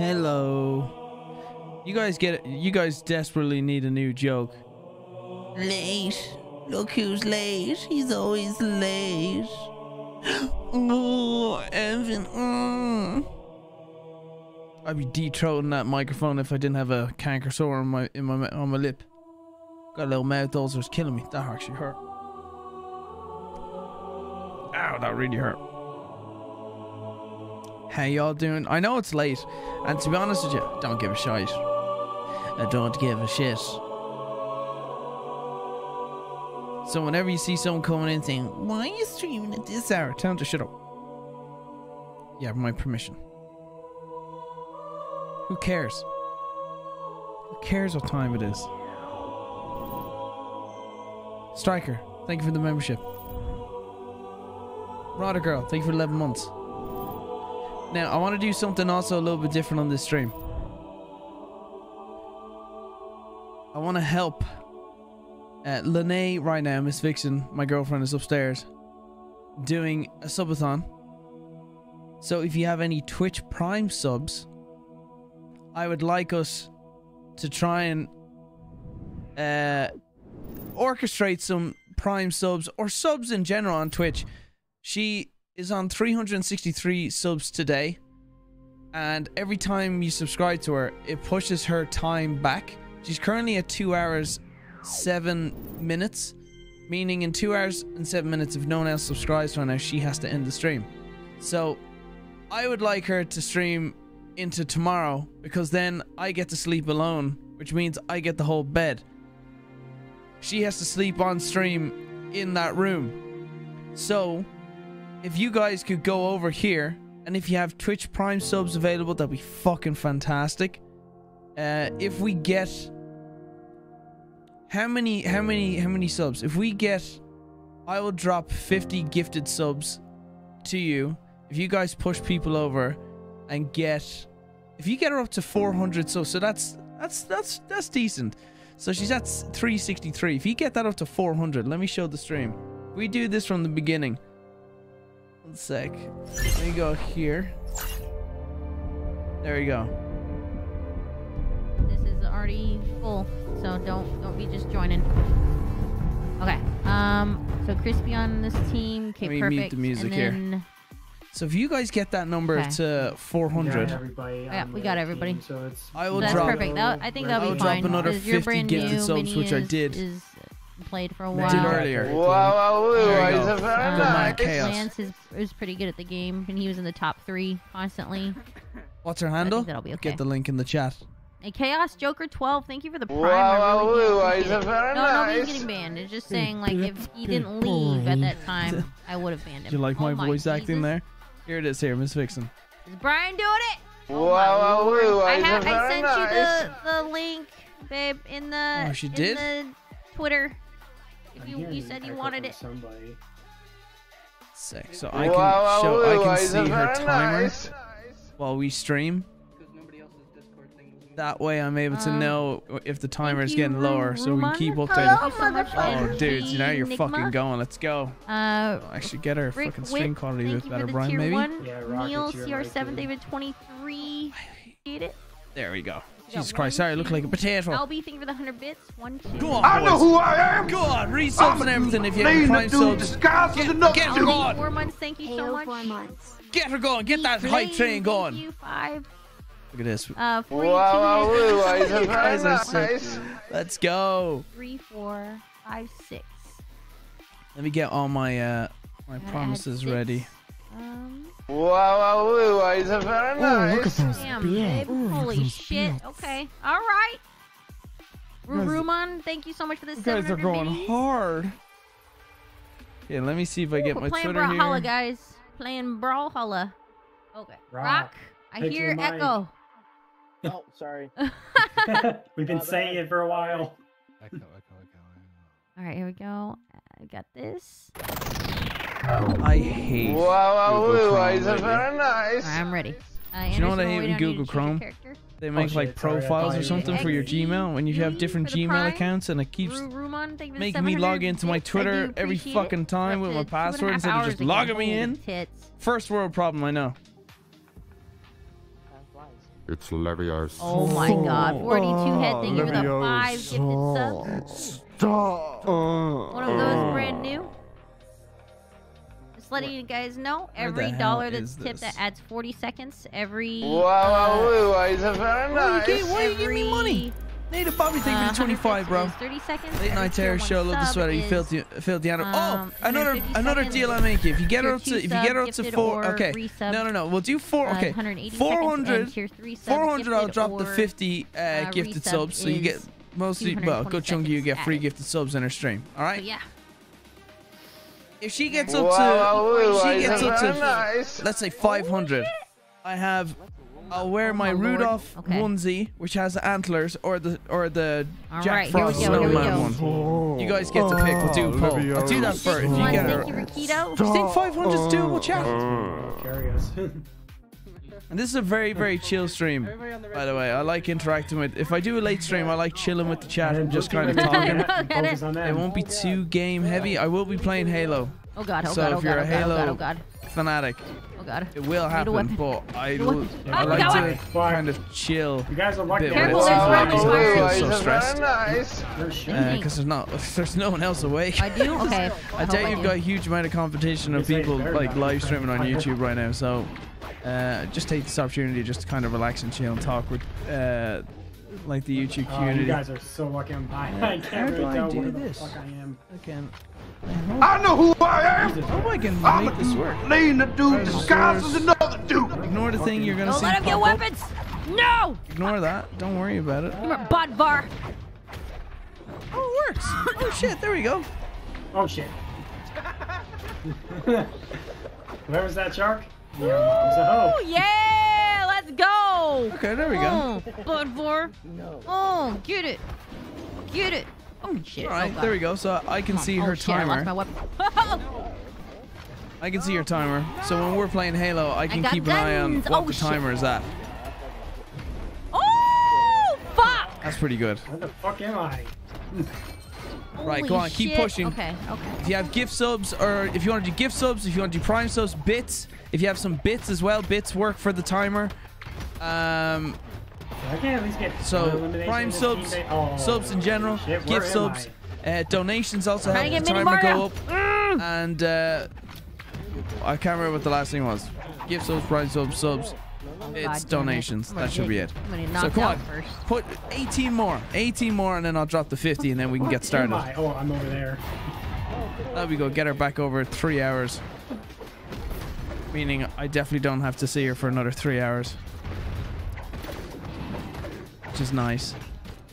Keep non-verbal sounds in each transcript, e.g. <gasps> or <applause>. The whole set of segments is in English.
Hello. You guys get it. You guys desperately need a new joke. Late. Look who's late. He's always late. <gasps> Oh, Evan. Mm. I'd be de-throating that microphone if I didn't have a canker sore on my in my on my lip. Got a little mouth ulcer, it's killing me. That actually hurt. Ow, that really hurt. How y'all doing? I know it's late, and to be honest with you, don't give a shit. I don't give a shit. So whenever you see someone coming in saying, "Why are you streaming at this hour?" Tell them to shut up. You have my permission. Who cares? Who cares what time it is? Striker, thank you for the membership. Rodder Girl, thank you for 11 months. Now, I want to do something also a little bit different on this stream. I want to help uh, Lene right now, Miss Vixen, my girlfriend, is upstairs doing a subathon. So if you have any Twitch Prime subs, I would like us to try and uh, orchestrate some Prime subs or subs in general on Twitch. She is on 363 subs today, and every time you subscribe to her, it pushes her time back. She's currently at two hours seven minutes, meaning in two hours and seven minutes, if no one else subscribes her now, she has to end the stream. So, I would like her to stream into tomorrow because then I get to sleep alone, which means I get the whole bed. She has to sleep on stream in that room. So, if you guys could go over here and if you have Twitch Prime subs available, that'd be fucking fantastic. Uh, if we get how many how many how many subs? If we get I will drop 50 gifted subs to you. If you guys push people over and get if you get her up to 400 so so that's that's that's that's decent. So she's at 363 if you get that up to 400 let me show the stream. We do this from the beginning one sec let me go here there we go This is already full, so don't don't be just joining. Okay. Um. So crispy on this team. Okay, Let me mute the music and here. so if you guys get that number Okay. to 400 everybody Yeah, we got everybody. team, so it's I will That's drop perfect. That, I think that'll I be will drop fine. another 'cause you're 50 brand gifted new. subs, which I did. Is played for a while. did earlier. Wow, wow, There wow, you go. a very the nice. Chaos. Lance is, is pretty good at the game, and he was in the top three constantly. What's her handle? that'll be okay. Get the link in the chat. And Chaos Joker 12, thank you for the prime. Wow, I wow, really do wow, appreciate it. a very No, nobody's nice. getting banned. It's just saying, like, if he didn't leave at that time, I would have banned him. <laughs> Do you like Oh my voice acting Jesus. there? Here it is here, Miss Vixen. Is Brian doing it? Wow, wow, wow, I, it's have, a I very sent nice. you the, the link, babe, in the Oh, she in did? the Twitter. If you, hearing you said you wanted it. Somebody. Sick. So I can Wow, wow, show I can it's see her very timer nice. while we stream. That way I'm able to Um, know if the timer is getting lower so we can keep Hello, updating. Thank you so Oh and dudes, now you're Enigma. fucking going. Let's go. Uh, I should get her Rick fucking Whip, stream quality a thank you better, for the Brian, tier maybe? one. Yeah, Neil CR7 David 23. Get it? There we go. Got Jesus Christ, sorry, I look like a potato. I'll be you for the 100 bits. One, two. Go on, I know who I am. Go on, resubs and everything if you have Lean prime the dude subs. disguised Get, enough get her to- going. Four months, thank you so much. four months. Get her going. Get that hype train going. Thank you, five. Look at this. Uh, 42 Wow, wow, minutes. wow, it's guys are sick. Let's go. Three, four, five, six. Let me get all my uh my promises ready. Um, Wow, wow, wow, it's a very nice. damn, babe. Holy shit. Okay. All right. guys- Ruman, thank you so much for this. You guys are 700 going biddies. hard. Yeah, let me see if I get Ooh, my playing Twitter Brawlhalla, here. guys. Playing Brawlhalla. Okay. Rock. Rock, I hear echo. Oh, sorry. <laughs> <laughs> We've been saying it for a while. Echo, echo, echo. All right, here we go. I got this. I hate. Wow, wow, Google wow, Chrome lately. very nice. I'm ready. Uh, Do you know what I hate we're with waiting on you Google to choose your Chrome? They make shit, like sorry, profiles thought or something for your Gmail when you have different Gmail accounts and it keeps Ru- Ruman, thank you for the making me log into my Twitter every fucking time with my to two and a password instead of just logging me in. First world problem, I know. It's Leviosa. Oh my god. 42 head. Thank you for the five gifted subs. One of those brand new. Just letting you guys know, every dollar that's tipped this? that adds 40 seconds. Every. Wow, wow, uh, woo, why is it very Why you nice? get- why you give me money? Native Bobby, thank you uh, for the 25, bro. 30 seconds. Late night terror show, love the sweater. You is, filthy, filthy animal. oh, um, another another deal I make you. If you get her up to if you get her up to gifted four, okay. resub, No, no, no. We'll do four. Okay, 400. and tier three sub 400. I'll gifted drop the 50 uh, uh, gifted subs, so you get mostly well, a 220 good chunk of you get free added. gifted subs in her stream. All right. So yeah. If she gets up to, woo, if she gets up to, nice? let's say 500. I have. I'll wear my Oh, Lord. Rudolph Okay. onesie, which has antlers, or the or the All Jack right, Frost go, here we snowman one. You guys get to pick. We'll do a poll. I'll do that first. If you one, get thank her. you, Rakito. Do you think 500 is doable, chat? Oh. Curious. <laughs> And this is a very, very chill stream, by the way. I like interacting with. If I do a late stream, I like chilling with the chat and just kind of <laughs> talking. Focus on that. It won't be too game heavy. I will be playing Halo, Oh god, oh So god, oh if you're god, a oh god, oh god, oh god, fanatic. oh god. It will happen, but I, Need will. I oh, like going. to kind of chill You guys are lucky. bit Careful, with there's Wow, rapid wow, sometimes fire. I feel so stressed very nice? You're because uh, there's not <laughs> there's no one else awake. I do? <laughs> Okay. I hope doubt you've got a huge amount of competition of people like live streaming on YouTube right now. So uh, just take this opportunity just to kind of relax and chill and talk with uh, like the YouTube community. Oh, you guys are so lucky I'm high. Yeah. <laughs> I can't do really I tell do this? the fuck I am. Again. I know who I am. Jesus, Oh, I can I'm make this work. a lean the dude disguised as another dude. Ignore the thing you're gonna Don't see. let him get pop up. weapons! No! Ignore that. Don't worry about it. Come here, Bodvar. Oh, it works. Oh shit! There we go. Oh shit. <laughs> Where was that shark? Yeah, mom's a hoe. Oh yeah! Let's go! Okay, there we go. Oh, Bodvar. Oh, get it. Get it. Oh shit. All right, oh, there we go. So I can Come see oh, her shit, I lost my timer. weapon. <laughs> I can see your timer. So when we're playing Halo, I can got keep an eye on what Oh, the shit. timer is at. oh, fuck! That's pretty good. Where the fuck am I? <laughs> Right, go on, keep pushing. Okay, okay. If you have gift subs, or if you want to do gift subs, if you want to do prime subs, bits. If you have some bits as well, bits work for the timer. Um, I can at least get so one prime subs. Oh, subs in general, shit, gift subs, uh, donations also Trying help to the get Mini timer go up. Mm. And uh, I can't remember what the last thing was. Gift subs, prime subs, subs. Oh, It's God it. donations. I'm That should be it. So come on, first. put 18 more, 18 more, and then I'll drop the 50, and then we can get started. I? Oh, I'm over there. There we go. Get her back over three hours. Meaning, I definitely don't have to see her for another three hours. Which is nice.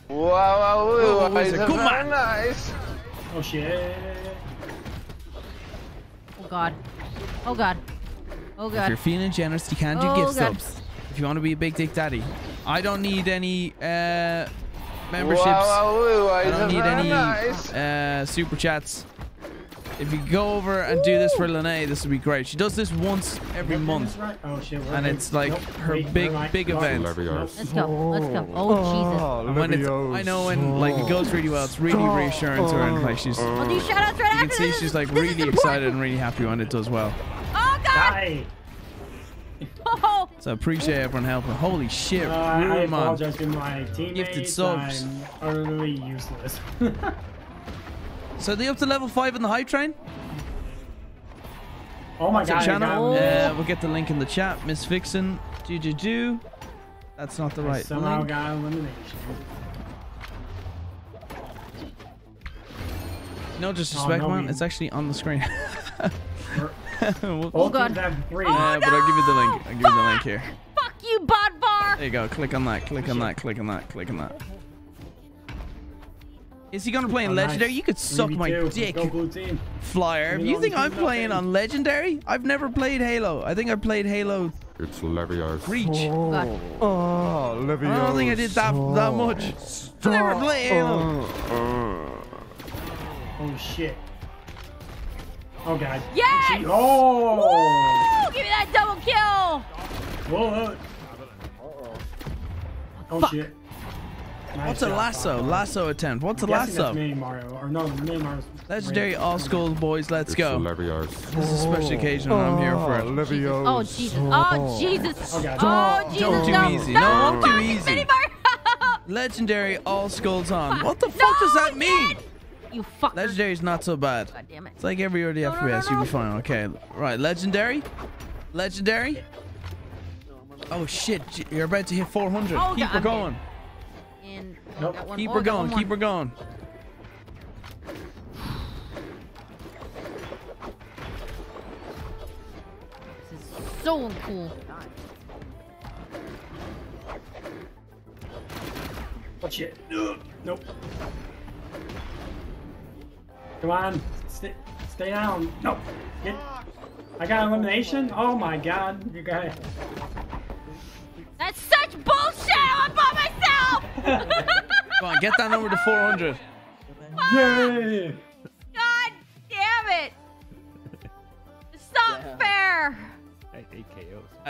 Wow, wow, Whoa, woo, whoa, why it? it Come on. nice? Oh shit. <laughs> Oh god. Oh god. Oh If you're feeling generous, you can do Oh, gift God. subs. If you want to be a big dick daddy. I don't need any uh, memberships. Wow, wow, woo, I don't need any nice? uh, super chats. If you go over and do this for Lene, this would be great. She does this once every month. right. Oh shit. And am it's like Nope, her wait, big, where am I? big Oh, event. Let's go. Let's go. Oh, Jesus. when it's, I know when like it goes really well, it's really reassuring to her, and like she's, Jesus. you I'll do shout outs right can see she's like really excited and really happy when it does well. God. Die. Oh, So I appreciate everyone helping. Holy shit, Uh, I room on. apologize to my teammates. subs. I'm utterly useless. <laughs> So they up to level five in the hype train. oh my So god. Channel. got- Uh, we'll get the link in the chat. Miss Vixen, do do do. That's not the I right somehow link. got elimination. No disrespect, Oh, no, man. we- It's actually on the screen. <laughs> We'll- Both God. teams have three. Oh, uh, but I'll give you the link. I'll give you the link here. fuck you, Bodvar. There you go. Click on that. Click on that. Click on that. Click on that. Is he gonna play in Oh, Legendary? nice. You could suck my 3v2. Dick, Go. Flyer. You You think I'm playing nothing. on Legendary? I've never played Halo. I think I played Halo It's Leviosa. Reach. Oh god. Oh, I don't think I did that that much. I never played Halo. Oh shit. Oh god. Yes! She- oh! Woo! Give me that double kill. Whoa! Oh Fuck. shit. Nice What's a lasso? Mario. Lasso attempt. What's a I'm guessing that's lasso? Mini Mario, or no, Mini Mario's. Legendary all skulls, boys. Let's It's go. hilarious. This is a special occasion and I'm here oh, for it. Leviosa. Oh Jesus! Oh Jesus! Oh, God. Oh Jesus! Don't do no, easy. No, No, don't do easy. Mini Mario! <laughs> Legendary all skulls on. What the fuck does that mean? You fucker! Legendary is not so bad. God damn it! It's like every other No, no, FPS. no, You'll be fine. Okay. Right. Legendary. Legendary. Oh shit! You're about to hit 400. Oh, Keep God, her going. And oh, Nope. Keep oh, her got going. Keep her going. This is so cool. Oh shit. Ugh. Nope. Come on. Stay, stay down. Nope. Get. I got elimination? Oh my god. You guys. That's such bullshit! I'm by myself! <laughs> Come on, get that number to 400. Yay! God damn it! It's not fair! Uh,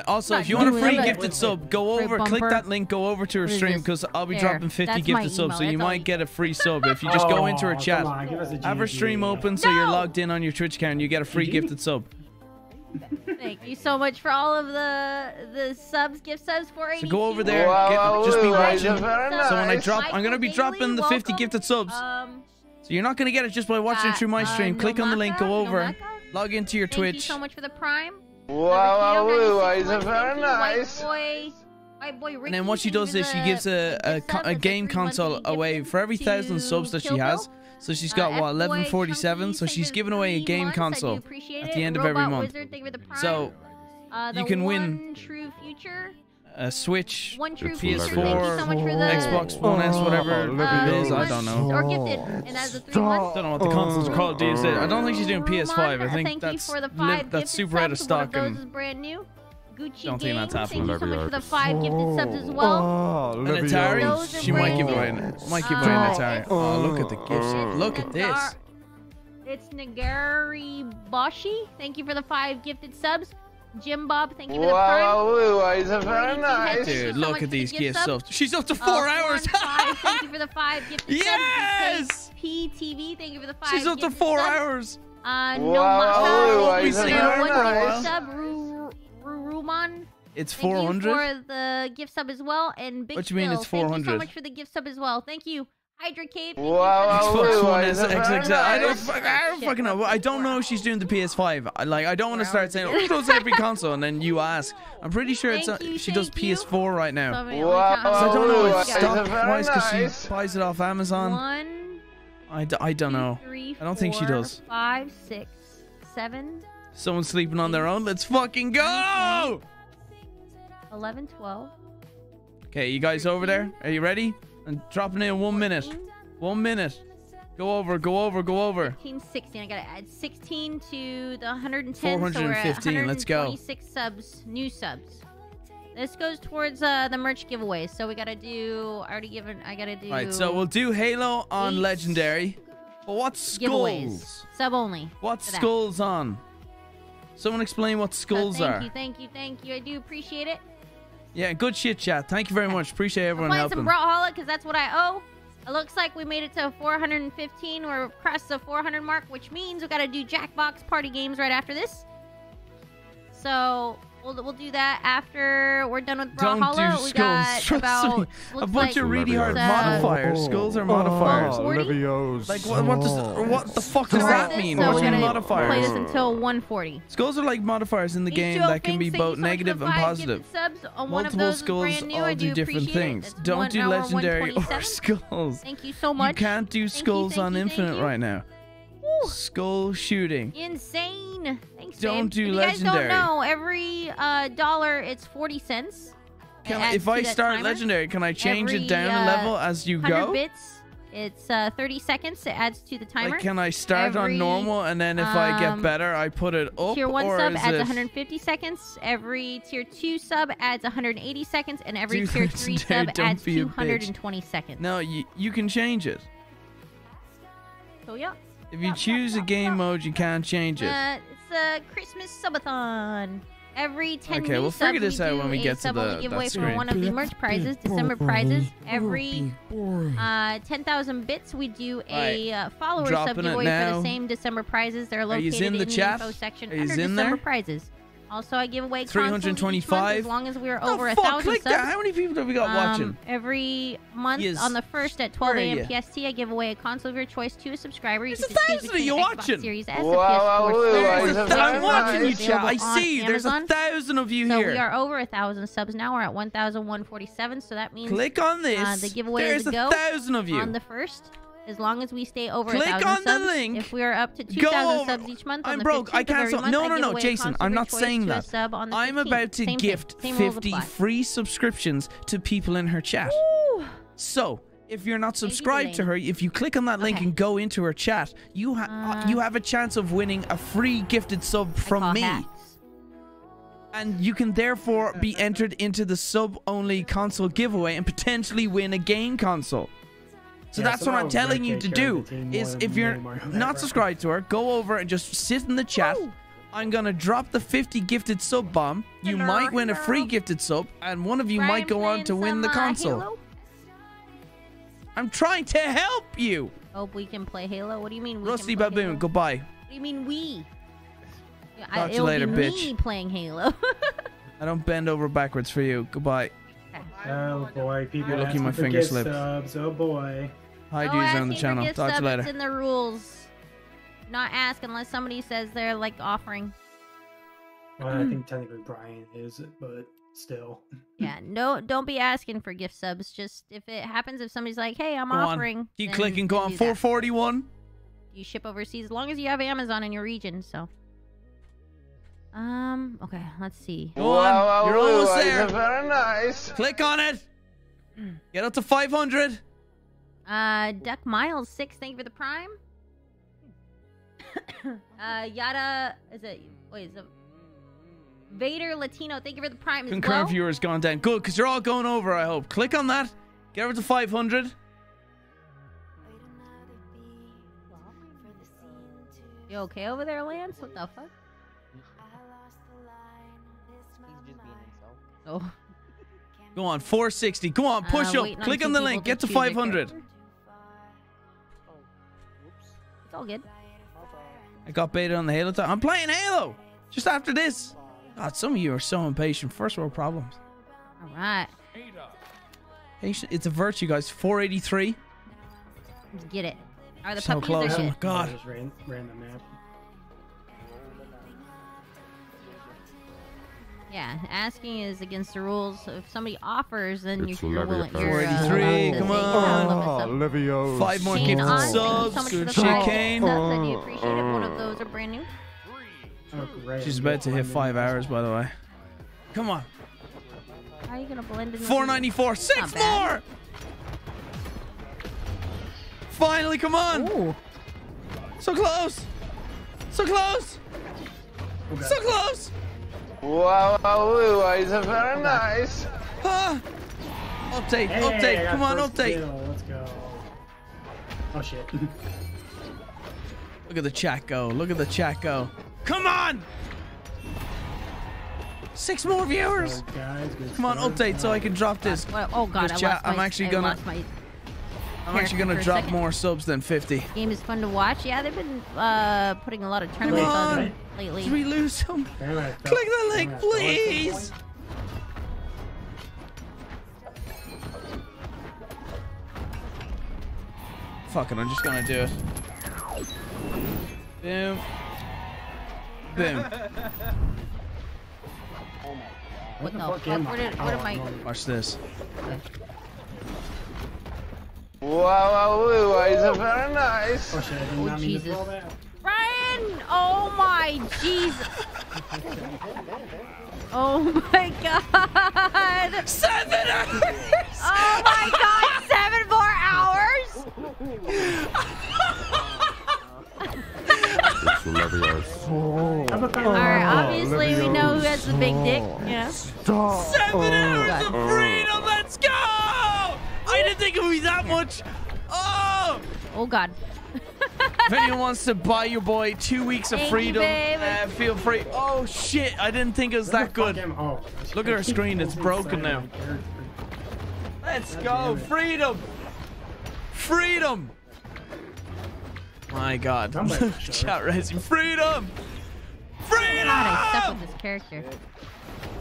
Also, if you want a free it. gifted sub, go over, click that link, go over to her stream because I'll be There. dropping 50 That's gifted subs, so you might you- get a free <laughs> sub if you just go into her Oh, chat. On, give us a Have her stream open so you're logged in on your Twitch account and you get a free gifted sub. Thank you so much for all of the the subs, gift subs for So go over there, Wow, get- wow, just be watching. it's So when I drop, I'm gonna be dropping the 50 gifted subs. Um, So you're not gonna get it just by watching uh, through my uh, stream. Click on the link, go over, Nomaka, log into your Twitch. Thank you so much for the prime. Wow, wow, Ricky, wow, 96 it's very nice. White boy, white boy Ricky, And then what she does is she gives a, the a, gift co- sub. a game console away for every thousand subs that she has. So she's got what 1147. So she's giving away a game months. Console at the end of every month. Wizard, thank you for the. So uh, you can win True Future. A Switch, One True It's Future. hilarious. Thank you so much for the Xbox One S, whatever Oh, it Olivia. is. I don't know. Or gifted, and as a three months. Don't know what the consoles are called these days. I don't think she's doing PS5. I think thank that's you for the li- that's super out of subs. One stock of those and is brand new. Gucci Don't think that's happening. Thank you so much for the five gifted subs as well. Oh, An Atari. She might give brand away. an- Might give away an Atari. Oh, look at the gifts. Look at this. It's Nagari Boshi. Thank you for the five gifted subs. Jim Bob, thank you for the prime. Wow, wow, wow, it's very Forty-two nice. Dude, so look at for the these gift gift subs. subs. She's up to Uh, four Juan hours. Five, thank you <laughs> for the five gifted Yes! subs. PTV, thank you for the five She's up to gifted four subs. hours. Uh, no Wow, Maka, wow, thank you it's for the very one nice. sub. Ru- Ru- Ruman, It's thank you 400. for the gift sub as well. And Big What you mean Phil, it's Thank you 400? so much for the gift sub as well. Thank you. Hydra Cave. thank Wow, Xbox wow, One it's S. I don't, fuck, I don't fucking know. I don't know if she's doing the PS5. I- Like, I don't want to start saying, oh, <laughs> she does every console, and then you ask. I'm pretty sure it's Thank uh, you, she does. PS4 right now. Wow, only count how So I don't know. wow, It's stock very price because she buys it off Amazon. One, I, d- I don't know. three, I don't think she four, does. Five, six, seven, Someone's sleeping on their own. Let's fucking go! 11, 12, Okay, you guys over there? Are you ready? And dropping in one minute. One minute. Go over, go over, go over. 15, 16. I gotta add 16 to the 110. so we're at 415, let's go. 26 subs, new subs. This goes towards uh, the merch giveaway. So we gotta do. I already given. I gotta do. Right, so we'll do Halo on Eight Legendary. But what giveaways. skulls? Sub only. What that. skulls on? Someone explain what skulls skulls thank are. you, thank you, thank you. I do appreciate it. Yeah, good shit, chat. Thank you very much. Appreciate I'm everyone playing some helping. Brawlhalla because that's what I owe. It looks like we made it to 415. We're across the 400 mark, which means we got to do Jackbox party games right after this. So we'll, we'll do that after we're done with Don't do we skulls. got <laughs> Trust about me. A bunch like of really hard uh, modifiers. Skulls are modifiers. Oh, 40? Like what? What does? What the fuck does that this, mean? So What we're do you play modifiers? this until 140. Skulls are like modifiers in the These game that can be both so much for negative the and positive. Subs. One Multiple those skulls all do do different things. Don't do legendary <laughs> or 127. skulls. Thank you so much. You can't do you, skulls on infinite right now. Skull shooting. Insane. Don't do if you guys don't know, every uh, dollar it's 40 cents. Adds if I start timer. legendary, can I change Every, it down uh, a level as you 100 go? bits. It's uh, 30 seconds. It adds to the timer. Like, can I start Every, on normal and then if I get um, better, I put it up? Tier 1 or sub adds it... 150 seconds. Every Tier 2 sub adds 180 seconds. And every Dude, Tier <laughs> 3 sub adds be a bitch. 220 seconds. No, you, you can change it. So, yeah. If you choose a game mode, you can't change it. Uh, it's a Christmas subathon. Every 10 Okay, new we'll figure subs, this we out do when we a get to sub only the- giveaway that for screen. one of the merch prizes, December prizes. Every uh, 10,000 bits, we do a uh, follower sub Dropping it giveaway for the same December prizes. They're located in the in chat? info section Are under in December there? prizes. Also, I give away consoles each month 325? as long as we're Oh, over a fuck, thousand click subs. that. How many people have we got Um, watching? Every month Yes. on the first at 12 a.m. PST, I give away a console of your choice to a subscriber. You There's get a thousand of you watching. Series S, Wow, the PS4 wow, Slim, wow, There's a is the it th- I'm watching you, nice? chat. I available on see. There's a thousand of you So here. we are over a thousand subs now. We're at 1,147. So that means Click on this. Uh, the giveaway There's is a a go thousand of you. on the first. As long as we stay over Click a on the subs, link. if we are up to 2,000 subs each month, on I'm the broke. 15th I of can't. every So, month, no, no, no, Jason. I'm not saying that. Sub on the I'm 15th. about to Same gift thing. Same rules 50 apply. free subscriptions to people in her chat. So, if you're not subscribed to her, if you click on that link Okay. and go into her chat, you ha- Uh, you have a chance of winning a free gifted sub from me. hacks. And you can therefore be entered into the sub only console giveaway and potentially win a game console. So Yeah, that's what I'm telling you to do is if you're not subscribed to her, go over and just sit in the chat. I'm gonna drop the 50 gifted sub bomb. You Hello, might win a free gifted sub, and one of you Brian might go on to win the some, console. Halo? I'm trying to help you. Hope we can play Halo. What do you mean? We Rusty can play Baboon, Halo? goodbye. What do you mean we? Yeah, I- Talk to you it'll later, be bitch. Me playing Halo. <laughs> I don't bend over backwards for you. Goodbye. Oh boy, people You're lucky asking my for finger gift slipped. subs. Oh boy. Hi, no dudes on the channel. gift Talk to sub, you It's later. in the rules. Not ask unless somebody says they're like offering. Well, I hmm. think technically Brian is, but still. <laughs> Yeah, no, don't be asking for gift subs. Just if it happens, if somebody's like, "Hey, I'm Go on. offering," Keep then- clicking. Go on. do that. 441. You ship overseas as long as you have Amazon in your region. So, um, okay, let's see. Go on. You're almost wow, there. Very nice. Click on it. Get up to 500. Uh, Duck Miles six. Thank you for the prime. <coughs> uh, Yada is it? Wait, is it Vader Latino? Thank you for the prime as Concurrent well. viewers gone down. Good, because you're all going over, I hope. Click on that. Get over to 500. You okay over there, Lance? What the fuck? Oh, Go on. 460. Go on. Push Uh, up. waiting Click on the link. Get to 500. character. It's all good. I got baited on the Halo. Th- I'm playing Halo. Just after this. God, some of you are so impatient. First world problems. All right, Patient. It's a virtue, guys. 483. let's get it. Are the So puppies close. are Oh my God. I just ran, ran the map. Yeah, asking is against the rules. If somebody offers, then It's you're, you're willing. Olivia You're, uh, First. 483, come on. yeah, Oh, love Olivia. Five more Shane gifted on, thank you subs. so much for the shit, five Kane. subs. I do appreciate it. One of those are brand new. Oh, great. She's about to hit five hours, by the way. Come on. How are you gonna blend in? 494. Six Not bad. more. Finally, come on. Ooh, So close. So close. Okay. So close. Wow, wow, wow, it's very nice. Ah. Update. Hey, update. I got Come on, first update. kill. Let's go. Oh shit. Look at the chat go. Look at the chat go. Come on. Six more viewers. So, guys, good Come on, update so I can drop this. What- oh god, Just I chat, lost my. I'm actually I gonna- lost my I'm actually gonna drop second. more subs than 50. game is fun to watch. Yeah, they've been uh putting a lot of tournaments on. on lately. Did we lose some? Damn it, I Click fell- the link, damn it, I fell at some please. Fuck it, I'm just gonna do it. Boom. Boom. What the Fuck fuck? am Where did? What am I? Watch this. Wow, wow, wow, it's very nice. Oh shit, I did Oh, not mean Jesus. throw that. Brian! Oh my Jesus! Oh my god! Seven hours! Oh my god! Seven more hours! It's Olivia. How? Alright, obviously we know who has the big dick. Yeah. Seven hours God. of freedom! Let's go! I didn't think it would be that much. Oh! Oh god. if anyone wants to buy your boy two weeks of Thank you, freedom, babe. uh, feel free. Oh shit! I didn't think it was that good. Fuck him. Look at our screen, it's broken now. Let's go, freedom, freedom. My God, Somebody- <laughs> chat raising. freedom, freedom. God, I suck with this character.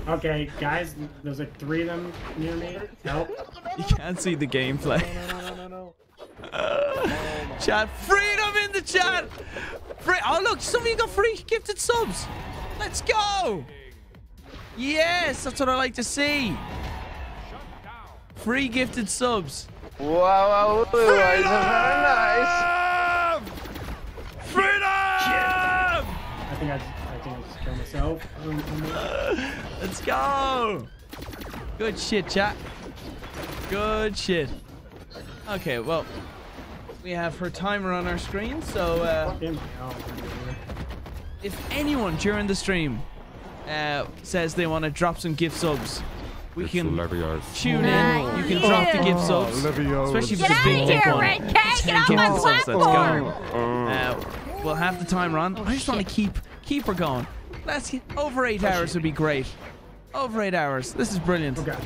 Okay, guys, there's like three of them near me. Help. You can't see the gameplay. No, no, no, no. <laughs> Chat, freedom in the chat. Free oh look, some of you got free gifted subs. Let's go. Yes, that's what I like to see. Free gifted subs. Wow, wow, wow, it's very nice. Freedom! I think I, I think I just killed myself. Um, Let's go. Good shit, chat. Good shit. Okay, well, we have her timer on our screen, so uh, Fuck him. Oh, if anyone during the stream uh, says they want to drop some gift subs, we It's can Levios. tune in. Nice. You can drop the gift Oh, subs, Levios. especially Get for the out big of dick here, one. Red Cat! Get off Ten my gift subs, let's go. Uh, we'll have the timer on. I just want to keep keep her going. Let's get over eight hours would be great. Over eight hours. This is brilliant. okay.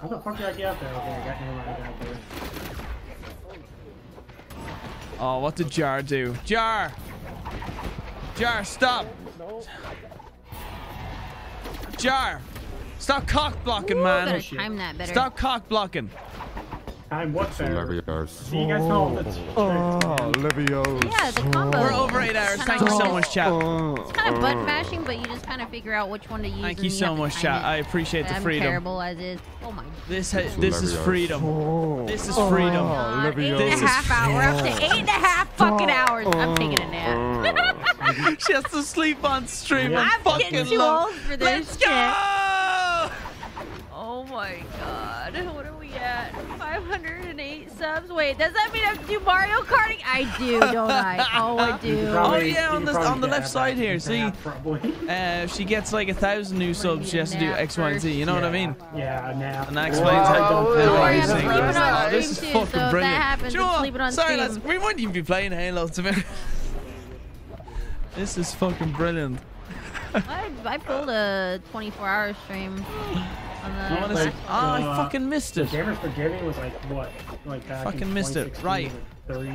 How the fuck did I get up there? Okay, I got never mind, I got up there. Oh, what did Jar do? Jar! Jar, stop! Jar! Stop cock blocking, Gotta man! time that better. Stop cock blocking! I'm what there? Levios. See, you guys know that's Oh, Levios. Yeah, the combo. We're over eight hours. Thank you so much, chat. It's kind of button mashing, but you just kind of figure out which one to use. Thank and you so much, time chat. I appreciate the I'm freedom. terrible as is. Oh my. This this is freedom. Oh. This is freedom. God, eight and Levios. hours. We're up to eight and a half fucking hours. I'm taking a nap. <laughs> she has to sleep on stream. I'm I'm fucking getting too old for this Let's go! Oh my god. What are we at? 508 subs? Wait, does that mean I have to do Mario Karting? I do, don't I? <laughs> Oh, I do. probably- Oh, yeah, on the- on the left side here, see? Probably. <laughs> Uh, if she gets like a thousand new subs, she has to do nap X, Y, and Z. You know what I mean? Yeah, now. And that explains how Wow, how Don't Don't worry, I'm Amazing. sleeping on Nice. stream This is fucking so if brilliant. happens, Sure. I'm on Sorry, lads. We wouldn't even be playing Halo. To be This is fucking brilliant. I, I pulled a 24-hour stream on <laughs> the. I wanna Like, see- oh, I fucking missed it. Gamers for Giving was like what? Like back Fucking in missed it. Right.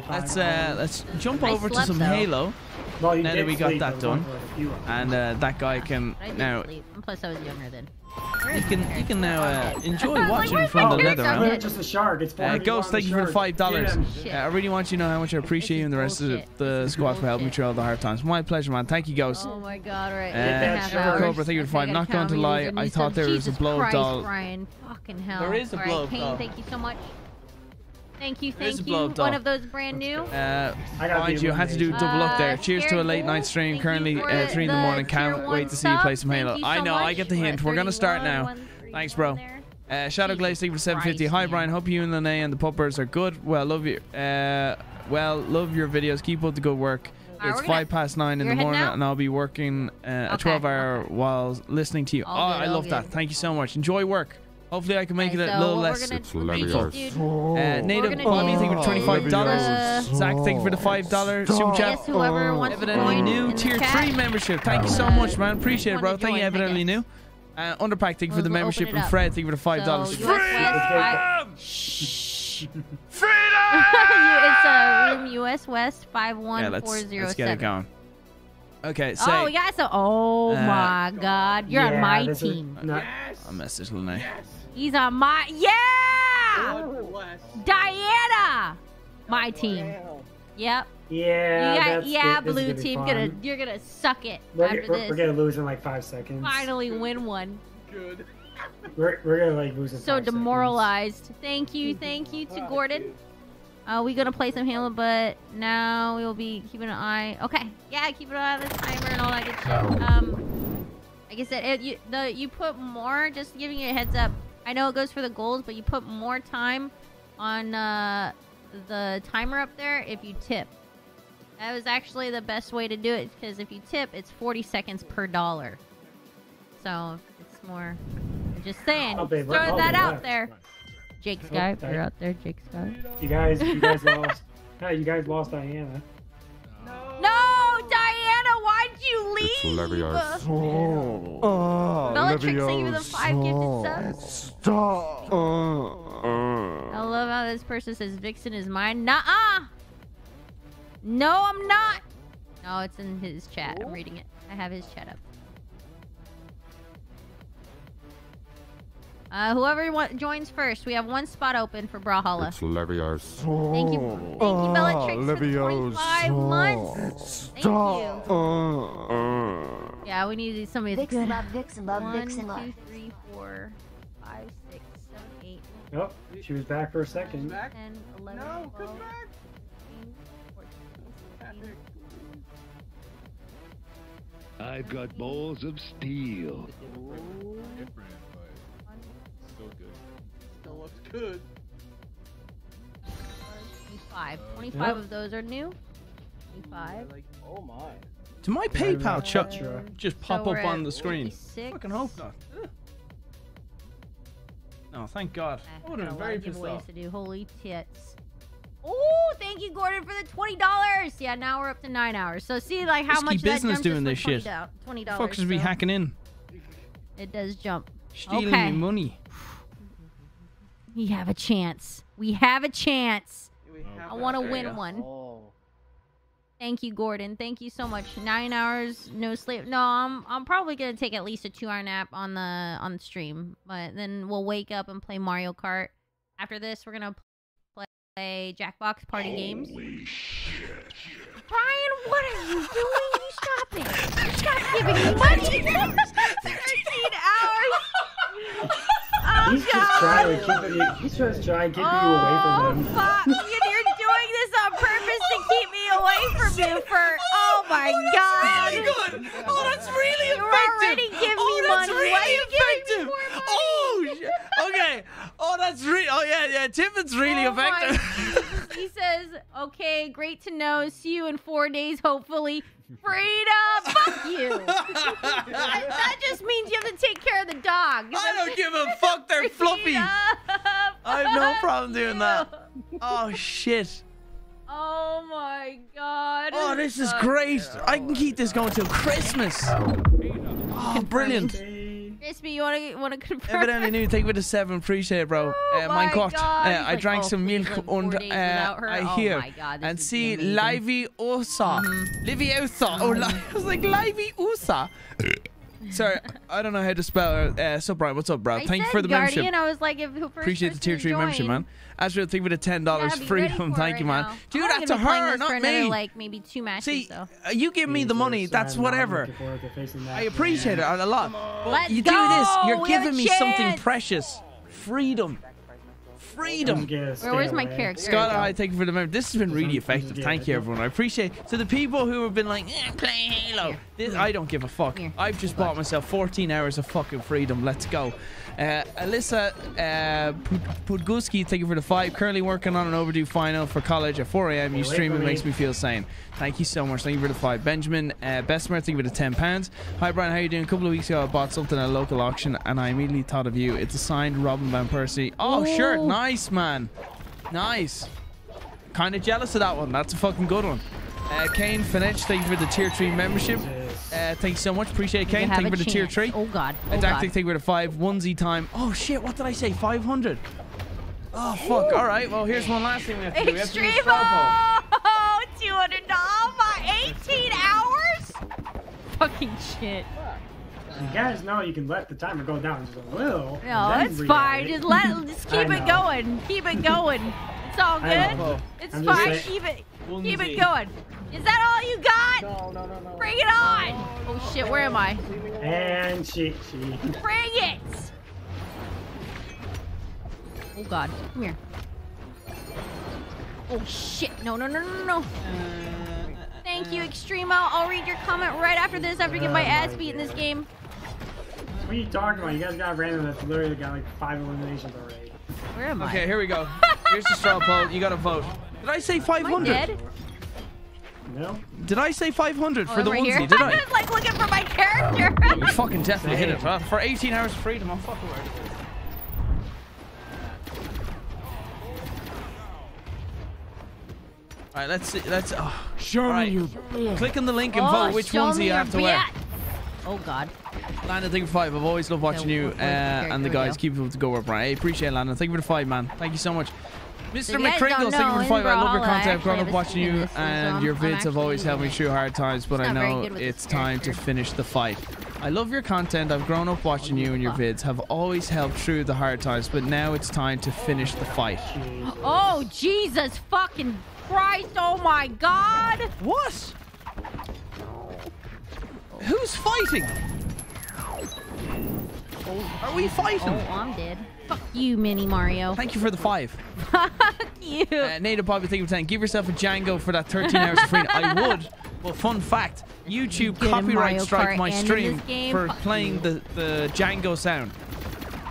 Let's uh, let's jump I over to some though. Halo, well, now that we got that done, wasn't for, like, a few hours. and uh, that guy can I now sleep. Plus, I was younger then. You can you can now uh, enjoy I like, watching from the character? nether I'm realm. dead. just a shark. It's Uh, 40 Ghost, thank you for the five dollars. Get Uh, I really want you to know how much I appreciate you and the rest of the, bullshit. the This is squad for helping me through all the hard times. My pleasure, man. Thank you, Ghost. Oh my god, right? Uh, eight and a half Sure. Cobra, thank you for five. I Not gotta going to lie, I thought there was a Jesus blow Christ, doll. Ryan, fucking hell. There is a Alright, blow Kane, doll. thank you so much. Thank you, thank you. doll. One of those brand new. Uh, I gotta mind you, I had to do double up there. Uh, Cheers to a late night stream. thank Currently you uh, three in the the morning. Can't wait to see you play some Thank Halo. you I so know. I get the We're hint. We're gonna start 31, now. 131 Thanks, bro. there. Uh, Shadow Glaze, thank you for 750. Hi, man. Brian. Hope you and Lene and the puppers are good. Well, love you. Uh, well, love your videos. Keep up the good work. Alright, It's five past nine in the morning, out? and I'll be working uh, a 12 hour okay. while listening to you. All oh, good, I all love that. Thank you so much. Enjoy work. Hopefully, I can make Alright, it a so little less. We're It's we're gonna Levios. do, dude. Uh, Native gonna Bobby, do- thank you for twenty-five dollars. Uh, Zach, thank you for the five dollar super I chat. guess whoever wants to Evidently join new in tier chat, three membership. Thank you so much, man. Appreciate it, bro. Thank you, evidently new. Uh, Underpack, thank you for We'll- the membership. And. Fred, thank you for the five dollars. So, US West, Freedom! <laughs> <laughs> it's uh, room US West five Yeah, let's, four zero let's get it going. Okay, say. Oh, yeah, so. Oh Uh, my God, you're on my this is team. not- I'll message Lene. He's on my. Yeah, Diana, my team. Yep. Yeah, You got, that's yeah, good. This is blue gonna team. Gonna you're gonna suck it We're, after we're, this. we're gonna lose in like five seconds. Finally win one. Good. we're, we're gonna like lose in So five seconds. demoralized. Thank you, thank you to Gordon. Uh, we gonna play some Halo, but now we will be keeping an eye. Okay, yeah, keep an eye on the timer and all that good shit. Um, like I said, it, you the you put more. Just giving you a heads up. I know it goes for the goals, but you put more time on uh, the timer up there if you tip. That was actually the best way to do it because if you tip, it's 40 seconds per dollar. So it's more. I'm just saying. I'll Throwing that out left. there. Jake oh, Sky, if sorry. you're out there, Jake Sky. You guys, you guys <laughs> lost. Hey, you guys lost Diana. No, Diana, why'd you leave? It's Leviosa. Oh, oh Bellatrix, thank you for the five gifted subs. Stop. I love how this person says Vixen is mine. Nuh-uh. No, I'm not. No, it's in his chat. I'm reading it. I have his chat up. Uh, whoever wa- joins first, we have one spot open for Brawlhalla. It's Leviosa. Thank you, thank you, Bellatrix, for the 25 months. Thank you. Yeah, we need somebody that's Vixen good. love, Vixen love, One, Vixen love. two, three, four, five, six, seven, eight, Oh, she was back for a second. 10, 11, No, 12, come back. 14, 15. I've got balls of steel. Different, but still good. Still looks good. 25. Uh, 25 of those are new. 25. Like, oh my. To my PayPal right. chat Sure. just pop we're up on the screen. 46. Fucking hope not. No, thank God. I would have been very pissed off. to do. Holy tits. Oh, thank you, Gordon, for the twenty dollars. Yeah, now we're up to nine hours. So see, like how Risky much business that jumped doing this shit. Twenty dollars. Fuckers be hacking in, It does jump. stealing Okay. me money. We have a chance. We have a chance. I want to win one. Oh. Thank you, Gordon. Thank you so much. Nine hours, no sleep. No, I'm I'm probably gonna take at least a two hour nap on the on the stream, but then we'll wake up and play Mario Kart. After this, we're gonna play Jackbox Party games. Brian, what are you doing? You stop it! Stop giving me money. <laughs> Thirteen hours. <laughs> <laughs> Oh He's just trying to keep it. He's just trying to keep you away from oh, him. Oh, fuck. You- You're doing this on purpose to keep me away from you for. Oh my oh, god. Really good. Oh, that's really You're already giving oh, me that's money. really Why are you giving me effective. more money? Oh, okay. Oh, that's really. Oh yeah, yeah. Timothy's really Oh my effective. He says, "Okay, great to know. See you in four days, hopefully." Frida, <laughs> fuck you. <laughs> that, that just means you have to take care of the dog. I don't give a fuck. They're fluffy. <laughs> I have no problem doing that. Oh shit. Oh my god. Oh, this is Fuck. great. I can keep this going till Christmas. Oh, oh brilliant. Crispy, you wanna wanna <laughs> confirm? Evidently new. Thank you for the seven. Appreciate it, bro. Oh uh, my mein Gott. God. Uh, I like, drank "Oh, some please milk live four and days uh, without. I Oh hear my God, and would be see amazing. Livy Usa. Livy Usa. Oh, li- <laughs> I was like Livy Usa. <laughs> Sorry, I don't know how to spell. Uh, uh, so Brian, what's up, bro? I Thank you for the Guardian. membership. I was like, if who first Appreciate the tier to three membership, man. As for the thing with the ten dollars Gotta be ready freedom, for it thank you, man. now. Do I'm that only to gonna be playing her, this for not another, me. like maybe two matches See, though. uh, you give me the money. That's whatever. looking forward to facing that I appreciate it a lot. But Let's you do this, go! you're We have a giving me something chance! precious. Freedom. Freedom. Where, where's my character? Scott, I thank you for the moment. This has been really effective. Thank you, everyone. I appreciate. it. So the people who have been like, eh, play Halo. This, I don't give a fuck. Here. I've just bought myself 14 hours of fucking freedom. Let's go. Uh, Alyssa uh, Pudguski, thank you for the five. Currently working on an overdue final for college at 4 a.m. You stream it makes me feel sane. Thank you so much. Thank you for the five. Benjamin uh, Besmer, thank you for the 10 pounds. Hi Brian, how you doing? A couple of weeks ago, I bought something at a local auction, and I immediately thought of you. It's a signed Robin van Persie. Oh, shirt, nice man. Nice. Kind of jealous of that one. That's a fucking good one. Uh, Kane Finech, thank you for the tier 3 membership. Uh, thank you so much. Appreciate it, Kane. Thank you a for the tier 3. Oh god. Oh And god. Dactic, thank you for the 5. Onesie time. Oh shit, what did I say? 500? Oh fuck. Alright, well here's one last thing we have to do. We have to do a Extreme straw poll. <laughs> oh, 200 oh my 18 hours? Fucking shit. You guys know you can let the timer go down just a little. No, it's fine. <laughs> it. Just let just keep it going. Keep it going. It's all good. It's I'm fine. saying- Keep it keep it going. Is that all you got? No, no, no, no. Bring it on. Oh shit, where am I? And she, she. Bring it. Oh god. Come here. Oh shit. No, no, no, no, no. Uh, Thank uh, you, uh. Extremo. I'll read your comment right after this after I get my Oh ass my beat in this game. What are you talking about? You guys got random that's literally got like five eliminations already. Where am I? Okay, here we go. <laughs> Here's the straw poll. You gotta vote. Did I say 500? No? Did I say 500 Oh, for the right here. onesie? Did I'm I? <laughs> just like looking for my character. <laughs> You fucking definitely hit it. Huh? For 18 hours of freedom, I'm fucking ready. All right, let's see. Let's. Oh, Show all right. me your Click on the link and oh, vote which show ones me you your have to wear. Oh God. Landon, thank you for five. I've always loved watching Yeah, you uh, and the guys. go. Keep up the go work, Brian. I appreciate it, Landon. Thank you for the five, man. Thank you so much. Mr. you guys don't McCringles, thank you for the in five. I love your content. I've grown up watching you, and um, your vids have always helped me through hard times, but I know it's time to finish the fight. I love your content. I've grown up watching you, and your vids have always helped through the hard times, but now it's time to finish the fight. Oh Jesus fucking Christ! Oh my God! What? Who's fighting? Oh, Are we fighting? Oh, I'm dead. Fuck you, Mini Mario. Thank you for the five. Fuck you. Uh, Native Bobby, thank you for 10. Give yourself a Django for that 13 hours of free. I <laughs> would. Well, fun fact YouTube Get copyright strike my stream for Fuck playing you. the, the Django sound.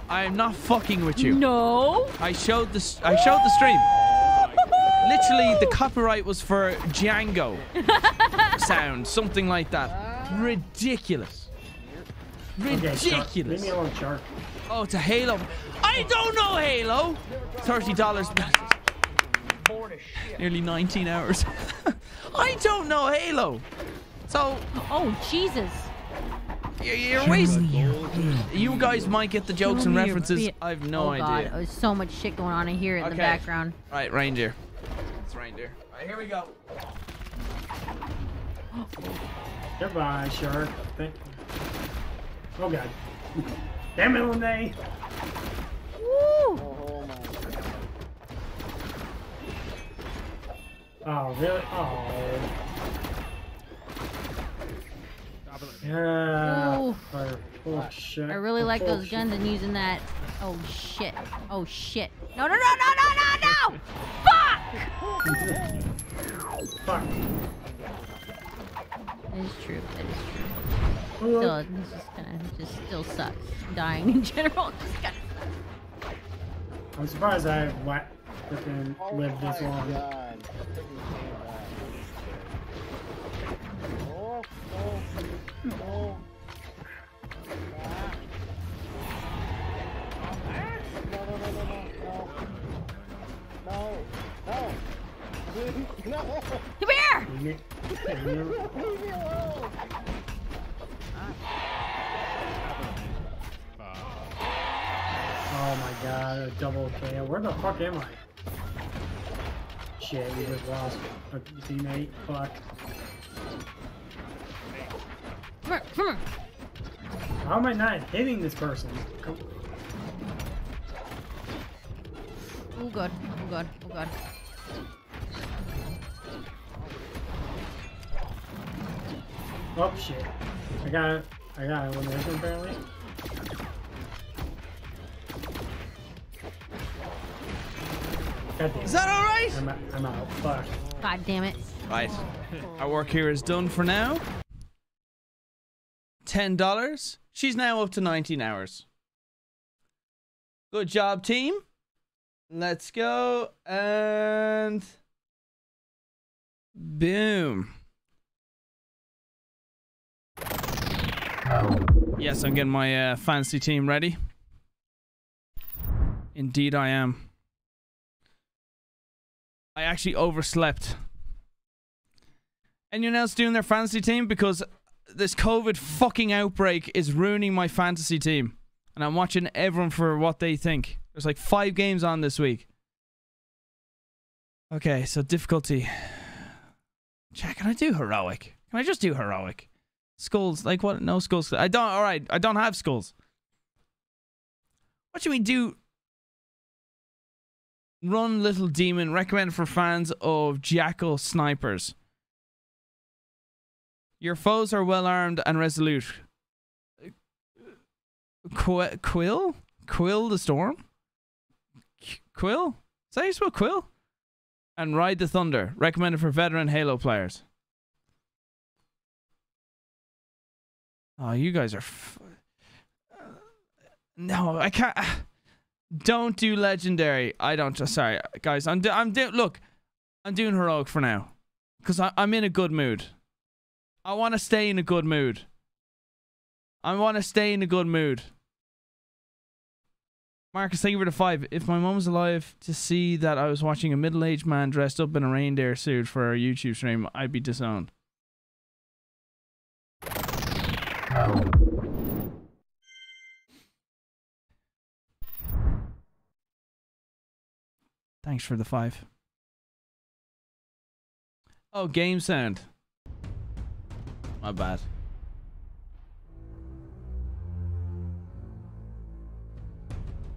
I'm not fucking with you. No. I showed the I showed the stream. Literally, the copyright was for Django <laughs> sound, something like that. Ridiculous. Okay, Shark. Leave Ridiculous. me alone, Shark. Oh, it's a Halo. I don't know Halo. Thirty dollars. <laughs> Nearly 19 hours. <laughs> I don't know Halo. So Oh Jesus. you're, you're wasting. You guys might get the jokes and references. I have no oh idea. God, there's so much shit going on in here in the Okay. background. Right, reindeer. It's reindeer. All right, here we go. <gasps> Goodbye, Shark. Thank you. Oh god. <laughs> Damn it, Lene. Woo! Oh, really? Oh. Yeah. Ooh. Oh, shit. I really like Oh, those shit. guns and using that. Oh shit. Oh shit. No no no no no no no! Fuck! <laughs> Fuck. That is true. That is true. Still, this is kind of just still sucks. Dying in general. Just kind of I'm surprised I wa- freaking oh lived this long. Come here! You get- you- Oh my god, a double KO. Where the fuck am I? Shit, we just lost a teammate. Fuck. Come here! Come here! How am I not hitting this person? Come- Oh god. Oh god. Oh god. Oh shit. I got I got elimination apparently. God damn. Is that all right? I'm, out- I'm out. Fuck. God damn it. Right. Our work here is done for now. Ten dollars. She's now up to 19 hours. Good job, team. Let's go and boom. Yes, I'm getting my uh, fancy team ready. Indeed, I am. I actually overslept. Anyone else doing their fantasy team? Because this COVID fucking outbreak is ruining my fantasy team. And I'm watching everyone for what they think. There's like five games on this week. Okay, so difficulty. Jack, can I do heroic? Can I just do heroic? Skulls, like what? No skulls. I don't, alright, I don't have skulls. What should we do? Run Little Demon, recommended for fans of Jackal snipers. Your foes are well armed and resolute. Qu- Quill? Quill the Storm? Qu- Quill? Is that how you spell Quill? And Ride the Thunder, recommended for veteran Halo players. Oh, you guys are. F- uh, no, I can't. Don't do legendary. I don't. Sorry, guys. I'm. Do- I'm. Do- look, I'm doing heroic for now, because I'm in a good mood. I want to stay in a good mood. I want to stay in a good mood. Marcus, thank you for the five. If my mom was alive to see that I was watching a middle aged man dressed up in a reindeer suit for a YouTube stream, I'd be disowned. Thanks for the five. Oh, game sound. My bad.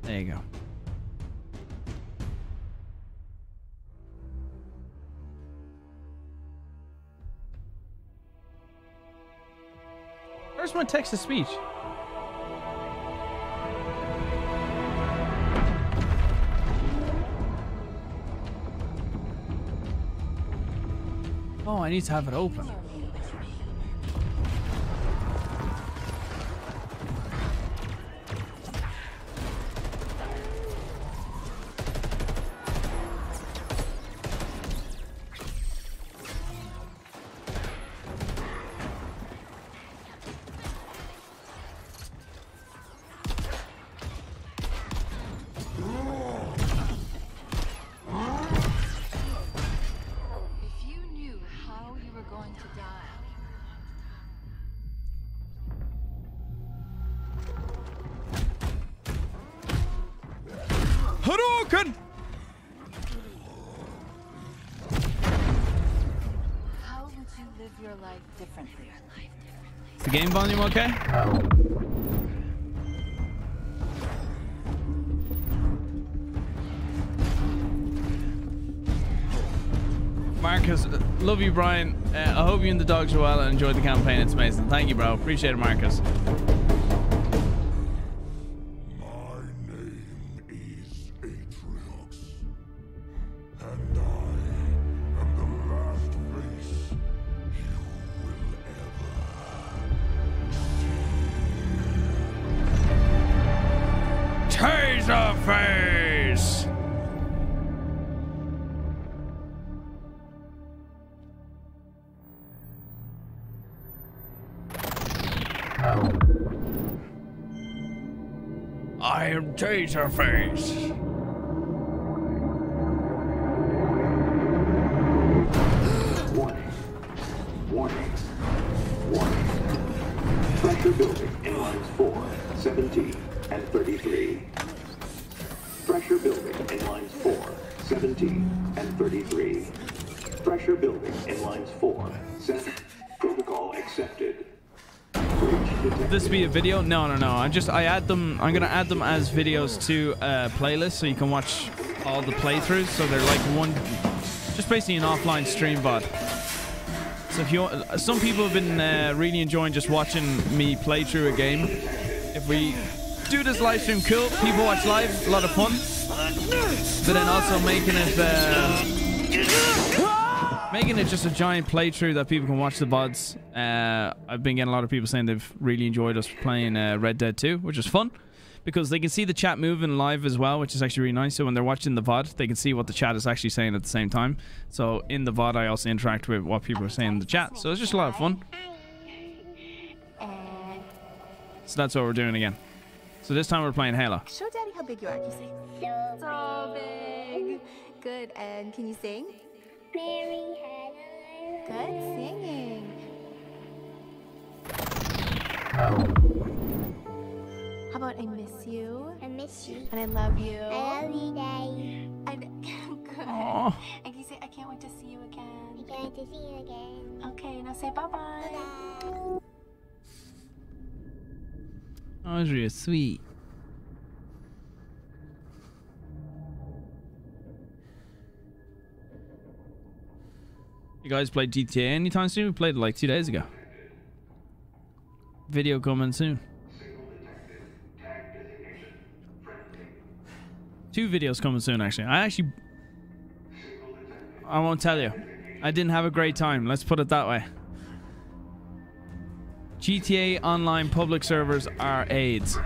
There you go. Where's my text Oh, I need to have it open. Game volume okay? Marcus, love you, Brian. Uh, I hope you and the dogs are well and enjoyed the campaign. It's amazing. Thank you, bro. Appreciate it, Marcus. Pressure building in lines 4, 17, and 33. Pressure building in lines 4, 17, and 33. Pressure building in lines 4, 7. Protocol accepted. This be a video? No, no, no. I just I add them. I'm gonna add them as videos to a playlist so you can watch all the playthroughs. So they're like one, just basically an offline stream bot. So if you, some people have been uh, really enjoying just watching me play through a game. If we do this live stream, cool. People watch live, a lot of fun. But then also making it. Uh, Making it just a giant playthrough that people can watch the VODs. Uh, I've been getting a lot of people saying they've really enjoyed us playing uh, Red Dead 2, which is fun because they can see the chat moving live as well, which is actually really nice. So when they're watching the VOD, they can see what the chat is actually saying at the same time. So in the VOD, I also interact with what people are saying in the chat. So it's just a lot of fun. So that's what we're doing again. So this time we're playing Halo. Show Daddy how big you are. Can you say? So big. Good. And can you sing? Mary had a Good singing. How about I miss you? I miss you. And I love you. I love you, Daddy. And <laughs> good. Aw. And can you say I can't wait to see you again? I can't wait to see you again. Okay, now say bye bye. Oh, it's really sweet. You guys played GTA anytime soon? We played like two days ago. Video coming soon. Two videos coming soon, actually. I actually. I won't tell you. I didn't have a great time. Let's put it that way. GTA Online public servers are AIDS.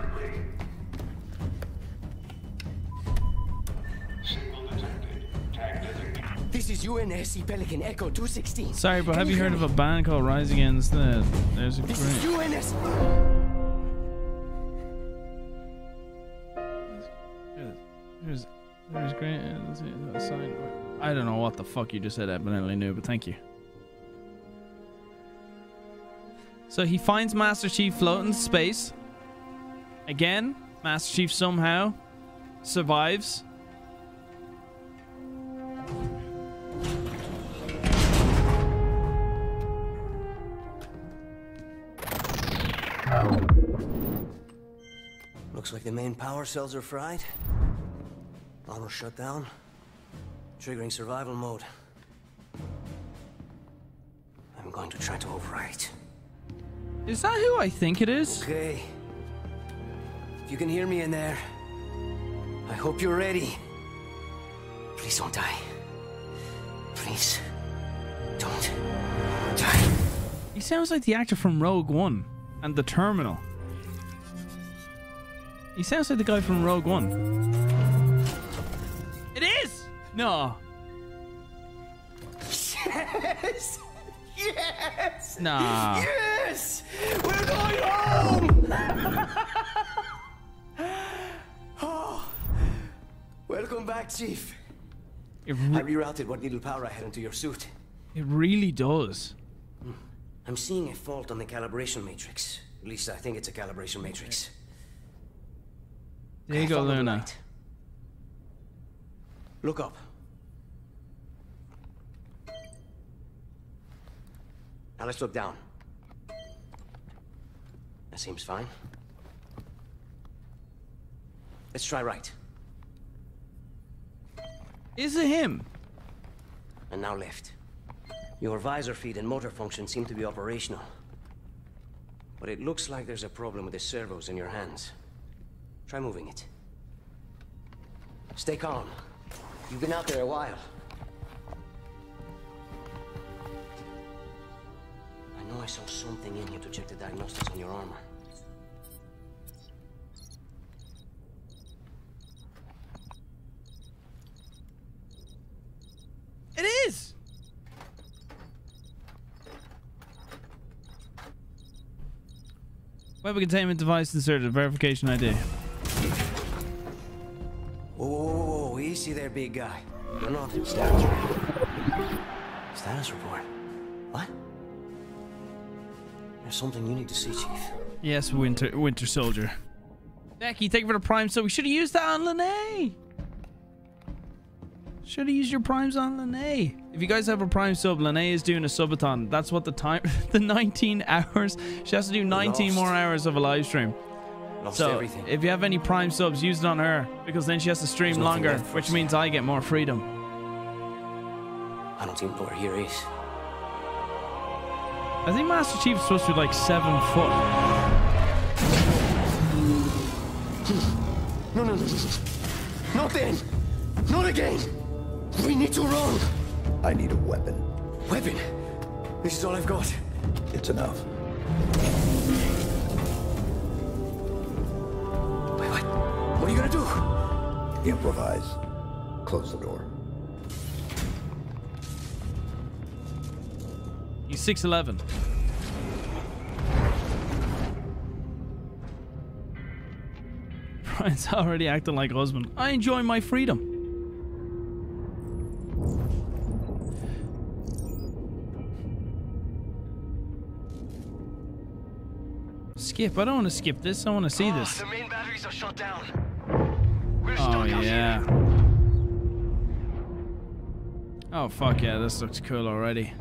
This is UNSC Pelican Echo 216. Sorry, but Can have you hear heard of a band called Rise Against the? There's a This great. is UNSC. There's great. uh, sign. I don't know what the fuck you just said, evidently knew, but thank you. So he finds Master Chief floating in space. Again, Master Chief somehow survives. Looks like the main power cells are fried. Armor shut down. Triggering survival mode. I'm going to try to overwrite. Is that who I think it is? Okay. If you can hear me in there, I hope you're ready. Please don't die. Please. Don't die. He sounds like the actor from Rogue One and The Terminal. He sounds like the guy from Rogue One. It is! No. Yes! Yes! Nah. Yes! We're going home! <laughs> oh. Welcome back, Chief. It, I rerouted what little power I had into your suit. it really does. I'm seeing a fault on the calibration matrix. At least I think it's a calibration matrix. There you go, Luna. light. Look up. Now let's look down. That seems fine. Let's try right. Is it him? And now left. Your visor feed and motor function seem to be operational. But it looks like there's a problem with the servos in your hands. Try moving it. Stay calm. You've been out there a while. I know I saw something in here to check the diagnostics on your armor. It is! Web containment device inserted. Verification ID. Whoa, whoa, whoa, whoa, easy there, big guy. You're not. Status report. Status report? What? There's something you need to see, Chief. Yes, Winter Winter Soldier. Becky, thank you for the prime. So we should have used that on Lene. Should have used your primes on Lene. If you guys have a prime sub, Lene is doing a subathon. That's what the time, <laughs> the 19 hours. She has to do 19 Lost. more hours of a live stream. Lost so everything. if you have any prime subs, use it on her because then she has to stream longer, which means I get more freedom. I don't even know where here is. I think Master Chief is supposed to be like seven foot. No, no, no, no, no. Not then. Not again. We need to run. I need a weapon. Weapon. This is all I've got. It's enough. Wait, what? What are you gonna do? Improvise. Close the door. He's 6'11. Brian's <laughs> already acting like husband. I enjoy my freedom. Skip. I don't want to skip this. I want to see ah, this. The main batteries are shut down. Oh, yeah. Oh, fuck yeah. This looks cool already.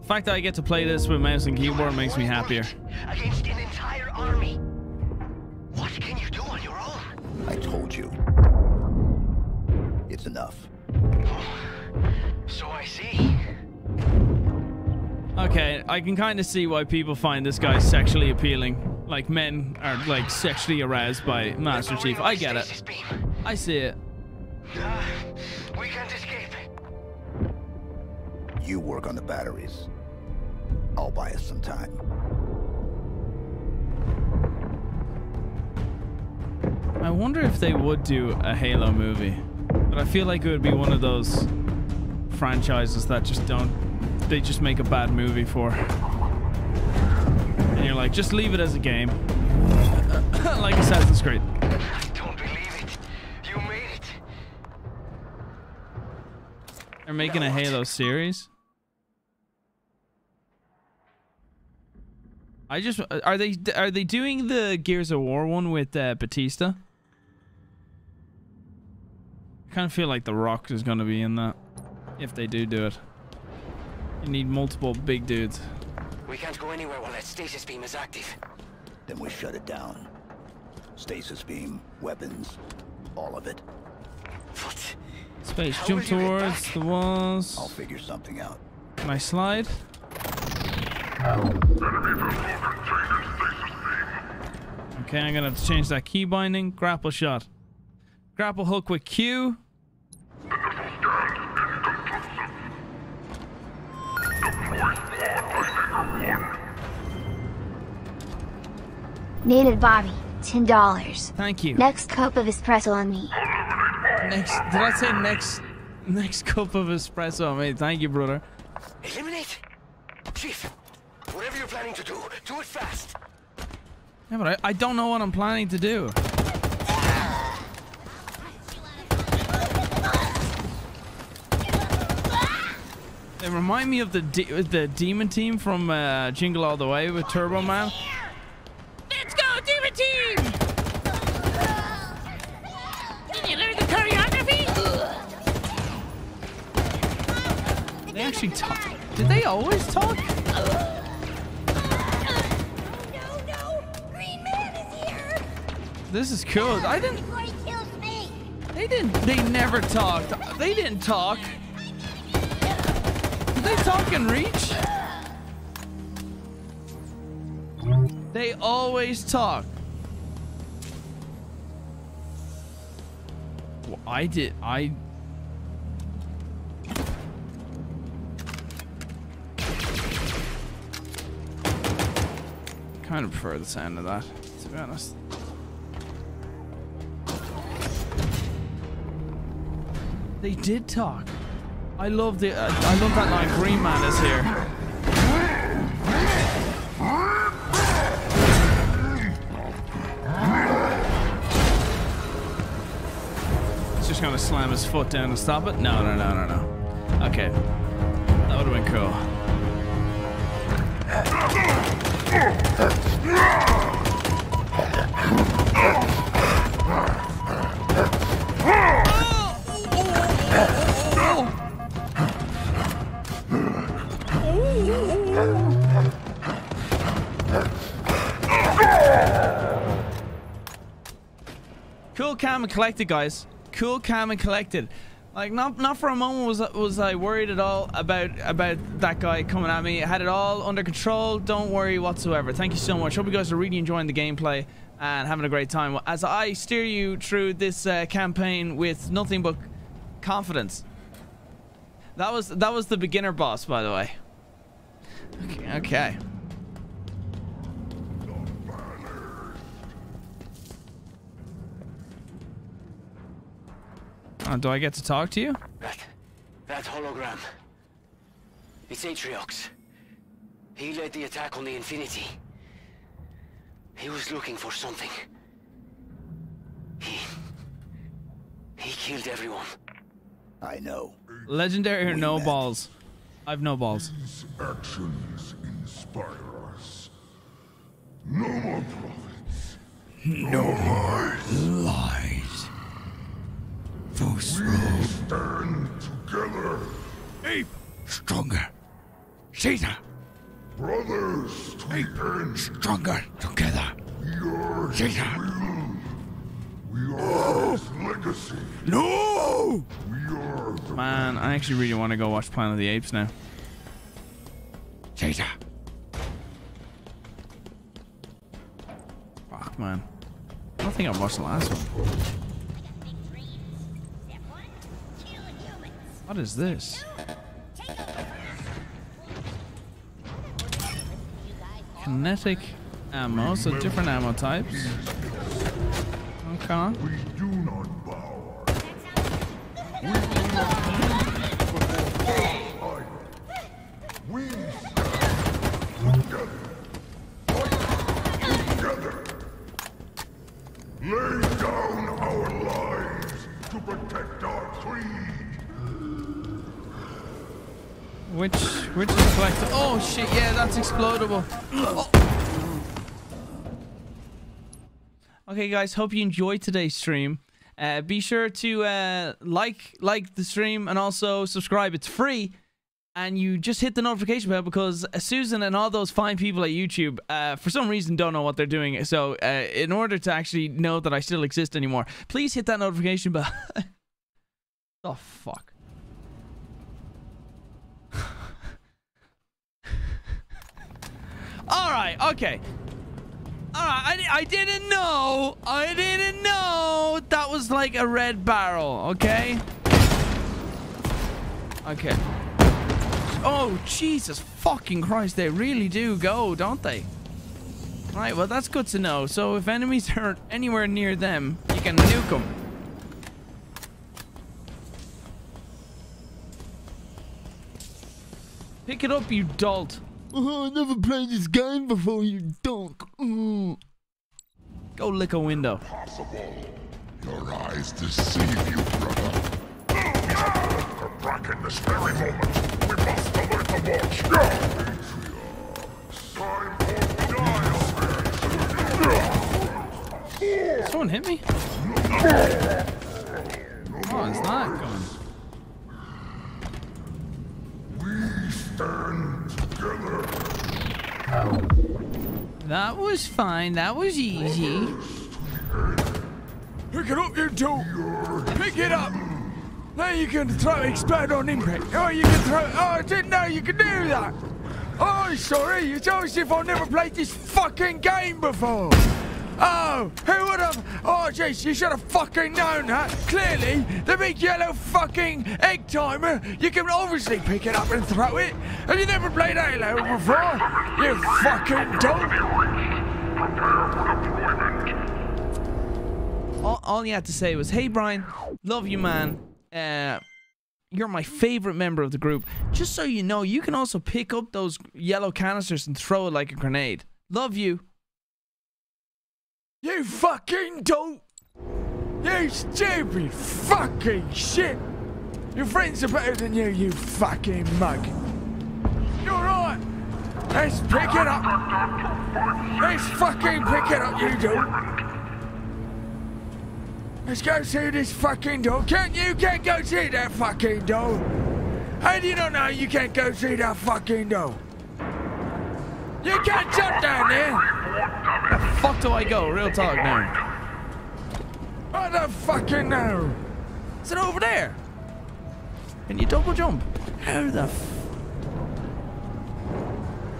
The fact that I get to play this with mouse and keyboard makes me happier. Against an entire army. What can you do on your own? I told you. It's enough. <sighs> So I see. Okay, I can kind of see why people find this guy sexually appealing. Like men are like sexually aroused by Master Chief. I get it. I see it. We can't escape. You work on the batteries. I'll buy us some time. I wonder if they would do a Halo movie. But I feel like it would be one of those franchises that just don't they just make a bad movie for. And you're like, just leave it as a game. <coughs> like Assassin's Creed. I don't believe it. You made it. They're making a Halo series? I just are they are they doing the Gears of War one with uh, Batista? I kind of feel like The Rock is going to be in that if they do do it. You need multiple big dudes. We can't go anywhere while that stasis beam is active. Then we shut it down. Stasis beam, weapons, all of it. What? Space How jump will you get towards the walls. I'll figure something out. Can I slide? Okay, I'm gonna have to change that key binding. Grapple shot. Grapple hook with Q. Native Bobby, ten dollars. Thank you. Next cup of espresso on me. Next, did I say next? Next cup of espresso, on me. Thank you, brother. Eliminate? Chief, whatever you're planning to do, do it fast. Yeah, but I, I don't know what I'm planning to do. They remind me of the de the demon team from uh, Jingle All the Way with Turbo Man. Let's go, Demon Team! Did you learn the choreography? They actually talk. Did they always talk? This is cool. I didn't. They didn't. They never talked. They didn't talk. They talking Reach? They always talk. Well, I did. I. Kind of prefer the sound of that, to be honest. They did talk. I love the. Uh, I love that line. Green Man is here. He's just gonna slam his foot down and stop it. No, no, no, no, no. Okay, that would have been cool. Calm, and collected, guys. Cool, calm, and collected. Like not not for a moment was was I worried at all about about that guy coming at me. I had it all under control. Don't worry whatsoever. Thank you so much. Hope you guys are really enjoying the gameplay and having a great time as I steer you through this uh, campaign with nothing but confidence. That was that was the beginner boss, by the way. Okay. Okay. Uh, do I get to talk to you? That, that hologram. It's Atriox. He led the attack on the Infinity. He was looking for something. He... He killed everyone. I know. Legendary or no balls? I've no balls. These actions inspire us. No more prophets. No more lies. We stand together. Ape, stronger. Caesar, Brothers to stronger together. Yours Caesar. We are his legacy. No! We are the Man, I actually really want to go watch Planet of the Apes now. Caesar. Fuck, man. I don't think I watched the last one. What is this? Kinetic ammo, so different ammo types. Okay. Which which is collectible? Oh shit! Yeah, that's explodable. Oh. Okay, guys. Hope you enjoyed today's stream. Uh, be sure to uh, like like the stream and also subscribe. It's free, and you just hit the notification bell because Susan and all those fine people at YouTube, uh, for some reason, don't know what they're doing. So, uh, in order to actually know that I still exist anymore, please hit that notification bell. <laughs> oh fuck. All right, okay. All right, I, I didn't know. I didn't know that was like a red barrel, okay? Okay. Oh, Jesus fucking Christ. They really do go, don't they? All right, well, that's good to know. So if enemies <laughs> are anywhere near them, you can nuke them. Pick it up, you dolt. Oh, I never played this game before, you donk. Mm. Go lick a window. Possible. Your eyes deceive you, brother. They're back in this very moment. We must alert the watch. Time for Someone hit me? Oh, it's not going. That was fine. That was easy. Pick it up, you two! Pick it up! Now you can throw explode on impact. Oh, you can throw. Oh, I didn't know you could do that. Oh, sorry. It's always if I've never played this fucking game before. Oh, who would have? Oh, jeez, you should have fucking known that. Clearly, the big yellow fucking egg timer, you can obviously pick it up and throw it. Have you never played Halo before? You fucking dope. All, all you had to say was, "Hey, Brian, love you, man. Uh, you're my favorite member of the group. Just so you know, you can also pick up those yellow canisters and throw it like a grenade. Love you." You fucking dope! You stupid fucking shit! Your friends are better than you, you fucking mug! You're right! Let's pick it up! Let's fucking pick it up, you do! Let's go see this fucking door. Can't you can't go see that fucking door? How do you not know you can't go see that fucking door? You can't jump down there! The fuck do I go? Real talk now. I don't fucking know. Is it over there? Can you double jump? How the f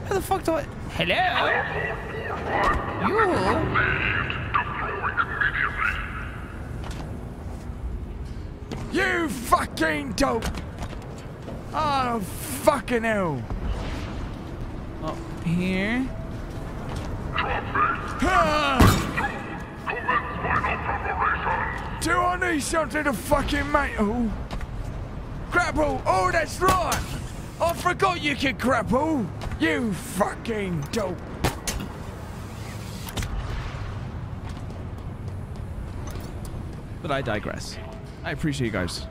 How the fuck do I Hello? You You fucking dope! Oh fucking hell! Up here. Do I need something to fucking make? Oh, grapple! Oh, that's right. I forgot you can grapple. You fucking dope. But I digress. I appreciate you guys.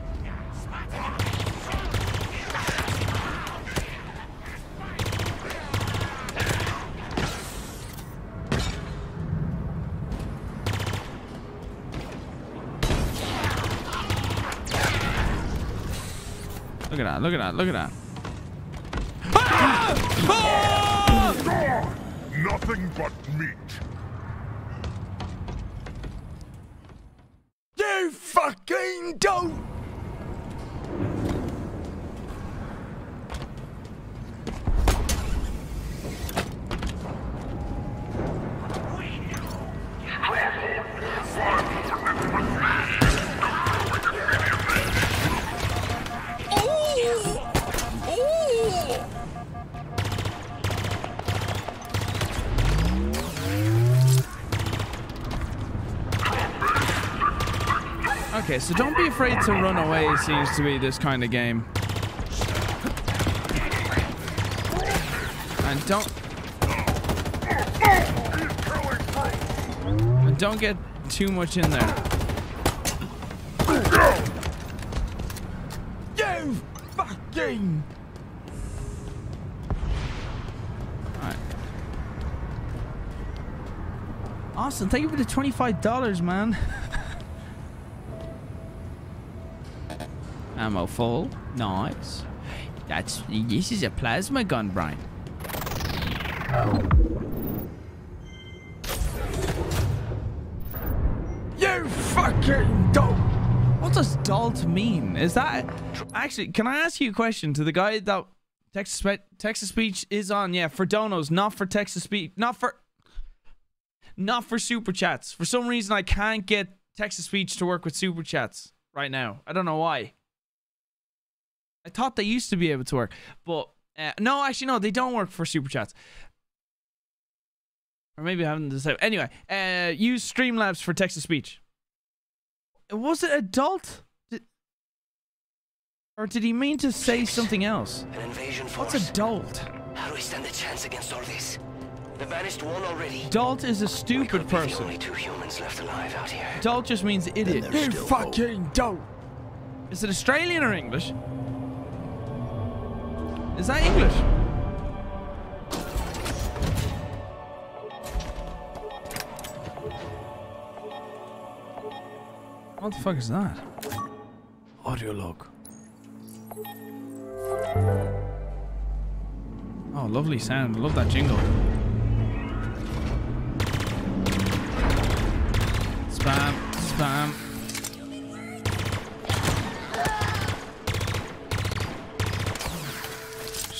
Look at that, look at that, look at that. Nothing but meat. You fucking dope! Okay, so don't be afraid to run away seems to be this kind of game. And don't... And don't get too much in there. You fucking... Alright. Thank you for the $25, man. <laughs> Ammo full. Nice. That's this is a plasma gun, Brian. You fucking dope. What does Dalt mean? Is that actually? Can I ask you a question to the guy that Texas text to speech is on? Yeah, for donos, not for text to speech, not for not for super chats. For some reason, I can't get text to speech to work with super chats right now. I don't know why. I thought they used to be able to work, but uh, no, actually, no, they don't work for super chats. Or maybe I haven't decided. Anyway, uh, use Streamlabs for text to speech. Was it adult? Did, or did he mean to say something else? An invasion force. What's adult? How do we stand a chance against all this? The banished won already. Adult is a stupid person. Only two humans left alive out here. Adult just means idiot. You fucking dope. Is it Australian or English? Is that English? What the fuck is that? Audio log. Oh, lovely sound. Love that jingle. Spam, spam.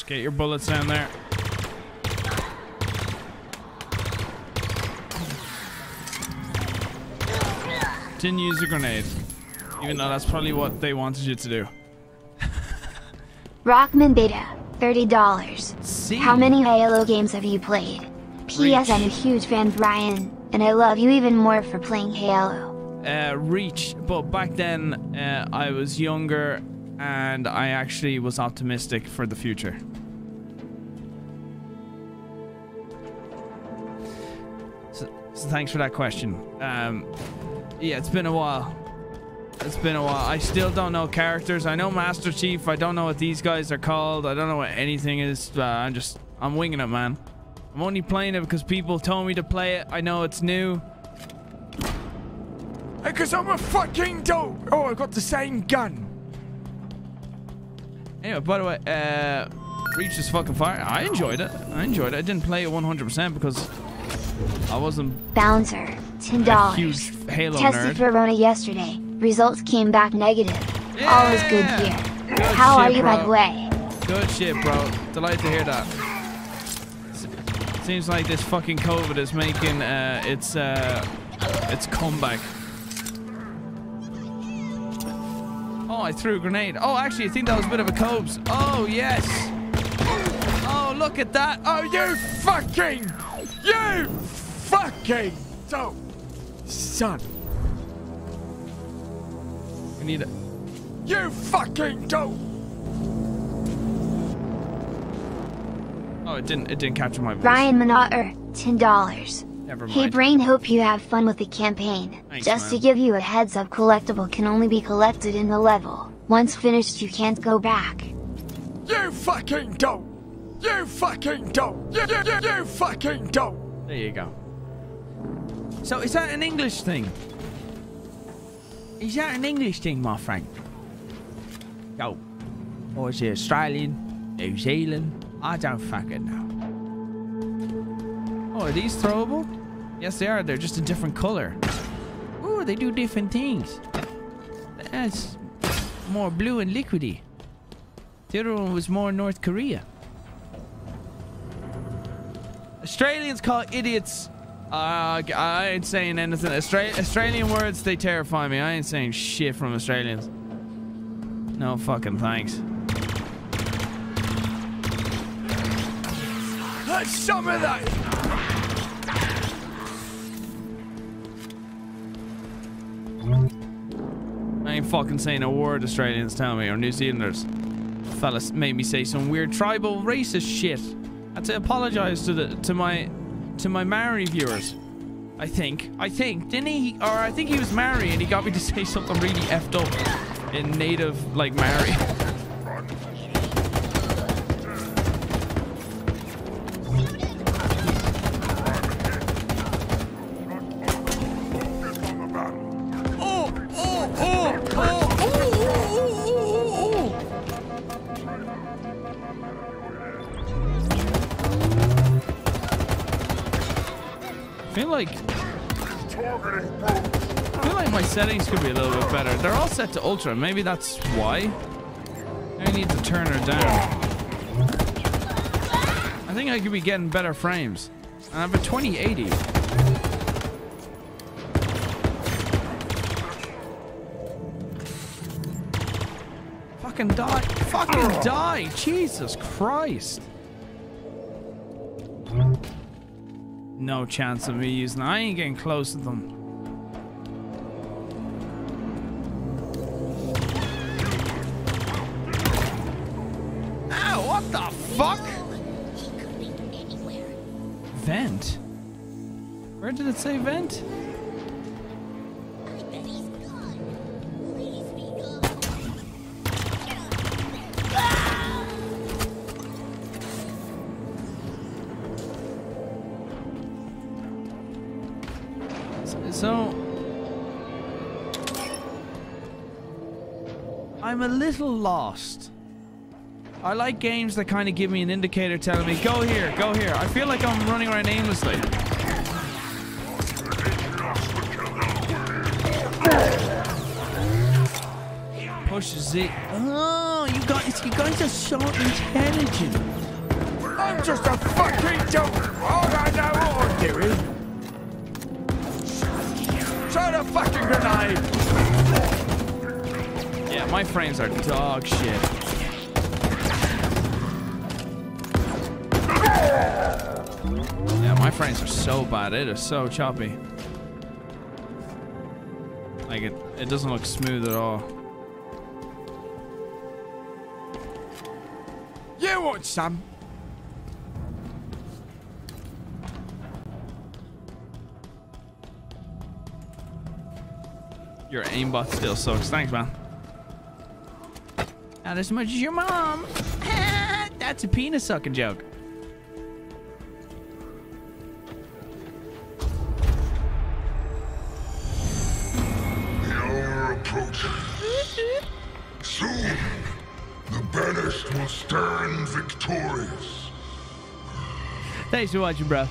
Get your bullets down there. Didn't use a grenade. Even though that's probably what they wanted you to do. <laughs> Rockman Beta, $30. How many Halo games have you played? P.S. I'm a huge fan, Brian, and I love you even more for playing Halo. Uh, Reach, but back then uh, I was younger and I actually was optimistic for the future. So, thanks for that question. Um, yeah, it's been a while. It's been a while. I still don't know characters. I know Master Chief. I don't know what these guys are called. I don't know what anything is. Uh, I'm just, I'm winging it, man. I'm only playing it because people told me to play it. I know it's new. Because I'm a fucking dope. Oh, I got the same gun. Anyway, by the way, uh, Reach is fucking fire. I enjoyed it. I enjoyed it. I didn't play it 100% because I wasn't Bouncer, $10. huge Halo Tested nerd. for Rona yesterday. Results came back negative. All is good here. Good How are shit, you, by the way? Good shit, bro. Delighted to hear that. Seems like this fucking COVID is making uh, its uh, its comeback. Oh, I threw a grenade. Oh, actually, I think that was a bit of a cobes. Oh, yes. Oh, look at that. Oh, you fucking, you fucking dope, son. We need it. You fucking dope. Oh, it didn't. It didn't capture my voice. Ryan Manater, $10. Never Hey. Brain, hope you have fun with the campaign. Thanks, Just man. to give you a heads up, collectible can only be collected in the level. Once finished, you can't go back. You fucking dope. You fucking dope. You, you, you, you fucking dope. There you go. So is that an English thing? Is that an English thing, my friend? Go. Or is it Australian? New Zealand? I don't fucking know. Oh, are these throwable? Yes, they are. They're just a different color. Ooh, they do different things. That's more blue and liquidy. The other one was more North Korea. Australians call idiots. Uh, I ain't saying anything. Austra- Australian words, they terrify me. I ain't saying shit from Australians. No fucking thanks. Let's some of that. I ain't fucking saying a word Australians tell me or New Zealanders. Fellas made me say some weird tribal racist shit. Had to apologize to the to my to my Maori viewers. I think. I think. Didn't he or I think he was Maori and he got me to <laughs> say something really effed up in native like Maori. <laughs> better. They're all set to ultra. Maybe that's why. I need to turn her down. I think I could be getting better frames. I have a 2080. Fucking die. Fucking die. Jesus Christ. No chance of me using I ain't getting close to them. Where did it say vent? So, I'm a little lost. I like games that kind of give me an indicator telling me, go here, go here. I feel like I'm running around aimlessly. Push Z. Oh, you guys, you guys are so intelligent. I'm just a fucking joke. All I know what I'm doing. Throw the fucking grenade. Yeah, my frames are dog shit. Yeah, my frames are so bad. It is so choppy. Like it, it doesn't look smooth at all. Some? Your aimbot still sucks. Thanks, man. Not as much as your mom. <laughs> That's a penis sucking joke. Thanks for watching, bro.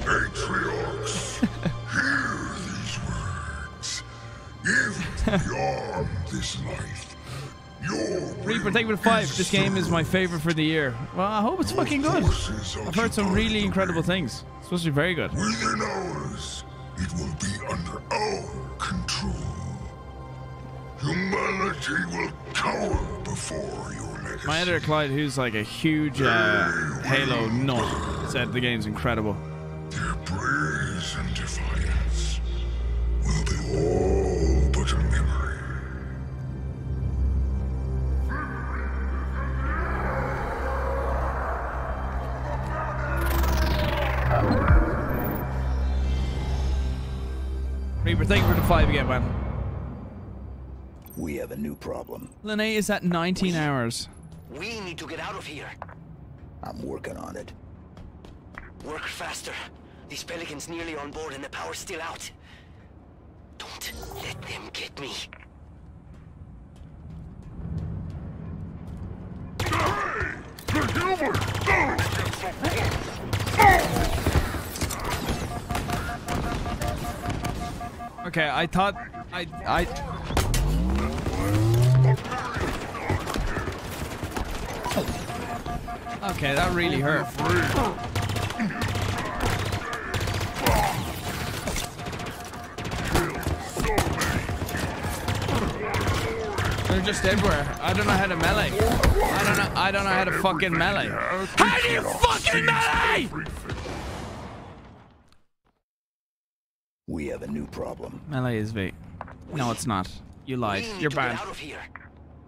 Patriarchs, hear these words. If <laughs> beyond this life, your Reaper, thank you for the five. This game is my favorite for the year. Well, I hope it's fucking good. I've heard some really incredible things. It's supposed to be very good. within hours, it will be under our control. Humanity will cower before your. My editor Clyde, who's like a huge uh, Halo nut, said the game's incredible. Their praise and defiance will be all but a memory. Reaper, thank you for the five again, man. We have a new problem. Lene is at 19 hours. We need to get out of here. I'm working on it. Work faster. These pelicans nearly on board and the power's still out. Don't let them get me. Okay, I thought I I Okay, that really hurt. They're just everywhere. I don't know how to melee. I don't know. I don't know how to fucking melee. How do you fucking melee? We have a new problem. Melee is V. No, it's not. You lied. Mm. You're to banned. out of here.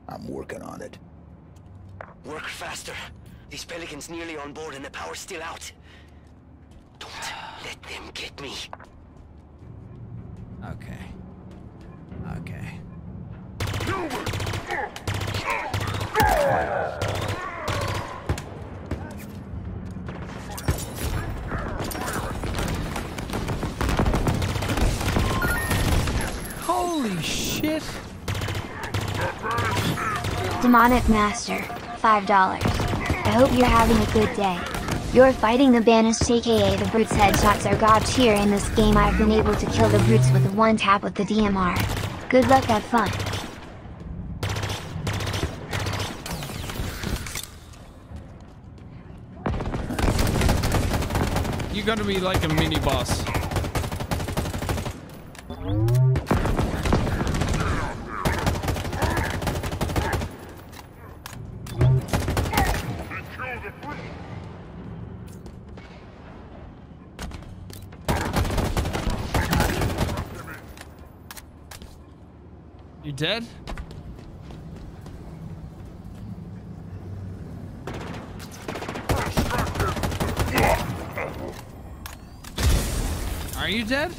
I'm working on it. Work faster. These pelicans nearly on board and the power's still out. Don't let them get me. Okay. Okay. Holy shit. Demonic Master, $5. I hope you're having a good day. You're fighting the Banished aka the Brutes headshots are god tier in this game I've been able to kill the Brutes with one tap with the DMR. Good luck have fun. You're gonna be like a mini boss. Dead? Are you dead?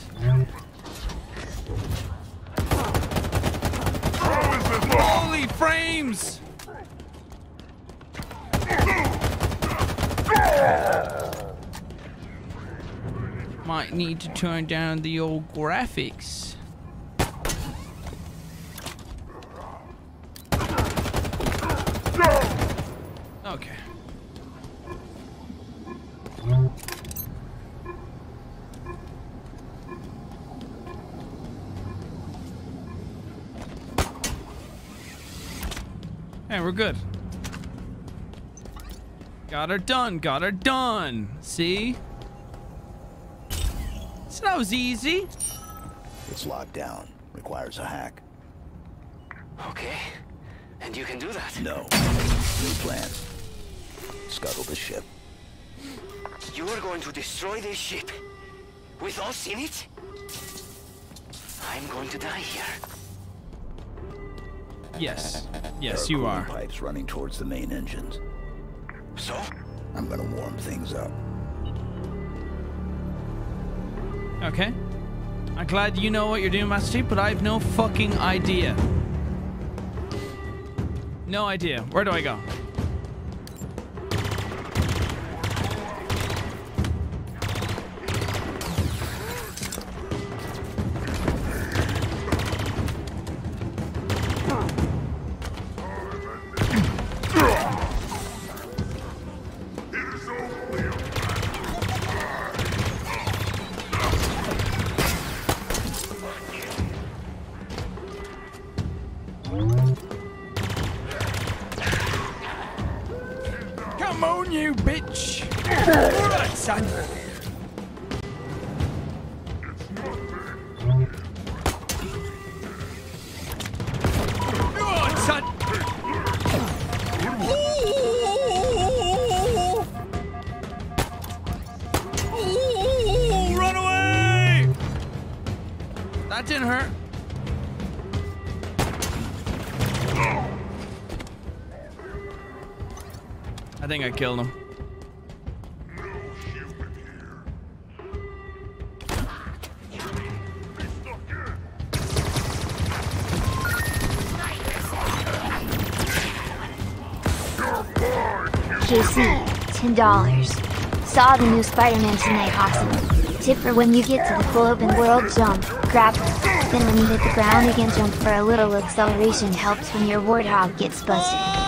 Holy frames! Might need to turn down the old graphics. Okay. Hey, we're good. Got her done, got her done. See? So that was easy. It's locked down. Requires a hack. Okay. And you can do that? No. New plan. Scuttle the ship. You are going to destroy this ship? With us in it? I'm going to die here. Yes. Yes, There you are. Pipes running towards the main engines. So? I'm gonna warm things up. Okay. I'm glad you know what you're doing, Master Chief, but I have no fucking idea. No idea. Where do I go? Killed him. JC, $10. Saw the new Spider-Man tonight, awesome. Tip for when you get to the full open world jump, grab. Then when you hit the ground again jump for a little acceleration helps when your warthog gets busted.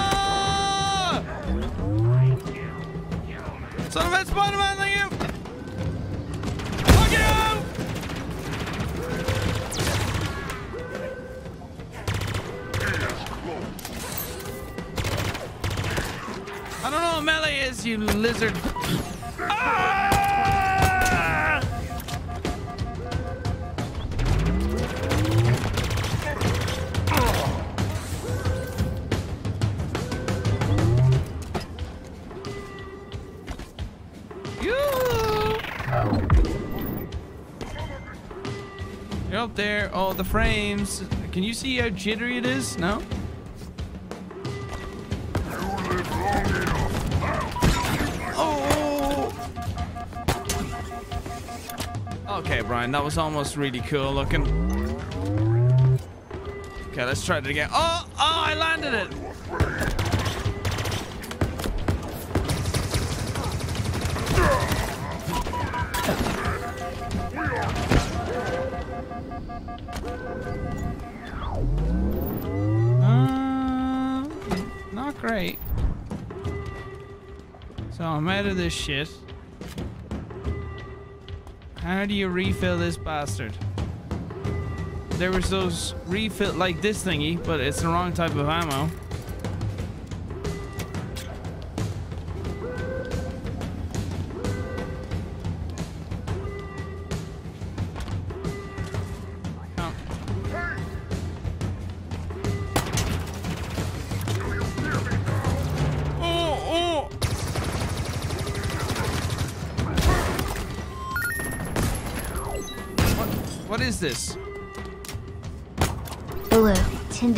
Frames. Can you see how jittery it is? No? Oh! Okay, Brian, that was almost really cool looking. Okay, let's try it again. Oh! Oh, I landed it! Of this shit. How do you refill this bastard? There was those refill like this thingy, but it's the wrong type of ammo.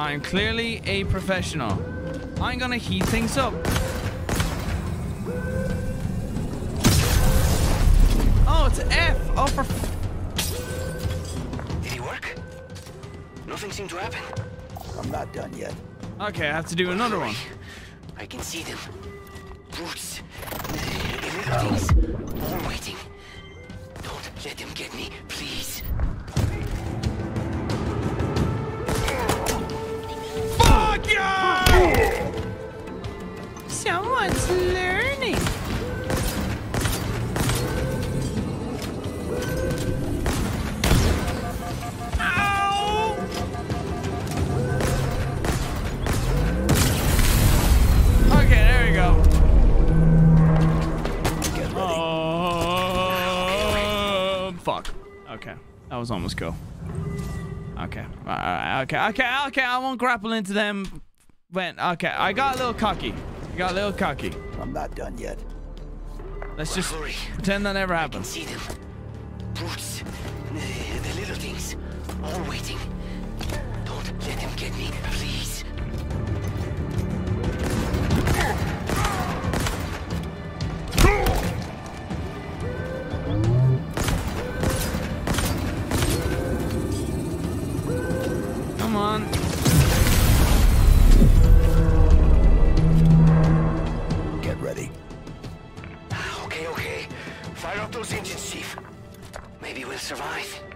I'm clearly a professional. I'm gonna heat things up. Oh, it's F. Oh, for. Did he work? Nothing seemed to happen. I'm not done yet. Okay, I have to do another one. I can see them. Brutes. The things. Was almost go. Okay, alright, okay, okay, okay. I won't grapple into them. When okay, I got a little cocky. I got a little cocky. I'm not done yet. Let's just pretend that never happened. See them. Brutes. The, the little things. All waiting. Don't let them get me, please. Survive.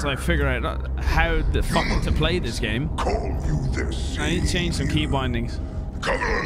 As I figure out how the fuck to play this game. Call you this. I need to change some key bindings. Covenant,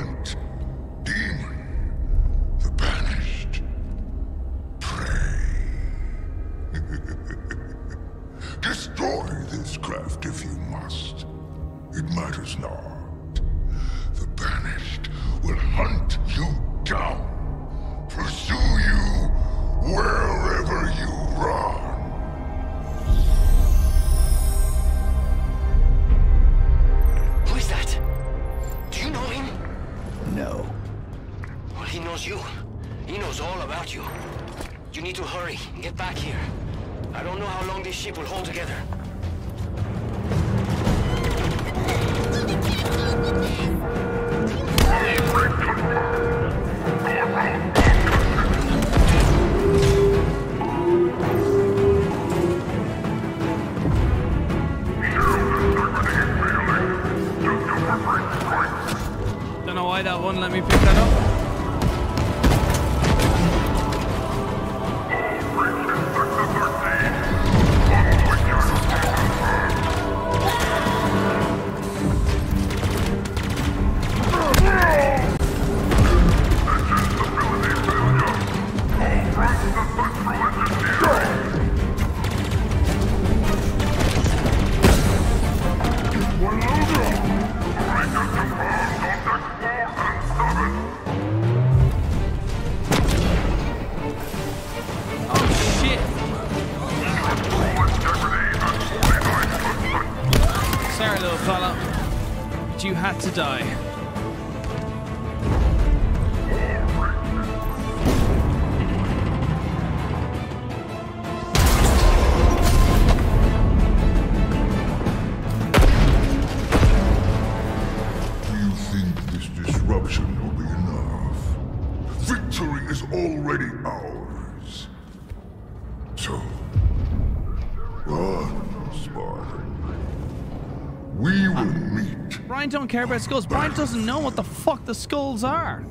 don't care about skulls. Brian doesn't know what the fuck the skulls are.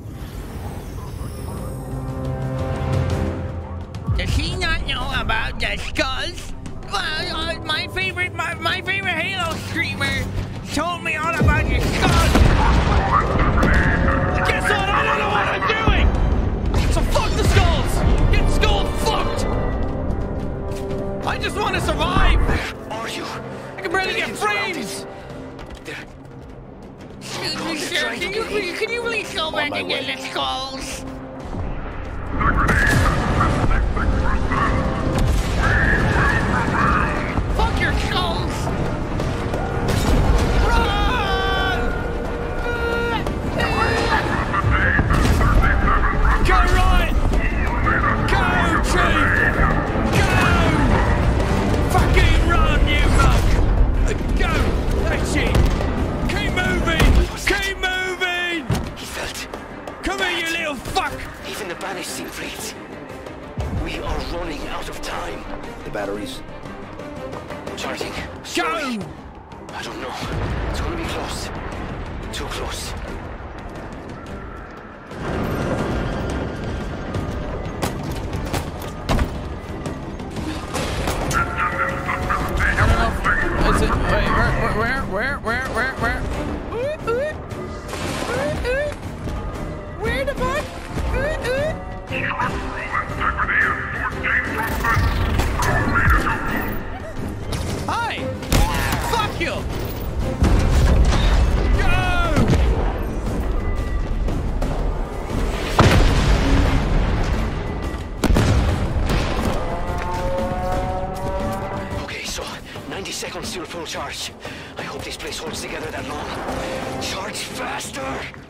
Little fuck! Even the banished seem freed. We are running out of time. The batteries? Charging. Slowly. I don't know. It's gonna be close. Too close. Is it? Wait, where, where, where, where, where, where? Charge. I hope this place holds together that long. Charge faster!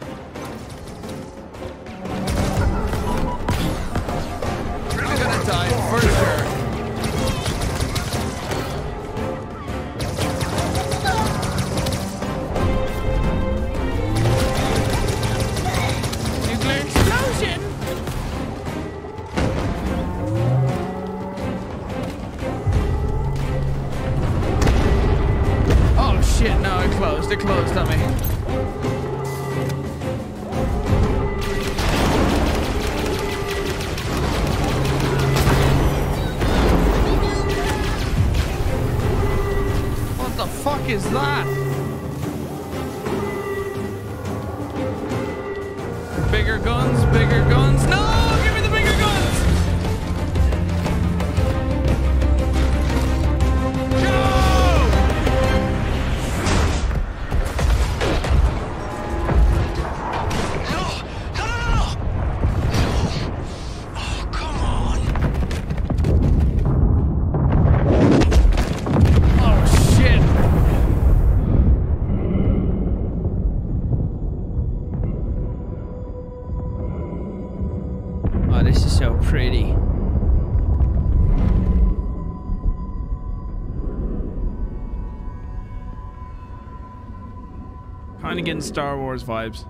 Getting Star Wars vibes.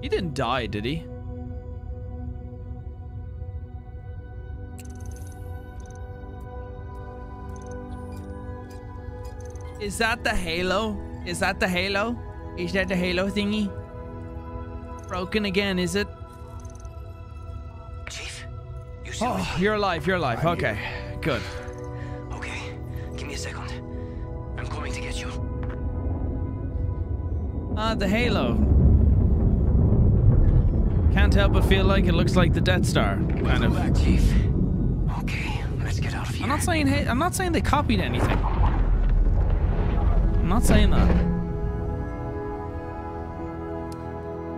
He didn't die, did he? Is that the Halo? Is that the Halo? Is that the Halo thingy? Broken again, is it? You're alive, you're alive. Okay, good. Okay, give me a second. I'm coming to get you. Ah, the Halo. Can't help but feel like it looks like the Death Star, kind of. Back, Chief. Okay, let's get out of here. I'm not saying I'm not saying they copied anything. I'm not saying that.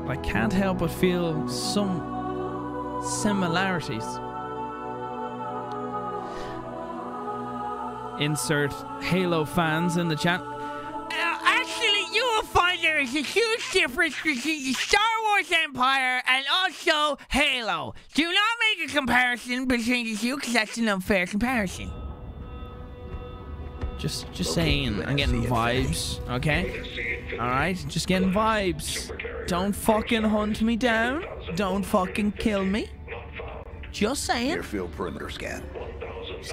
But I can't help but feel some similarities. Insert Halo fans in the chat. Uh, actually, you will find there is a huge difference between the Star Wars Empire and also Halo. Do not make a comparison between the two because that's an unfair comparison. Just, just saying. I'm getting vibes. Okay. All right. Just getting vibes. Don't fucking hunt me down. Don't fucking kill me. Just saying. Airfield perimeter scan.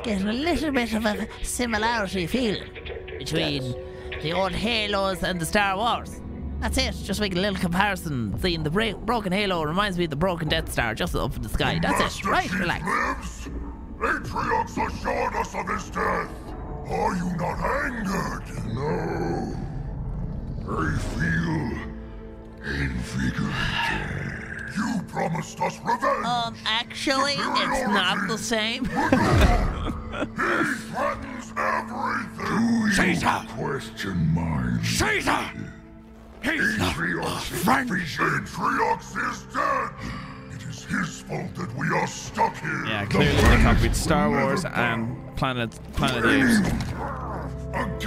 Getting a little bit of a similarity feeling between the old Halos and the Star Wars. That's it. Just make a little comparison. Seeing the broken Halo reminds me of the broken Death Star just up in the sky. That's it. Right, relax. Atriox assured us of his death. Are you not angered? No. I feel invigorated. You promised us revenge. Um, actually, it's not the same. he threatens everything. Do Caesar! question mine? Caesar! He's not Atriox is dead. It is his fault that we are stuck here. Yeah, The clearly they Venice copied Star Wars never and Planet Planet of the Apes.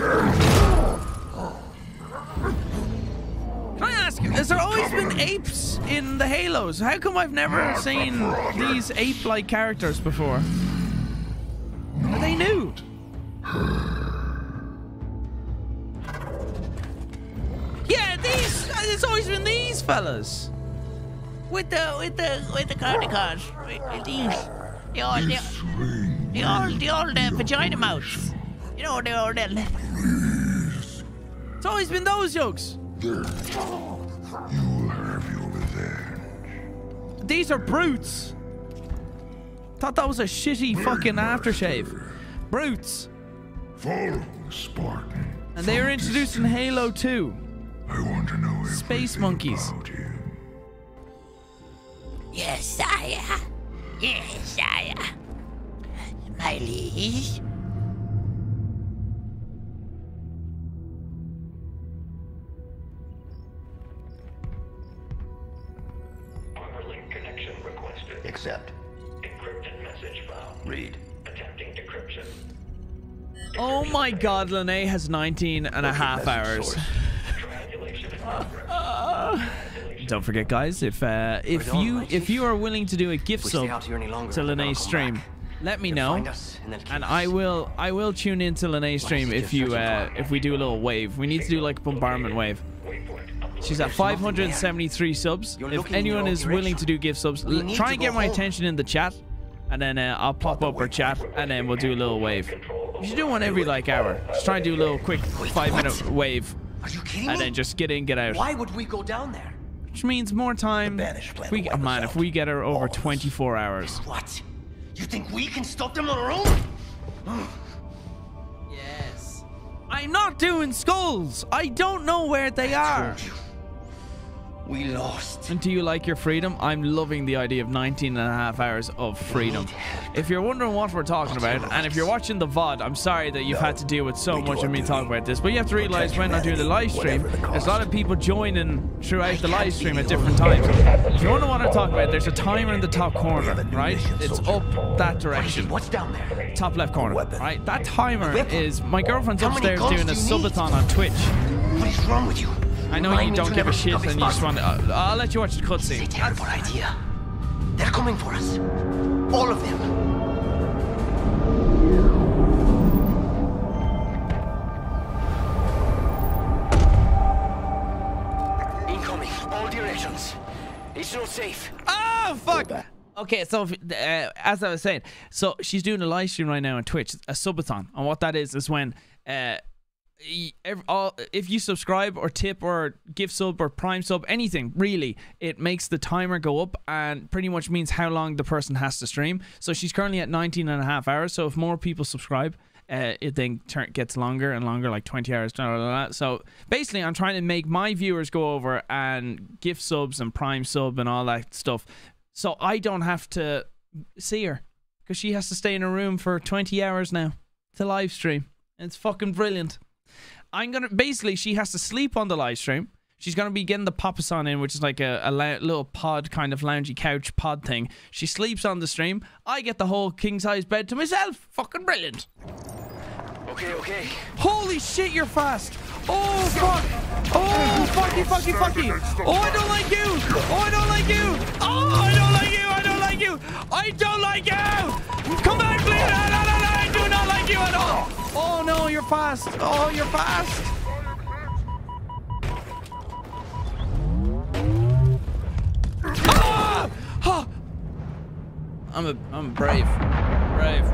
Can I ask you, has there always been apes in the Halos? How come I've never seen these ape-like characters before? Are they new? Yeah, these. It's always been these fellas. With the with the with the carnicars. With, with these. The old the, the old the old uh, vagina mouths. You know the old uh, It's always been those jokes. You will have your revenge. These are brutes. Thought that was a shitty fucking aftershave. Brutes. Follow Spartan. And they were introduced in Halo 2. I want to know Space monkeys. Yes, sire. Yes, sire. My liege. Accept. Encrypted message found. Read. Attempting decryption. Oh my god, Lene has 19 and a half hours. <laughs> Don't forget, guys, if uh, if you if you are willing to do a gift If we stay sub out here any longer, to they're Lene's stream, back. let me They'll know, and and. I will I will tune into Lene's stream if you uh, if we do a little wave. We need to do like a bombardment wave. She's at 573 subs. If anyone is willing to do gift subs, We l- need try and get my attention in the chat, and then uh, I'll pop up her chat, and then we'll do a little wave. You should do one every like hour. Just try and do a little quick five minute wave, Are you kidding and then just get in, get out. Why would we go down there? Which means more time. We, oh man, if we get her over 24 hours. What? You think we can stop them on our own? Yes. I'm not doing skulls. I don't know where they are. We lost. And do you like your freedom? I'm loving the idea of 19 and a half hours of freedom. If you're wondering what we're talking about, and if you're watching the VOD, I'm sorry that you've had to deal with so much of me talking about this, but you have to realize when I'm doing the live stream, there's a lot of people joining throughout the live stream at different times. If you wonder what I'm talking about, there's a timer in the top corner, right? It's up that direction. What's down there? Top left corner, right? That timer is my girlfriend's upstairs doing a do subathon on Twitch. What is wrong with you? I know you don't give a shit and you just want to. Uh, I'll let you watch the It's a cutscene. terrible idea. They're coming for us. All of them. Incoming. All directions. It's not safe. Oh fuck! Okay, so if, uh, as I was saying, so she's doing a live stream right now on Twitch, a subathon, and what that is is when uh, all, if you subscribe or tip or give sub or prime sub anything really it makes the timer go up and pretty much means how long the person has to stream. So she's currently at 19 and a half hours. So if more people subscribe uh, it then turn, gets longer and longer like 20 hours blah, blah, blah. so basically i'm trying to make my viewers go over and gift subs and prime sub and all that stuff so i don't have to see her because she has to stay in her room for 20 hours now to live stream. It's fucking brilliant I'm gonna basically she has to sleep on the live stream. She's gonna be getting the Papasan in, which is like a, a little pod kind of loungy couch pod thing. She sleeps on the stream. I get the whole king size bed to myself. Fucking brilliant. Okay, okay. Holy shit, you're fast. Oh, fuck. Oh, fucky, fucky, fucky. Oh, I don't like you. Oh, I don't like you. Oh, I don't like you. I don't like you. I don't like you. Come back, please. No, no, no, like you at all. Oh, no, you're fast. Oh, you're fast. Ah! I'm a, I'm brave. Brave.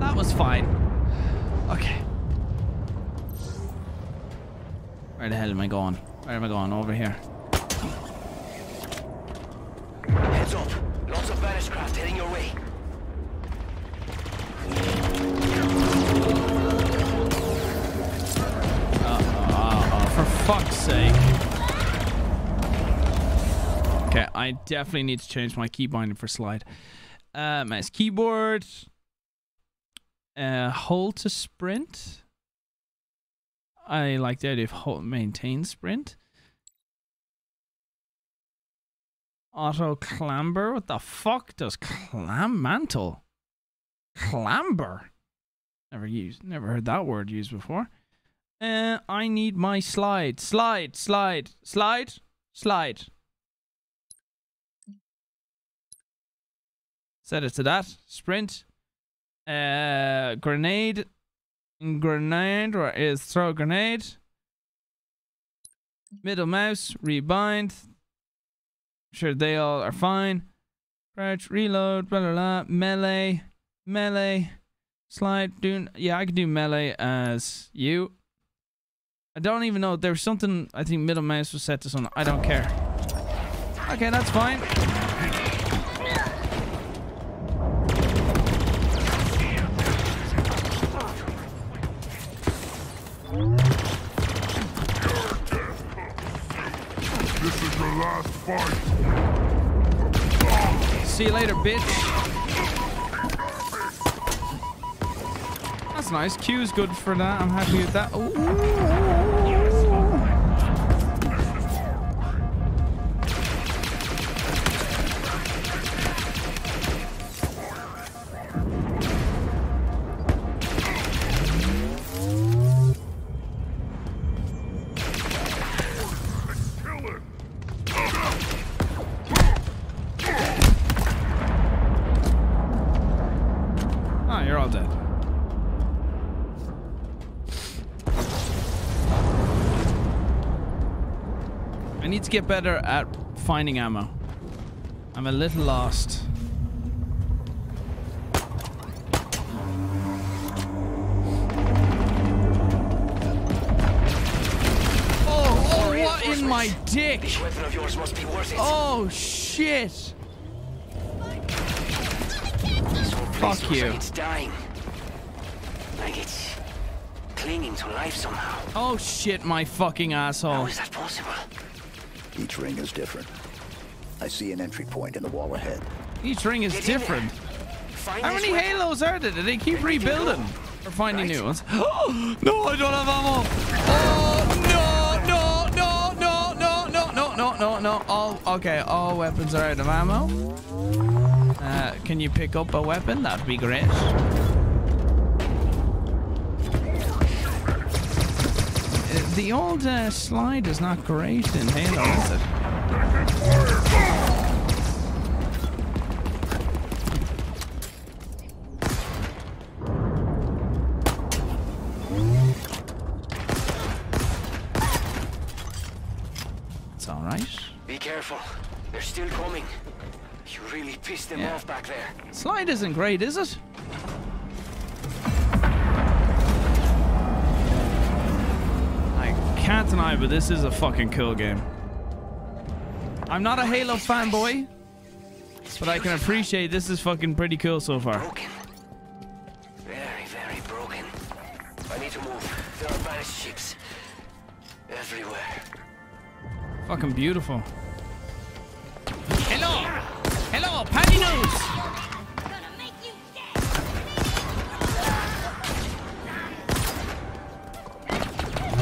That was fine. Okay. Where the hell am I going? Where am I going? Over here. Heads up. Lots of banished craft heading your way. For fuck's sake. Okay, I definitely need to change my key binding for slide. Uh, mouse keyboard. Uh, hold to sprint. I like the idea of hold, maintain sprint. Auto clamber. What the fuck does clam mantle? Clamber. Never used. Never heard that word used before. Uh, I need my slide. Slide. Slide. Slide. Slide. Set it to that. Sprint. Uh, grenade. Grenade or is throw grenade. Middle mouse. Rebind. Sure, they all are fine. Crouch. Reload. Blah blah blah. Melee. Melee. Slide. Do yeah, I could do melee as you. I don't even know. There's something. I think middle mouse was set to something. I don't care. Okay, that's fine. See you later, bitch. That's nice. Q's good for that. I'm happy with that. Ooh. Get better at finding ammo. I'm a little lost. Oh, oh, what in my dick? This weapon of yours must be worth it. Oh, shit. Fuck you. Like it's dying. Like it's clinging to life somehow. Oh, shit, my fucking asshole. How is that possible? Each ring is different. I see an entry point in the wall ahead. Each ring is Get different. How many weapon. halos are there? Do they keep rebuilding? Or finding new ones? Oh, <gasps> no, I don't have ammo. Oh, no, no, no, no, no, no, no, no, no. All, okay, all weapons are out of ammo. Uh, can you pick up a weapon? That'd be great. The old uh, slide is not great in Halo, is it? It's all right. Be careful. They're still coming. You really pissed them Yeah. off back there. Slide isn't great, is it? I can't deny, but this is a fucking cool game. I'm not a Halo fanboy, but I can appreciate this is fucking pretty cool so far. Very, very broken. I need to move. There are banished ships. Everywhere. Fucking beautiful. Hello! Hello, Patty Nose!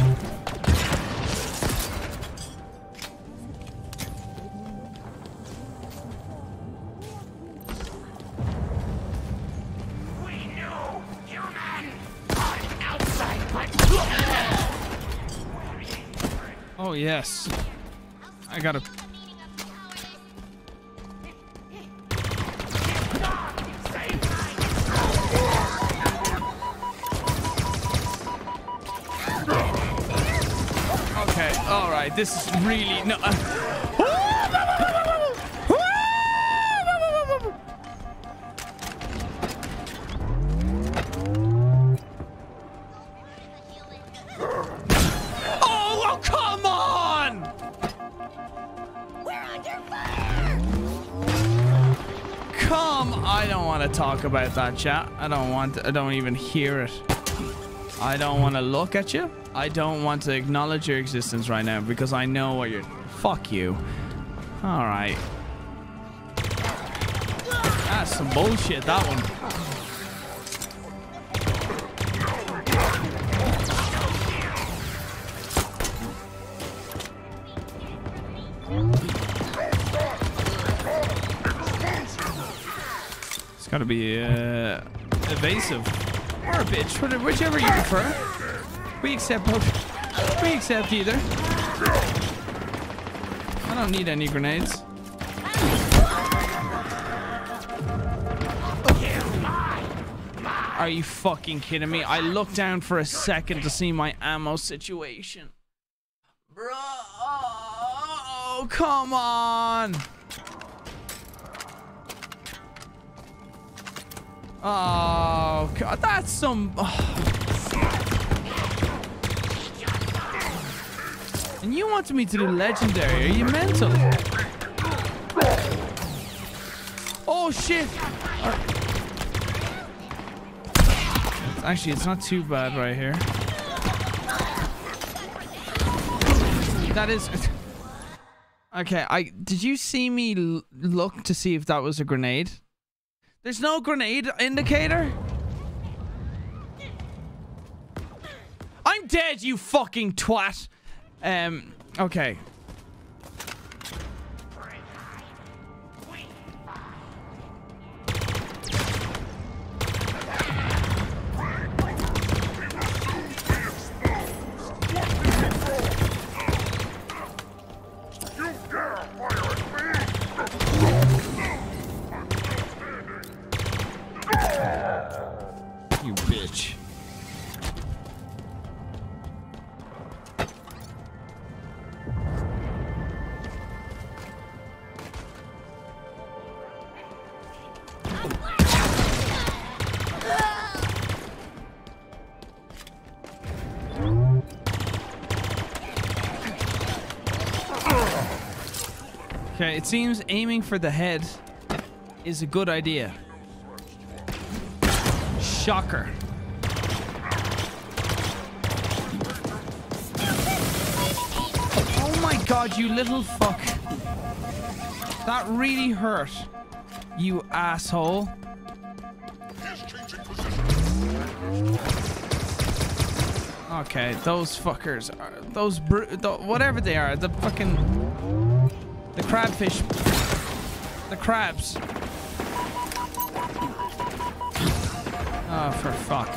Oh, yes. I gotta... Okay, alright, this is really... No, uh, about that chat. I don't want, I don't even hear it. I don't want to look at you. I don't want to acknowledge your existence right now because I know what you're. Fuck you. All right. That's some bullshit. That one. It's got to be uh, evasive or a bitch, whichever you prefer. We accept both. We accept either. I don't need any grenades. Are you fucking kidding me? I looked down for a second to see my ammo situation. Bro, oh, come on. Oh, God, that's some. Oh. And you wanted me to do legendary? Are you mental? Oh shit! Actually, it's not too bad right here. That is. <laughs> Okay, I did you see me look to see if that was a grenade? There's no grenade indicator. I'm dead, you fucking twat. Um, okay. It seems aiming for the head is a good idea. Shocker. Oh my god, you little fuck. That really hurt. You asshole. Okay, those fuckers are those bru- th- whatever they are, the fucking the crabfish, the crabs. Oh, for fuck.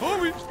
Homie!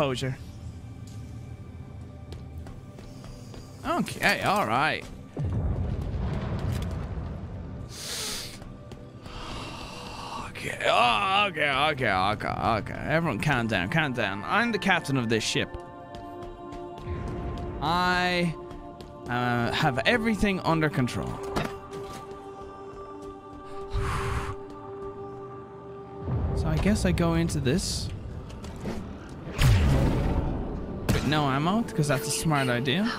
Composure. Okay, all right. Okay, oh, okay, okay, okay, okay. Everyone calm down, calm down. I'm the captain of this ship. I uh, have everything under control. <sighs> So I guess I go into this no ammo because that's a smart idea.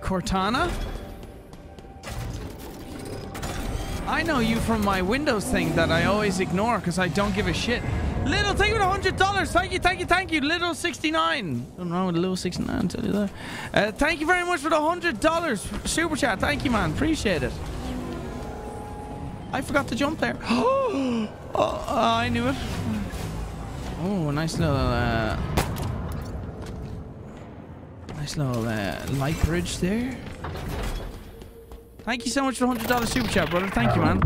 Cortana? I know you from my Windows thing that I always ignore because I don't give a shit. Little, thank you for hundred dollars. Thank you, thank you, thank you. Little sixty nine. Nothing wrong with little sixty nine. Tell you that. Uh, thank you very much for the hundred dollars super chat. Thank you, man. Appreciate it. I forgot to jump there. <gasps> oh, I knew it. Oh, nice little, uh, nice little uh, light bridge there. Thank you so much for the hundred dollars super chat, brother. Thank you, man.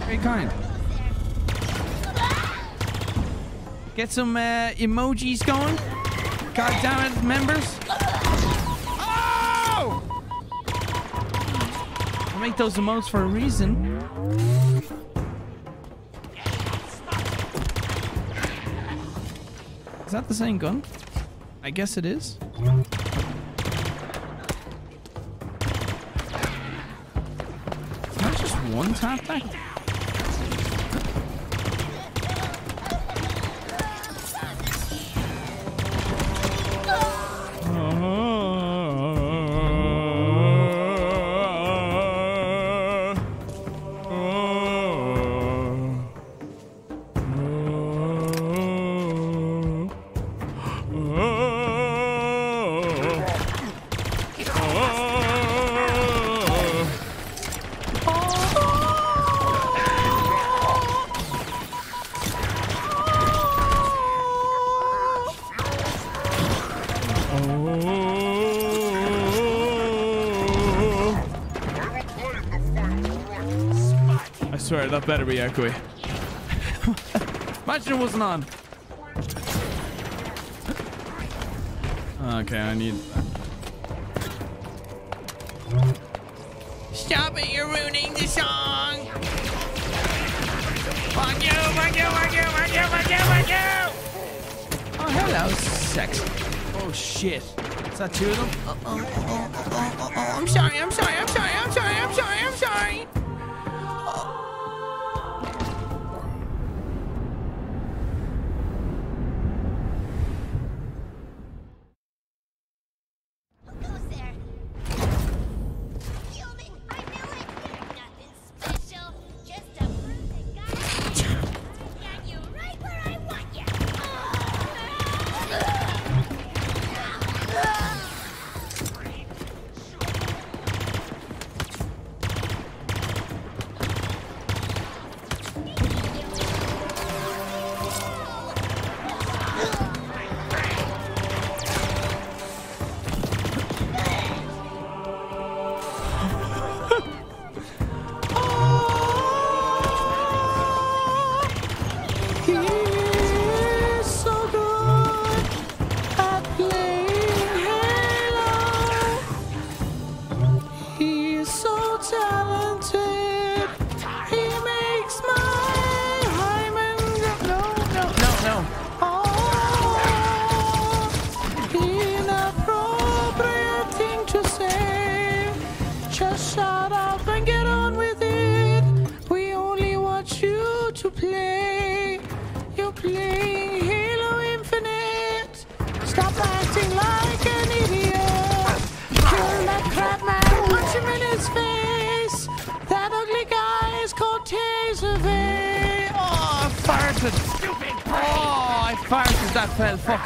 Very kind. Get some uh, emojis going. God damn it, members. Make those emotes for a reason. Is that the same gun? I guess it is. Can I just one tap that? That better be echoey. Imagine it wasn't on. Okay, I need. Stop it! You're ruining the song. Fuck you! Fuck you! Fuck you! Fuck you! Fuck you! Fuck you! Oh, hello, sexy. Oh shit! Is that two of them? Oh, oh, oh, oh, oh, oh, I'm sorry. I'm sorry. I'm sorry. I'm sorry. I'm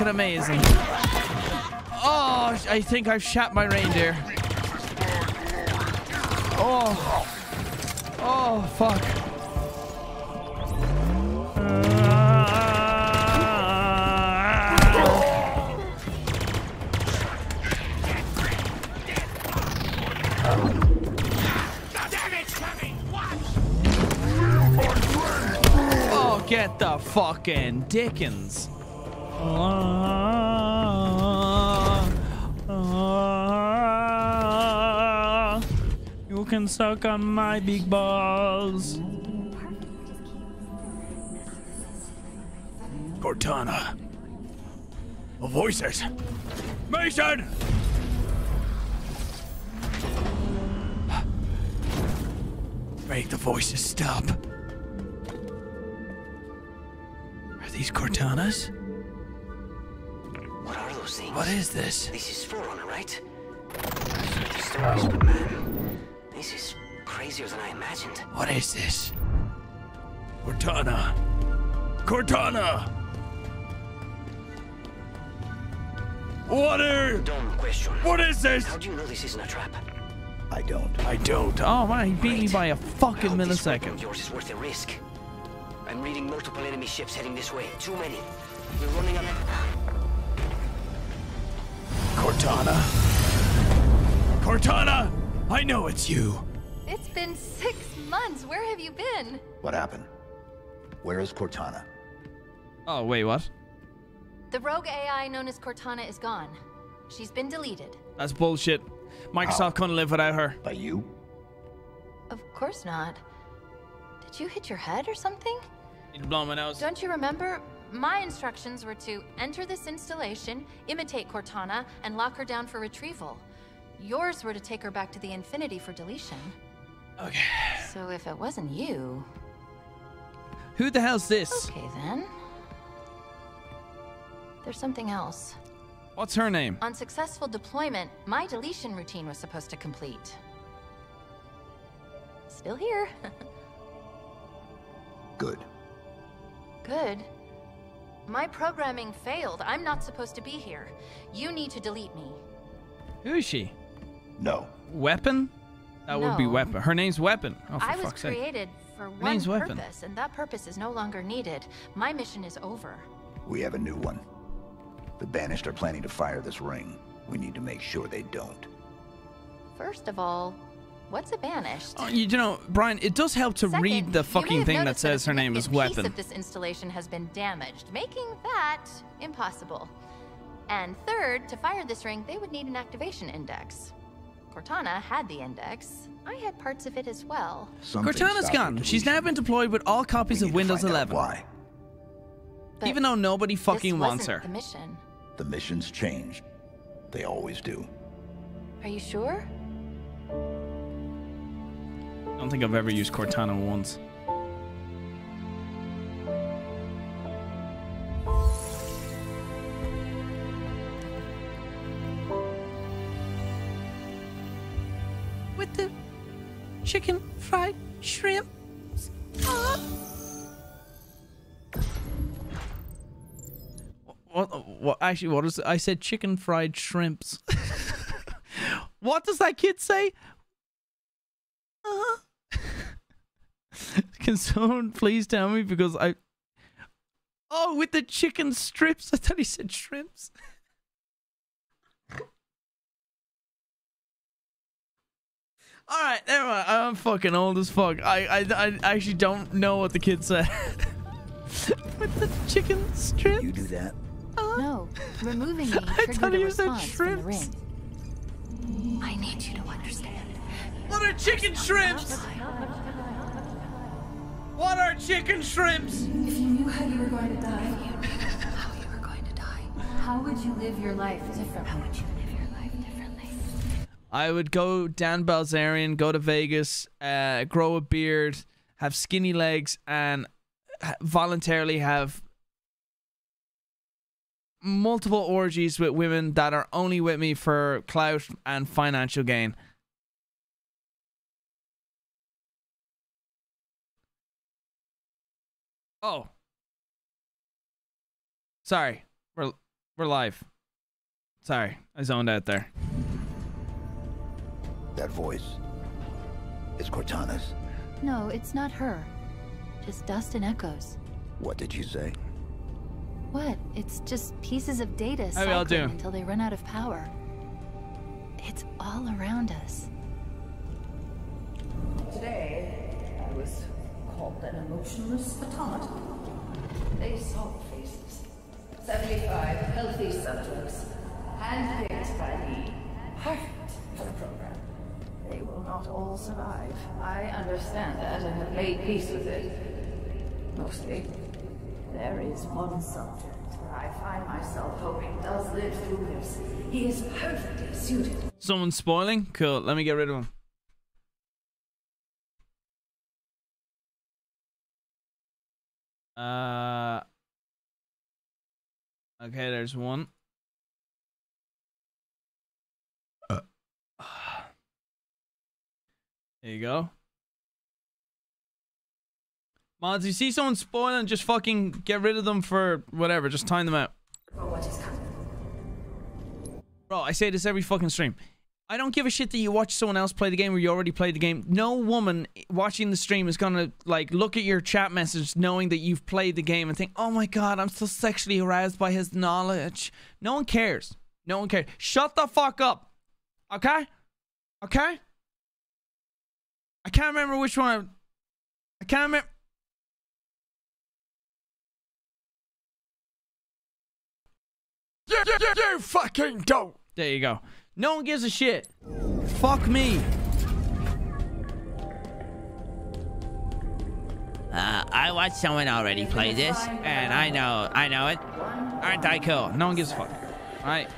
fucking amazing. Oh, I think I've shot my reindeer. Oh. Oh, fuck. Oh, get the fucking Dickens. You suck on my big balls. Cortana. A voices. Mason! Make the voices stop. Are these Cortanas? What are those things? What is this? This is Forerunner, right? Crazier than I imagined. What is this? Cortana. Cortana! What are... Dumb question. What is this? How do you know this isn't a trap? I don't. I don't. Oh man, he beat me by a fucking I hope this weapon millisecond. yours is worth the risk. I'm reading multiple enemy ships heading this way. Too many. We're running out. Cortana. Cortana! I know it's you. It's been six months. Where have you been? What happened? Where is Cortana? Oh, wait, what? The rogue AI known as Cortana is gone. She's been deleted. That's bullshit. Microsoft couldn't live without her. By you? Of course not. Did you hit your head or something? Need to blow my nose. Don't you remember? My instructions were to enter this installation, imitate Cortana, and lock her down for retrieval. Yours were to take her back to the Infinity for deletion. Okay. So if it wasn't you. Who the hell's this? Okay then. There's something else. What's her name? On successful deployment, my deletion routine was supposed to complete. Still here. <laughs> Good. Good. My programming failed. I'm not supposed to be here. You need to delete me. Who is she? No. Weapon? That would be Weapon. Her name's Weapon. Oh, for I was fuck's sake. created for one name's Weapon. purpose, and that purpose is no longer needed. My mission is over. We have a new one. The Banished are planning to fire this ring. We need to make sure they don't. First of all, what's a banished? Oh, you know, Brian, it does help to read the fucking thing that says a her name is significant piece Weapon. of this installation has been damaged, making that impossible. And third, to fire this ring, they would need an activation index. Cortana had the index. I had parts of it as well. Something Cortana's stopped gone. She's now been deployed with all copies of Windows 11. Why? But Even though nobody fucking this wants wasn't her. The mission. The missions changed. They always do. Are you sure? I don't think I've ever used Cortana once. Chicken fried shrimp. What, what? Actually, what is it? I said chicken fried shrimps. <laughs> what does that kid say? Uh-huh. <laughs> Can someone please tell me because I. Oh, with the chicken strips. <laughs> I thought he said shrimps. All right, never mind. I'm fucking old as fuck. I I, I actually don't know what the kid said. <laughs> with the chicken strips. You do that? No. Removing me <laughs> I thought a you said response from the shrimps. ring. I need you to understand. What are chicken shrimps? What are chicken shrimps? If you knew how you were going to die, how you were going to die, how would you live your life differently? How would you I would go Dan Bilzerian, go to Vegas, uh, grow a beard, have skinny legs, and voluntarily have multiple orgies with women that are only with me for clout and financial gain. Oh. Sorry. We're we're live. Sorry. I zoned out there. That voice is Cortana's. No, it's not her. Just dust and echoes. What did you say? What? It's just pieces of data How we all cycling doing? until they run out of power. It's all around us. Today, I was called an emotionless automaton. They saw faces. 75 healthy subjects, handpicked by me, perfect for the program. They will not all survive. I understand that and have made peace with it. Mostly. There is one subject that I find myself hoping does live through this. He is perfectly suited. Someone's spoiling? Cool, let me get rid of him. Uh... Okay, there's one. There you go. Mods, you see someone spoiling, just fucking get rid of them for whatever. Just time them out. Bro, I say this every fucking stream. I don't give a shit that you watch someone else play the game or you already played the game. No woman watching the stream is gonna like look at your chat message knowing that you've played the game and think, "Oh my god, I'm so sexually aroused by his knowledge." No one cares. No one cares. Shut the fuck up. Okay? Okay? I can't remember which one. I can't remember. You, you, you, you fucking don't. There you go. No one gives a shit. Fuck me. Uh, I watched someone already play this, and I know, I know it. Aren't I cool? No one gives a fuck. Alright?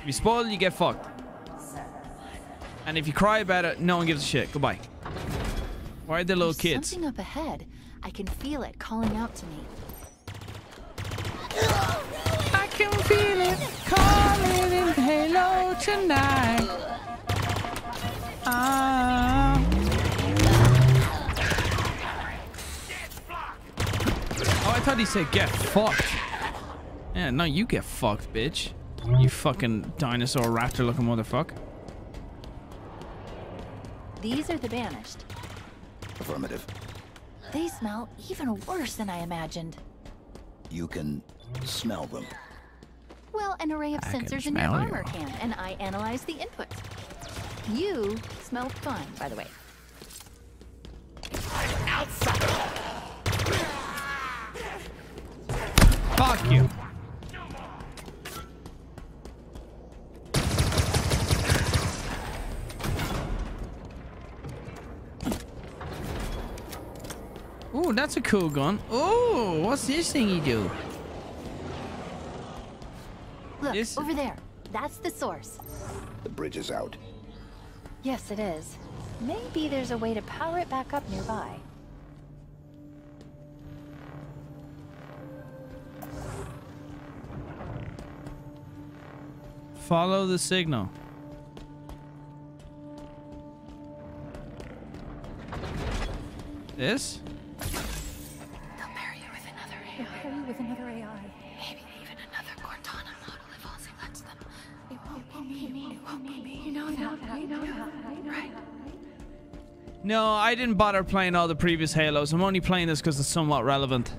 If you spoil you get fucked. And if you cry about it, no one gives a shit. Goodbye. Why are the little There's kids? Something up ahead. I can feel it calling out to me. I can feel it calling in Halo tonight. Ah. Oh, I thought he said get fucked. Yeah, no, you get fucked, bitch. You fucking dinosaur raptor looking motherfucker. These are the banished. Affirmative. They smell even worse than I imagined. You can smell them. Well, an array of I sensors in your smell you. armor can, and I analyze the input. You smell fine, by the way. Fuck you. Ooh, that's a cool gun. Oh, what's this thing you do? Look, over there. That's the source. The bridge is out. Yes, it is. Maybe there's a way to power it back up nearby. Follow the signal. This? AI. They'll pair you with another AI. Maybe even another Cortana model if Halsey lets them. It won't be me. It won't be me. You know that. You know that. Right. No, I didn't bother playing all the previous Halos. I'm only playing this because it's somewhat relevant.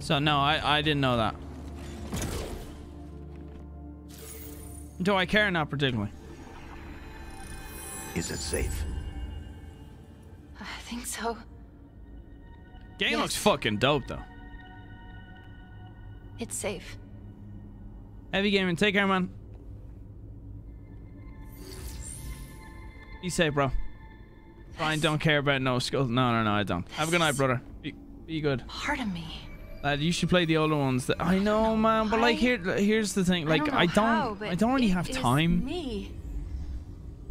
So no, I, I didn't know that. Do I care? Not particularly. Is it safe? I think so. Game looks fucking dope though. It's safe. Heavy gaming, take care, man. Be safe, bro. Fine, don't care about no skills. No, no, no, I don't. Have a good night, brother. Be, be good. Part of me. Lad, you should play the older ones. That I know, man, but like here, here's the thing. Like I don't, how, I don't really have time. Me.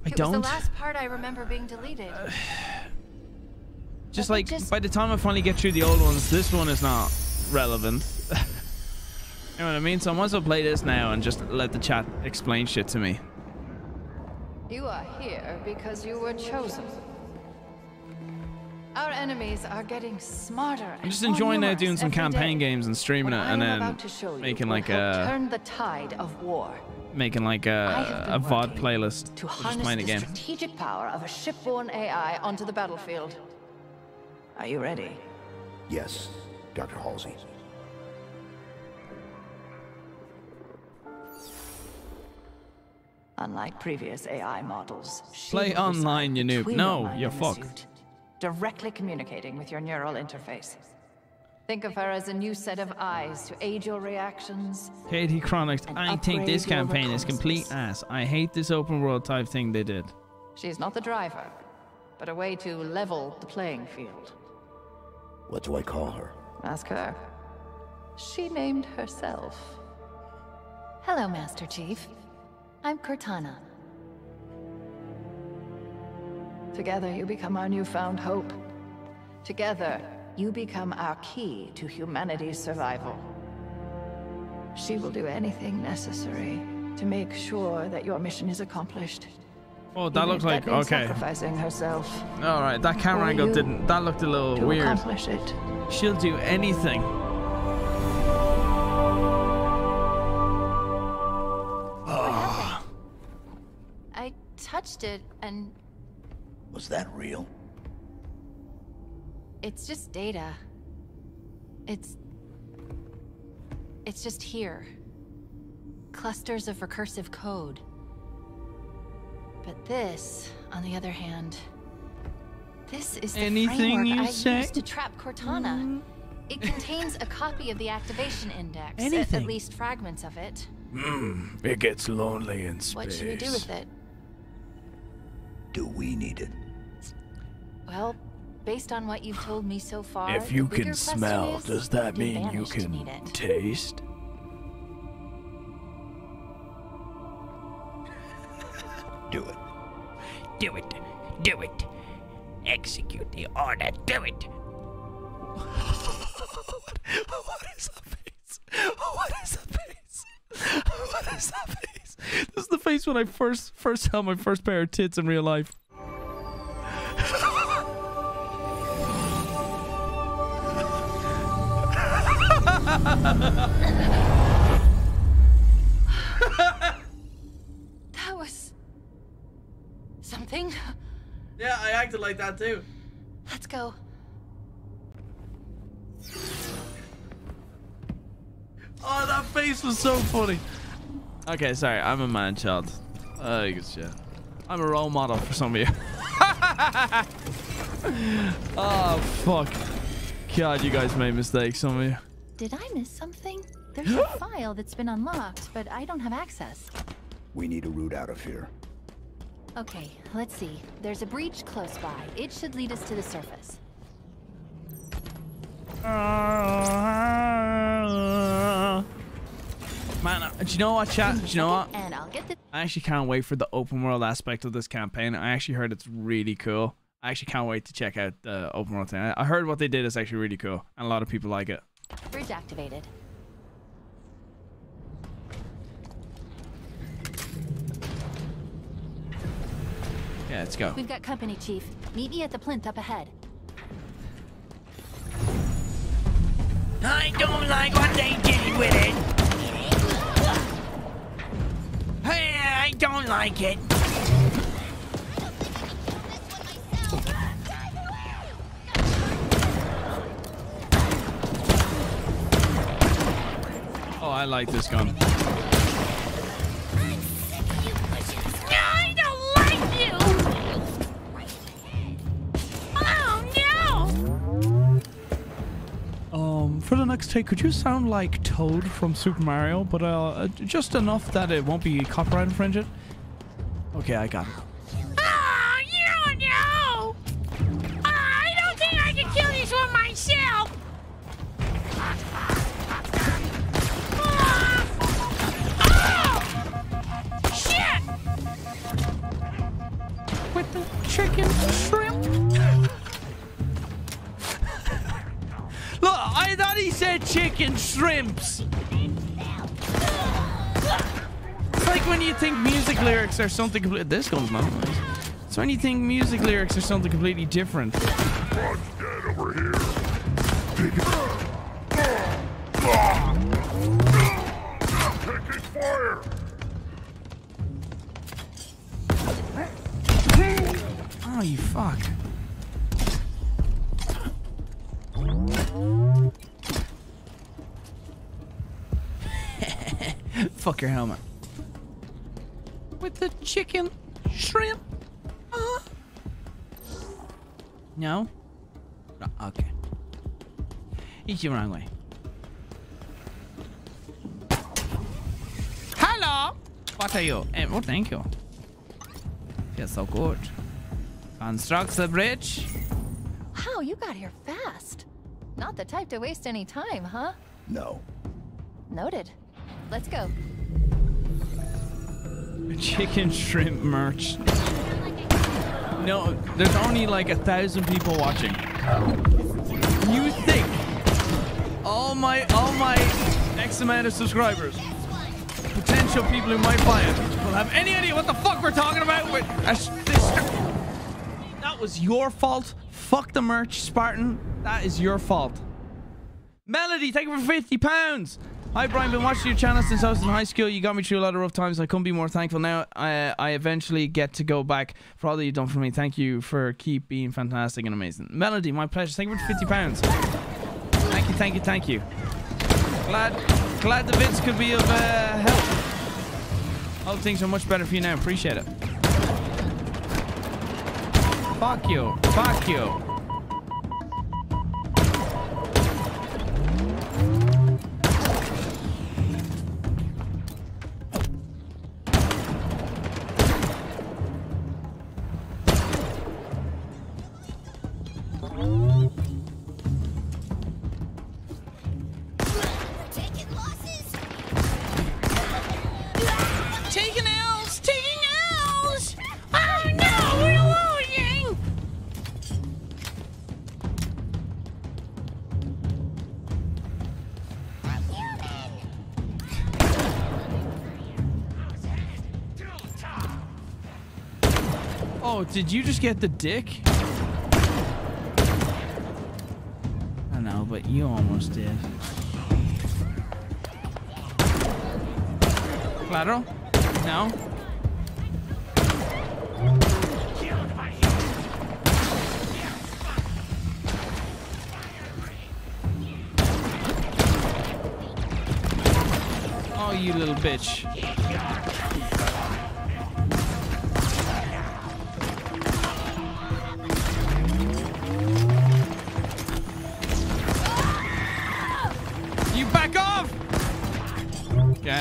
I it don't. was the last part I remember being deleted. <sighs> Just like by the time I finally get through the old ones, this one is not relevant. <laughs> you know what I mean? So I might as well play this now and just let the chat explain shit to me. You are here because you were chosen. Our enemies are getting smarter. I'm just enjoying uh, now doing some campaign games and streaming it, What and I am then about to show you making like a uh, turn the tide of war. making like uh, a, a VOD playlist. to or just playing the a game. strategic power of a shipborne AI onto the battlefield. Are you ready? Yes, Dr. Halsey. Unlike previous AI models, Play online, you noob. No, you're fucked. Suit, directly communicating with your neural interface. Think of her as a new set of eyes to aid your reactions. Katie Chronics, I think this campaign is complete ass. I hate this open world type thing they did. She's not the driver, but a way to level the playing field. What do I call her? Ask her. She named herself Hello, Master Chief. I'm Cortana. Together, you become our newfound hope. Together, you become our key to humanity's survival. She will do anything necessary to make sure that your mission is accomplished. Oh, that Even looks if like means okay. Sacrificing herself. All right, that camera For angle didn't. That looked a little to weird. accomplish it. She'll do anything. Ah. I touched it and Was that real? it's just data. It's. It's just here. Clusters of recursive code. But this, on the other hand. This is the Anything framework you I say? used to trap Cortana. It contains a copy of the activation index. at- At, least fragments of it. Hmm, it gets lonely in space. What should we do with it? Do we need it? Well, based on what you've told me so far, If you can smell, is, does that you mean you vanish to need can taste? Do it. Do it. Do it. Execute the order. Do it. <laughs> what is that face? What is that face? What is that face? <laughs> This is the face when I first first saw my first pair of tits in real life. <laughs> That was something. Yeah, I acted like that too. Let's go. Oh, that face was so funny. Okay, sorry, I'm a man child. Oh, you can shit. I'm a role model for some of you. <laughs> oh, fuck. God, you guys made mistakes, some of you. Did I miss something? There's a <gasps> file that's been unlocked, but I don't have access. We need a route out of here. Okay, let's see. There's a breach close by. It should lead us to the surface. Man, <laughs> uh, Uh, do you know what, chat? Do you know what? I'll get the I actually can't wait for the open world aspect of this campaign. I actually heard it's really cool. I actually can't wait to check out the open world thing. I I heard what they did is actually really cool, and a lot of people like it. bridge activated. Yeah, let's go. We've got company, Chief. Meet me at the plinth up ahead. I don't like what they did with it. Hey, I don't like it. Oh, I like this gun. Um, for the next take, could you sound like Toad from Super Mario, but uh, uh, just enough that it won't be copyright infringed? Okay, I got it. Oh, you no! I don't think I can kill this one myself. Ah! Oh! Shit! With the chicken shrimp. Look, I thought he said chicken shrimps. It's like when you think music lyrics are something. This gun's not nice. It's when you think music lyrics are something completely different. Dead over here. Fire. Oh, you fuck. <laughs> fuck your helmet. With the chicken shrimp. Uh. No? No, Okay. It's the wrong way. Hello! What are you? Eh, oh, thank you. Feels so good. Constructs the bridge. Wow, you got here fast. Not the type to waste any time, huh? No. Noted. Let's go. Chicken shrimp merch. No, there's only like a thousand people watching. You think all my all my X amount of subscribers, potential people who might buy it, will have any idea what the fuck we're talking about with a That was your fault. Fuck the merch, Spartan. That is your fault. Melody, thank you for 50 pounds. Hi, Brian. Been watching your channel since I was in high school. You got me through a lot of rough times. I couldn't be more thankful now. I, I eventually get to go back for all that you've done for me. Thank you for keep being fantastic and amazing. Melody, my pleasure. Thank you for 50 pounds. Thank you, thank you, thank you. Glad, glad the bits could be of uh, help. All things are much better for you now. Appreciate it. Fuck you. Fuck you. Oh, did you just get the dick? I know, but you almost did. Lateral? No? Oh, you little bitch.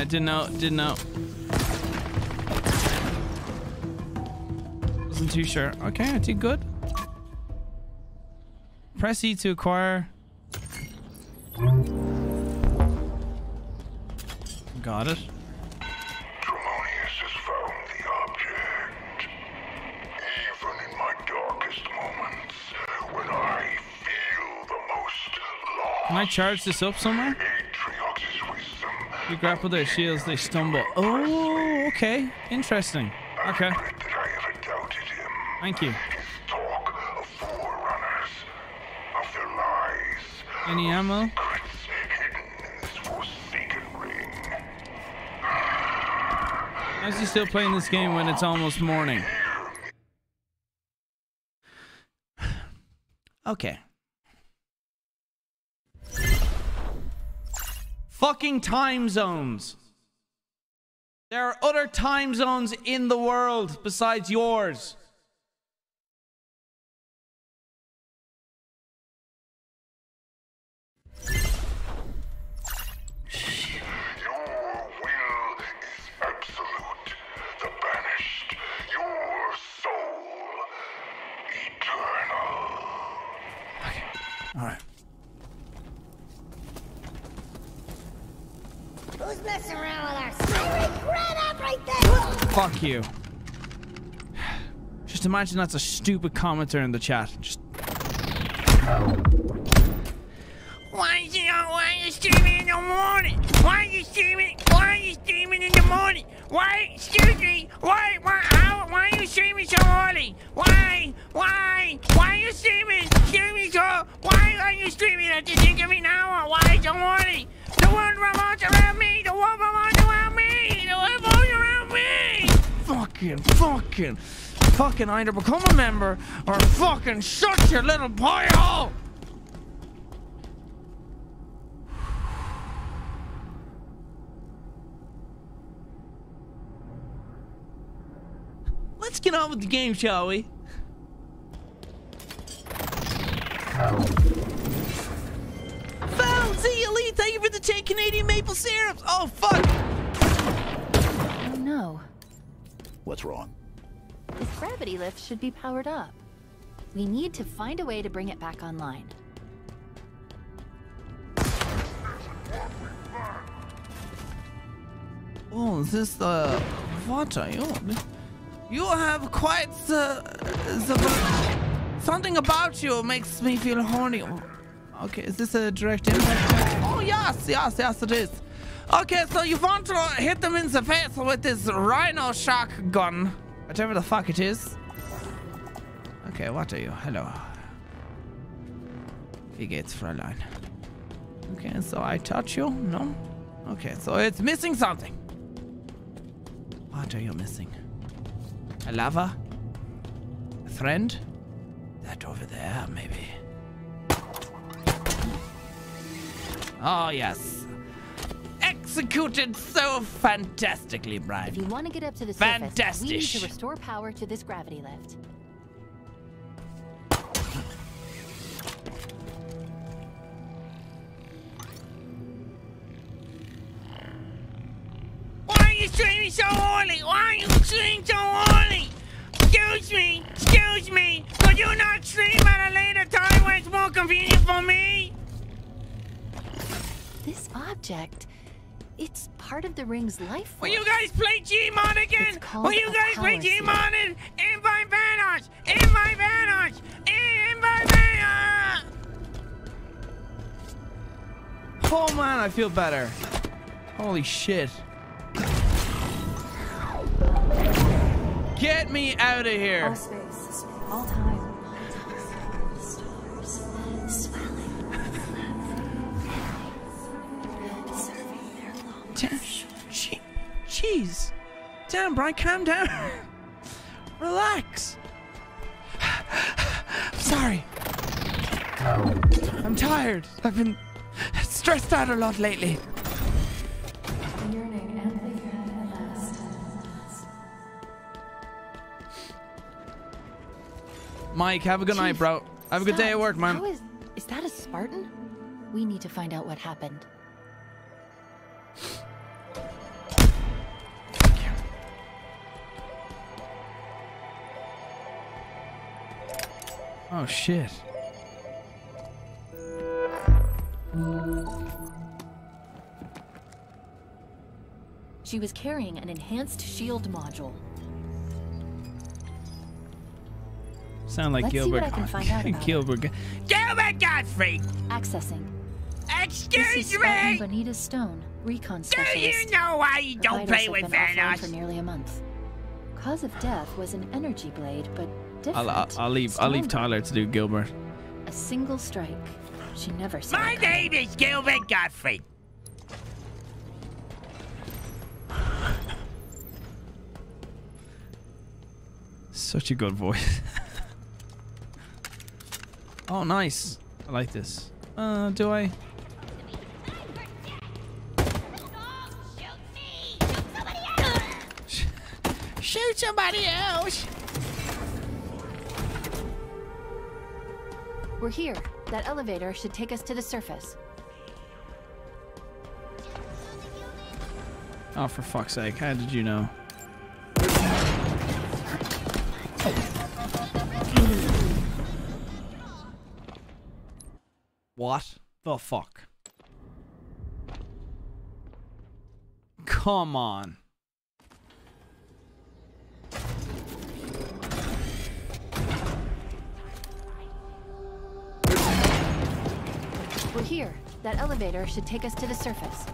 Didn't know. Didn't know. Wasn't too sure. Okay, I did good. Press E to acquire. Got it. Tremonius has found the object. Even in my darkest moments, uh, I feel the most lost, Can I charge this up somewhere? You grapple their shields, they stumble. Oh, okay. Interesting. Okay. Thank you. Any ammo? How's he still playing this game when it's almost morning? <sighs> Okay. Fucking time zones. There are other time zones in the world besides yours. Fuck you. Just imagine that's a stupid commenter in the chat. Just Why is it? Why are you streaming in the morning? Why are you streaming? Why are you streaming in the morning? Why? Excuse me. Why? Why? How? Why are you streaming so early? Why? Why? Why are you streaming? Me, so. Why are you streaming at this incoming hour? Why so early? The world revolves around me. The world revolves fucking, fucking, fucking either become a member or fucking shut your little pie hole. Let's get on with the game, shall we? Found Z Elite, thank you for the 10 Canadian maple syrups. Oh, fuck. Oh no. What's wrong? This gravity lift should be powered up. We need to find a way to bring it back online. Oh, is this the what are you? You have quite the, the something about you makes me feel horny. Okay, is this a direct impact? Oh yes, yes, yes, it is. Okay, so you want to hit them in the face with this rhino shark gun, whatever the fuck it is. Okay, what are you? Hello. Wie geht's, Fräulein? Okay, so I touch you? No? Okay, so it's missing something. What are you missing? A lover? A friend? That over there, maybe. Oh, yes. Executed so fantastically, Brian. If you want to get up to the surface, we need to restore power to this gravity lift. Why are you screaming so early? Why are you screaming so early? Excuse me, excuse me. Could you not stream at a later time when it's more convenient for me? This object, it's part of the ring's life Will you guys play Gmod again? It's called Will you guys play power seed. Gmod in, in my banners? In my banners? In my banners? Oh man, I feel better. Holy shit. Get me out of here. All space, all time. Damn, Jeez. Damn, Brian, calm down. <laughs> Relax. I'm <sighs> sorry. I'm tired. I've been stressed out a lot lately. Yearning and thinking at last. Mike, have a good night, bro. Have a good day at work, man. How is, is that a Spartan? We need to find out what happened. Oh shit. She was carrying an enhanced shield module. Sound like Let's see Gilbert. what I can find out <laughs> about. Gilbert. Gilbert Gottfried! Accessing. This is Excuse me! Bonita Stone, recon Do you know why you don't play with Thanos? for nearly a month. Cause of death was an energy blade, but different. I'll, I'll, I'll leave. I'll leave. Tyler to do Gilbert. A single strike. She never saw My it. name is Gilbert Gottfried. Such a good voice. <laughs> oh, nice. I like this. Uh, do I? Shoot somebody else! <laughs> We're here. That elevator should take us to the surface. Oh, for fuck's sake! How did you know? What the fuck? Come on. We're here. That elevator should take us to the surface.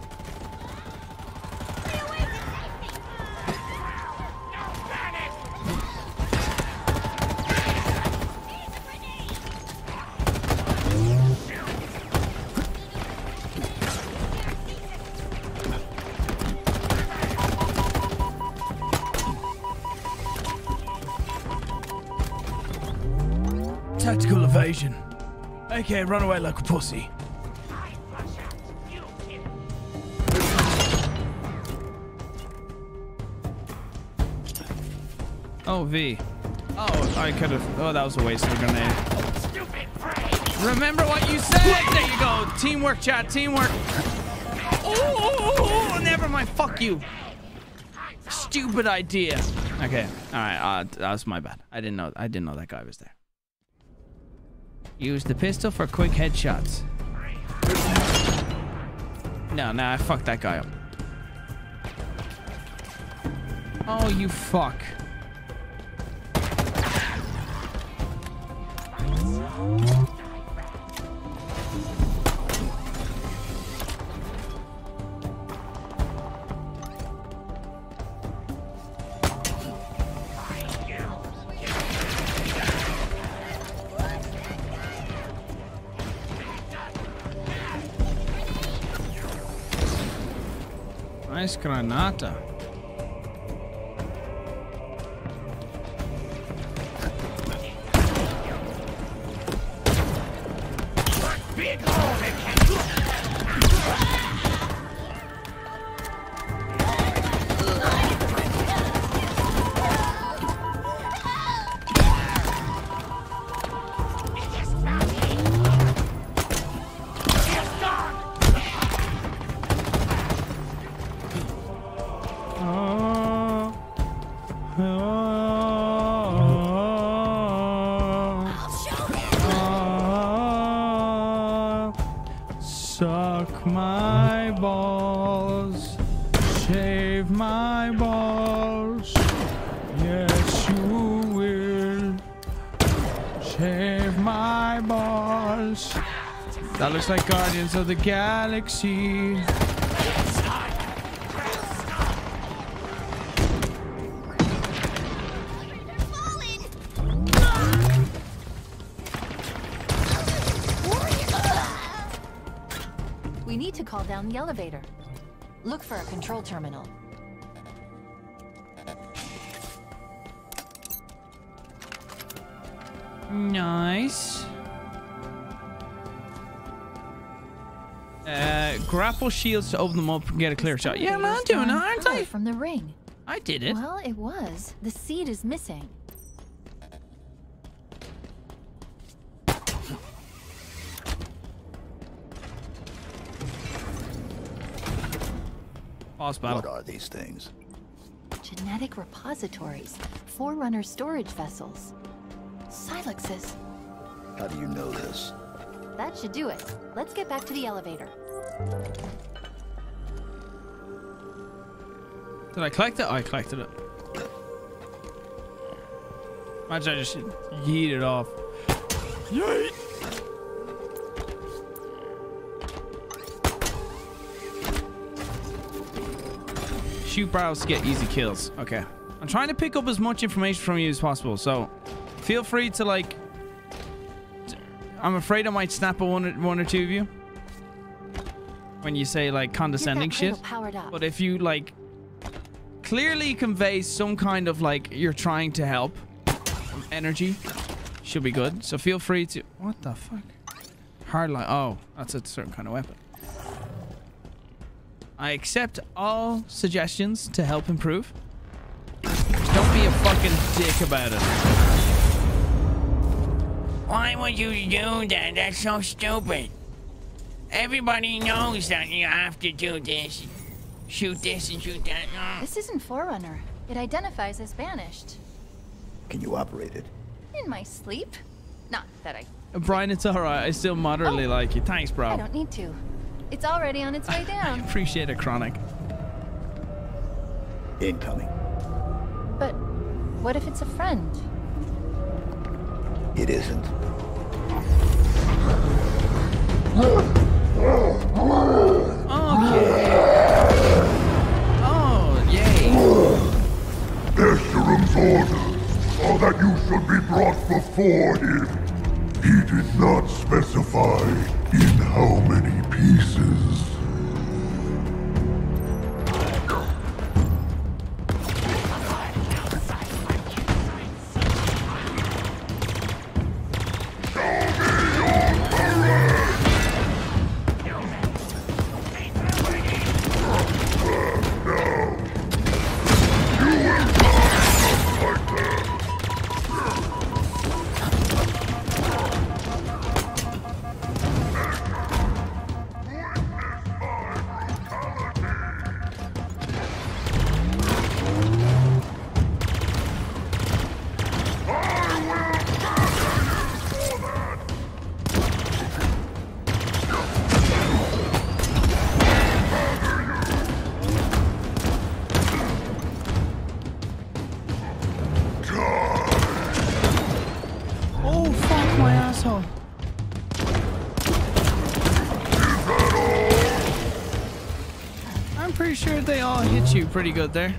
Tactical evasion. Okay, run away like a pussy. Oh, V. Oh, I could have. Oh, that was a waste of a grenade. Remember what you said. There you go. Teamwork, chat. Teamwork. Oh, oh, oh, oh, never mind. Fuck you. Stupid idea. Okay. All right. Uh, that was my bad. I didn't know. I didn't know that guy was there. Use the pistol for quick headshots. No, no, I fucked that guy up. Oh, you fuck. Nice granata. Of the Galaxy. We need to call down the elevator. Look for a control terminal. Grapple shields to open them up and get a clear shot. Yeah, man, I'm doing it, oh, aren't Power I? From the ring. I did it. Well, it was. The seed is missing. Boss battle. What are these things? Genetic repositories. Forerunner storage vessels. Silexes. How do you know this? That should do it. Let's get back to the elevator. Did I collect it? Oh, I collected it. Imagine I just yeet it off. Yeet! Shoot barrels to get easy kills. Okay. I'm trying to pick up as much information from you as possible, so feel free to like. I'm afraid I might snap one one or two of you when you say like condescending shit. cradle powered up. But if you like clearly convey some kind of like you're trying to help um, energy, should be good. So feel free to. What the fuck? Hardline. Oh, that's a certain kind of weapon. I accept all suggestions to help improve. Just don't be a fucking dick about it. Why would you do that? That's so stupid. Everybody knows that you have to do this. Shoot this and shoot that. No. This isn't Forerunner. It identifies as banished. Can you operate it? In my sleep? Not that I... Uh, Brian, it's alright. I still moderately oh. like you. Thanks, bro. I don't need to. It's already on its way <laughs> down. I Appreciate it, Chronic. Incoming. But what if it's a friend? It isn't. <laughs> Oh, yay. Escharum's orders are that you should be brought before him. He did not specify in how many pieces. Pretty good there.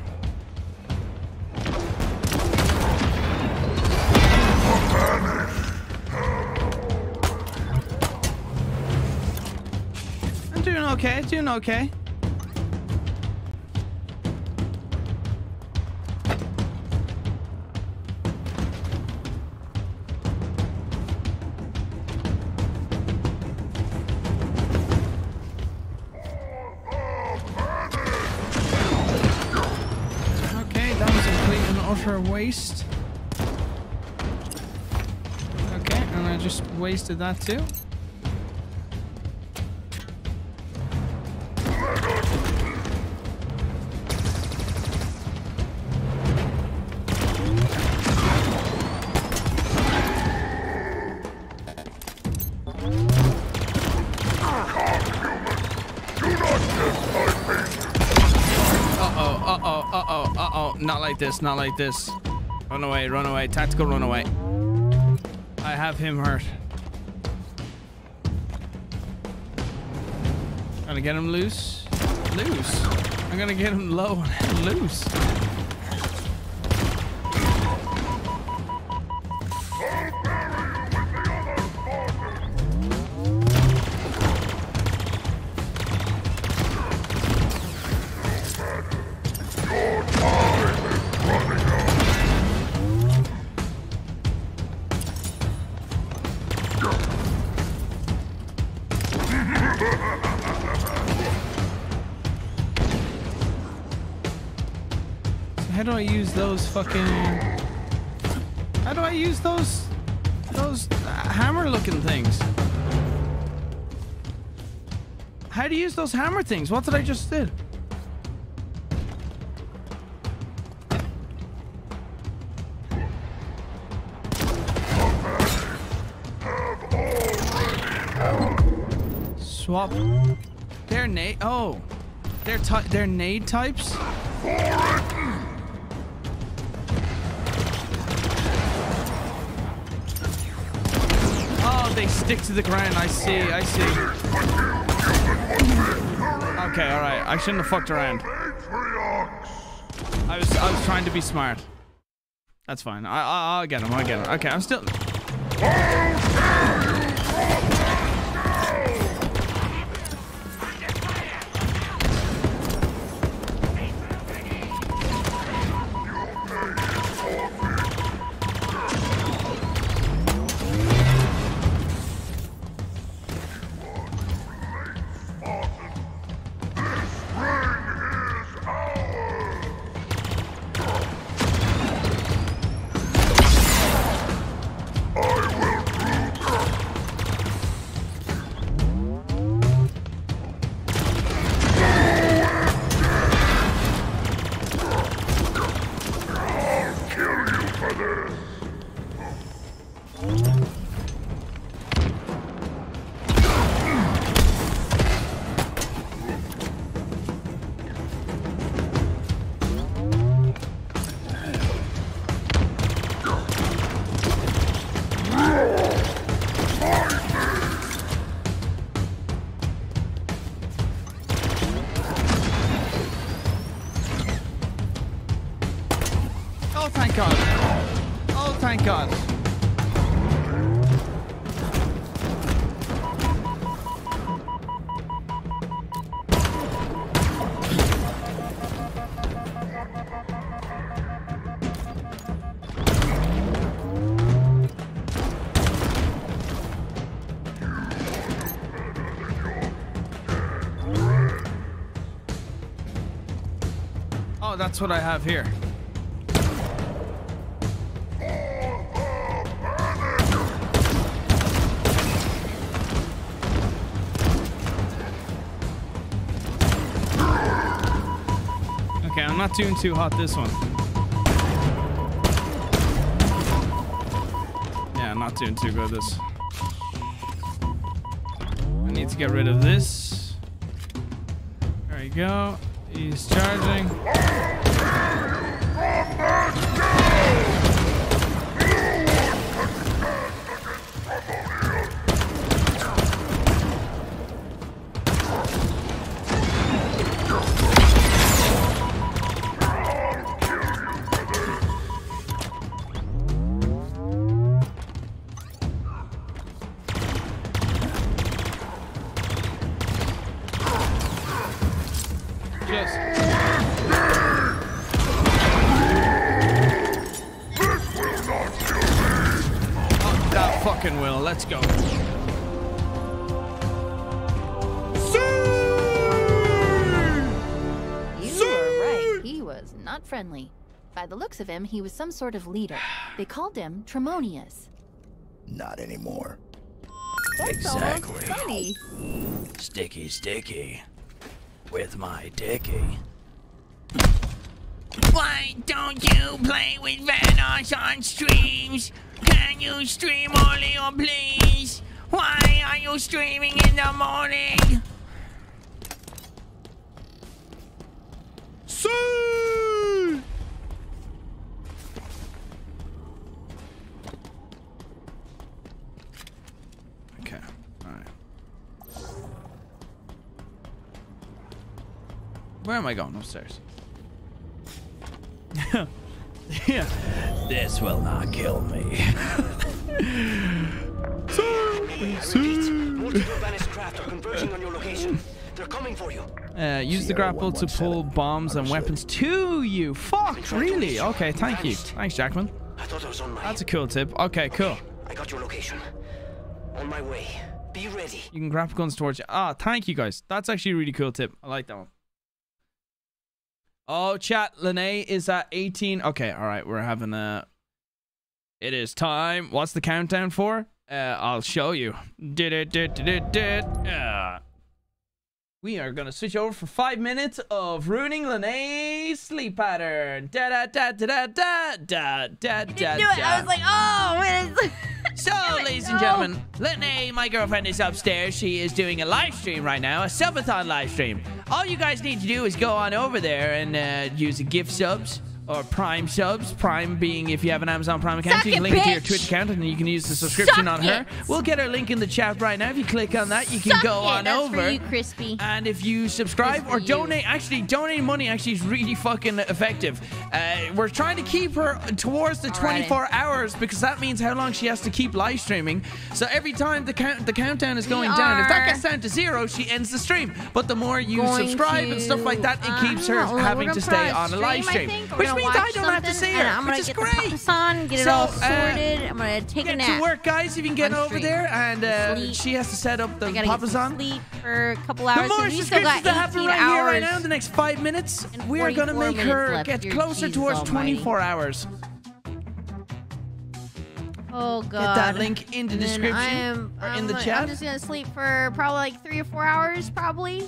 I'm doing okay, doing okay. Just wasted that too. Not like this, not like this. Run away, run away. Tactical run away. I have him hurt. Gonna get him loose. Loose. I'm gonna get him low and <laughs> loose. Those fucking... How do I use those... Those uh, hammer-looking things? How do you use those hammer things? What did I just do? Swap. They're nade. Oh, they're they're nade types. Stick to the ground. I see. I see. Okay, all right. I shouldn't have fucked around. I was I was trying to be smart. That's fine. I, I I'll get him. I'll get him. Okay, I'm still. That's what I have here. Okay, I'm not doing too hot this one. Yeah, I'm not doing too good this. I need to get rid of this. There you go. He's charging. Fucking will. Let's go. You were right. He was not friendly. By the looks of him, he was some sort of leader. They called him Tremonius. Not anymore. That's Exactly. funny. Sticky, sticky. With my dicky. Why don't you play with Vanoss on streams? Can you stream Orleo, please? Why are you streaming in the morning? Okay. Alright. Where am I going? Upstairs. <laughs> <laughs> yeah. This will not kill me. <laughs> Multiple Banished craft are converging on your location. They're coming for you. Uh, use the grapple to pull bombs and weapons to you. Fuck, really? Okay, thank you. Thanks, Jackman. I thought I was on my. That's a cool tip. Okay, cool. I got your location. On my way. Be ready. You can grapple guns towards you. Ah, thank you guys. That's actually a really cool tip. I like that one. Oh, chat. Lene is at 18. Okay, all right. We're having a. It is time. What's the countdown for? Uh, I'll show you. Did it, did did did. Uh, we are gonna switch over for five minutes of ruining Lene's sleep pattern. Da da da da da da da da da. Do it. I was like, oh. <laughs> So, ladies and gentlemen, Litney, my girlfriend, is upstairs. She is doing a live stream right now, a subathon live stream. All you guys need to do is go on over there and uh, use the gift subs or Prime subs. Prime being if you have an Amazon Prime account, Suck you can link it to your. Twitch account and you can use the subscription Suck on her. We'll get her link in the chat right now. If you click on that, you can Suck go it. on That's over. for you, Crispy. And if you subscribe or donate, actually donating money actually is really fucking effective. Uh, we're trying to keep her towards the 24 hours because that means how long she has to keep live streaming. So every time the count the countdown is going We down, if that gets down to zero, she ends the stream. But the more you subscribe and stuff like that, it to- keeps her uh, having gonna stay on a live stream, I think. Which means I don't have to see her, I'm which gonna is get great. the on, get it So, all uh. I'm gonna take a Get nap. to work, guys. If you can get over there, and uh, she has to set up the get papas on. sleep for a couple The hours. more we still got subscriptions that happen 18 right here, right now, in the next five minutes, we are going to make her get closer towards almighty. 24 hours. Oh god. Get that link in the And description I am, or in I'm the like- chat. I'm just gonna sleep for probably like three or four hours, probably,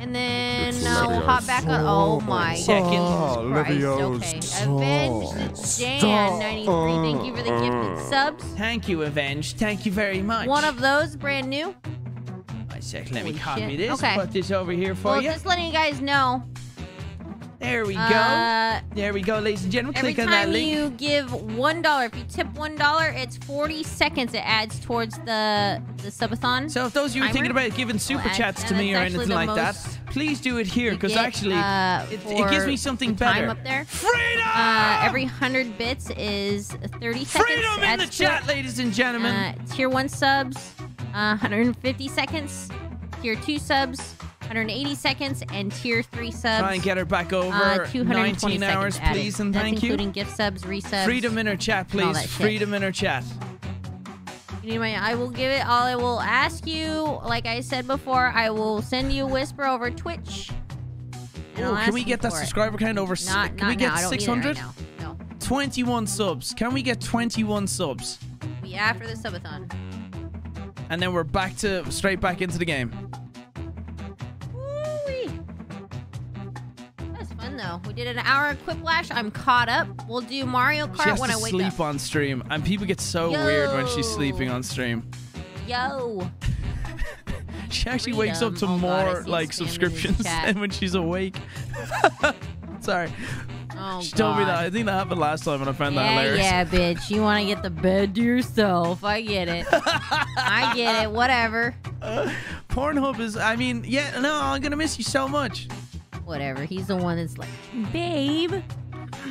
and then It's uh, we'll hop back on. Oh my Second. Oh, Christ! Okay, stop. Avenged Dan 93. Thank you for the gifted subs. Thank you, Avenge. Thank you very much. One of those brand new. One sec, let me copy shit. this. Okay. Put this over here for Well, you. just letting you guys know. There we go. Uh, there we go, ladies and gentlemen. Every Click on that time you give one dollar, if you tip one dollar, it's forty seconds. It adds towards the the subathon. So if those of you are thinking about giving super chats to me or anything like that, please do it here because actually uh, it, it gives me something better. Up there. Freedom! Uh, every hundred bits is thirty seconds. Freedom in the to chat, ladies and gentlemen. Uh, tier one subs, uh, 150 seconds. Tier two subs, 180 seconds, and tier three subs. Try and get her back over uh, 220 19 hours, added. please, and That's thank you. including gift subs, resubs. Freedom in her chat, please. Freedom in her chat. My- I will give it. All I will ask you, like I said before, I will send you a whisper over Twitch. Ooh, can we get that for it. subscriber count over? Not, can we get now. I don't need it 600? right. No, 21 subs. Can we get 21 subs? be after the subathon. And then we're back to straight back into the game. That though. We did an hour of Quiplash. I'm caught up. We'll do Mario Kart when I wake up. sleep up. on stream, and people get so weird when she's sleeping on stream. Yo. <laughs> She actually wakes up to Oh, more see like spam in the subscriptions than when she's awake. <laughs> Sorry. Oh, she told me that. I think that happened last time, and I found that Yeah, hilarious. yeah, bitch. You want to get the bed to yourself. I get it. I get it. Whatever. <laughs> Pornhub is. I mean, yeah. No, I'm gonna miss you so much. Whatever. He's the one that's like, babe.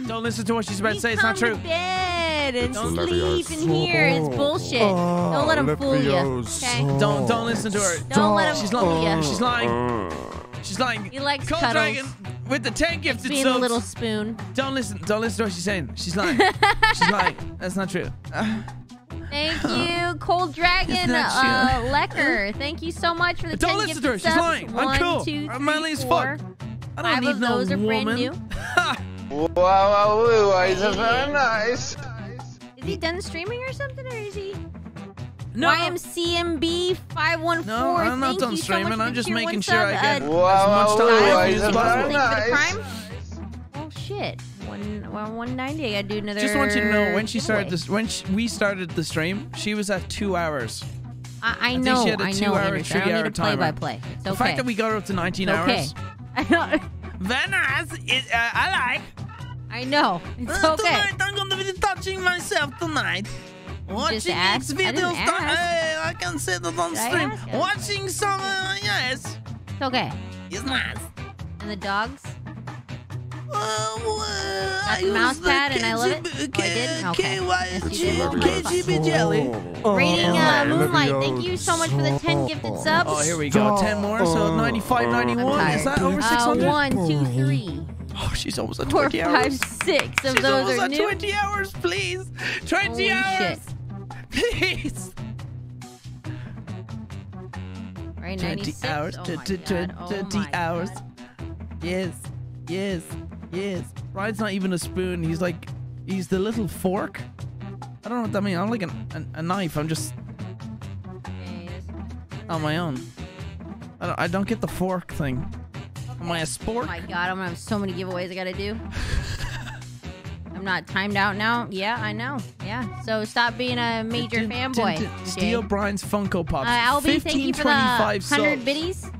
Don't listen to what she's about to say. It's not come true. to bed and Don't- sleep in here. It's bullshit. Don't let him fool you. Okay. Don't don't listen to her. Don't let him She's fool lying. ya. She's lying. She's lying. He likes Cold cuddles. Dragon with the 10 gifted Being subs. a little spoon. Don't listen. Don't listen to what she's saying. She's <laughs> lying. she's lying. That's not true. Thank <sighs> you, Cold Dragon uh. Lecker. Thank you so much for the Don't 10 listen gifted to her. She's subs. lying. I'm cool. two, I'm manly as fuck. I don't Five need of no those are brand new. <laughs> Wow, wow, wow, is very nice. Is he done streaming or something, or is he? No. YMCMB five one four. No, I'm not Thank done you so streaming. I'm just making one sure I sub. get Uh, as much time wow, as possible. very for the nice. prime. Oh shit! One well, one ninety. I gotta do another. Just want you to know when she started this, when sh we started the stream, she was at two hours. I, I think know. she had a I know. two-hour, Anderson. I don't need three-hour a play by timer. play. It's The fact that we got her up to 19 It's okay. hours. I know. Very nice. It, uh, I like. I know. It's Uh, okay. Tonight I'm gonna be touching myself tonight. Watching asked. X I didn't videos. Th- ask. hey, I can say that on Did I stream. ask? Watching some. Uh, yes. It's okay. It's nice. And the dogs. Uh, Got the mouse pad, and I love it. Oh, I did. Okay. Yes, you did. KGB jelly. Rating uh, Moonlight. Thank you so much for the 10 gifted subs. Oh, here we go. 10 more, so 95, 91. Is that over Uh, 600? one, two, three, Oh, she's almost at four, 20 five, hours. six of She's those are new. 20 hours, please. 20 Holy hours. shit. Please. Right, 20 hours. Oh tw- my tw- God. tw- Oh 20 my hours. God. Yes. Yes. Yes. Brian's not even a spoon. He's like, he's the little fork. I don't know what that means. I'm like an, an, a knife. I'm just on my own. I don't, I don't get the fork thing. Am I a Oh spork? my god, I'm gonna have so many giveaways I gotta do. <laughs> I'm not timed out now. Yeah, I know. Yeah. So stop being a major fanboy. Steal Brian's Funko Pops. Uh, Albie, thank you for the 1525 100 subs. biddies.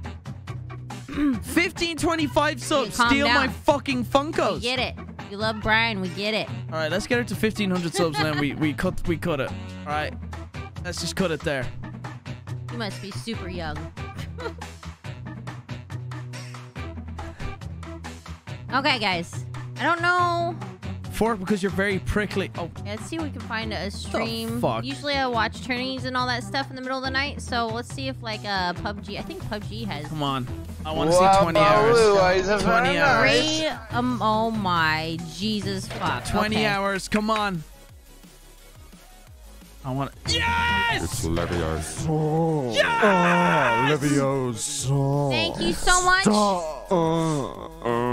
1525 subs. Steal my fucking Funkos. We get it. You love Brian. We get it. All right, let's get it to 1500 subs and then we, we cut we cut it. All right. Let's just cut it there. You must be super young. okay, guys. I don't know. Fork because you're very prickly. Oh, Let's see if we can find a stream. fuck? Usually I watch tourneys and all that stuff in the middle of the night. So let's see if like uh PUBG. I think PUBG has. come on. I want to see 20 hours. wow, is 20 hours. nice? Ray, um, oh my Jesus fuck. 20 okay. hours. Come on. I want Yes! It's Levioso. Oh, Yes! Ah, Levioso. Thank you so much. Uh, uh.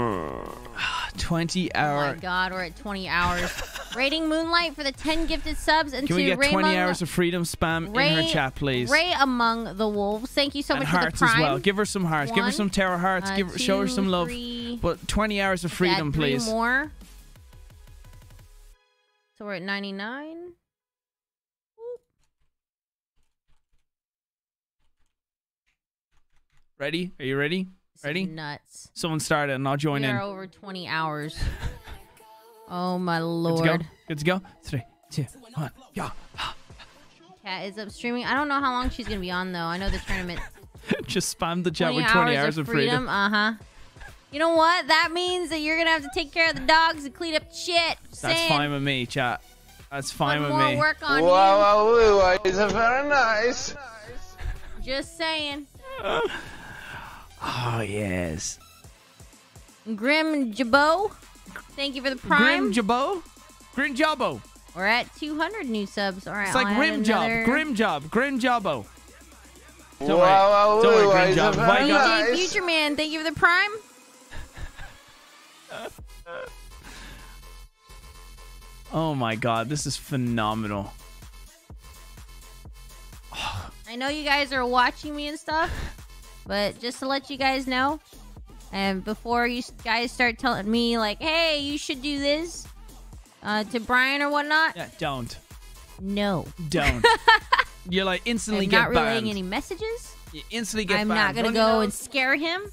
20 Oh my god, we're at 20 hours. <laughs> Rating Moonlight for the 10 gifted subs and Can to we get 20 Raymond, hours of freedom spam in her Ray- chat, please? Ray Among the Wolves. Thank you so and much for the hearts prime. as well. Give her some hearts. Give her some terror hearts. uh, Give her, show her some love. three. But 20 hours of freedom, please. more. So we're at 99. Ready? Are you ready? Ready? Nuts. Someone start it and I'll join we in. are over 20 hours. <laughs> oh my Good to lord. go. Good to go. Three, two, one. Yeah. Cat is up streaming. I don't know how long she's gonna be on though. I know the tournament. <laughs> Just spam the chat 20 with 20 hours, hours of of freedom. freedom. Uh huh. You know what? That means that you're gonna have to take care of the dogs and clean up shit. That's Saying, fine with me, chat. That's fine Put with more me. work on Wow, wow, wow, is that very nice? Just saying. <laughs> Oh, yes. Grim Jabot, thank you for the prime. Grim Jabbo? Grim Jabbo. We're at 200 new subs. All right. It's like I'll Grim Job. another- Grim Job. Grim Jobbo. Don't Wow, worry. wow, Don't worry, wow, Grim Job. that If I very got- DJ nice? Future Man, thank you for the prime. <laughs> Oh my god, this is phenomenal. I know you guys are watching me and stuff, but just to let you guys know, and before you guys start telling me like, "Hey, you should do this," uh, to Brian or whatnot, Yeah, don't. no, Don't. <laughs> You're like instantly I'm get not relaying banned. any messages. You instantly get I'm banned. not gonna go and scare him.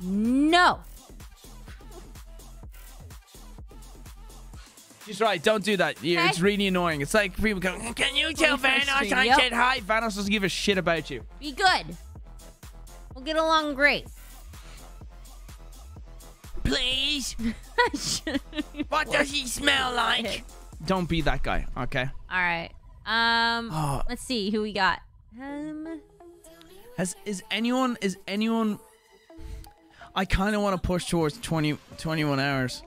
No. She's right. Don't do that. Yeah, Okay. It's really annoying. It's like people go, "Can you tell Vanoss I yep. said hi?" Vanoss doesn't give a shit about you. Be good. We'll get along great. Please. <laughs> what does he smell like? Don't be that guy. Okay. All right. Um, Oh. let's see who we got. Um, Has is anyone is anyone? I kind of want to push towards 20, 21 hours.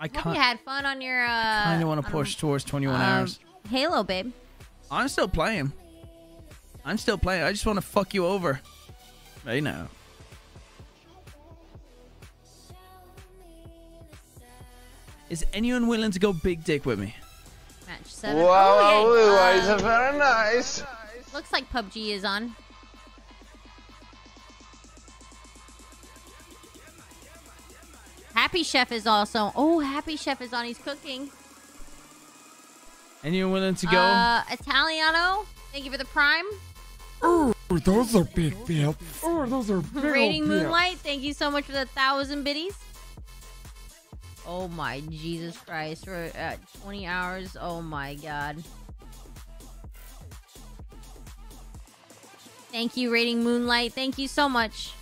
I Hope can't. you had fun on your. Uh, kind of want to push towards 21 um, hours. Halo, babe. I'm still playing. I'm still playing. I just want to fuck you over. Right now. Is anyone willing to go big dick with me? Match seven. Wow, oh, yeah. wow, uh, it's very nice. Looks like PUBG is on. Happy Chef is also. Oh, Happy Chef is on. He's cooking. Anyone willing to go? Uh, Italiano, thank you for the prime. Oh, those are big bits. Oh, those are big Rating bits. Moonlight, thank you so much for the thousand biddies. Oh my Jesus Christ, we're at 20 hours. Oh my God. Thank you, Rating Moonlight. Thank you so much.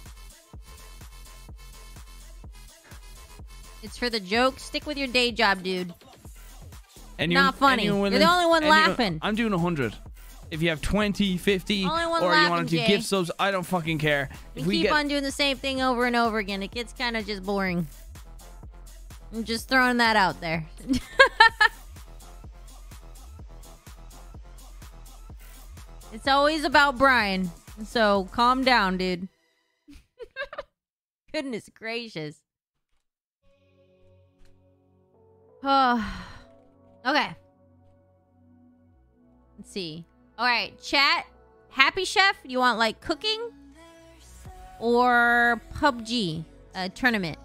It's for the joke. Stick with your day job, dude. Anyone- not funny. You're the only one anyone- laughing. I'm doing 100. If you have 20, 50, or you want to do gift subs, I don't fucking care. We we keep get on doing the same thing over and over again. It gets kind of just boring. I'm just throwing that out there. <laughs> it's always about Brian. So calm down, dude. <laughs> Goodness gracious. Oh. <sighs> okay. Let's see. All right, chat. Happy Chef, you want like cooking or PUBG uh, tournament?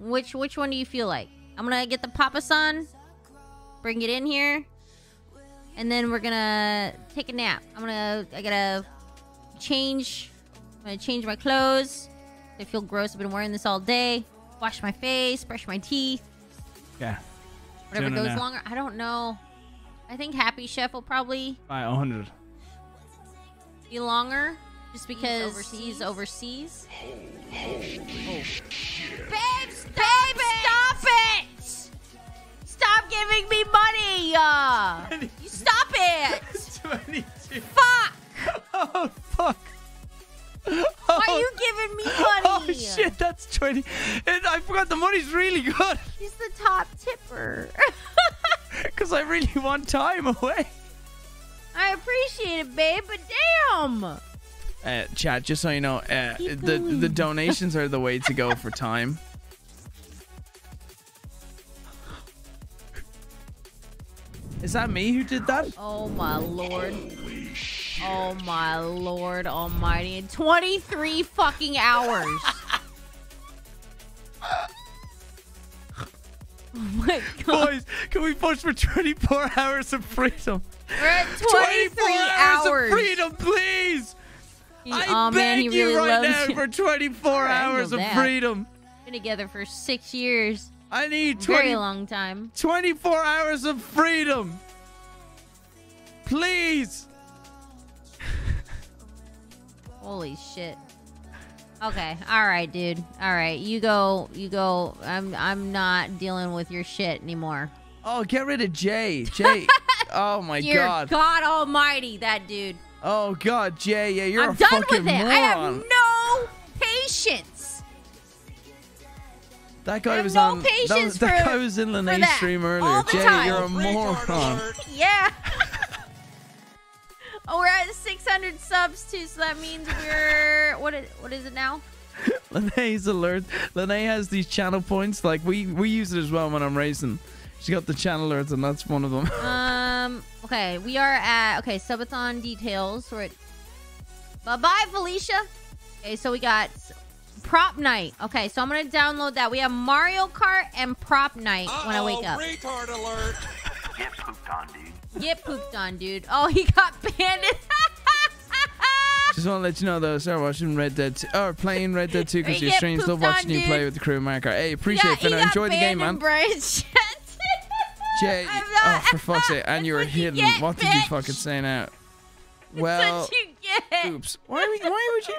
Which which one do you feel like? I'm gonna get the Papa San, bring it in here, and then we're gonna take a nap. I'm gonna I gotta change. I'm gonna change my clothes. I feel gross. I've been wearing this all day. Wash my face, brush my teeth. Yeah. Whatever goes now. longer. I don't know. I think Happy Chef will probably Alright, 100. be longer just because he's overseas. overseas Oh. Babe, stop it! Stop it! Stop giving me money! Uh, you stop it! <laughs> 22. Fuck! Oh, fuck. Why are you giving me money? Oh, shit, that's 20. And I forgot the money's really good. He's the top tipper. <laughs> <laughs> Because I really want time away. I appreciate it, babe, but damn! Uh, chat, just so you know, uh, the, the <laughs> donations are the way to go for time. Is that me who did that? Oh my lord. Oh my lord almighty. In 23 fucking hours. <laughs> <laughs> Oh my god. Boys, can we push for 24 hours of freedom? We're at 23 24 hours. of freedom, please! He- I oh beg man, he you right now you. for 24 I'll hours of that. freedom. Been together for six years. I need Very long time. 24 hours of freedom. Please. Holy shit. Okay, all right, dude. All right, you go. You go. I'm. I'm not dealing with your shit anymore. Oh, get rid of Jay. Jay. <laughs> oh my Dear god. God Almighty, that dude. Oh god, Jay. Yeah, you're I'm a done with it. moron. I have no patience. that guy have was no on. That, patience was, that for- guy was in the Lene's that stream all earlier. the Jay, time. you're a moron. Yeah. <laughs> oh, we're at 600 subs too, so that means we're what is what is it now? <laughs> Lene's alert. Lene has these channel points. Like we we use it as well when I'm racing. She got the channel alerts, and that's one of them. <laughs> Um. Okay, we are at okay. Subathon details. We're at. Bye bye, Felicia. Okay, so we got Propnight. Okay, so I'm gonna download that. We have Mario Kart and Propnight when I wake up. Retard alert. Get pooped on, dude. Get pooped on, dude. Oh, he got banned. <laughs> Just want to let you know though, start watching Red Dead 2, or playing Red Dead 2 because you're strange. streams. Love pooped on, watching you dude. play with the crew marker. Hey, appreciate it, he Finna. Enjoy the game, man. Jay, oh for fuck's sake! And <laughs> you were hidden. get, what did you fucking say now? Well, what you get. oops. Why? would- Why would you?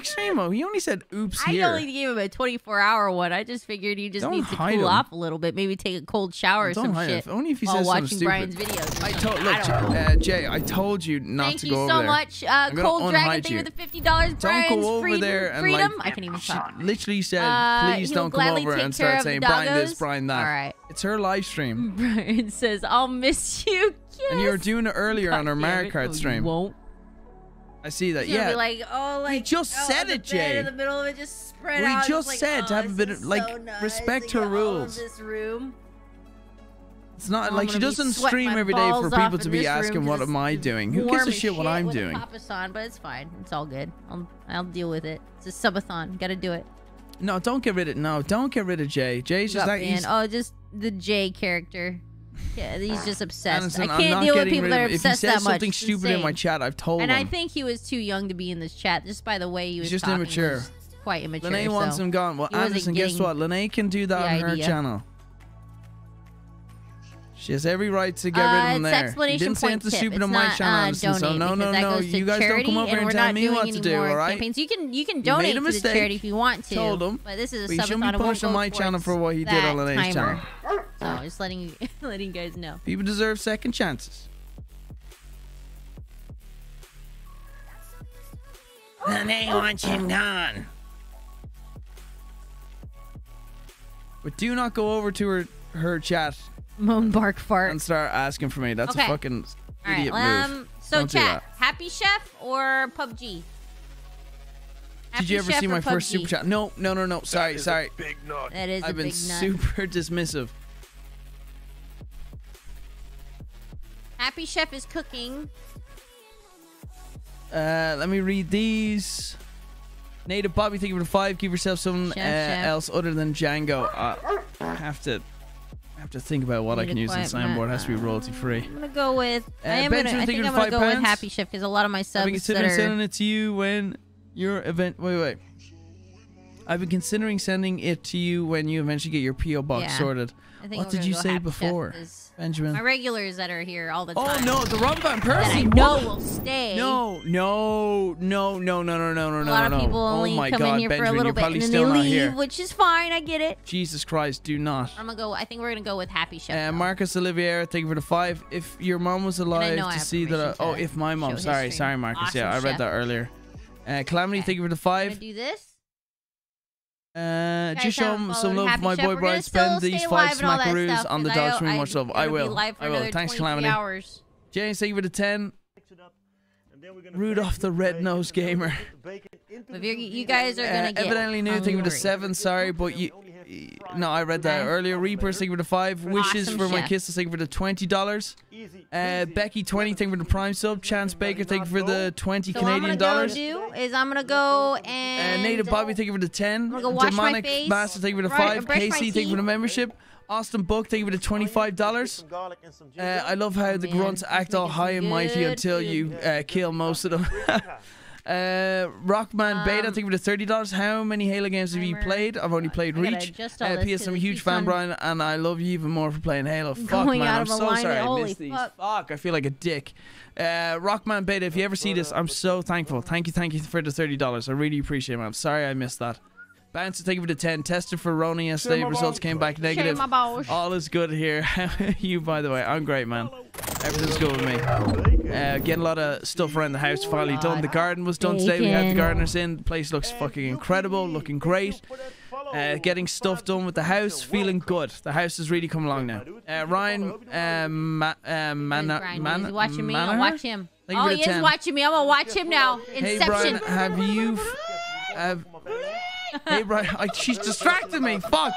Extremo, he only said oops I here. only gave him a 24 hour one. I just figured he just Don't needs to cool him. off a little bit. Maybe take a cold shower or Don't some shit. it. Only if he says watching stupid. Brian's videos. I told look, I uh, Jay. I told you not Thank to you go over so there. much, uh, I'm gonna Cold Dragon. Thank you you. for the fifty dollars. Don't Brian's go over freedom, there and freedom. like. I can't even talk. literally said, Uh, "Please he'll don't come over and start saying Brian this. Brian that." All right. It's her live stream, <laughs> Brian says, "I'll miss you." And you were doing it earlier on our God Mario. Kart stream. won't. I see that. Gonna Yeah, be like, oh, like just out said it, Jay. In the middle of it, just spread We out. just like, said to oh, have a bit of, like, so nice. respect her got all of rules. This room. it's not oh, I'm like she doesn't stream every day for people to be asking, "What am I doing?" Who gives a shit what I'm with a doing? Papasan, but it's fine. It's all good. I'll I'll deal with it. It's a subathon. Got to do it. No, don't get rid of no. Don't get rid of Jay. Jay's just like oh, just the J character. Yeah, he's ah, just obsessed. Anderson, I can't deal with people that are it. If he obsessed says that much. something stupid in my chat, I've told and him. I think he was too young to be in this chat, just by the way he was He's just talking. immature. quite immature. Lene wants him gone. Well, Anderson, guess what? Lene can do that on her idea. channel. She has every right to get Uh, rid of him it's there. You didn't say point anything tip. stupid It's on my not, channel, uh, So no, no, that no. goes to You guys don't charity, come over and and we're tell not me doing what any to do, more all right? Campaigns. You can you can donate made to the charity if you want to. Told him. But this is a But you shouldn't subathon. be It won't punishing go my channel for what he did that on Lene's timer. channel. So just letting you <laughs> letting you guys know. People deserve second chances. Lene wants him gone. But do not go over to her her chat Moan, bark, fart. and start asking for me. That's Okay. a fucking All right. idiot move. Um. So Don't chat. Happy Chef or PUBG? Did you ever Chef see or my first super chat? No, no, no, no. Sorry, is a sorry. big nut. That is a I've been big nut. super dismissive. Happy Chef is cooking. Uh, let me read these. Native Bobby, thank you for the five. Give yourself something Chef, uh, else other than Django. Uh, I have to I have to think about what I can use man. Soundboard. It has to be royalty free. I'm gonna go with. Uh, I am Benjamin, gonna. I think I'm gonna go with. Happy Chef because a lot of my subs. I've been considering are. sending it to you when your event. Wait, wait. I've been considering sending it to you when you eventually get your PO box Yeah. sorted. I think What did you say before? Chef before, 'cause Benjamin? My regulars that are here all the Oh time. Oh no, the Ron Van That I know will stay. No, no, no, no, no, no, no, no, no. A lot no. of people oh only my come God, in here Benjamin, for a little bit and then they leave, here. which is fine. I get it. Jesus Christ, do not. I'm gonna go. I think we're gonna go with Happy Chef. Uh, Marcus Olivier, thank you for the five. If your mom was alive to see that, I, oh, if my mom, sorry, stream. sorry, Marcus, Awesome, yeah, I read chef. that earlier. Uh, Calamity, thank you for the I'm five. gonna do this. Uh, guys just show him some love for my Chef, boy we're Brian. Spend these five live and all that smackaroos on the dog I- stream. I'm Much love. I will. live I will. Thanks, 23 Calamity. hours. James, thank you for the 10. Rudolph the Red-Nosed Gamer. If you're, guys are Uh, gonna get evidently new. Thank you for the seven. Sorry, but you. No, I read that Okay. earlier. Reaper, thank you for the five. Wishes Awesome for my kiss, kisses, thank you for the twenty dollars. Uh, Becky twenty, thank you for the prime sub. Chance Baker, thank you for the twenty So what I'm Canadian gonna dollars. go do is I'm gonna go and Uh, and Native Bobby, thank you for the 10. I'm gonna go wash my Demonic face, Master, thank you for the 5. Casey, thank you for the membership. Austin Book, thank you for the $25. Uh, I love how the grunts act all high and mighty until you uh, kill most of them. Uh, Rockman Beta, thank you for the $30. How many Halo games have you played? I've only played I Reach. Uh, P.S. I'm a huge fan, Brian, and I love you even more for playing Halo. Fuck, man, I'm so sorry I missed these. fuck. Fuck, I feel like a dick. Uh, Rockman Beta, if you ever see this, I'm so thankful. Thank you, thank you for the $30. I really appreciate it, man. I'm sorry I missed that. Bouncer, thank you for the 10. Tested for Rona yesterday. my Results came back negative. All is good here. <laughs> You, by the way? I'm great, man. Everything's good with me. Uh, getting a lot of stuff around the house finally done. The garden was done today. We had the gardeners in. The place looks fucking incredible, looking great. Uh, getting stuff done with the house, feeling good. The house has really come along now. Uh, Ryan, um, ma- um, man, Brian, man, is he watching me? I'll watch him. Thank Oh, he is 10. watching me. I'm gonna watch him now. Hey Inception. Brian, have you? F- have, hey Brian, I, she's distracting me. Fuck.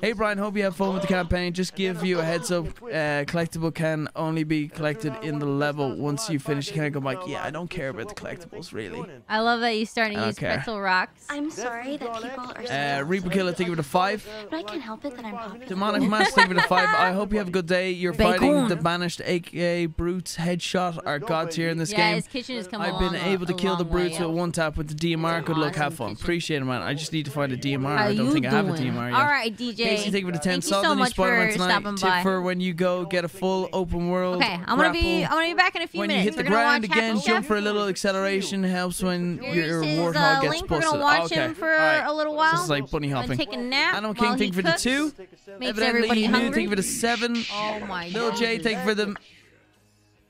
Hey Brian, hope you have fun with the campaign. Just give you a heads up. Uh, collectible can only be collected in the level. Once you finish, you can't go back. Yeah, I don't care about the collectibles really. I love that you're starting to use Okay. pretzel rocks. I'm sorry that people are so Uh, Reaper Killer, thank you for the five. but I can't help it that I'm popular. Demonic Master, thank you for the five. I hope you have a good day. You're Bacon. fighting the banished, aka Brutes Headshot, our gods here in this Yeah, game. his kitchen has come I've a been long- able to kill the long way, Brutes yeah. with one tap with the DMR. Good luck, have fun. Appreciate it, man. I just just need to find a DMR. How I don't you think I have a? DMR yet. All right, DJ. Casey, thank you for the 10 Thank you so the new much Spider-Man for tonight. stopping Tip by. for when you go get a full open world. Okay, I'm gonna be. I'm gonna be back in a few when minutes. you hit the We're gonna ground watch Happy again, Chef. jump for a little acceleration helps when your Here's his warthog uh, gets link. We're busted. gonna watch okay. him for Alright. a little while. This is like bunny and hopping. take a nap Animal while King, he thank you for the cooks. two. Makes Evidently, everybody you hungry. thank you for the seven. Oh my Little god. J, thank you for the.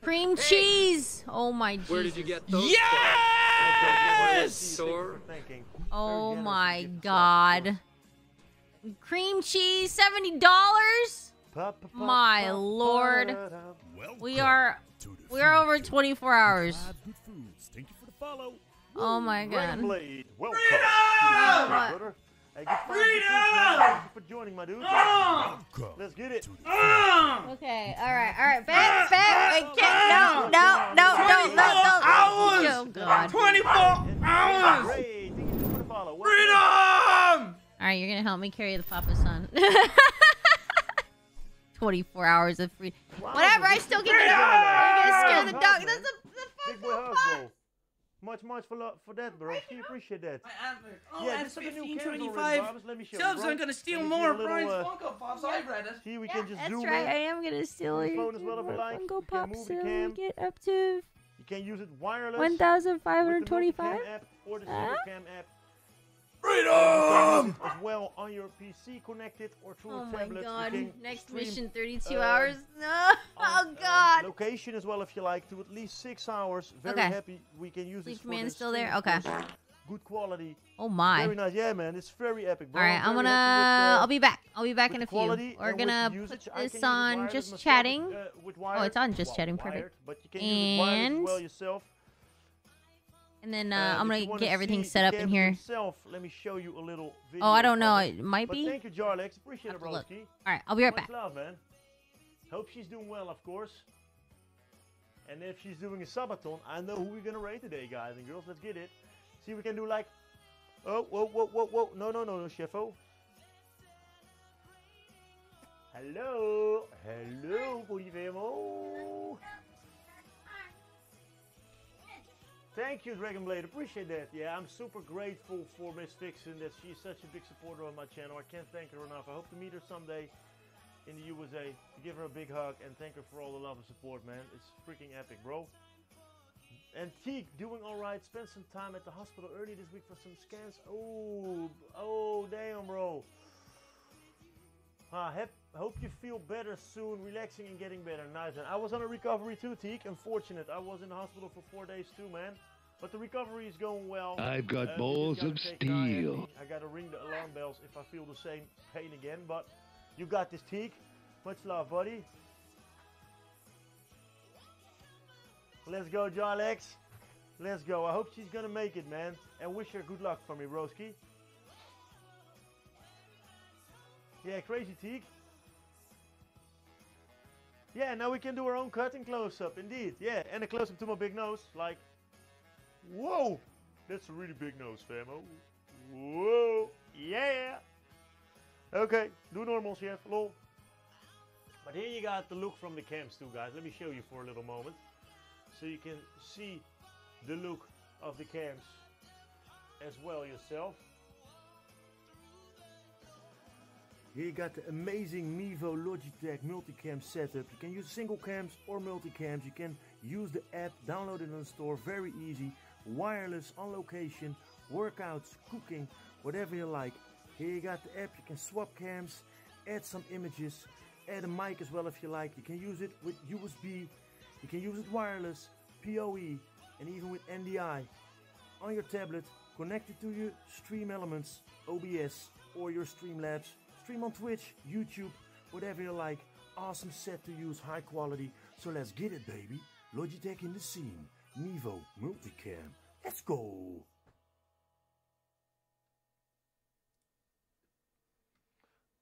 Cream cheese. Oh my Jesus. Where did you get those? Yes! Store. Oh my god. Cream cheese, seventy dollars. My lord. We are we are over twenty four hours. Thank you for the follow. Oh my god. Blade, welcome. My- Brother. Hey, get Freedom! Thank you for joining, my dude. Let's get it. Okay, all right, all right, back, back. Wait, can't, no, no, no, no, no, no. hours! Oh god. 24 hours! Freedom! All right, you're gonna help me carry the papasan. <laughs> 24 hours of free. Whatever, I still get the. You're gonna scare the dog. That's a. Big boy hug. Much, much for, lo- for that, bro. We appreciate that. Oh, yeah, this is the new 15, cams already, 25. Bobs. Let me Subs you, bro. gonna steal more give you Brian's uh, Funko Pops. I read it. See, we can just That's zoom right. in. I am gonna steal your phone as well if like. Funko You can Pop move so we get up to You can use it wireless. 1,525. with the Multicam app Or the Cam app. Freedom! As well on your PC connected or through Oh a my tablet. You god. Next stream, mission 32 <laughs> uh, hours. No. Oh on, uh, god. location as well if you like to at least six hours. Very Okay. happy we can use Sleep this for Command the still there? Okay. Good quality. Oh my. Very nice. Yeah, man. It's very epic. Bro. All right, I'm gonna. with, uh, I'll be back. I'll be back in a few. We're gonna the put this can use it on wireless just myself, chatting. uh, with oh, it's on just well, chatting. wired, Perfect. but you can use it as And well yourself. And then uh, I'm gonna get everything set up in here. Themselves, let me show you a little video. Oh, I don't know. it. Might But be. Thank you, Jarlex. Appreciate it, Have to look. broski. All right, I'll be right Much back. love, man. Hope she's doing well, of course. And if she's doing a subathon, I know who we're gonna raid today, guys and girls. Let's get it. See, if we can do like. Oh, whoa, whoa, whoa, whoa! No, no, no, no, chefo. Hello, hello, Bolivemo. Thank you, Dragon Blade. Appreciate that. Yeah, I'm super grateful for Miss Fixin that she's such a big supporter on my channel. I can't thank her enough. I hope to meet her someday in the USA give her a big hug and thank her for all the love and support, man. It's freaking epic, bro. Antique, doing all right. Spent some time at the hospital early this week for some scans. Oh, oh, damn, bro. Ah, hep- hope you feel better soon, relaxing and getting better. Nice, man. I was on a recovery too, Teak. Unfortunate. I was in the hospital for four days too, man. But the recovery is going well. I've got Uh, balls of gotta take an eye on steel. I gotta ring the alarm bells if I feel the same pain again. But you got this, Teak. Much love, buddy. Let's go, Jarlex. Let's go. I hope she's gonna make it, man. And wish her good luck for me, broski. Yeah, crazy Teak. Yeah, now we can do our own cutting close-up, indeed. Yeah, and a close-up to my big nose, like, whoa, that's a really big nose, famo. Whoa, yeah. Okay, do normal, chef, lol. But here you got the look from the cams too, guys. Let me show you for a little moment, so you can see the look of the cams as well yourself. Here you got the amazing Mevo Logitech multicam setup. You can use single cams or multicams. You can use the app, download it on the store, very easy. Wireless on location, workouts, cooking, whatever you like. Here you got the app, you can swap cams, add some images, add a mic as well if you like. You can use it with USB, you can use it wireless, PoE, and even with NDI. On your tablet, connect it to your Stream Elements, OBS, or your Streamlabs. Stream on Twitch, YouTube, whatever you like. Awesome set to use, high quality. So let's get it, baby. Logitech in the scene. Mevo Multicam. Let's go.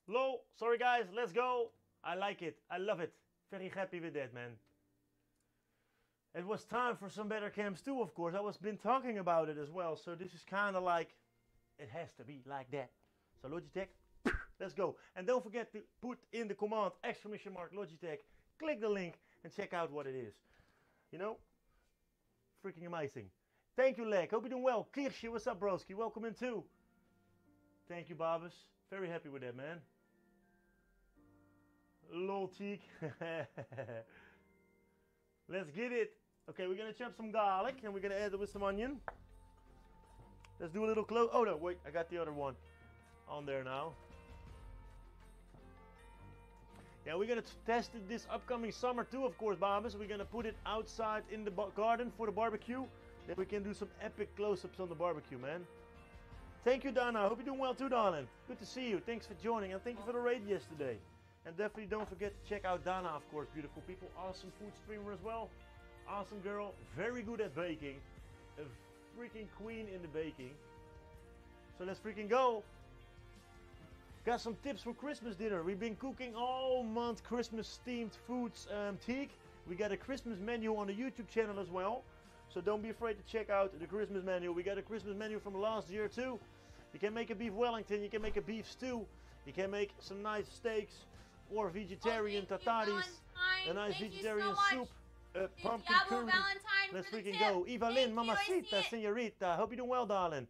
Low, sorry guys, let's go. I like it. I love it. Very happy with that, man. It was time for some better cams too, of course. I was been talking about it as well. So this is kind of like, it has to be like that. So Logitech, let's go. And don't forget to put in the command exclamation mark Logitech. Click the link and check out what it is. You know, freaking amazing. Thank you, Leg. Hope you're doing well. Kirsche, what's up, broski? Welcome in too. Thank you, Barbas. Very happy with that, man. Lol, cheek. <laughs> Let's get it. Okay, we're gonna chop some garlic and we're gonna add it with some onion. Let's do a little close. Oh no, wait, I got the other one on there now. Yeah, we're gonna test it this upcoming summer too, of course, Barbas. We're gonna put it outside in the garden for the barbecue. Then we can do some epic close-ups on the barbecue, man. Thank you, Donna. I hope you're doing well too, darling. Good to see you. Thanks for joining, and thank you for the raid yesterday. And definitely don't forget to check out Donna, of course, beautiful people. Awesome food streamer as well. Awesome girl. Very good at baking. A freaking queen in the baking. So let's freaking go. Got some tips for Christmas dinner. We've been cooking all month Christmas themed foods, um, Teak. We got a Christmas menu on the YouTube channel as well. So don't be afraid to check out the Christmas menu. We got a Christmas menu from last year too. You can make a beef Wellington, you can make a beef stew, you can make some nice steaks or vegetarian tataris, a nice Thank you vegetarian so soup, a pumpkin Diablo curry. Valentine Let's freaking go. Eva Thank Lynn, Mamacita. Senorita. Hope you're doing well, darling.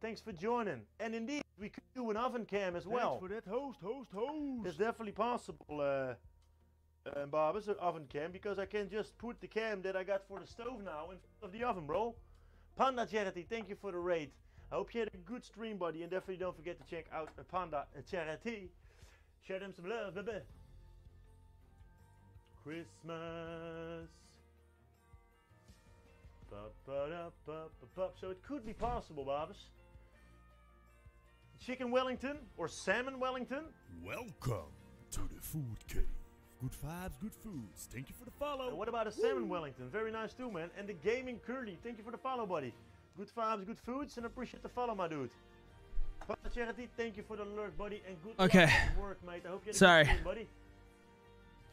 Thanks for joining. And indeed, we could do an oven cam as well. Thanks for that host, host, host. It's definitely possible, uh, uh, Bob, it's an oven cam because I can just put the cam that I got for the stove now in front of the oven, bro. Panda Charity, thank you for the raid. I hope you had a good stream, buddy, and definitely don't forget to check out uh, Panda Charity. Share them some love, baby. Christmas. Ba-ba-da-ba-ba-ba. So it could be possible, Bobs. Chicken Wellington or salmon Wellington? Welcome to the Food Cave. Good vibes, good foods. Thank you for the follow. And what about a salmon Wellington? Very nice too, man. And the gaming curly. Thank you for the follow, buddy. Good vibes, good foods, and appreciate the follow, my dude. Papa Charity, thank you for the alert, buddy, and good Okay. work, mate. I hope you had Sorry. good stream, buddy.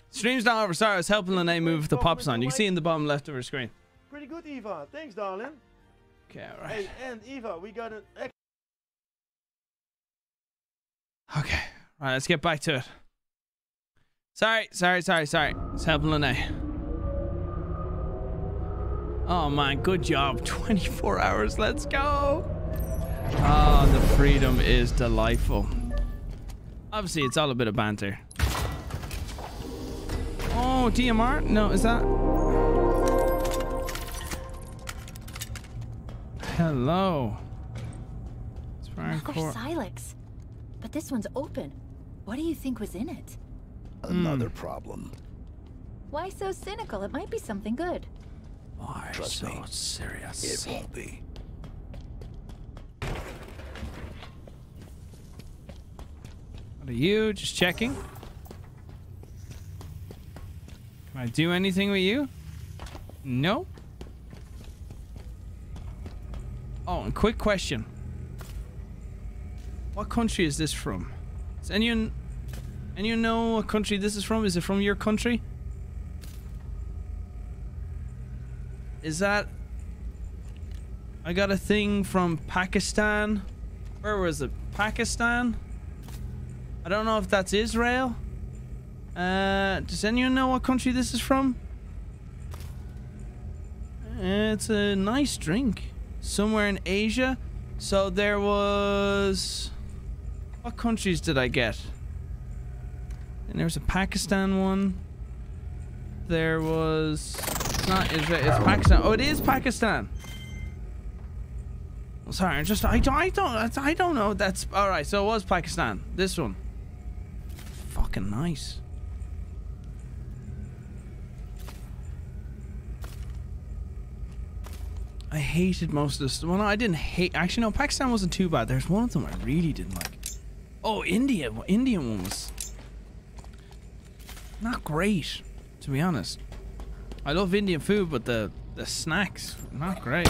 Stream's not over. Sorry, I was helping Lene move the pops on. You can see in the bottom left of her screen. Pretty good, Eva. Thanks, darling. Okay, alright. Hey, and Eva, we got an Okay. Alright, let's get back to it. Sorry, sorry, sorry, sorry. It's helping Lene. Oh man, good job. <laughs> 24 hours. Let's go. Oh, the freedom is delightful. Obviously, it's all a bit of banter. Oh, DMR? No, is that? Hello. Another core. Silex. But this one's open. What do you think was in it? Another hmm. problem. Why so cynical? It might be something good. Why Trust so me, serious? It won't be. What are you? Just checking. Can I do anything with you? No. Oh, and quick question. What country is this from? Does anyone anyone know what country this is from? Is it from your country? Is that I got a thing from Pakistan. Where was it? Pakistan? I don't know if that's Israel. Uh, does anyone know what country this is from? Uh, It's a nice drink. Somewhere in Asia. So there was. What countries did I get? And there was a Pakistan one. There was. It's not Israel. It's Pakistan. Oh, it is Pakistan. I'm sorry. I'm just. I don't. I don't. I don't know. That's all right. So it was Pakistan. This one. Fucking nice. I hated most of this. Well, no, I didn't hate. Actually, no, Pakistan wasn't too bad. There's one of them I really didn't like. Oh, India. Indian one was not great, to be honest. I love Indian food, but the the snacks not great.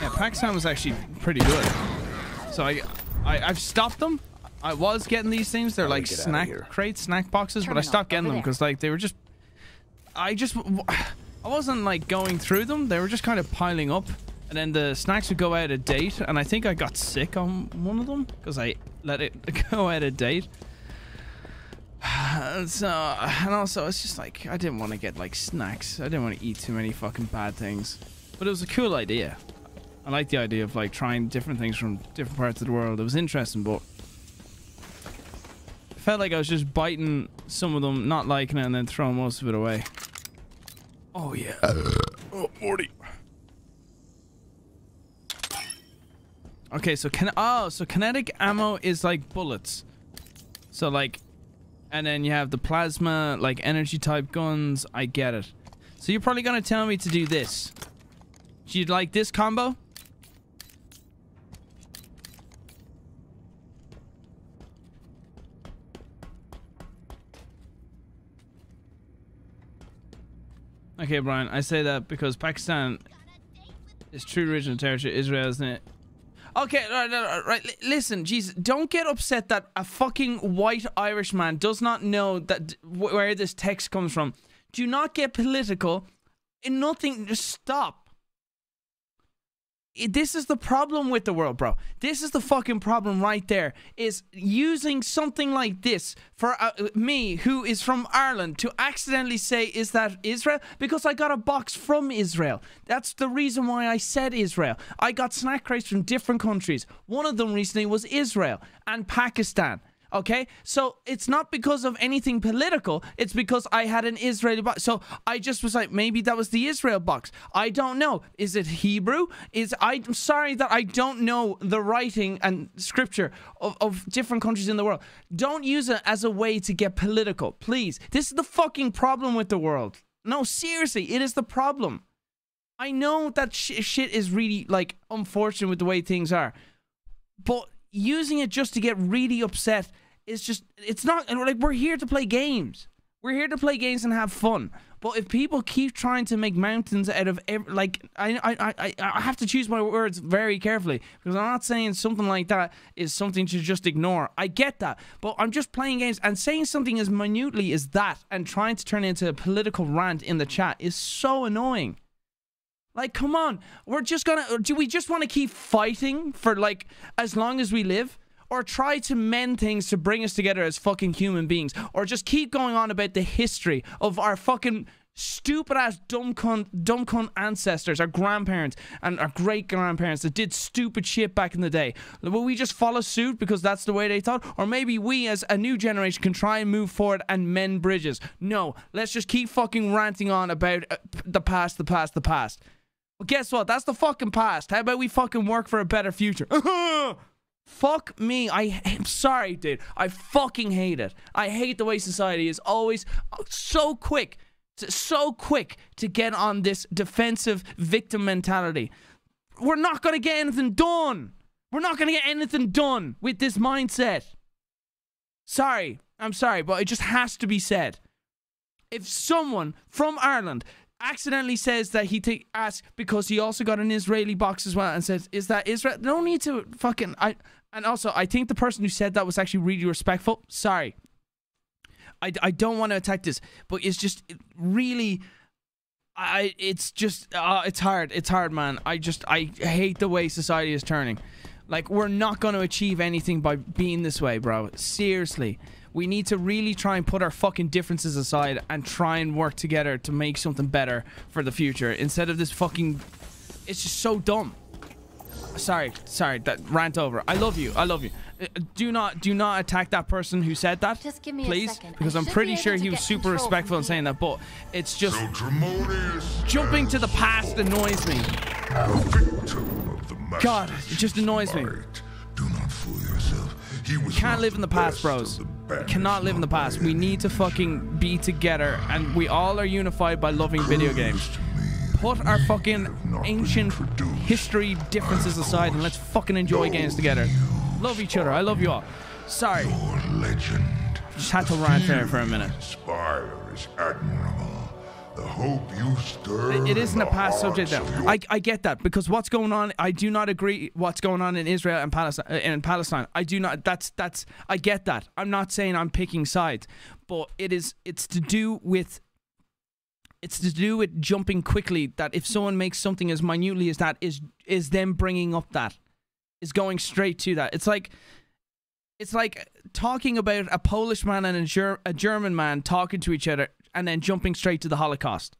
Yeah, Pakistan was actually pretty good. So I, I I've stopped them. I was getting these things. They're How do we like get snack crates, snack boxes, but I stopped getting them because like they were just. I just <sighs> I wasn't like going through them. They were just kind of piling up, and then the snacks would go out of date, and I think I got sick on one of them because I let it <laughs> go out of date. <sighs> So, and also, it's just like I didn't want to get like snacks. I didn't want to eat too many fucking bad things. But it was a cool idea. I like the idea of like trying different things from different parts of the world. It was interesting, but I felt like I was just biting some of them, not liking it, and then throwing most of it away. Oh yeah. Uh, oh, 40. Okay, so can oh, so kinetic ammo is like bullets. So like and then you have the plasma like energy type guns. I get it. So you're probably going to tell me to do this. Do you like this combo? Okay, Brian, I say that because Pakistan is true original territory. Israel isn't it? Okay, right, right, right. Listen, Jesus, don't get upset that a fucking white Irish man does not know that where this text comes from. Do not get political. In nothing, just stop. This is the problem with the world, bro. This is the fucking problem right there. Is using something like this for uh, me, who is from Ireland, to accidentally say, "Is that Israel?" Because I got a box from Israel. That's the reason why I said Israel. I got snack crates from different countries. One of them recently was Israel and Pakistan. Okay, so it's not because of anything political. It's because I had an Israeli box. So I just was like, maybe that was the Israel box. I don't know. Is it Hebrew? Is I'm sorry that I don't know the writing and scripture of, of different countries in the world. Don't use it as a way to get political, please. This is the fucking problem with the world. No, seriously, it is the problem. I know that sh- shit is really like unfortunate with the way things are, but using it just to get really upset is just it's not like we're here to play games. We're here to play games and have fun. But if people keep trying to make mountains out of ev- like I I I I have to choose my words very carefully because I'm not saying something like that is something to just ignore. I get that, but I'm just playing games and saying something as minutely as that and trying to turn it into a political rant in the chat is so annoying. Like, come on. We're just gonna. Do we just want to keep fighting for, like, as long as we live? Or try to mend things to bring us together as fucking human beings? Or just keep going on about the history of our fucking stupid ass dumb cunt, dumb cunt ancestors, our grandparents and our great grandparents that did stupid shit back in the day? Will we just follow suit because that's the way they thought? Or maybe we as a new generation can try and move forward and mend bridges? No, let's just keep fucking ranting on about uh, the past, the past, the past. Well, guess what? That's the fucking past. How about we fucking work for a better future? <laughs> Fuck me. I am sorry, dude. I fucking hate it. I hate the way society is always so quick, to, so quick to get on this defensive victim mentality. We're not gonna get anything done. We're not gonna get anything done with this mindset. Sorry, I'm sorry, but it just has to be said. If someone from Ireland accidentally says that he take ask because he also got an Israeli box as well and says, "Is that Israel?" No need to fucking I. And also, I think the person who said that was actually really respectful. Sorry, I, I don't want to attack this, but it's just really. I it's just uh, it's hard. It's hard, man. I just I hate the way society is turning. Like we're not going to achieve anything by being this way, bro. Seriously. We need to really try and put our fucking differences aside and try and work together to make something better for the future instead of this fucking it's just so dumb. Sorry, sorry, that rant over. I love you. I love you. Uh, Do not do not attack that person who said that. Just give me please, second. Because I'm pretty be sure he was super respectful in saying that, but it's just Tremonius jumping to the past annoys me. God, it just annoys me. do not fool He was Can't live in the past, bros. We cannot live in the past. We need to fucking be together, and we all are unified by loving video games. Put our fucking ancient history differences aside, and let's fucking enjoy games together. Love each other. I love you all. Sorry. legend Just had to rant there for a minute. Inspire is admirable. The hope you stir. It- it isn't a past subject though. I, I get that because what's going on, I do not agree. What's going on in Israel and Palestine? uh, In Palestine, I do not. That's that's. I get that. I'm not saying I'm picking sides, but it is. It's to do with it's to do with jumping quickly. That if someone makes something as minutely as that, is is them bringing up that, is going straight to that. It's like, it's like talking about a Polish man and a, Ger- a German man talking to each other and then jumping straight to the Holocaust.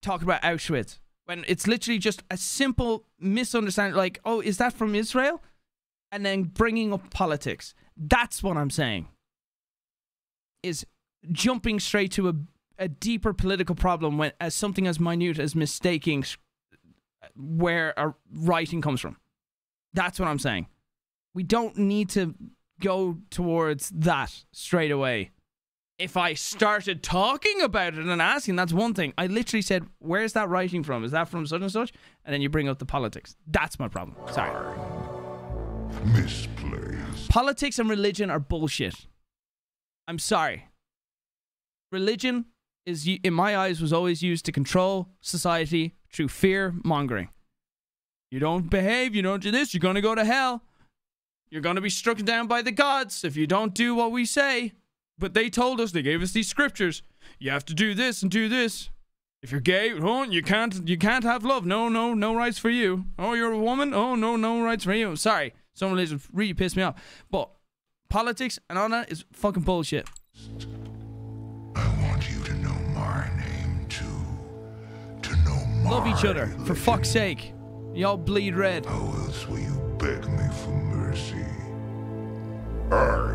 Talk about Auschwitz when it's literally just a simple misunderstanding. Like, oh, is that from Israel? And then bringing up politics. That's what I'm saying. Is jumping straight to a a deeper political problem when as something as minute as mistaking where a writing comes from. That's what I'm saying. We don't need to go towards that straight away. If I started talking about it and asking, that's one thing. I literally said, "Where's that writing from? Is that from such and such?" And then you bring up the politics. That's my problem. Sorry. Misplaced. Politics and religion are bullshit. I'm sorry. Religion is, in my eyes, was always used to control society through fear mongering. You don't behave, you don't do this, you're going to go to hell. You're going to be struck down by the gods if you don't do what we say. But they told us, they gave us these scriptures. You have to do this and do this. If you're gay, oh, you can't you can't have love. No, no, no rights for you. Oh, you're a woman. Oh, no, no rights for you. Sorry, some religions really piss me off. But politics and all that is fucking bullshit. i want you to know my name too. to know. Love each other, for fuck's sake. Y'all bleed red. How else will you beg me for mercy? I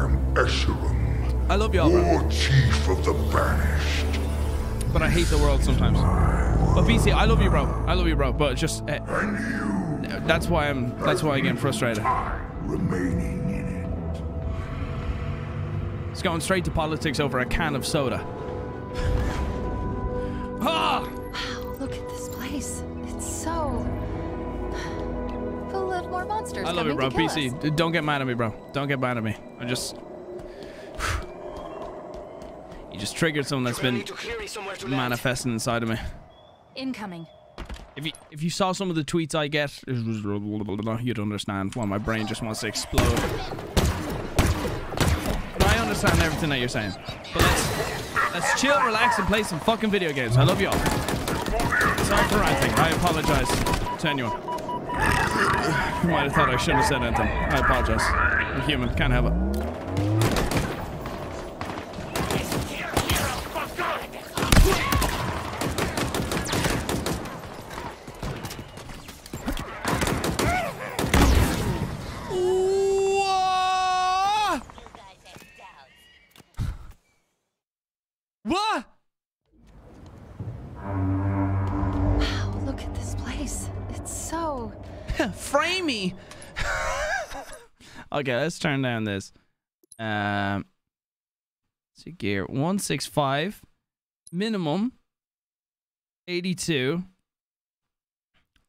am Escharum, I love y'all, bro. War Chief of the Banished. But I hate the world sometimes. But BC, I love you, bro. I love you, bro. But just uh, that's why I'm. That's why I get frustrated. Remaining in It's going straight to politics over a can of soda. ah! Look at this place. It's so full of more monsters. I love you, bro. to kill BC, us. don't get mad at me, bro. Don't get mad at me. I just. You just triggered something that's been manifesting inside of me. Incoming. If you if you saw some of the tweets I get, you'd understand why my brain just wants to explode. But I understand everything that you're saying. But let's let's chill, relax, and play some fucking video games. I love you all. Sorry for ranting. I apologize to anyone. You <sighs> might have thought I shouldn't have said anything. I apologize. I'm human. Can't have it. What? Wow, Look at this place. It's so. <laughs> Framey. <laughs> okay, let's turn down this. Um, see gear one six five, minimum eighty two.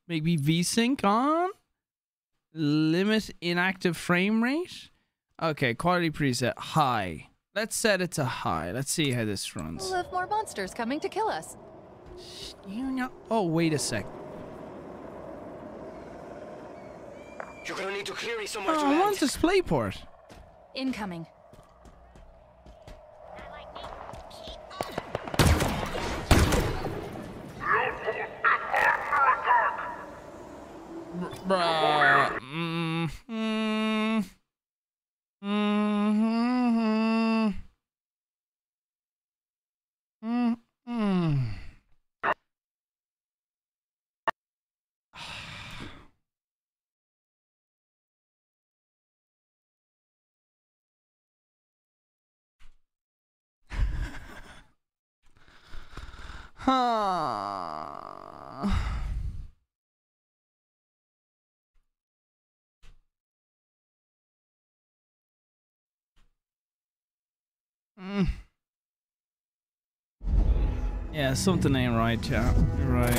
Maybe VSync on. Limit inactive frame rate. Okay, quality preset high. Let's set it to high. Let's see how this runs. We'll have more monsters coming to kill us. You know. Oh, wait a sec. You're gonna need to clear me somewhere Oh, to I land. want DisplayPort. Incoming. Bruh. Mm, mm, mm, Huh. Mm. Yeah, something ain't right. You're right.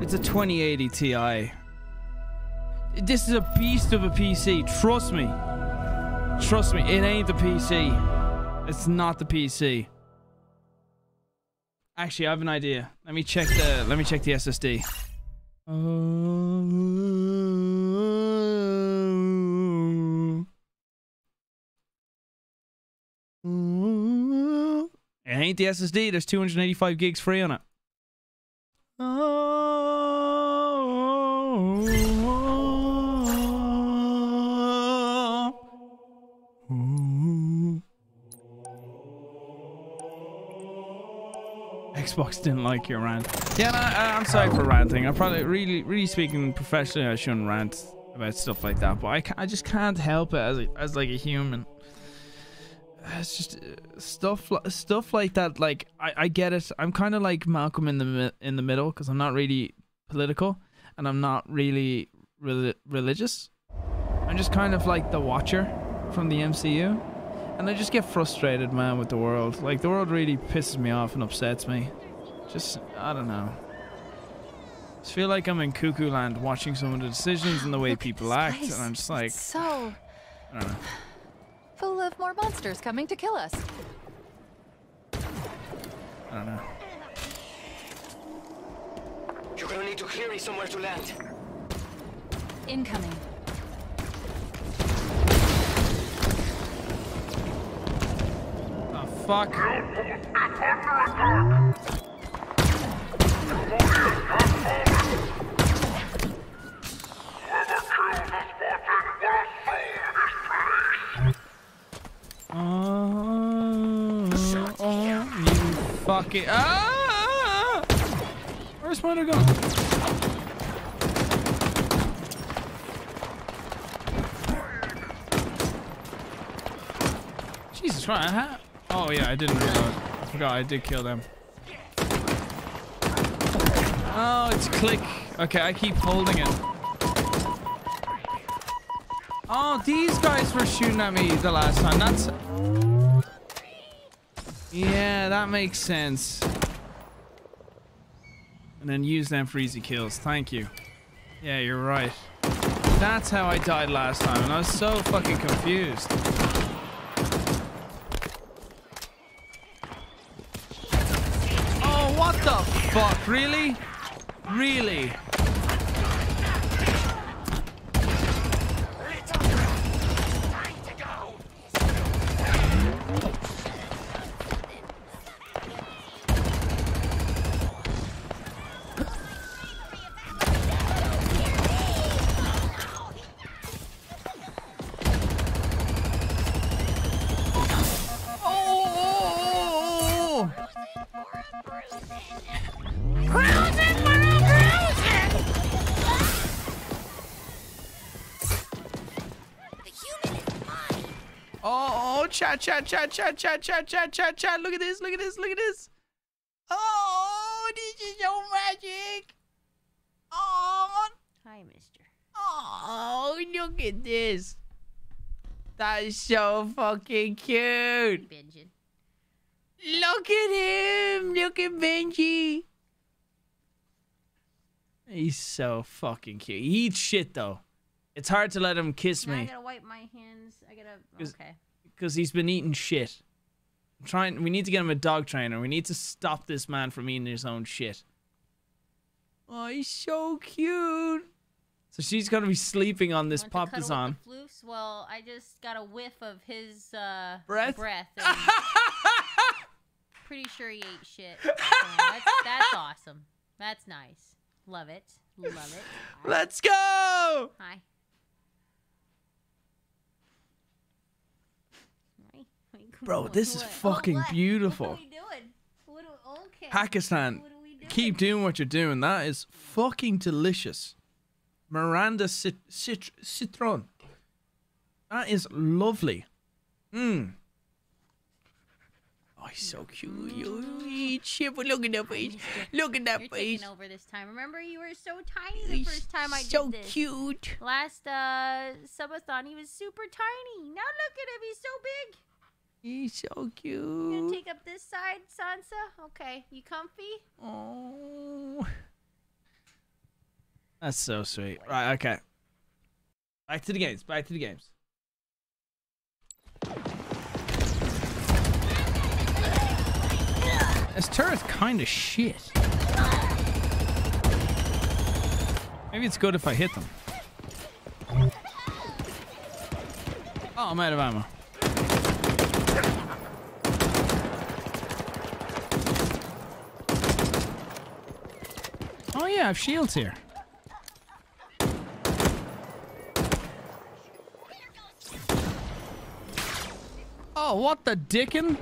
It's a 2080 Ti. This is a beast of a PC. Trust me. Trust me, it ain't the PC. It's not the PC. Actually, I have an idea. Let me check the let me check the SSD. It ain't the SSD. There's 285 gigs free on it. Xbox didn't like your rant. Yeah, no, I, I'm sorry for ranting. I probably really, really speaking professionally, I shouldn't rant about stuff like that. But I, I just can't help it as a, as like a human. <sighs> It's just uh, stuff stuff like that. Like I, I get it. I'm kind of like Malcolm in the in the middle because I'm not really political and I'm not really reli- religious. I'm just kind of like the watcher from the MCU. And I just get frustrated, man, with the world. Like, the world really pisses me off and upsets me. Just, I don't know. just feel like I'm in cuckoo land watching some of the decisions and the way people act. And I'm just like, So, I don't know. full of more monsters coming to kill us. I don't know. You're gonna need to clear me somewhere to land. Incoming. Fuck. Oh, oh, you fucking. Ah! Where's my other gun? Jesus Christ. Oh, yeah, I didn't reload. I forgot I did kill them. Oh, it's click. Okay, I keep holding it. Oh, these guys were shooting at me the last time. That's... Yeah, that makes sense. And then use them for easy kills. Thank you. Yeah, you're right. That's how I died last time, and I was so fucking confused. Oh, what the fuck? Really? Really? Chat, chat, chat, chat, chat, chat, chat, chat, chat. Look at this, look at this, look at this. Oh, this is so magic. Oh, Hi, mister. oh, look at this. That is so fucking cute. Benji. Look at him. Look at Benji. He's so fucking cute. He eats shit, though. It's hard to let him kiss Now I gotta wipe my hands. I gotta. Okay. Because he's been eating shit. I'm trying. We need to get him a dog trainer. We need to stop this man from eating his own shit. Oh, he's so cute. So she's gonna be sleeping on this pop this on. Well, I just got a whiff of his uh, Breath? Breath. <laughs> pretty sure he ate shit. So that's, that's awesome. That's nice. Love it. Love it. <laughs> Let's go. Hi. Bro, What- this is what- fucking what? beautiful. What are we doing? What do, okay. Pakistan, keep doing what you're doing. That is fucking delicious. Miranda cit- cit- citron. That is lovely. Mmm. Oh, he's so cute. You eat shit, look at that face. Look at that You're face. taking over this time. Remember, you were so tiny the first time I so did this. So cute. Last uh subathon, he was super tiny. Now look at him, he's so big. He's so cute. You gonna take up this side, Sansa? Okay, you comfy? Oh. That's so sweet. Right, okay. Back to the games. Back to the games. This turret's kind of shit. Maybe it's good if I hit them. Oh, I'm out of ammo. Oh, I have shields here. Oh, what the dickin?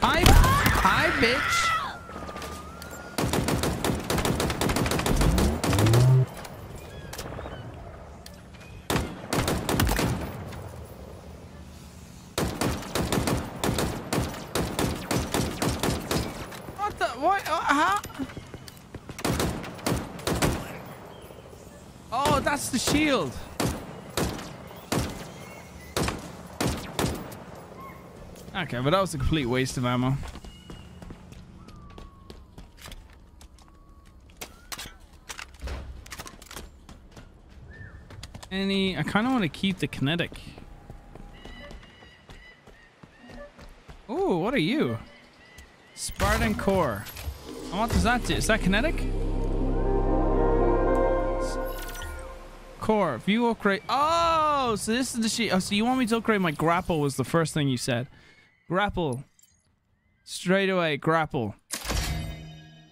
Hi, hi, bitch. What the? What? Uh, how? Oh, that's the Okay, but that was a complete waste of ammo. Any? I kind of want to keep the kinetic. Ooh, what are you? Spartan core. What does that do? Is that kinetic? Core. View upgrade. Oh, so this is the sheet. Oh, so you want me to upgrade my grapple was the first thing you said. Grapple. Straight away, grapple.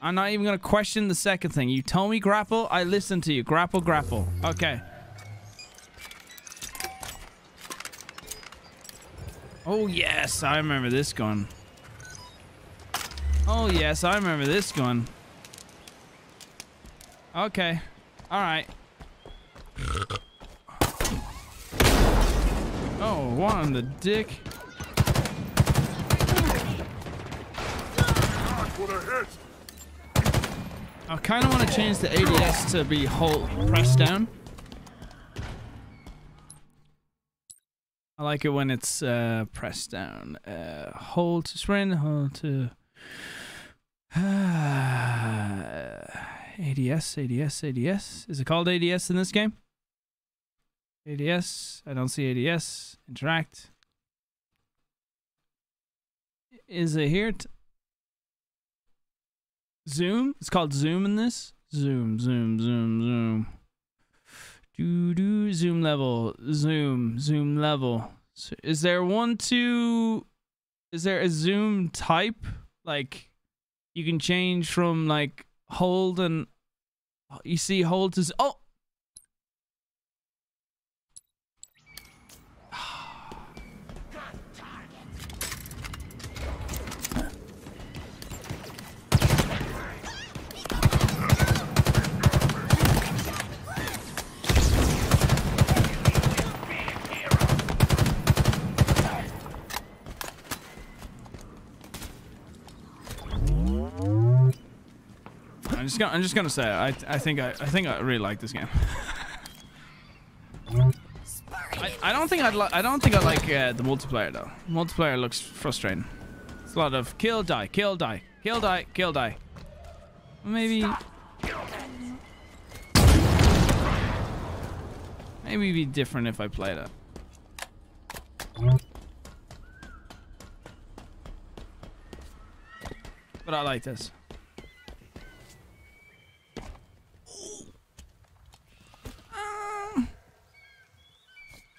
I'm not even going to question the second thing. You told me grapple, I listen to you. Grapple, grapple. Okay. Oh, yes. I remember this gun. Oh, yes. I remember this gun. Okay. All right. Oh, one on the dick. I kind of want to change the ADS to be hold press down. I like it when it's uh, pressed down. Uh, hold to sprint, hold to ADS, <sighs> ADS, ADS. Is it called ADS in this game? ADS. I don't see ADS. Interact. Is it here? Zoom? It's called zoom in this? Zoom, zoom, zoom, zoom. Do do zoom level. Zoom, zoom level. So is there one to is there a zoom type? Like you can change from like hold and you see hold to oh I'm just gonna I'm just gonna say I I think I I think I really like this game. I, I don't think I'd I don't think I like uh, the multiplayer though. Multiplayer looks frustrating. It's a lot of kill die kill die kill die kill die. Maybe maybe be different if I played it. But I like this.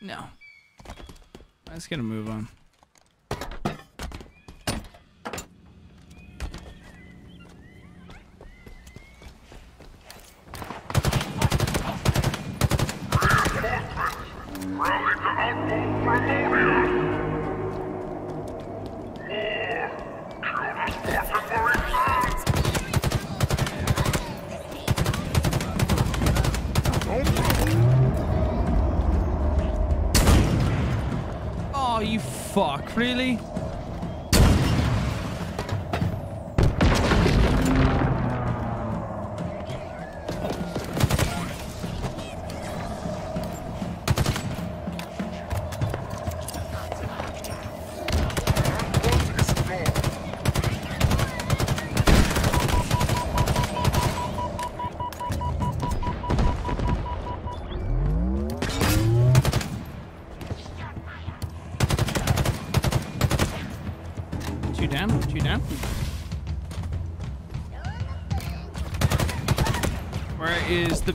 No. Let's get a move on.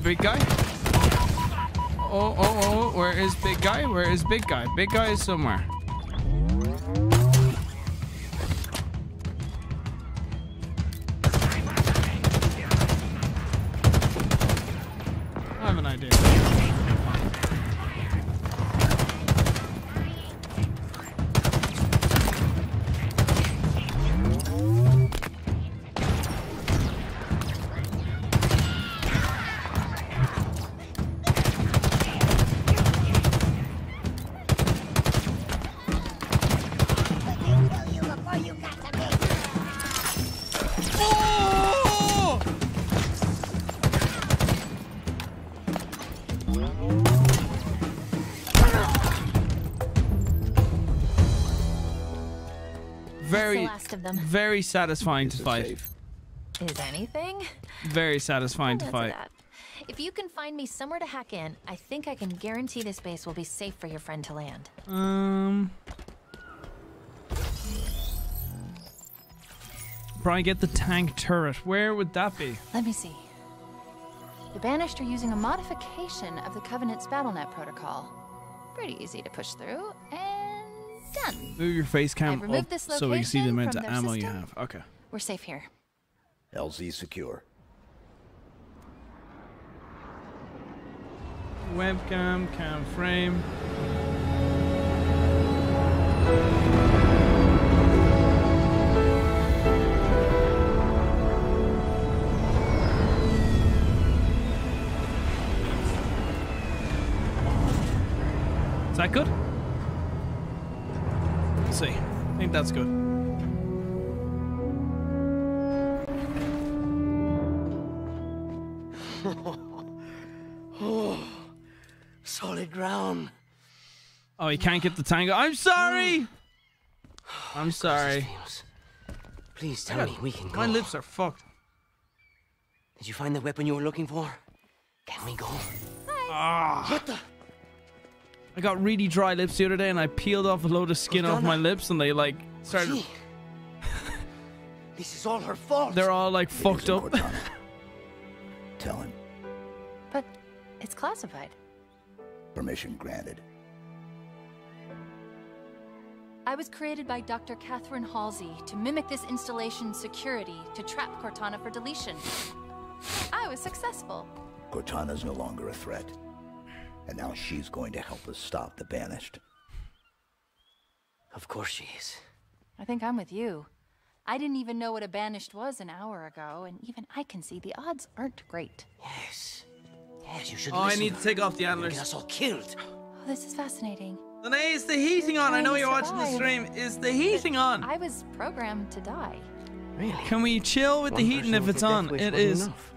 Big guy? oh, oh, oh. Where is big guy? Where is big guy? Big guy is somewhere. Very, them. very satisfying to fight. Is anything? Very satisfying to fight. that. If you can find me somewhere to hack in, I think I can guarantee this base will be safe for your friend to land. Um. Probably get the tank turret. Where would that be? Let me see. The Banished are using a modification of the Covenant's BattleNet protocol. Pretty easy to push through, and done. Move your face cam up so we can see the location amount of their ammo you have. Okay. We're safe here. LZ secure. Webcam, cam frame. Is that good? Think that's good. oh, <laughs> solid ground. Oh, he can't get the tango. I'm sorry. I'm sorry. Please tell me we can go. My lips are fucked. Did you find the weapon you were looking for? Can we go? Ah. What the? I got really dry lips the other day, and I peeled off a load of skin off my lips, and they like started. Gee, <laughs> this is all her fault. They're all like fucked up. <laughs> Tell him. But it's classified. Permission granted. I was created by Dr. Catherine Halsey to mimic this installation's security to trap Cortana for deletion. I was successful. Cortana's no longer a threat. And now she's going to help us stop the Banished. Of course she is. I think I'm with you. I didn't even know what a banished was an hour ago, and even I can see the odds aren't great. Yes. Yes, you should Oh, I need to take off the You're gonna antlers. Get us all killed. Oh, this is fascinating. Lene, is the heating on? I know you're watching the stream. Is the heating on? I was programmed to die. Really? Can we chill with the heating if it's on? wish It wasn't is enough.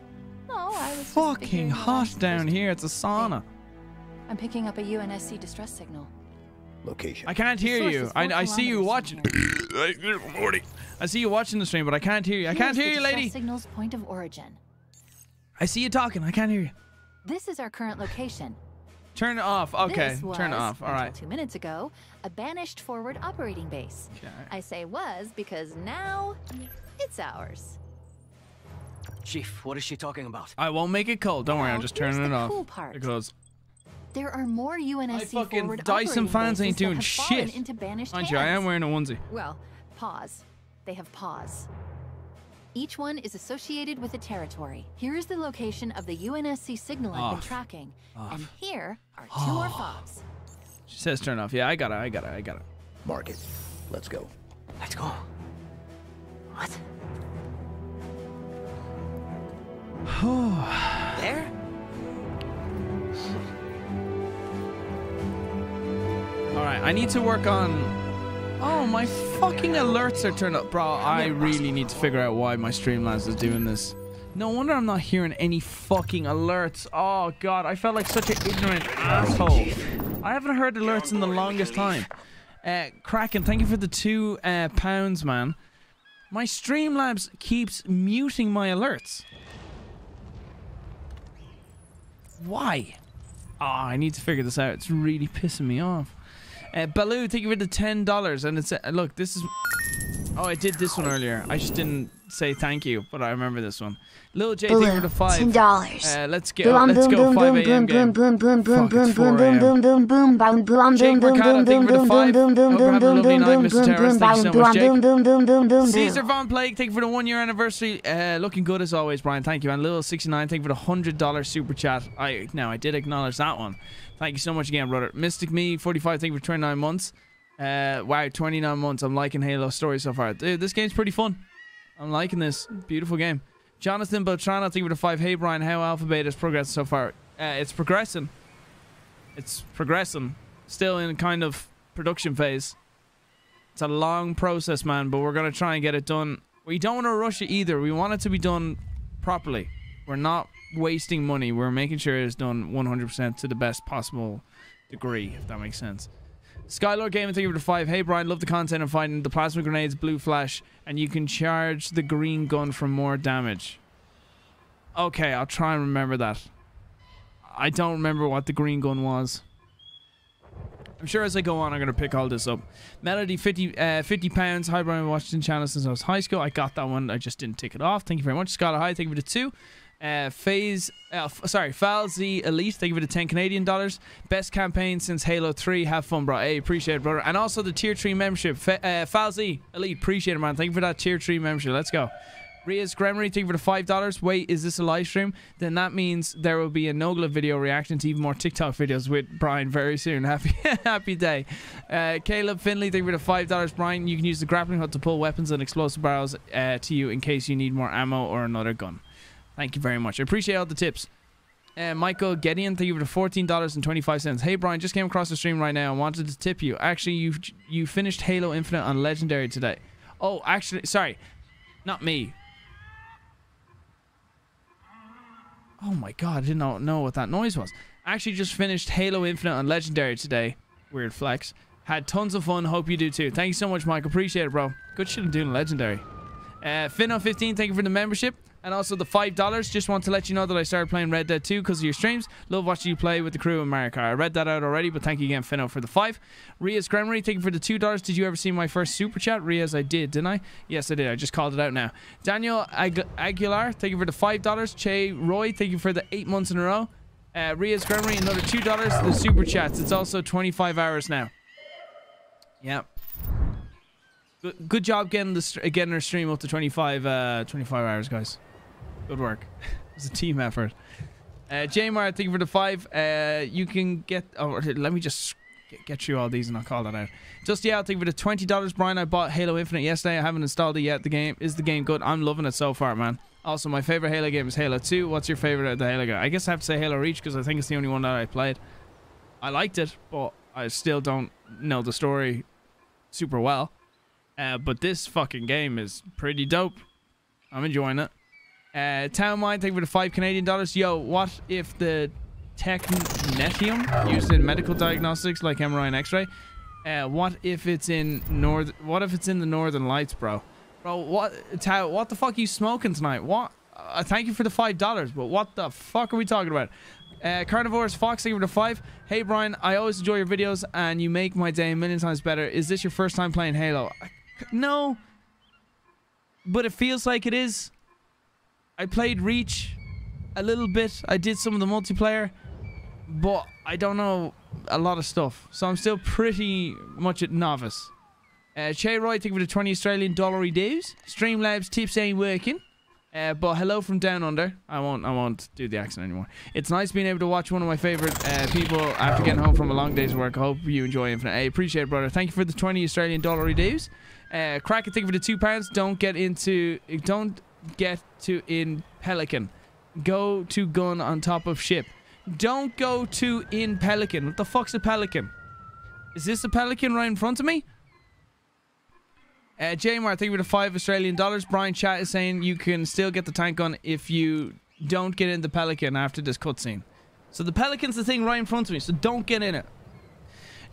No, I was fucking figuring hot down here. It's a sauna. I'm picking up a UNSC distress signal. Location. I can't hear source you. I, I see you kilometers watching. <coughs> Morty. I see you watching the stream, but I can't hear you. I can't hear the you, lady. Signal's point of origin. I see you talking. I can't hear you. This is our current location. Turn it off. Okay, This was, turn it off. All until right. Two minutes ago, a banished forward operating base. Okay. I say was because now it's ours. Chief, what is she talking about? I won't make it cold. Don't worry. I'm just turning it the off. cool part. Because There are more UNSC I fucking forward Dyson operating fans ain't bases that doing have fallen shit. Into banished mind you, I am wearing a onesie. Well, pause. They have pause. Each one is associated with a territory. Here is the location of the UNSC signal I've been ah. tracking. Off. And here are two ah. more fobs. She says turn off. Yeah, I got it. I got it. I got it. Mark it. Let's go. Let's go. What? <sighs> There? All right. I need to work on. Oh, my fucking alerts are turned up, bro. I really need to figure out why my Streamlabs is doing this. No wonder I'm not hearing any fucking alerts. Oh god, I felt like such an ignorant asshole. I haven't heard alerts in the longest time. Uh, Kraken, thank you for the two uh, pounds, man. My Streamlabs keeps muting my alerts. Why? Ah, I need to figure this out. It's really pissing me off. Uh, Baloo, thank you for the ten dollars, and it's uh, look. This is Oh, I did this one earlier. I just didn't say thank you, but I remember this one. Lil J, thank you for the five. ten dollars. Uh, let's get. Boom, let's boom, go. boom, 5 boom, a.m. game. boom, boom, boom, boom, 4 boom, boom, boom, boom, boom, boom, boom, Jake Mercado, thank you for the five. Hope you're having a lovely night, Mr. Terrorist. Thank you so much, Jake. boom, boom, boom, boom, Caesar. Von Plague, thank you for the one year anniversary. Uh, looking good as always, Brian. Thank you. And Lil 69, thank you for the hundred dollar super chat. I now I did acknowledge that one. Thank you so much again, brother. Mystic Me 45, thank you for 29 months. Uh, wow, 29 months. I'm liking Halo story so far. Dude, this game's pretty fun. I'm liking this. Beautiful game. Jonathan Beltrano, thank you for the five. Hey Brian, how Alpha Beta is progressing so far? Uh, it's progressing. It's progressing. Still in kind of production phase. It's a long process, man, but we're gonna try and get it done. We don't want to rush it either. We want it to be done properly. We're not wasting money. We're making sure it's done 100% to the best possible degree, if that makes sense. Skylord Gaming, thank you for the five. Hey Brian, love the content of finding the plasma grenades, blue flash, and you can charge the green gun for more damage. Okay, I'll try and remember that. I don't remember what the green gun was. I'm sure as I go on, I'm going to pick all this up. Melody, 50, uh, 50 pounds. Hi, Brian. Washington channel since I was high school. I got that one. I just didn't tick it off. Thank you very much. Scholar High, thank you for the two. Uh, Phase, uh, sorry, Falzy Elite, thank you for the 10 Canadian dollars. Best campaign since Halo 3. Have fun, bro. Hey, appreciate it, brother. And also the tier 3 membership. Fa- uh, Falzy Elite, appreciate it, man. Thank you for that tier 3 membership. Let's go. Rias Gremory, thank you for the five dollars. Wait, is this a live stream? Then that means there will be a Nogla video reacting to even more TikTok videos with Brian very soon. <laughs> Happy happy day. Uh, Caleb Finley, thank you for the five dollars. Brian, you can use the grappling hook to pull weapons and explosive barrels uh, to you in case you need more ammo or another gun. Thank you very much. I appreciate all the tips. Uh, Michael Gideon, thank you for the fourteen dollars and twenty five cents. Hey Brian, just came across the stream right now. I wanted to tip you. Actually, you you finished Halo Infinite on Legendary today. Oh, actually, sorry, not me. Oh my god, I did not know what that noise was. Actually, just finished Halo Infinite on Legendary today. Weird flex. Had tons of fun. Hope you do too. Thank you so much, Mike. Appreciate it, bro. Good shit I'm doing Legendary. Uh, Finno15, thank you for the membership. And also the $5. Just want to let you know that I started playing Red Dead 2 because of your streams. Love watching you play with the crew in Mario Kart. I read that out already, but thank you again, Finno, for the 5 Rias Gremory, thank you for the $2. Did you ever see my first super chat? Ria's, I did, didn't I? Yes, I did. I just called it out now. Daniel Ag- Aguilar, thank you for the $5. Che Roy, thank you for the 8 months in a row. Uh, Rias Gremory, another $2. The super chats. It's also 25 hours now. Yep. Good, good job getting the getting our stream up to 25 uh 25 hours guys good work. <laughs> It's a team effort. Uh Jamar thank you for the five. Uh you can get oh let me just get, through all these and I'll call that out. Just yeah thank you for the 20 dollars Brian. I bought Halo Infinite yesterday. I haven't installed it yet. The game is the game good? I'm loving it so far man. Also my favorite Halo game is Halo 2 what's your favorite of the Halo game? I guess I have to say Halo Reach because I think it's the only one that I played. I liked it but I still don't know the story super well. Uh, but this fucking game is pretty dope. I'm enjoying it. Uh, Town Mine, thank you for the five Canadian dollars. Yo, what if the technetium used in medical diagnostics like MRI and X-ray? Uh, what if it's in north? What if it's in the Northern Lights, bro? Bro, what? Tao, what the fuck are you smoking tonight? What? Uh, thank you for the five dollars, but what the fuck are we talking about? Uh, Carnivores Fox, thank you for the five. Hey Brian, I always enjoy your videos and you make my day a million times better. Is this your first time playing Halo? No. But it feels like it is. I played Reach a little bit. I did some of the multiplayer. But I don't know a lot of stuff. So I'm still pretty much a novice. Uh, Che Roy, thank you for the 20 Australian dollary dues. Streamlabs tips ain't working. Uh, but hello from down under. I won't. I won't do the accent anymore. It's nice being able to watch one of my favorite uh, people after getting home from a long day's work. I hope you enjoy Infinite. I appreciate it, brother. Thank you for the 20 Australian dollary dues. Uh, Cracker, thank you for the two pounds. Don't get into. Don't get to in Pelican. Go to gun on top of ship. Don't go to in Pelican. What the fuck's a Pelican? Is this a Pelican right in front of me? Uh, Jamar, thank you for the five Australian dollars. Brian Chat is saying you can still get the tank gun if you don't get in the Pelican after this cutscene. So the Pelican's the thing right in front of me, so don't get in it.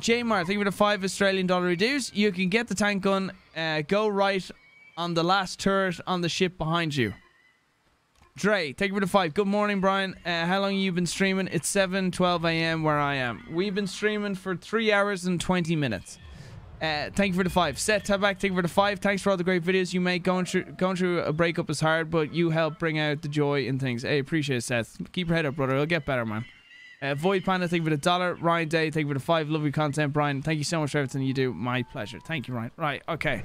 Jamar, thank you for the five Australian dollar reduce. You can get the tank gun. Uh, go right on the last turret on the ship behind you. Dre, thank you for the five. Good morning, Brian. Uh, how long you been streaming? It's 7 12 a.m. where I am. We've been streaming for three hours and 20 minutes. Uh, thank you for the five. Seth Tabak, thank you for the five. Thanks for all the great videos you make. Going through going through a breakup is hard, but you help bring out the joy in things. Hey, appreciate it, Seth. Keep your head up, brother. It'll get better, man. Uh, Void Panda, thank you for the dollar. Ryan Day, thank you for the five. Lovely content, Brian. Thank you so much for everything you do. My pleasure. Thank you, Ryan. Right, okay,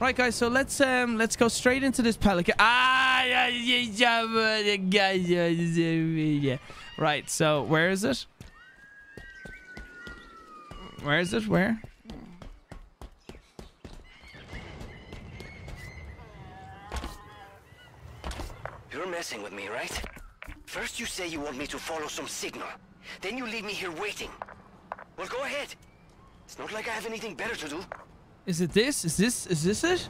right, guys. So let's um let's go straight into this pelican. Ah, yeah, yeah, yeah. Right. So where is it? Where is it? Where? You're messing with me, right? First you say you want me to follow some signal. Then you leave me here waiting. Well, go ahead. It's not like I have anything better to do. Is it this? Is this is this it?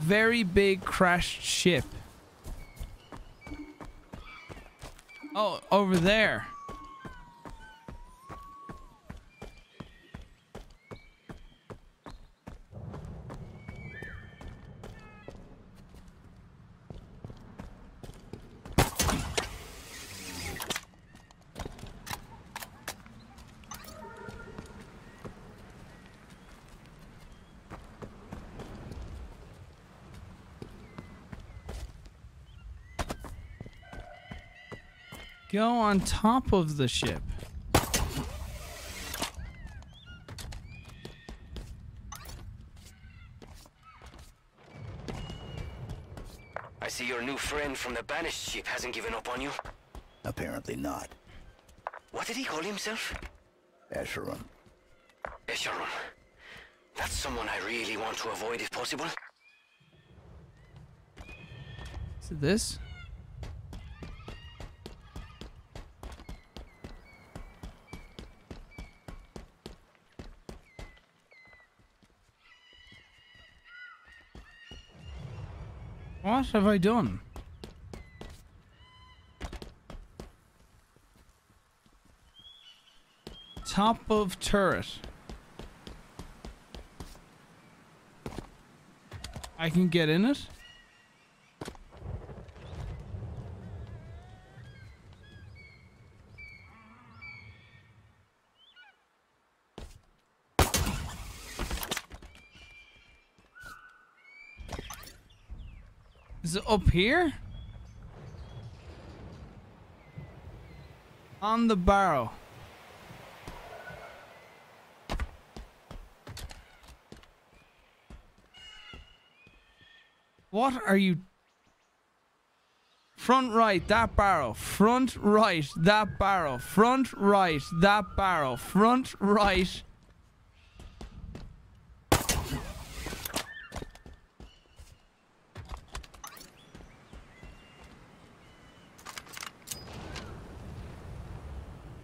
Very big crashed ship. Oh, over there. Go on top of the ship. I see your new friend from the banished ship hasn't given up on you. Apparently not. What did he call himself? Escharum. Escharum. That's someone I really want to avoid if possible. Is it this? What have I done? Top of turret. I can get in it? Is up here? On the barrow. What are you... Front right, that barrow. Front right, that barrow. Front right, that barrow. Front right.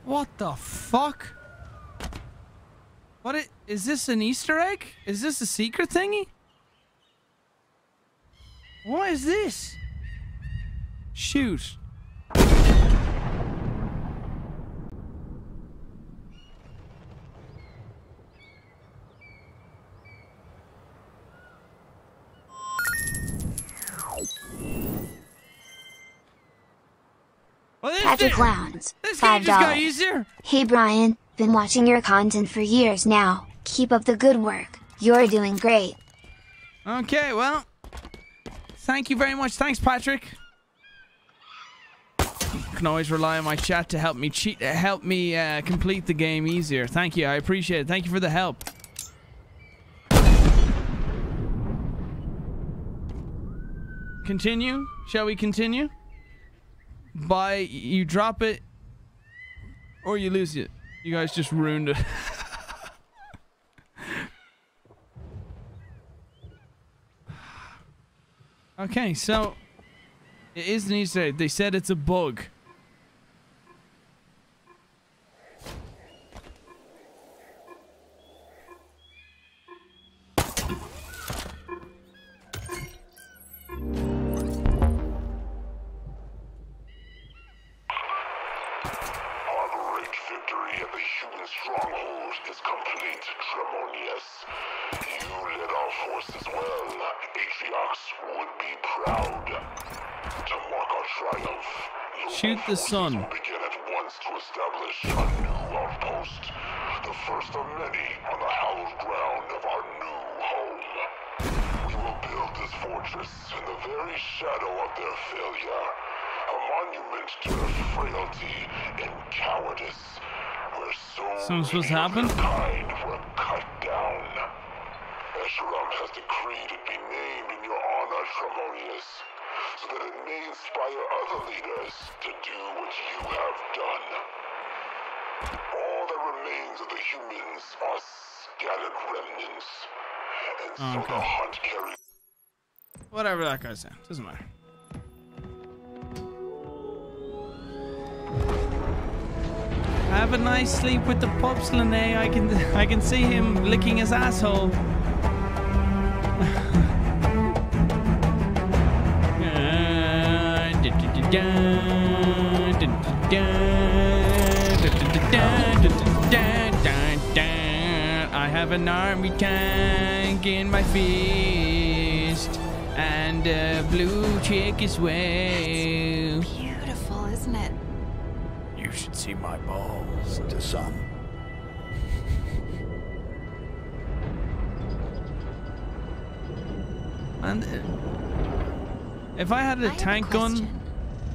What the fuck? What is this an Easter egg? Is this a secret thingy? What is this? Shoot. Patrick did- Lowndes, This game five dollars. easier. Hey Brian, been watching your content for years now. Keep up the good work. You're doing great. Okay, well, thank you very much. Thanks, Patrick. You Can always rely on my chat to help me cheat, uh, help me uh, complete the game easier. Thank you, I appreciate it. Thank you for the help. Continue? Shall we continue? By you drop it, or you lose it. You guys just ruined it. <laughs> Okay, so it is an Easter egg. They said it's a bug. Shoot the sun. begin at once to establish a new outpost, the first of many on the hallowed ground of our new home. We will build this fortress in the very shadow of their failure, a monument to their frailty and cowardice, where so Something's supposed to happen? Their kind were cut down. Escharum has decreed it be named in your honor, Tremonius, so that it may inspire other leaders to do what you have done. All that remains of the humans are scattered remnants, and so Okay. the hunt carries Whatever that guy said. Doesn't matter. Have a nice sleep with the pups, Lene. I can <laughs> I can see him licking his asshole. I have an army tank in my fist and a blue chick as well. Beautiful, isn't it? You should see my balls. To some. And if I had a I have a tank gun,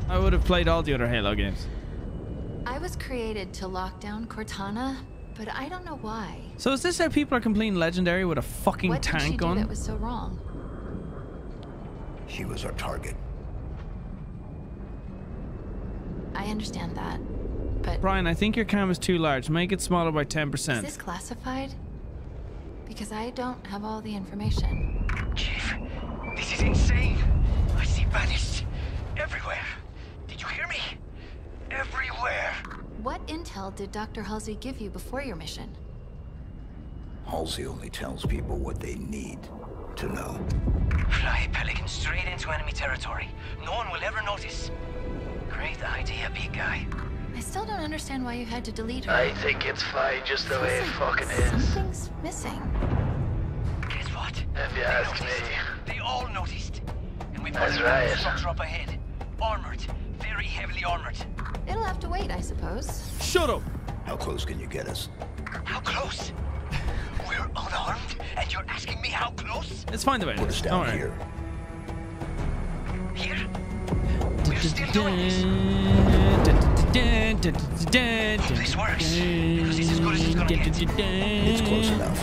I would have played all the other Halo games. I was created to lock down Cortana, but I don't know why. So is this how people are completing legendary with a fucking what did she tank do gun? that was so wrong? She was our target. I understand that, but Brian, I think your cam is too large. Make it smaller by 10%. Is this classified? Because I don't have all the information. Chief, this is insane. I see banished everywhere. Did you hear me? Everywhere. What intel did Dr. Halsey give you before your mission? Halsey only tells people what they need to know. Fly Pelican straight into enemy territory. No one will ever notice. Great idea, big guy. I still don't understand why you had to delete her. I think it's fine just the way it fucking is. Something's missing. Guess what? If you they ask noticed. me. They all noticed. And we put That's an enemy right. structure up ahead. Armored. Very heavily armored. It'll have to wait, I suppose. Shut up! How close can you get us? How close? We're unarmed, and you're asking me how close? Let's find a way. Put us Don't down worry. here. Here? We're still doing this. Hope this works, because it's as good as it's gonna get. It's close enough.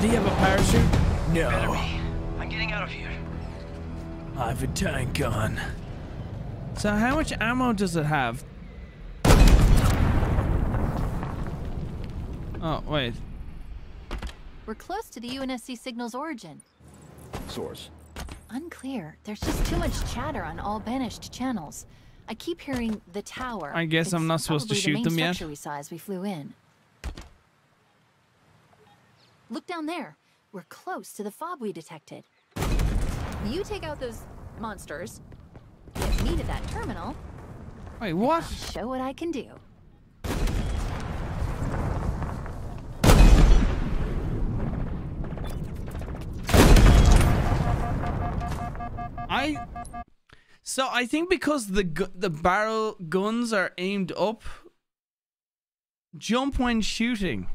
Do you have a parachute? No. be. I'm getting out of here. I have a tank gun. So how much ammo does it have? Oh, wait. We're close to the UNSC signal's origin. Source. Unclear. There's just too much chatter on all banished channels. I keep hearing the tower. I guess I'm not supposed to shoot the main them yet. we saw as we flew in. Look down there. We're close to the fob we detected. You take out those monsters. Get me to that terminal. Wait, what? Show what I can do. I so I think because the the barrel guns are aimed up, jump when shooting.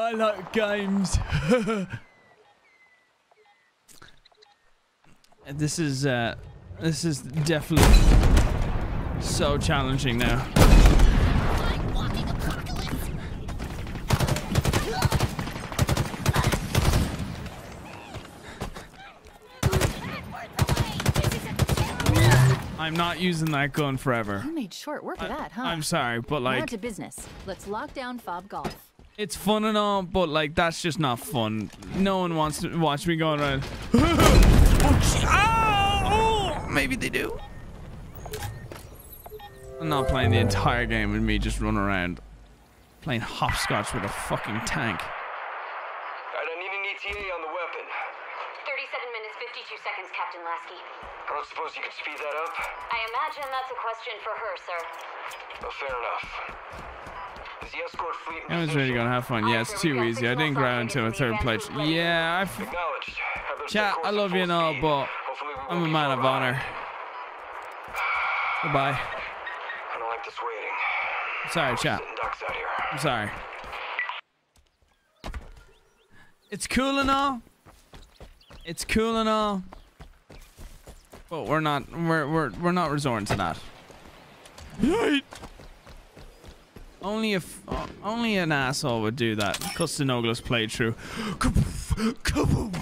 I like games. <laughs> this is uh this is definitely so challenging now. I'm not using that gun forever. You made short work of that, huh? I'm sorry, but now like to business. Let's lock down fob golf. It's fun and all, but like that's just not fun. No one wants to watch me going around. oh, <laughs> ah, gee- oh, maybe they do. I'm not playing the entire game with me just running around Playing hopscotch with a fucking tank. Alright, I need an ETA on the weapon. 37 minutes, 52 seconds, Captain Lasky. I don't suppose you could speed that up? I imagine that's a question for her, sir. Oh, fair enough. I was ready to go and have fun. Yeah, it's too easy. I didn't grab into a third place. Yeah, I. Chat, I love you and all, but I'm a man of honor. Goodbye. I don't like this waiting. Sorry, chat. I'm sorry. It's cool and all. It's cool and all. But we're not. We're we're we're not resorting to that. Yay! Only if uh, only an asshole would do that. Custanoglis playthrough. <gasps> Kaboom!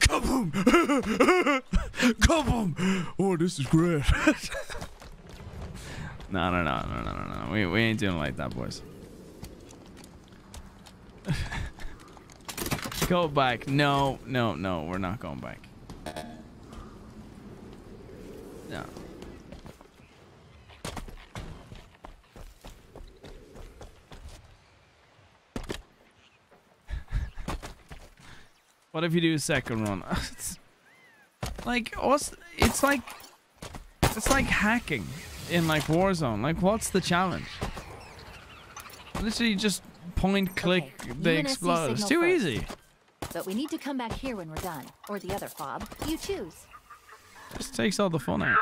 Kaboom! Kaboom! <laughs> Kaboom! Oh, this is great. <laughs> no, no, no, no, no, no, no. We we ain't doing like that, boys. <laughs> Go back. No, no, no. We're not going back. No. What if you do a second run? <laughs> It's like what's it's like it's like hacking in like Warzone. Like what's the challenge? Literally just point click they UNSC explode. It's too first. easy. But we need to come back here when we're done. Or the other fob. You choose. Just takes all the fun out.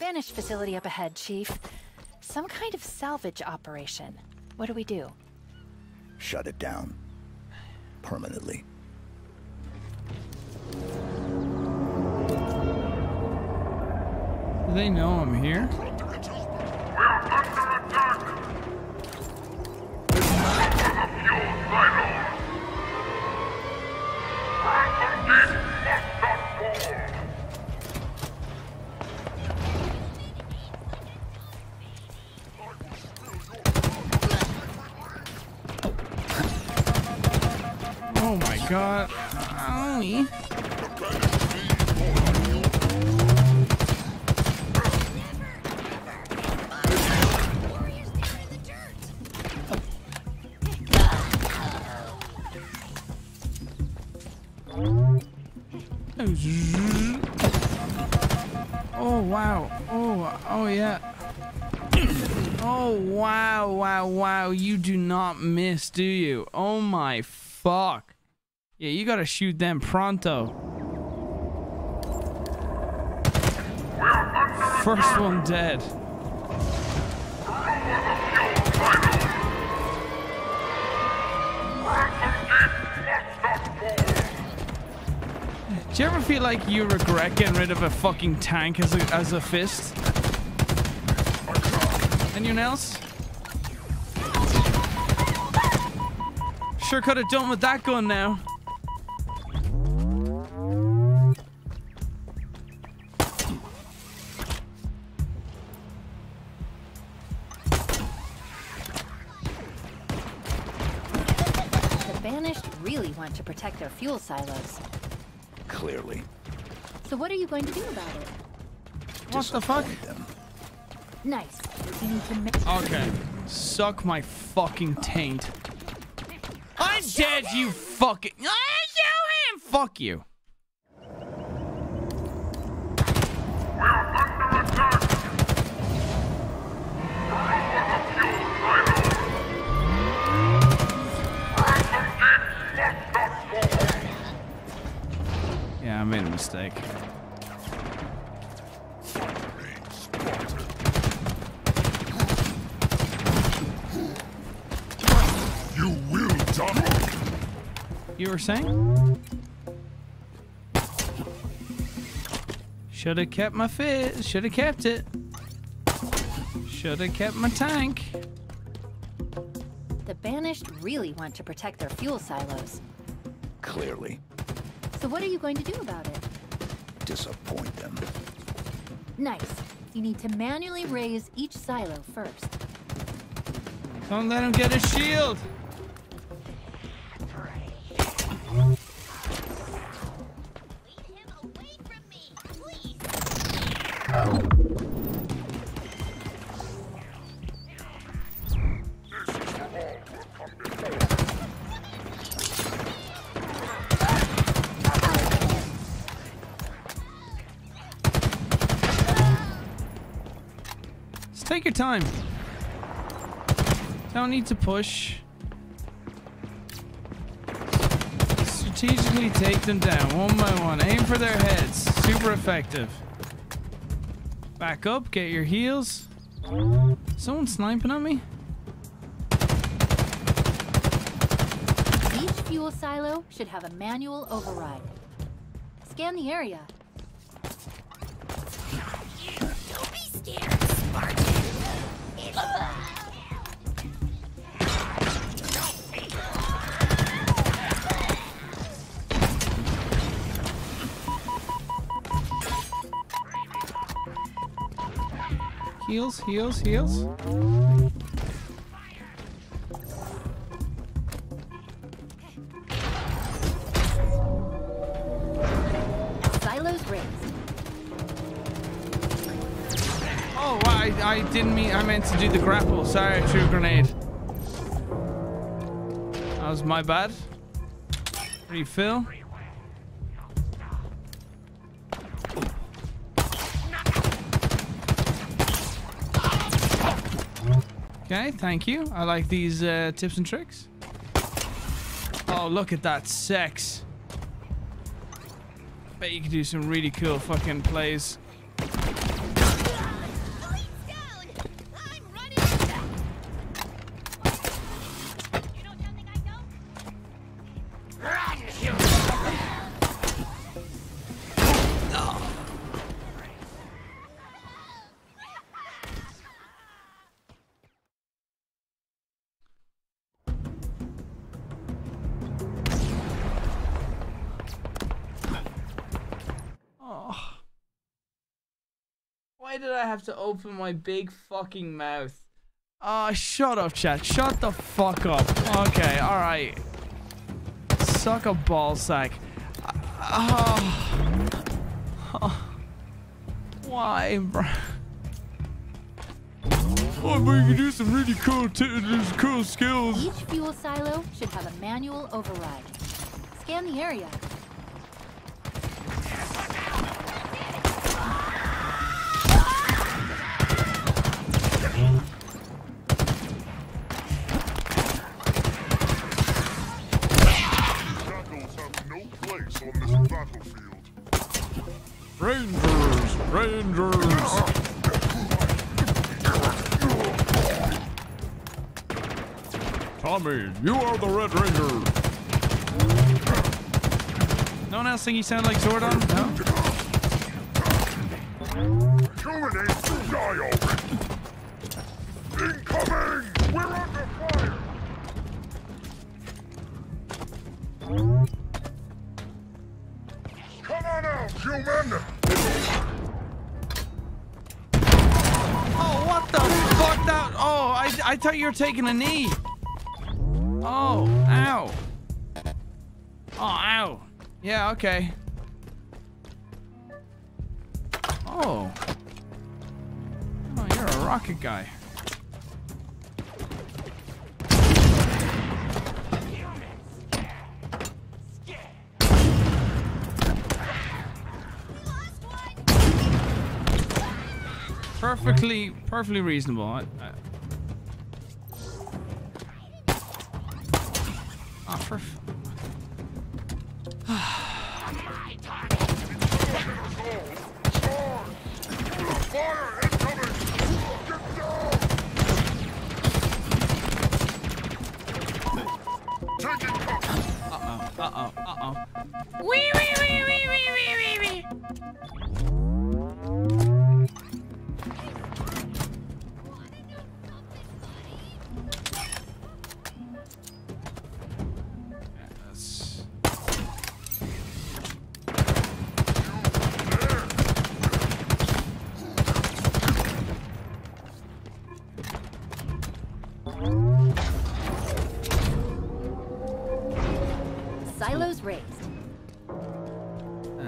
Banished facility up ahead, Chief. Some kind of salvage operation. What do we do? Shut it down. Permanently. Do they know I'm here? Oh my god. Owie. Oh wow. Oh oh yeah. Oh wow wow wow. You do not miss, do you? Oh my fuck. Yeah, you gotta shoot them pronto. First one dead. Do you ever feel like you regret getting rid of a fucking tank as a, as a fist? Anyone else? Sure could have done with that gun now. Fuel silos. Clearly. So what are you going to do about it? What the fuck? Nice. You need to ma- Okay. Suck my fucking taint. I'm dead, you fucking. I show him! Fuck you. Yeah, I made a mistake. You will die. You were saying? Should have kept my fit. Should have kept it. Should have kept my tank. The Banished really want to protect their fuel silos. Clearly. So what are you going to do about it? Disappoint them. Nice. You need to manually raise each silo first. Don't let him get a shield. Your time. Don't need to push. Strategically take them down one by one. Aim for their heads. Super effective. Back up, get your heels. Someone sniping at me? Each fuel silo should have a manual override. Scan the area. Don't be scared, Heals, heals, heals. Silos raised. Oh, I, I didn't mean, I meant to do the grapple. Sorry, I threw a grenade. That was my bad. Refill. Okay, thank you. I like these uh, tips and tricks. Oh, look at that sex. Bet you could do some really cool fucking plays. Why did I have to open my big fucking mouth? Ah, shut up, chat. Shut the fuck up. Okay, alright. Suck a ball sack. Oh. Oh. <sighs> Why, bro? Oh, but you can do some really cool, t- cool skills. Each fuel silo should have a manual override. Scan the area. Tommy, you are the Red Ranger. No one else think you sound like Zordon? No? Humanate, die already! Incoming! We're under fire! Come on out, human! Oh, what the fuck that? Oh, I, I thought you were taking a knee. Okay. Oh. Oh, you're a rocket guy. Perfectly, perfectly reasonable.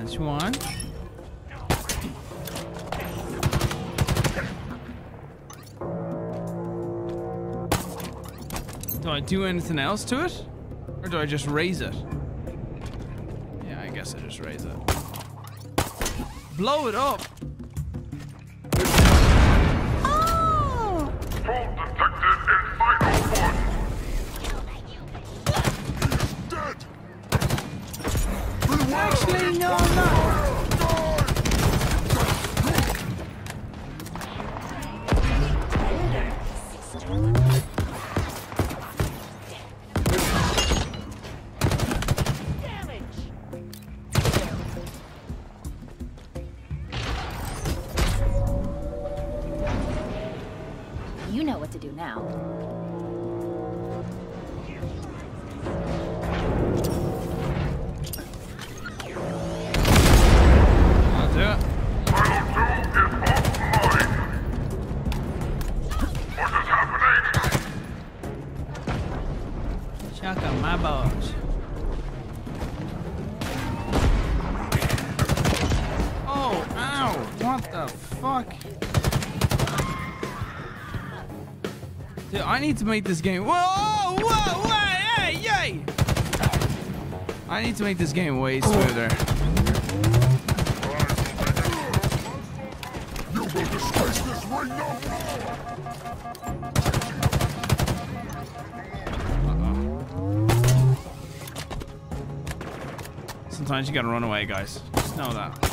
That's one. Do I do anything else to it? Or do I just raise it? Yeah, I guess I just raise it. Blow it up! Need to make this game. Whoa, whoa, whoa, hey, hey! I need to make this game way oh. smoother. You will disgrace this ring no Sometimes you gotta run away, guys. Just know that.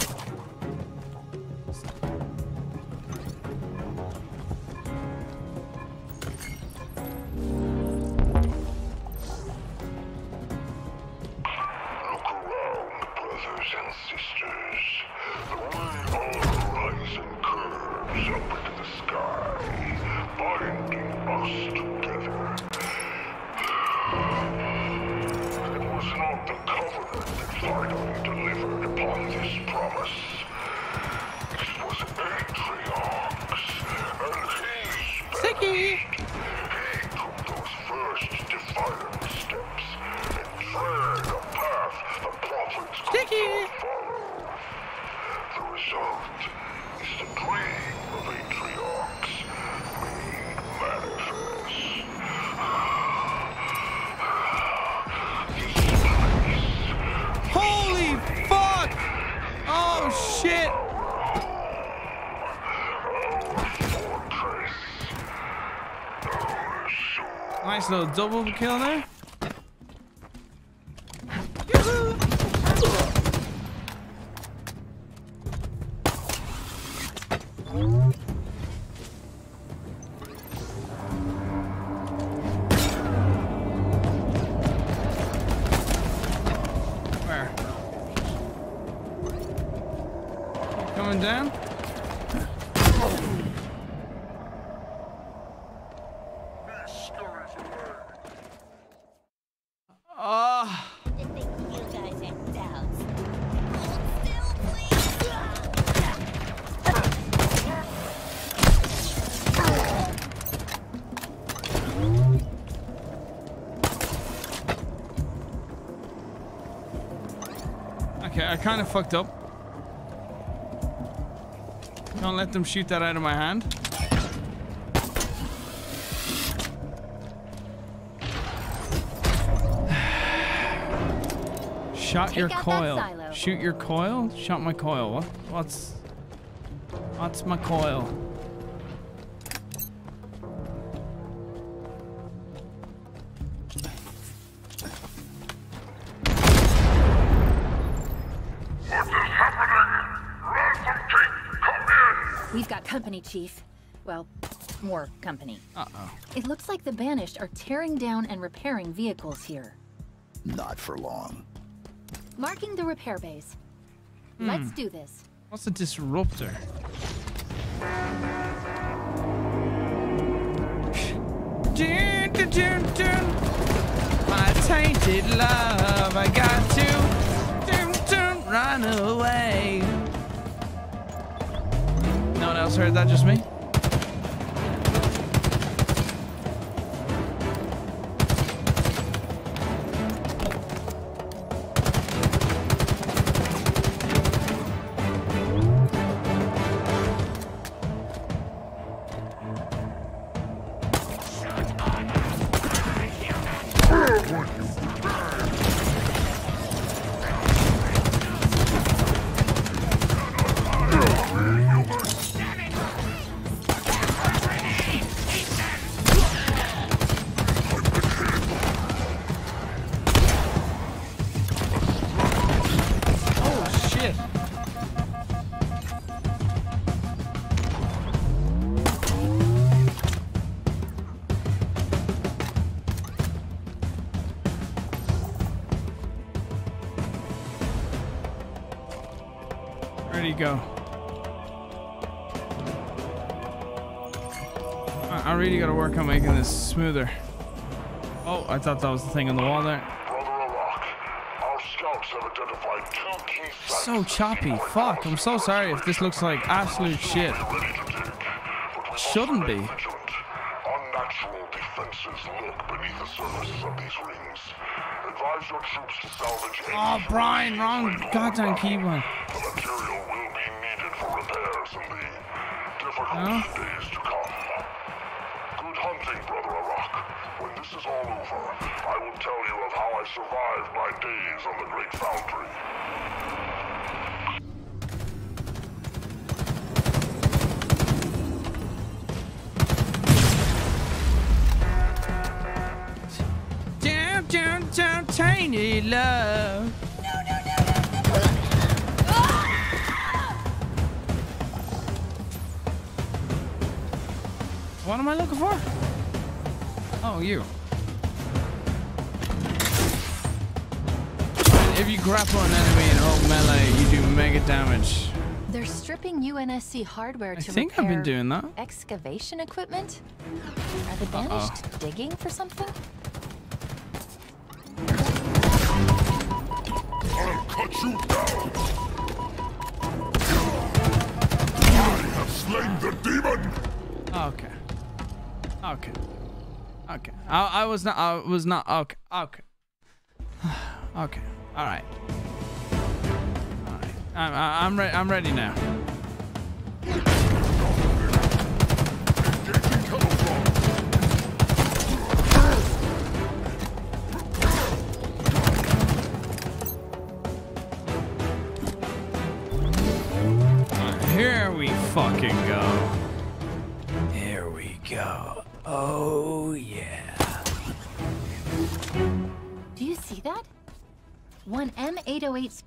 Double kill there. I kind of fucked up. Don't let them shoot that out of my hand. <sighs> Shot your Take that coil. Shoot your coil? Shot my coil. What? What's... What's my coil? Chief. Well, more company. Uh-oh. It looks like the Banished are tearing down and repairing vehicles here. Not for long. Marking the repair base. Hmm. Let's do this. What's a disruptor? Dun, dun, dun, dun. My tainted love, heard that, just me? Smoother. Oh, I thought that was the thing on the wall there. Our scouts have identified two key sites. So choppy. Fuck. I'm so sorry if this looks like absolute shit. Shouldn't be. Unnatural defenses beneath the surfaces of these rings. Advise your troops to salvage Oh, Brian, wrong goddamn keyboard. The material will be needed for repairs in the difficult UNSC hardware to think I've been doing that. Excavation equipment? Are the Uh-oh. digging for something? I'll cut you down! I have slain the demon! Okay. Okay. Okay. I, I was not. I was not. Okay. Okay. <sighs> okay. All right. All right. I'm. I- I'm ready. I'm ready now.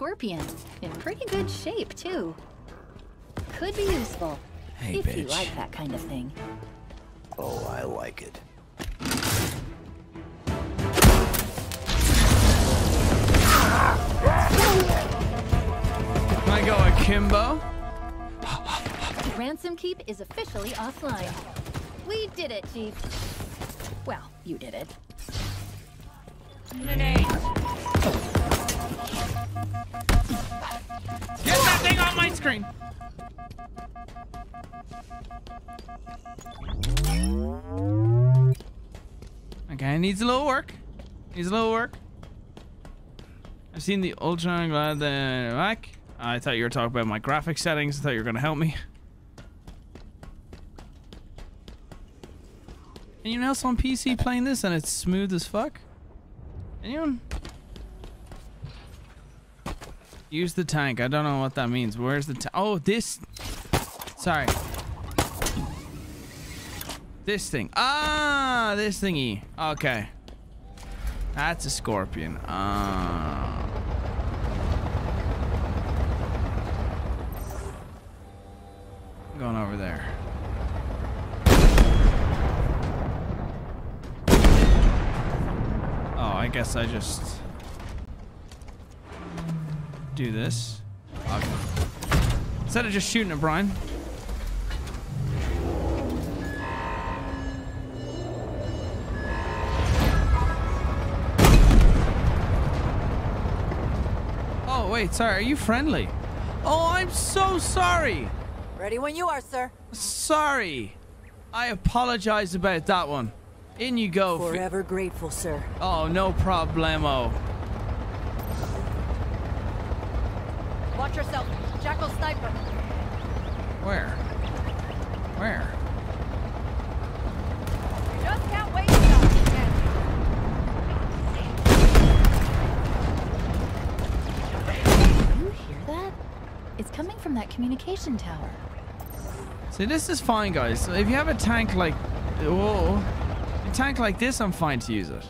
Scorpion. In pretty good shape, too. Could be useful. Hey, if you like that kind of thing. Oh, I like it. Can I go akimbo? Ransom Keep is officially offline. We did it, Chief. Well, you did it. Get that thing off my screen. Okay, needs a little work. Needs a little work. I've seen the ultra. I'm glad back. I thought you were talking about my graphic settings. I thought you were gonna help me. Anyone else on PC playing this and it's smooth as fuck? Anyone? Use the tank. I don't know what that means. Where's the tank? Oh, this. Sorry. This thing. Ah, this thingy. Okay. That's a scorpion. Ah. Going over there. Oh, I guess I just do this. Okay. Instead of just shooting at Brian. Oh, wait, sorry. Are you friendly? Oh, I'm so sorry. Ready when you are, sir. Sorry. I apologize about that one. In you go. Forever grateful, sir. Oh, no problemo. Watch yourself. Jackal sniper. Where? Where? Just can't wait enough. You hear that? It's coming from that communication tower. See, this is fine, guys. So if you have a tank like... Whoa. A tank like this, I'm fine to use it.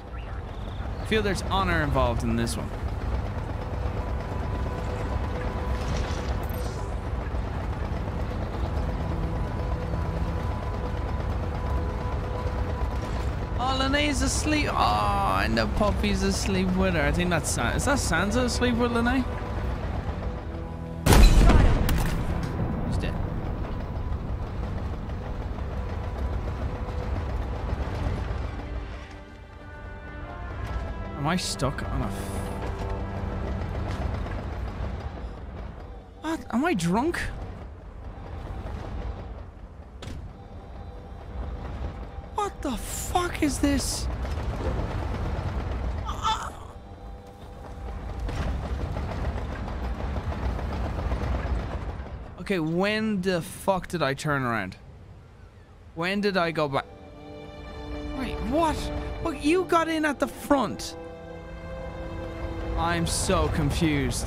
I feel there's honor involved in this one. Oh, Lene's asleep. Oh, and the puppy's asleep with her. I think that's San- Is that Sansa asleep with Lene? I stuck on a... What? Am I drunk? What the fuck is this? Okay, when the fuck did I turn around? When did I go back? Wait, what? But you got in at the front. I'm so confused.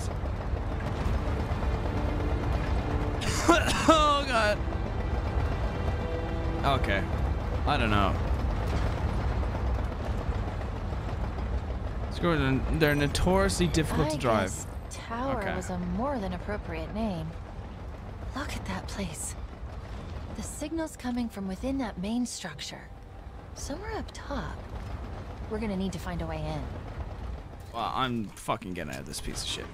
<coughs> oh god. Okay. I don't know. Screw it, they're notoriously difficult I to drive. guess Tower Okay. was a more than appropriate name. Look at that place. The signal's coming from within that main structure. Somewhere up top. We're gonna need to find a way in. Well, I'm fucking getting out of this piece of shit.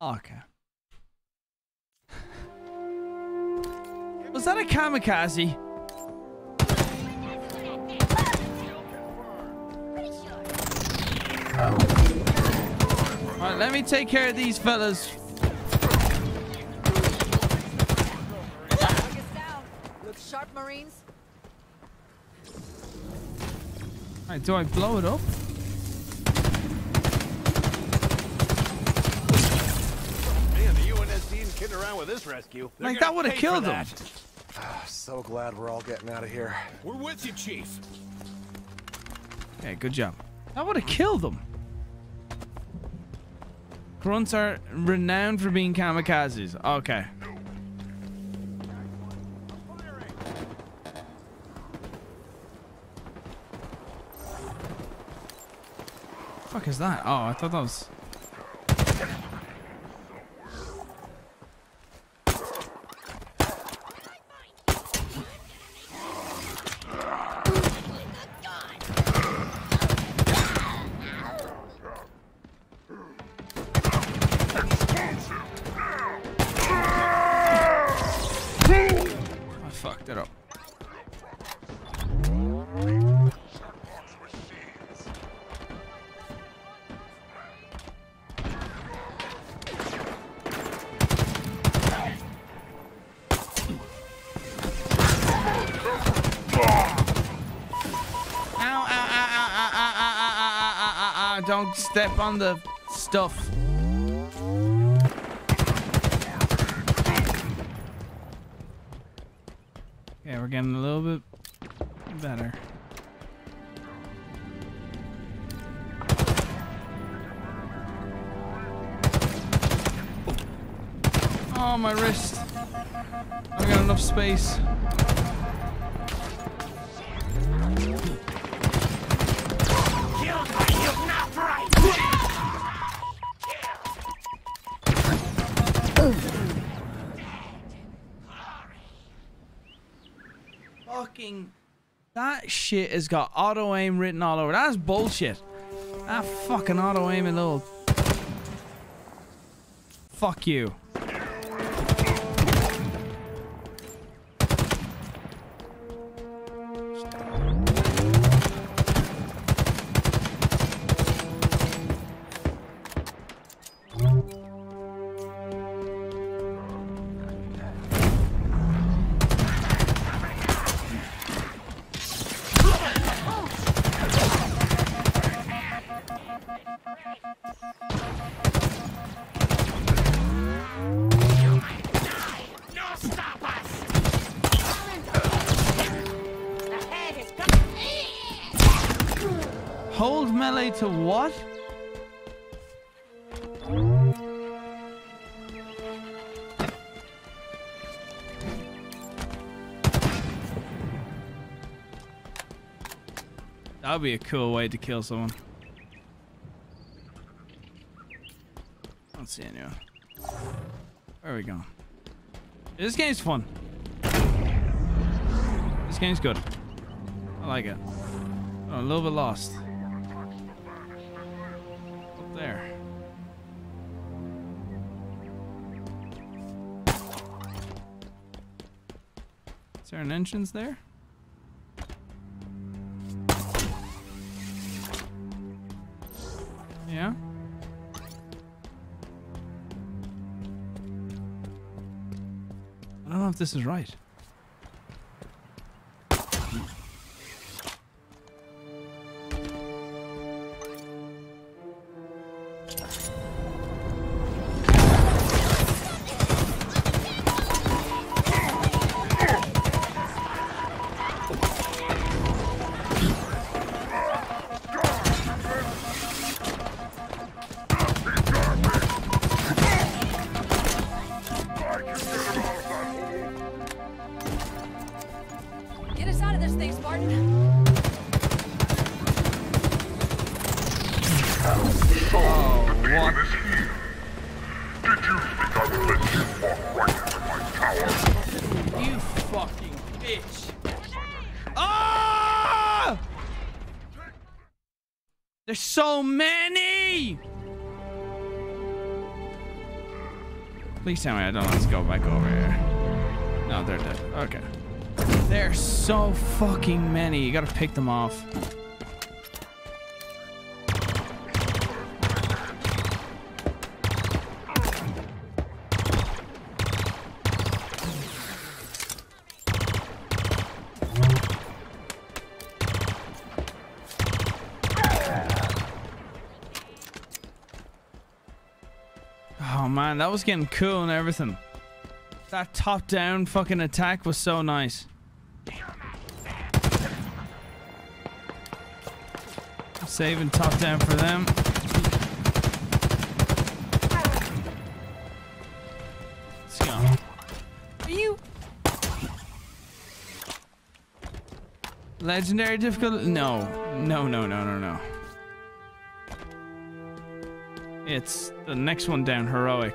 Okay. Was that a kamikaze? Alright, let me take care of these fellas. Look sharp, Marines. Alright, do I blow it up? Man, the UNSC around with this rescue. They're Like, that would've killed that. them. so glad we're all getting out of here. We're with you, Chief. Okay, good job. That would have killed them. Grunts are renowned for being kamikazes. Okay. Fuck is that? Oh, I thought that was. Step on the stuff. Shit has got auto aim written all over. That's bullshit. That fucking auto aiming little. Fuck you. Would be a cool way to kill someone. I don't see anyone. Where are we going? This game's fun. This game's good. I like it. Oh, a little bit lost. Up there. Is there an entrance there? Yeah? I don't know if this is right. Please tell me I don't have to go back over here. No, they're dead. Okay. There's so fucking many. You gotta pick them off. That was getting cool and everything. That top-down fucking attack was so nice. Saving top-down for them. Let's go. Are you? Legendary difficulty? No. No, no, no, no, no. It's the next one down, heroic.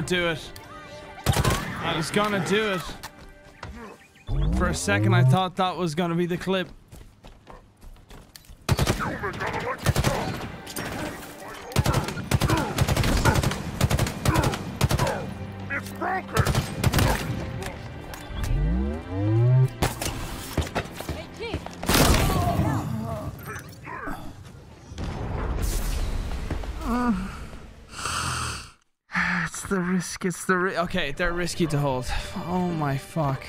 Gonna do it. I was gonna do it. For a second, I thought that was gonna be the clip. It's broken! Risk. It's the ri- okay. They're risky to hold. Oh my fuck.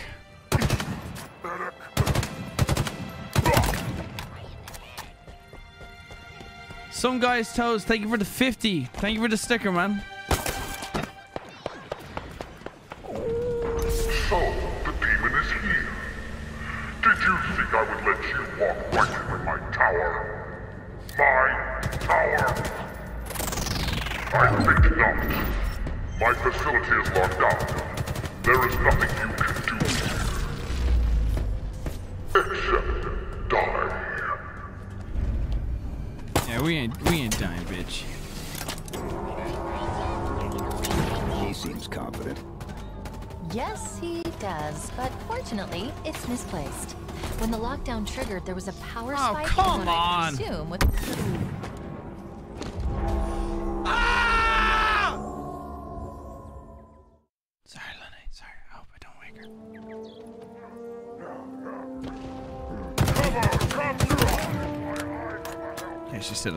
Some guy's toes. Thank you for the 50. Thank you for the sticker, man.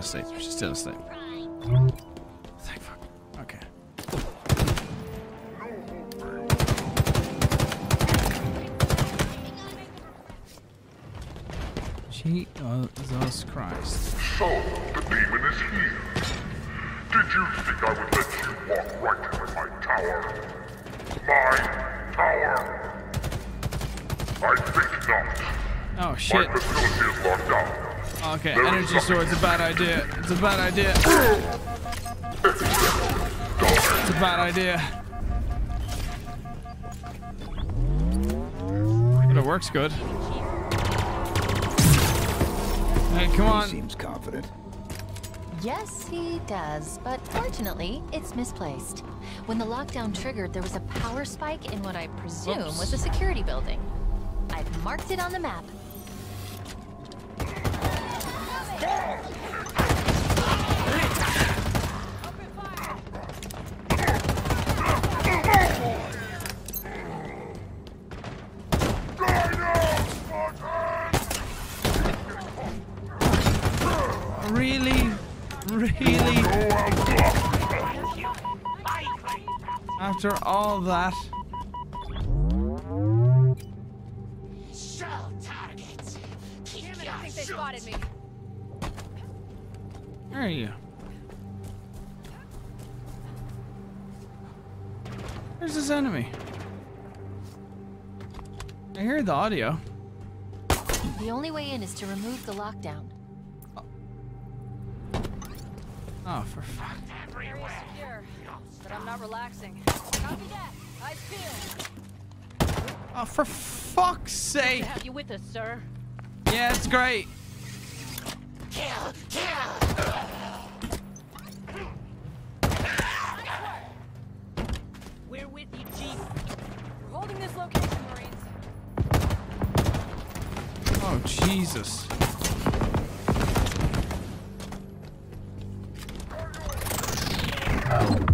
Asleep. She's still asleep. Sword's a bad idea. It's a bad idea. It's a bad idea. But it works good. Hey, come on. Seems confident. Yes, he does, but fortunately, it's misplaced. When the lockdown triggered, there was a power spike in what I presume Whoops. was a security building. I've marked it on the map. All that? Show targets. Damn it, I think they spotted me. Where are you? Where's this enemy? I hear the audio. The only way in is to remove the lockdown. Oh, for fuck. Area secure, but I'm not relaxing. Copy that. Eyes peeled. Oh, for fuck's Good sake. to have you with us, sir. Yeah, it's great. Kill, kill. We're with you, Chief. We're holding this location, Marines. Oh, Jesus. Oh.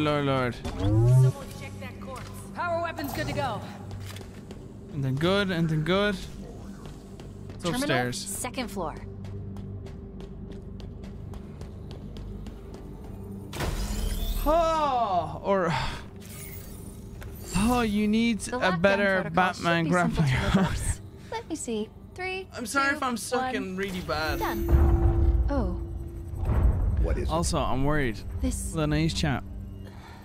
lord, lord, lord, lord. Someone check that corpse. Power weapons good to go. And then good, and then good. It's Terminal, upstairs. second floor. Oh, or oh, you need a better Batman be grappling hook. Let me see. Three. I'm sorry two, if I'm sucking one. really bad. Done. Oh, What is Also, I'm worried. This- Lenae's chat.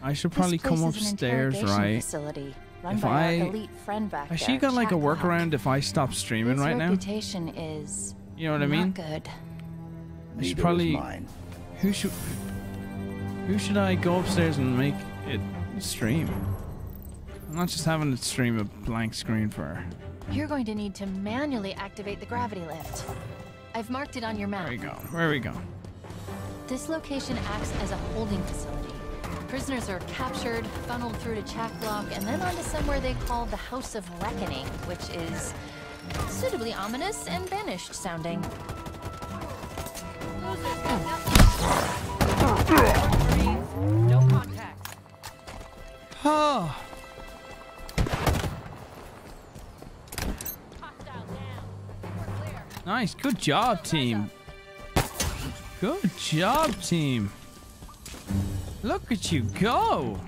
I should probably come upstairs, right? Facility If I- elite friend back Has there, she got like a Chak 'Lok. workaround if I stop streaming His right now? reputation is You know what I mean? good. I should probably. mine. Who should? Who should I go upstairs and make it stream? I'm not just having it stream a blank screen for her. You're going to need to manually activate the gravity lift. I've marked it on your map. Where we go? Where we go? This location acts as a holding facility. Prisoners are captured, funneled through to Chak 'Lok, and then onto somewhere they call the House of Reckoning, which is suitably ominous and banished sounding. Oh. Nice. Good job, team. Good job, team. Look at you go.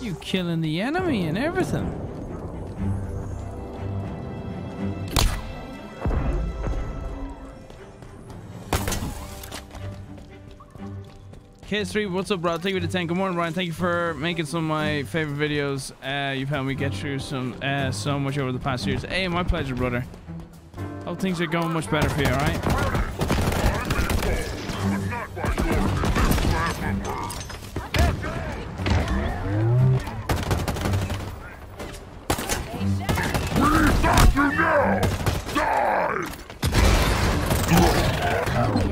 You killing the enemy and everything. K3, what's up, bro? Thank you for the 10. Good morning, Brian. Thank you for making some of my favorite videos. Uh, you've helped me get through some uh, so much over the past years. Hey, my pleasure, brother. Hope things are going much better for you, alright?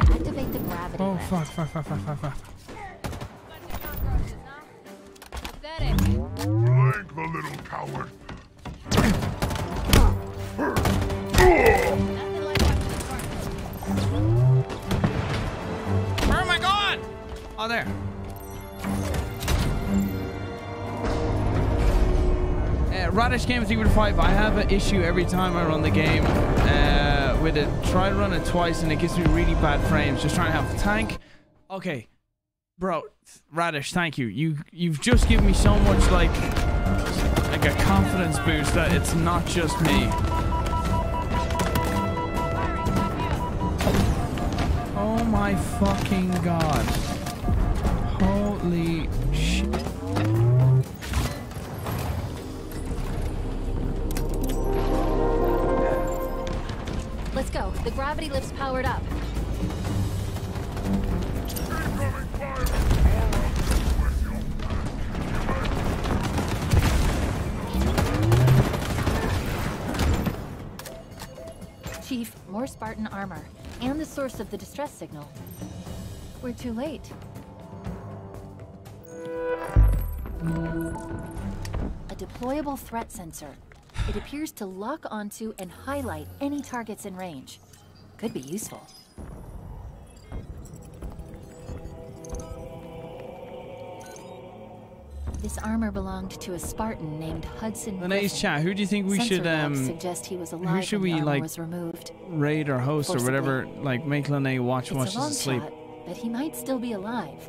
Activate the gravity. Oh, fuck, fuck, fuck, fuck, fuck, fuck. Thank the little coward. Where am I going? Oh, there. Radish Games 3 with 5. I have an issue every time I run the game uh, with it. Try to run it twice and it gives me really bad frames. Just trying to have tank. Okay. Bro, Radish, thank you. You you've just given me so much like like a confidence boost that it's not just me. Oh my fucking god. Holy shit. Let's go. The gravity lift's powered up. Chief, more Spartan armor. And the source of the distress signal. We're too late. A deployable threat sensor. It appears to lock onto and highlight any targets in range. Could be useful. This armor belonged to a Spartan named Hudson. Griffin. chat. Who do you think we Sensor should um suggest he was who should we like was removed. raid or host or whatever? Like make Lene watch while it's she's asleep. shot, but he might still be alive.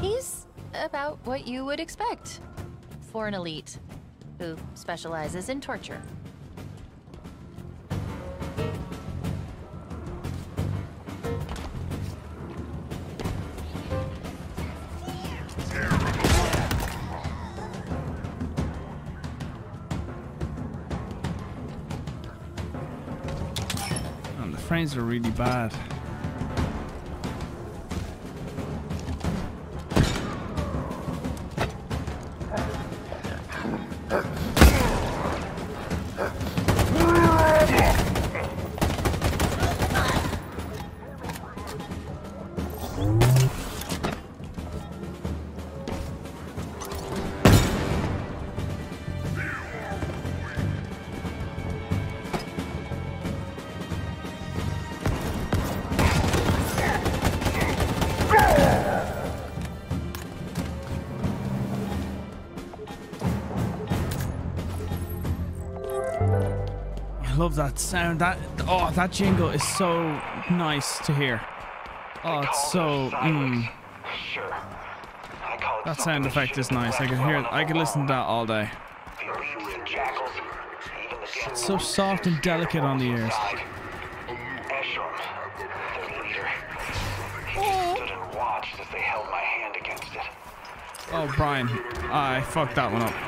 He's about what you would expect for an elite who specializes in torture. The frames are really bad. Love that sound. That oh, that jingle is so nice to hear. Oh, it's so. Mm. That sound effect is nice. I can hear. I can listen to that all day. It's so soft and delicate on the ears. Oh, Brian, I fucked that one up.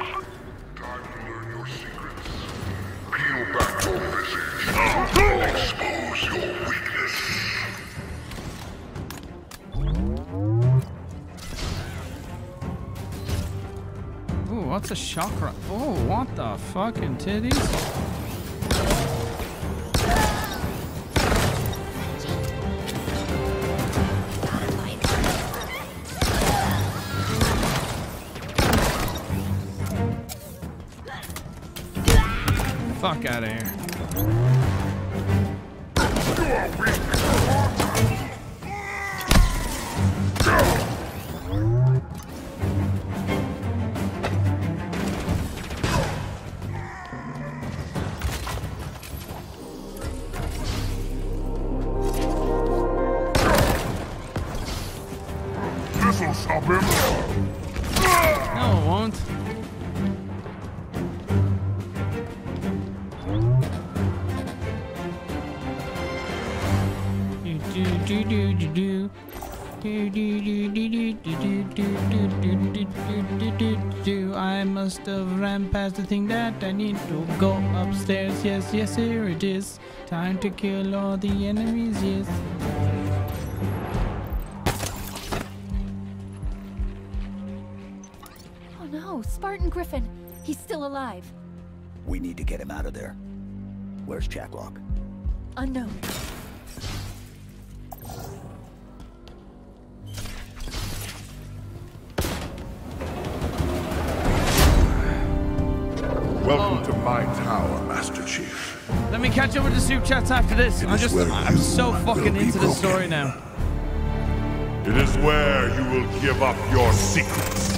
Chakra? Oh, what the fucking titties? Ran past the thing that I need to go upstairs. Yes, yes, here it is. Time to kill all the enemies, yes. Oh no, Spartan Griffin. He's still alive. We need to get him out of there. Where's Chak 'Lok? Unknown. Catch up with the soup chats after this. I'm just, I'm so fucking into the story now. It is where you will give up your secrets.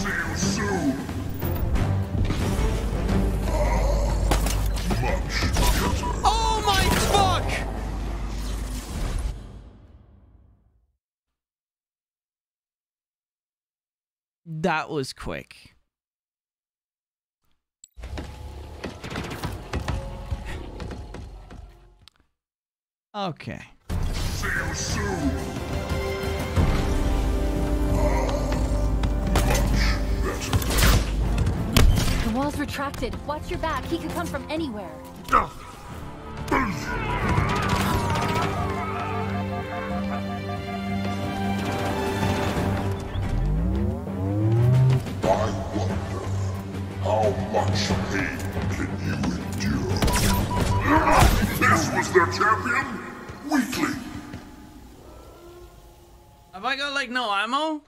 See you soon. Much. Oh my fuck! That was quick. Okay. See you soon. The wall's retracted. Watch your back. He could come from anywhere. I wonder how much pain can you endure? This was their champion? Weakling. Have I got like no ammo?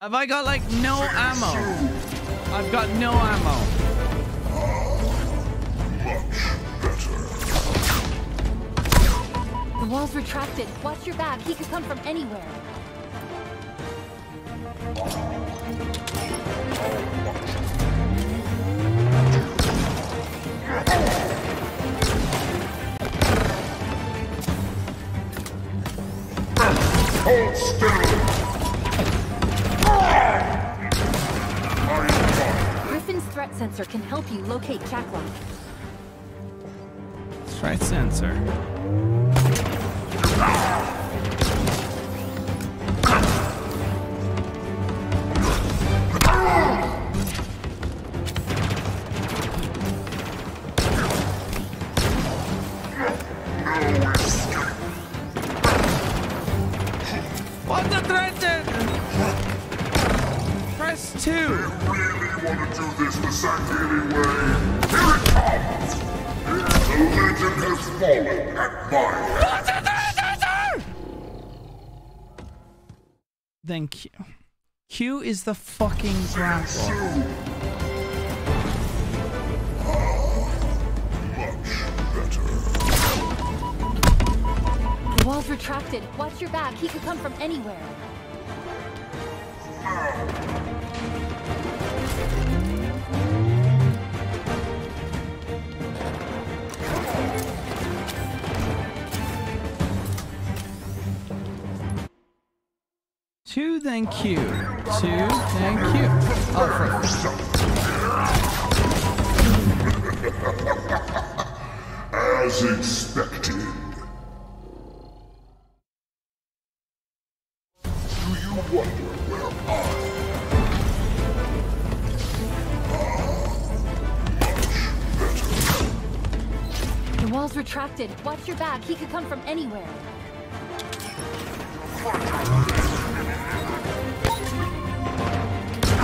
Have I got like no ammo? I've got no ammo. The wall's retracted. Watch your back. He could come from anywhere. Hold still. Griffin's threat sensor can help you locate Chak 'Lok. Threat sensor. Then Q. Q is the fucking grapple. The wall's retracted. Watch your back. He could come from anywhere. Two, then Q. Two, then Q. Oh, As expected. Do you wonder where I The wall's retracted. Watch your back. He could come from anywhere.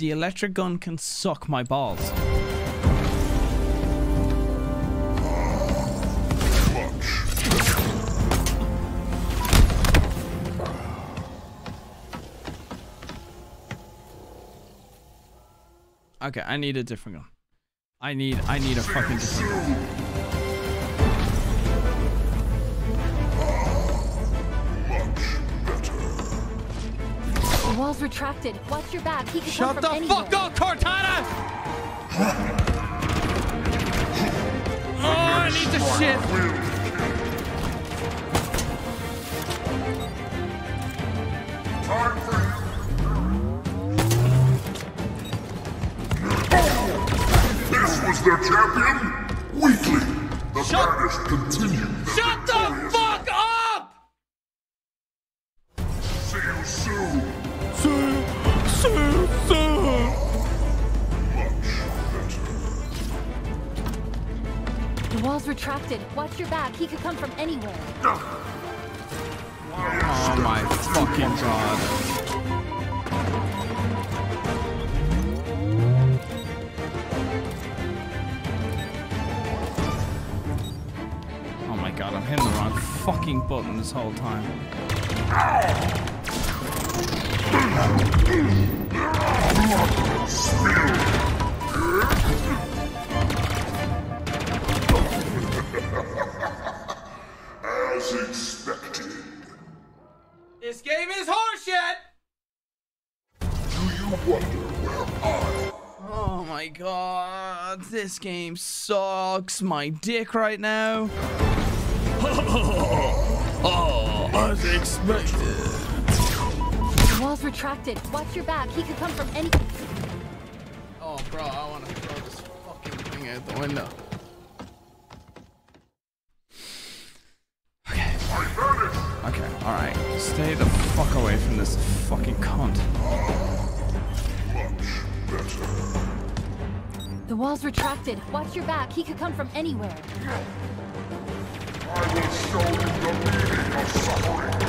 The electric gun can suck my balls. Okay, I need a different gun. I need I need a fucking different gun. Wall's retracted. Watch your back. He could Shut come the anywhere. fuck up, Cortana! Oh, I need the shit. Time for This was their champion weakly. The banished continue. their Shut the fuck up! The retracted. Watch your back. He could come from anywhere. Oh my fucking god. Oh my god, I'm hitting the wrong fucking button this whole time. <laughs> As expected. This game is horseshit! Do you wonder where I Oh my god, this game sucks my dick right now. oh, <laughs> as expected. The wall's retracted. Watch your back. He could come from any. Oh, bro, I want to throw this fucking thing out the window. Okay. Okay, alright. Stay the fuck away from this fucking cunt. The wall's retracted. Watch your back. He could come from anywhere. I will show you the meaning of suffering.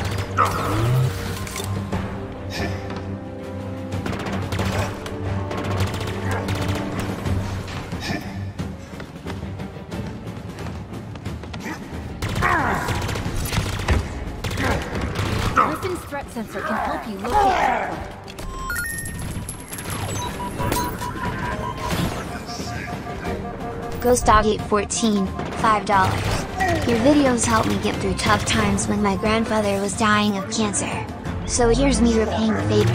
Threat sensor can help you locate trouble. Ghost Dog 814, $5. Your videos helped me get through tough times when my grandfather was dying of cancer. So here's me repaying the favor.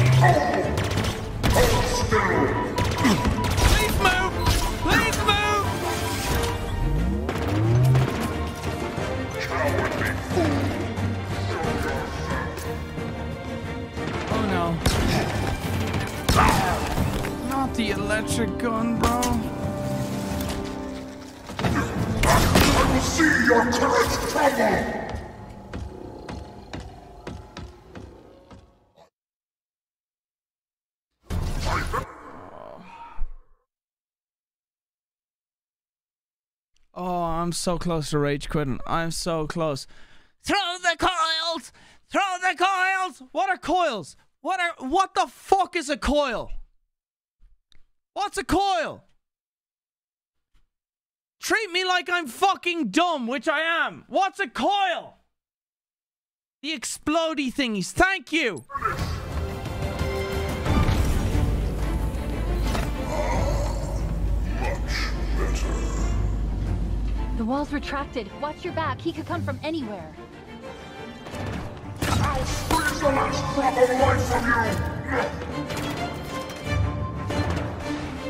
Please move! Please move! The electric gun, bro. I will see your courage crumble. Oh, oh, I'm so close to rage quitting. I'm so close. Throw the coils! Throw the coils! What are coils? What are what the fuck is a coil? What's a coil? Treat me like I'm fucking dumb, which I am. What's a coil? The explodey thingies. Thank you. The wall's retracted. Watch your back. He could come from anywhere. I'll squeeze the last drop of life from you.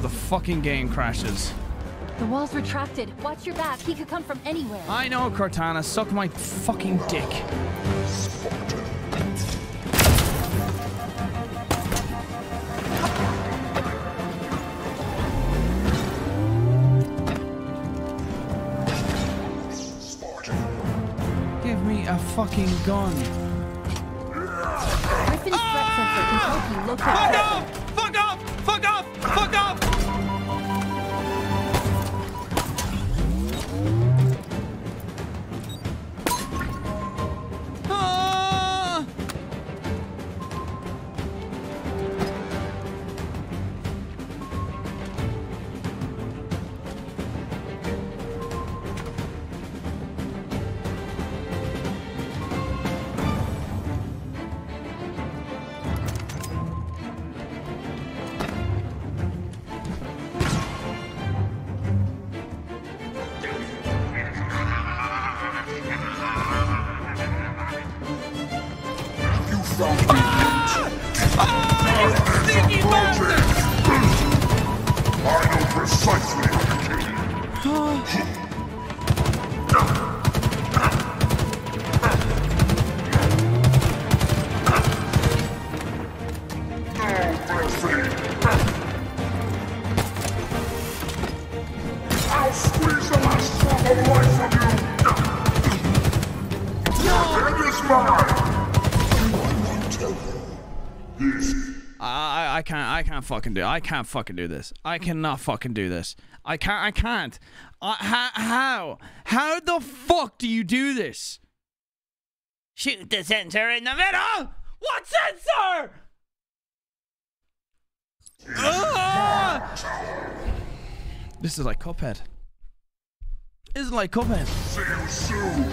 the fucking game crashes. The wall's retracted. Watch your back. He could come from anywhere. I know, Cortana. Suck my fucking dick. Give me a fucking gun. Griffin's threat sensor can help you locate. Fuck off! Fuck off! Fuck off! Fuck off! I, I can't fucking do I can't fucking do this. I cannot fucking do this. I can't I can't. I, how how how the fuck do you do this? Shoot the sensor in the middle. What sensor? Ah! This is like Cuphead. This is like Cuphead. See you soon!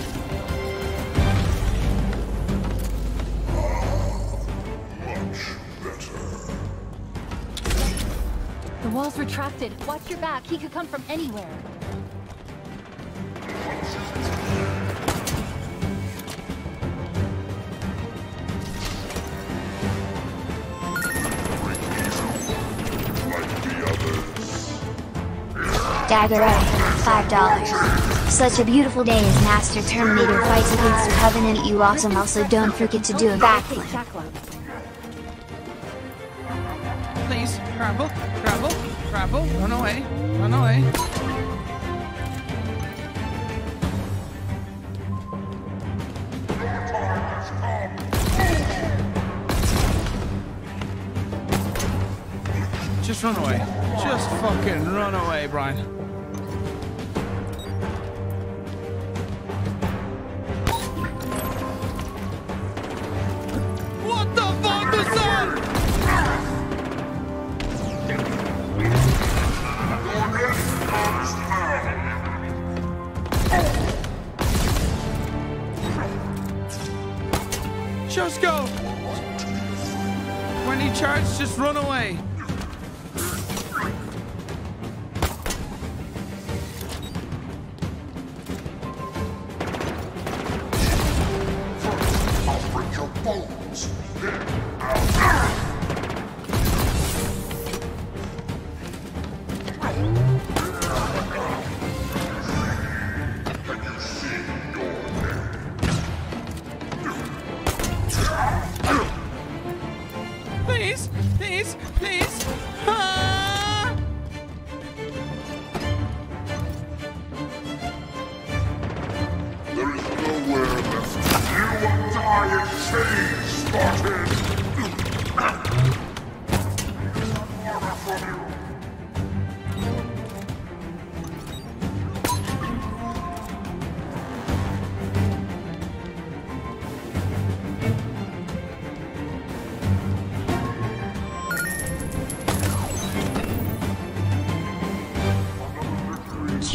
Much better. The wall's retracted. Watch your back. He could come from anywhere. Dagger up, five dollars. Such a beautiful day as Master Terminator fights against the Covenant. You awesome. Also, don't forget to do a backflip. Please, grapple, grapple, grapple, run away, run away. Just run away. Just fucking run away, Brian. What the fuck was that? Just go. When he charges, just run away.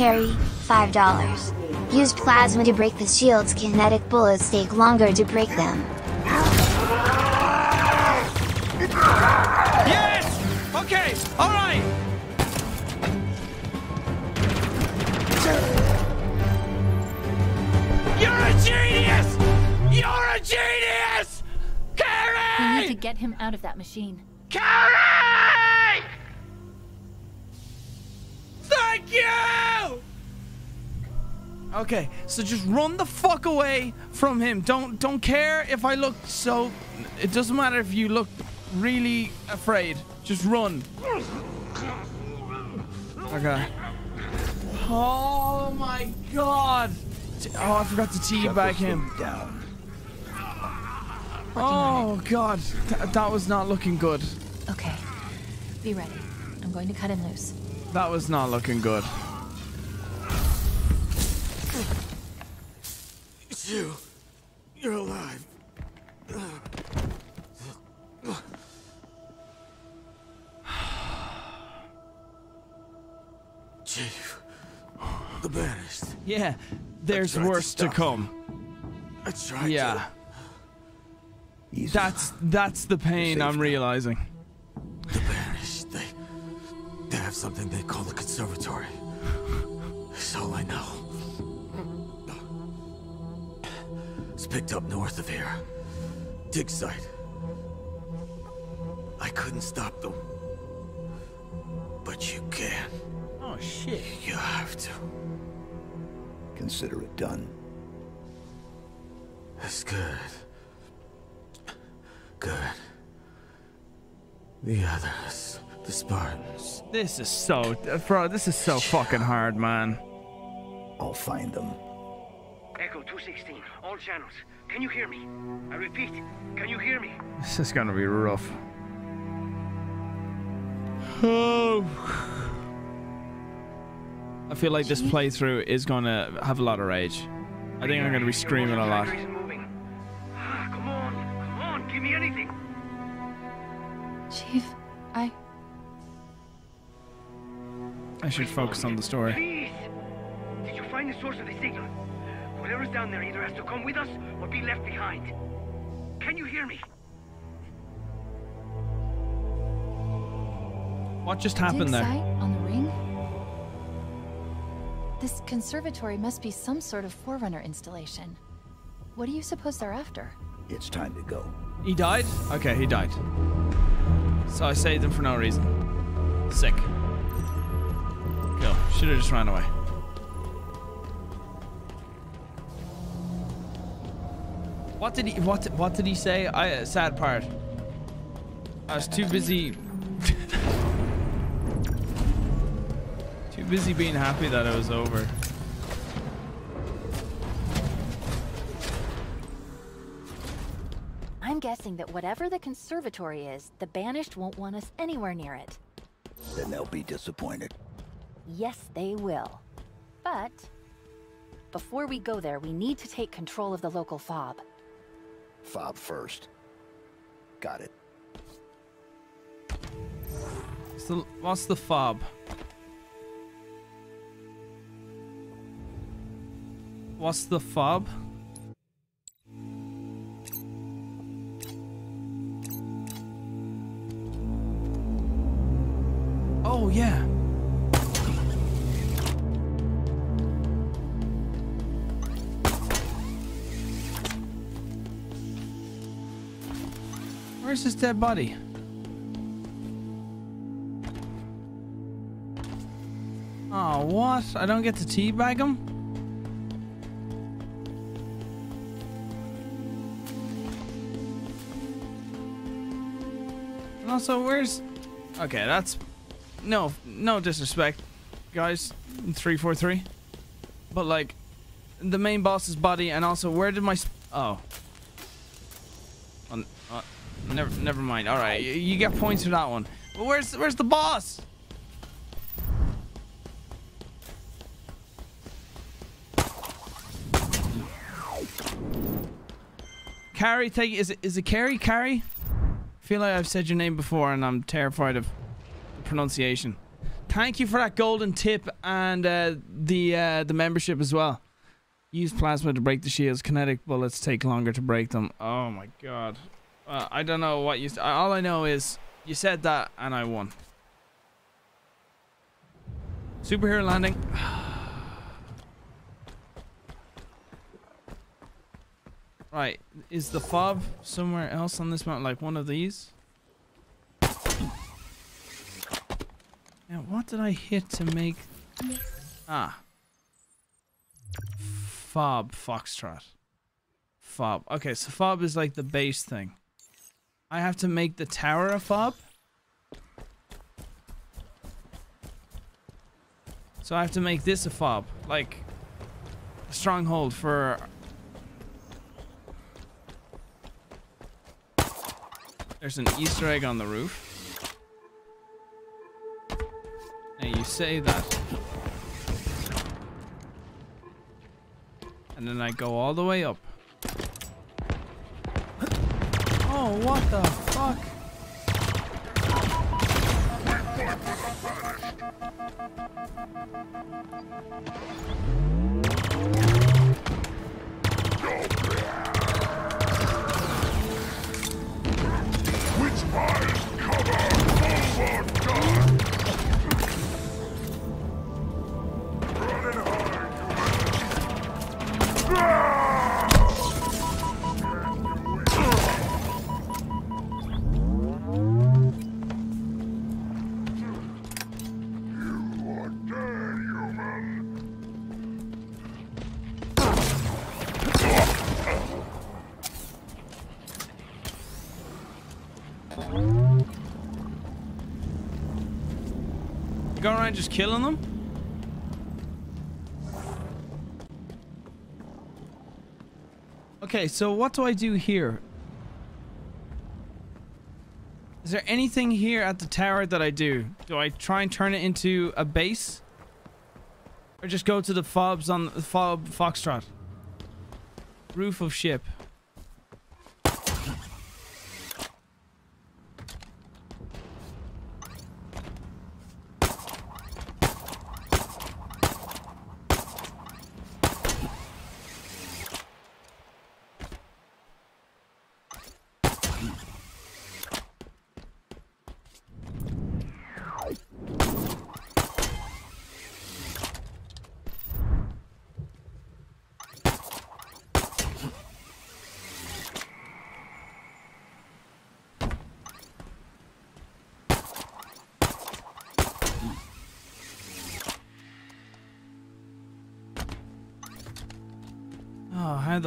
Carry, five dollars. Use plasma to break the shields. Kinetic bullets take longer to break them. Yes! Okay, alright! You're a genius! You're a genius! We need to get him out of that machine. So just run the fuck away from him. Don't don't care if I look so. It doesn't matter if you look really afraid. Just run. Okay. Oh my god. Oh, I forgot to teabag him. Down. Oh god, Th- that was not looking good. Okay. Be ready. I'm going to cut him loose. That was not looking good. You. You're alive. Chief. The banished. Yeah, there's to worse to stop come. I tried Yeah. That's that's the pain I'm realizing. The banished. They they have something they call the conservatory. That's all I know. Picked up north of here. Dig site. I couldn't stop them. But you can. Oh shit. You have to. Consider it done. That's good. Good. The others, the Spartans. This is so, bro. This is so fucking hard, man. I'll find them. Echo 216, all channels. Can you hear me? I repeat, can you hear me? This is gonna be rough. Oh. I feel like this playthrough is gonna have a lot of rage. I think I'm gonna be screaming a lot. Factory isn't moving. Ah, come on, come on, give me anything. Chief, I. I should focus on the story. Please! Did you find the source of the signal? Whatever's down there either has to come with us or be left behind. Can you hear me? What just happened there? on the ring? This conservatory must be some sort of Forerunner installation. What do you suppose they're after? It's time to go. He died? Okay, he died. So I saved him for no reason. Sick. Cool. Should have just ran away. What did he? What? What did he say? I uh, sad part. I was too busy. <laughs> too busy being happy that it was over. I'm guessing that whatever the conservatory is, the Banished won't want us anywhere near it. Then they'll be disappointed. Yes, they will. But before we go there, we need to take control of the local fob. Fob first. Got it. The, what's the fob? What's the fob? Oh yeah. Where's his dead body? Oh, what? I don't get to teabag him? And also, where's... Okay, that's... No, no disrespect, guys. in 343. But, like, the main boss's body, and also, where did my... Oh. Never, never mind. All right, you, you get points for that one. But where's, where's the boss? Carrie, take is it is it Carrie? Carrie? I feel like I've said your name before and I'm terrified of the pronunciation. Thank you for that golden tip and uh, the uh, the membership as well. Use plasma to break the shields. Kinetic bullets take longer to break them. Oh my god. Uh, I don't know what you. s- All I know is you said that and I won. Superhero landing. <sighs> Right, is the fob somewhere else on this mountain, like one of these? Now, what did I hit to make... Ah. Fob Foxtrot. Fob. Okay, so fob is like the base thing. I have to make the tower a fob. So I have to make this a fob, like a stronghold for. There's an Easter egg on the roof. And you say that. And then I go all the way up. Oh, what the fuck? Which eyes cover Overgun? Around just killing them? Okay, so what do I do here? Is there anything here at the tower that I do? Do I try and turn it into a base? Or just go to the fobs on the fob foxtrot? Roof of ship.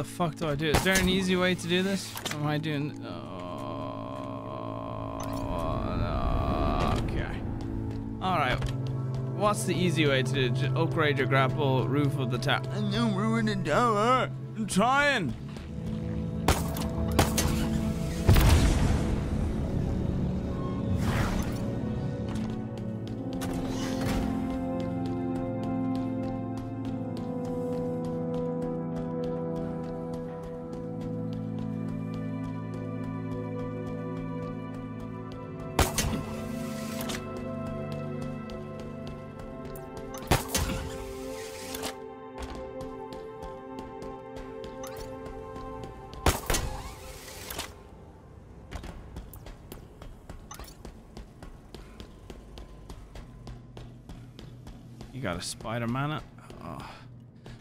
The fuck do I do Is there an easy way to do this? Or am I doing... Oh, no. Okay. Alright. What's the easy way to do it? Upgrade your grapple roof of the tower. And then ruin the tower. I'm trying. Spider-Man it? Oh.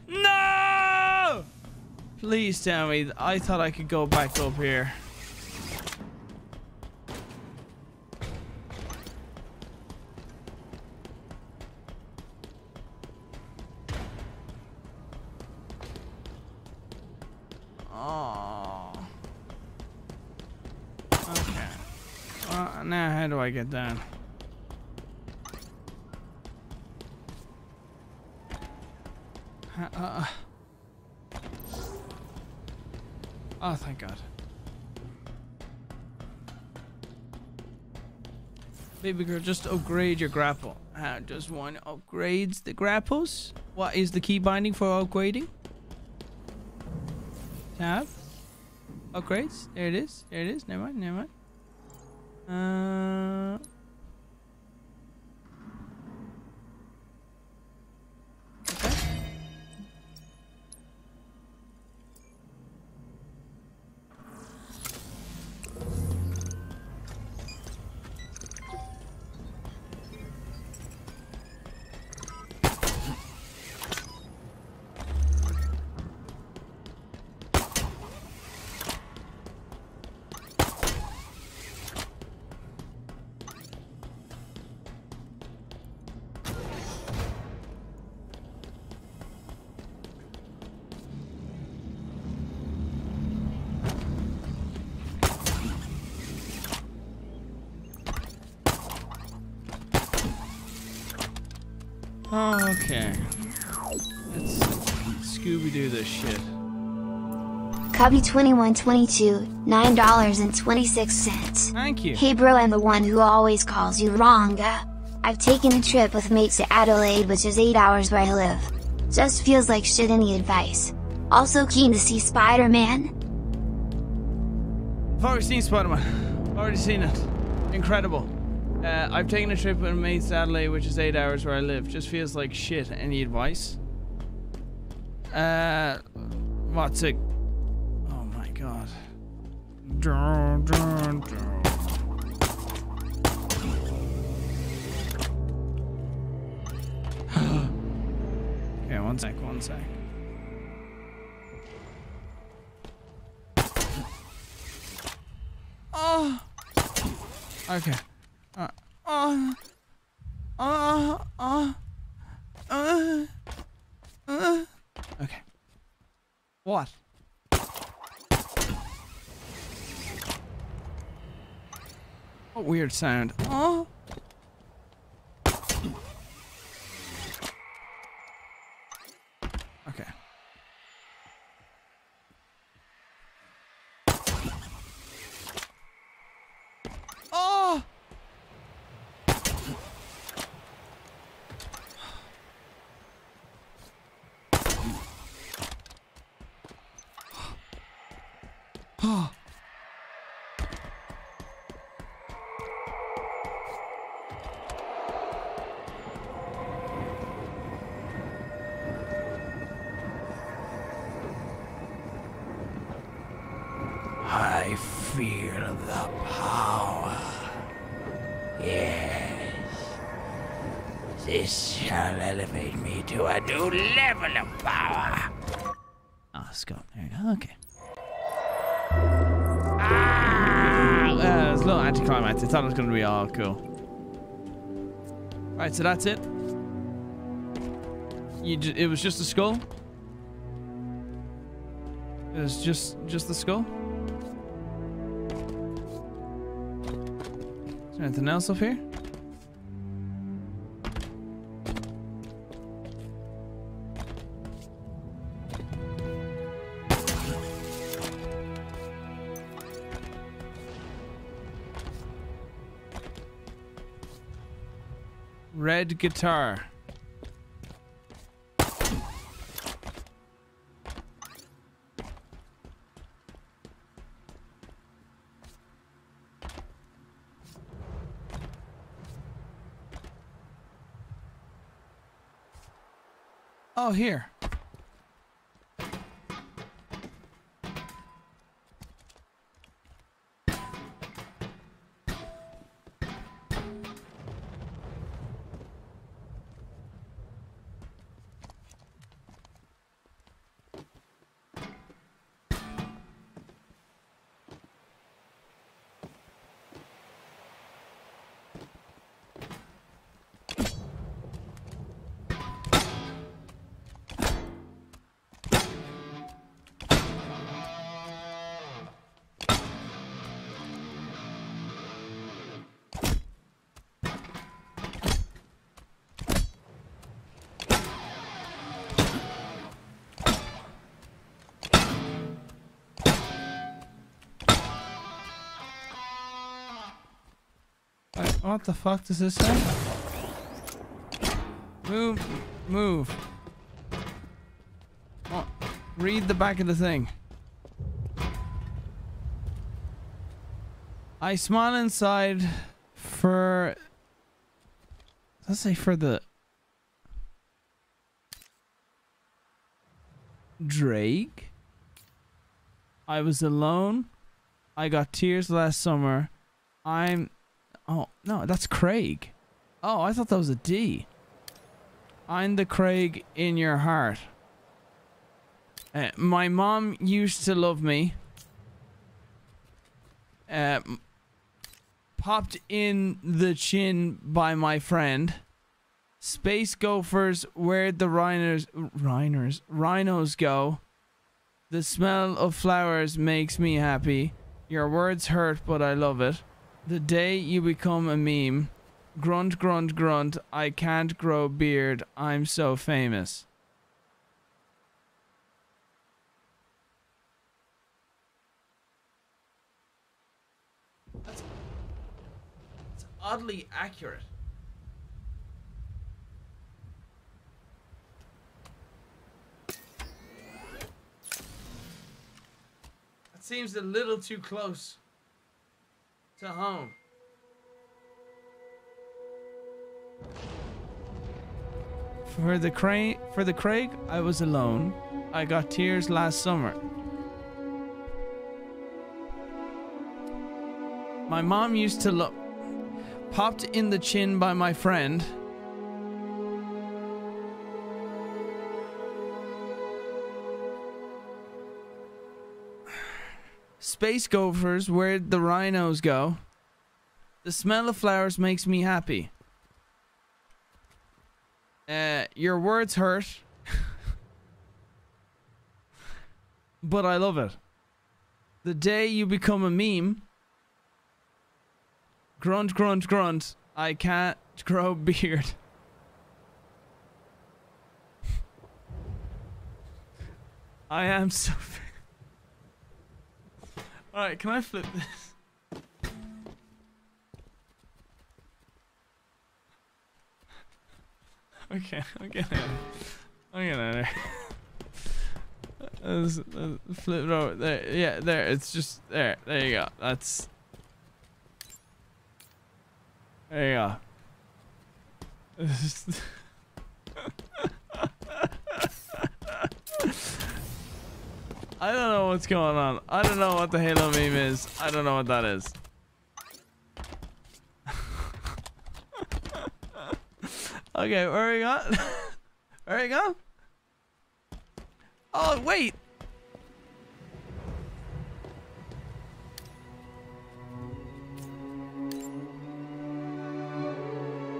No! Please tell me. I thought I could go back up here. Oh. Okay. Well, now how do I get down? Baby girl, just upgrade your grapple. Uh, just one upgrades the grapples. What is the key binding for upgrading? Tab. Upgrades. There it is. There it is. Never mind. Never mind. Uh. Cubby2122, $9.26. Thank you. Hey bro, I'm the one who always calls you Ronga. I've taken a trip with mates to Adelaide, which is 8 hours where I live. Just feels like shit, any advice? Also keen to see Spider-Man? I've already seen Spider-Man. Already seen it. Incredible. Uh, I've taken a trip with mates to Adelaide, which is eight hours where I live. Just feels like shit. Any advice? Uh, what's it? Sec. Oh. Okay. Okay. What? What weird sound? Oh. It was going to be all cool. Right, so that's it. You, it was just a skull. It was just just the skull. Is there anything else up here? Red guitar. Oh, here. What the fuck does this say? Move, move. Oh, read the back of the thing. I smile inside for. Let's say for the. Drake. I was alone. I got tears last summer. I'm. Oh, no, that's Craig. Oh, I thought that was a D. I'm the Craig in your heart. Uh, my mom used to love me. Uh, popped in the chin by my friend. Space gophers, where'd the rhinos, rhinos, rhinos go? The smell of flowers makes me happy. Your words hurt, but I love it. The day you become a meme, Grunt, grunt, grunt. I can't grow beard. I'm so famous. That's, oddly accurate. That seems a little too close to home. For the Craig, for the Craig, I was alone. I got tears last summer. My mom used to look popped in the chin by my friend. Space gophers, where'd the rhinos go? The smell of flowers makes me happy. Uh, your words hurt. <laughs> but I love it. The day you become a meme. Grunt, grunt, grunt. I can't grow beard. <laughs> I am so. <laughs> Alright, can I flip this? Okay, I'm getting it. I'm getting let's flip it over. There, yeah, there. It's just there. There you go. That's. There you go. <laughs> I don't know what's going on. I don't know what the Halo meme is. I don't know what that is. <laughs> okay, where are we go? <laughs> where are we go? Oh, wait.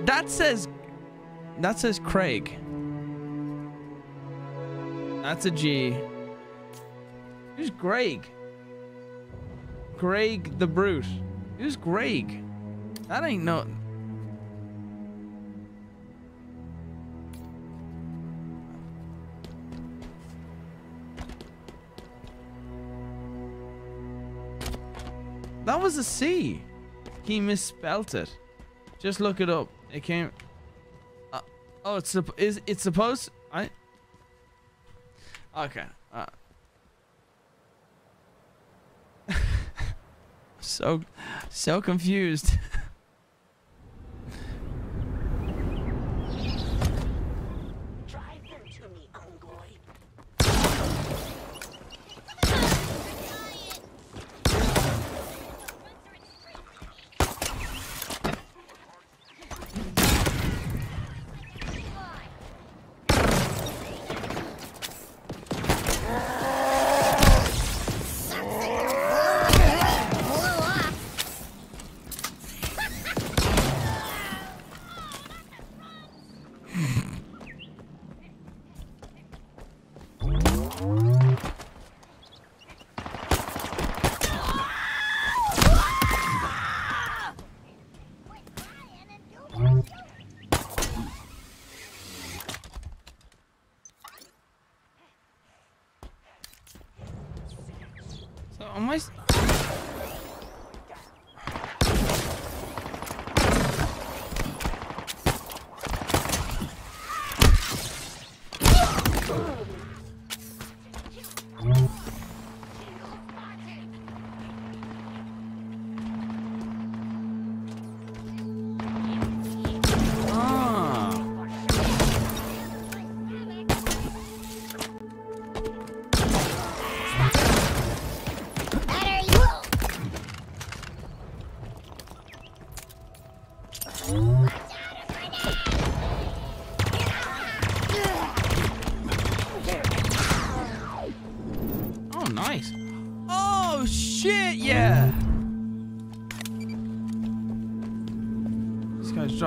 That says that says Craig. That's a G. Who's Greg? Greg the Brute. Who's Greg? That ain't no. That was a C. He misspelt it. Just look it up. It came. Uh, oh, it's is it's supposed. I. Okay. So, so confused. <laughs>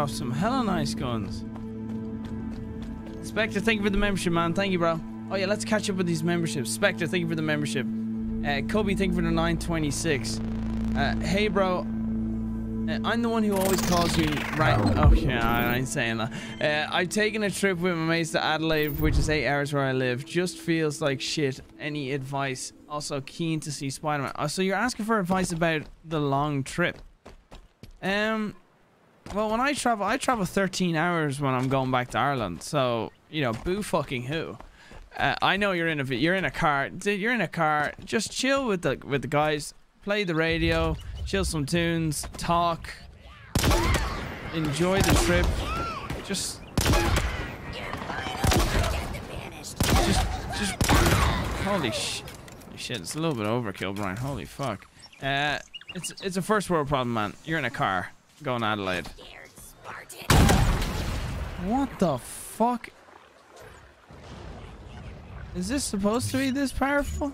Dropped some hella nice guns. Spectre, thank you for the membership, man. Thank you, bro. Oh yeah, let's catch up with these memberships. Spectre, thank you for the membership. Uh, Kobe, thank you for the 926. Uh, hey, bro. Uh, I'm the one who always calls you right. Oh yeah, I ain't saying that. Uh, I've taken a trip with my mates to Adelaide, which is eight hours where I live. Just feels like shit. Any advice? Also keen to see Spider-Man. Oh, so you're asking for advice about the long trip? Um, well, when I travel, I travel 13 hours when I'm going back to Ireland. So you know, boo fucking who. Uh, I know you're in a you're in a car. You're in a car. Just chill with the with the guys. Play the radio. Chill some tunes. Talk. Enjoy the trip. Just. Just. Just. Holy sh. Holy shit! It's a little bit overkill, Brian. Holy fuck. Uh, it's it's a first world problem, man. You're in a car going Adelaide. What the fuck? Is this supposed to be this powerful?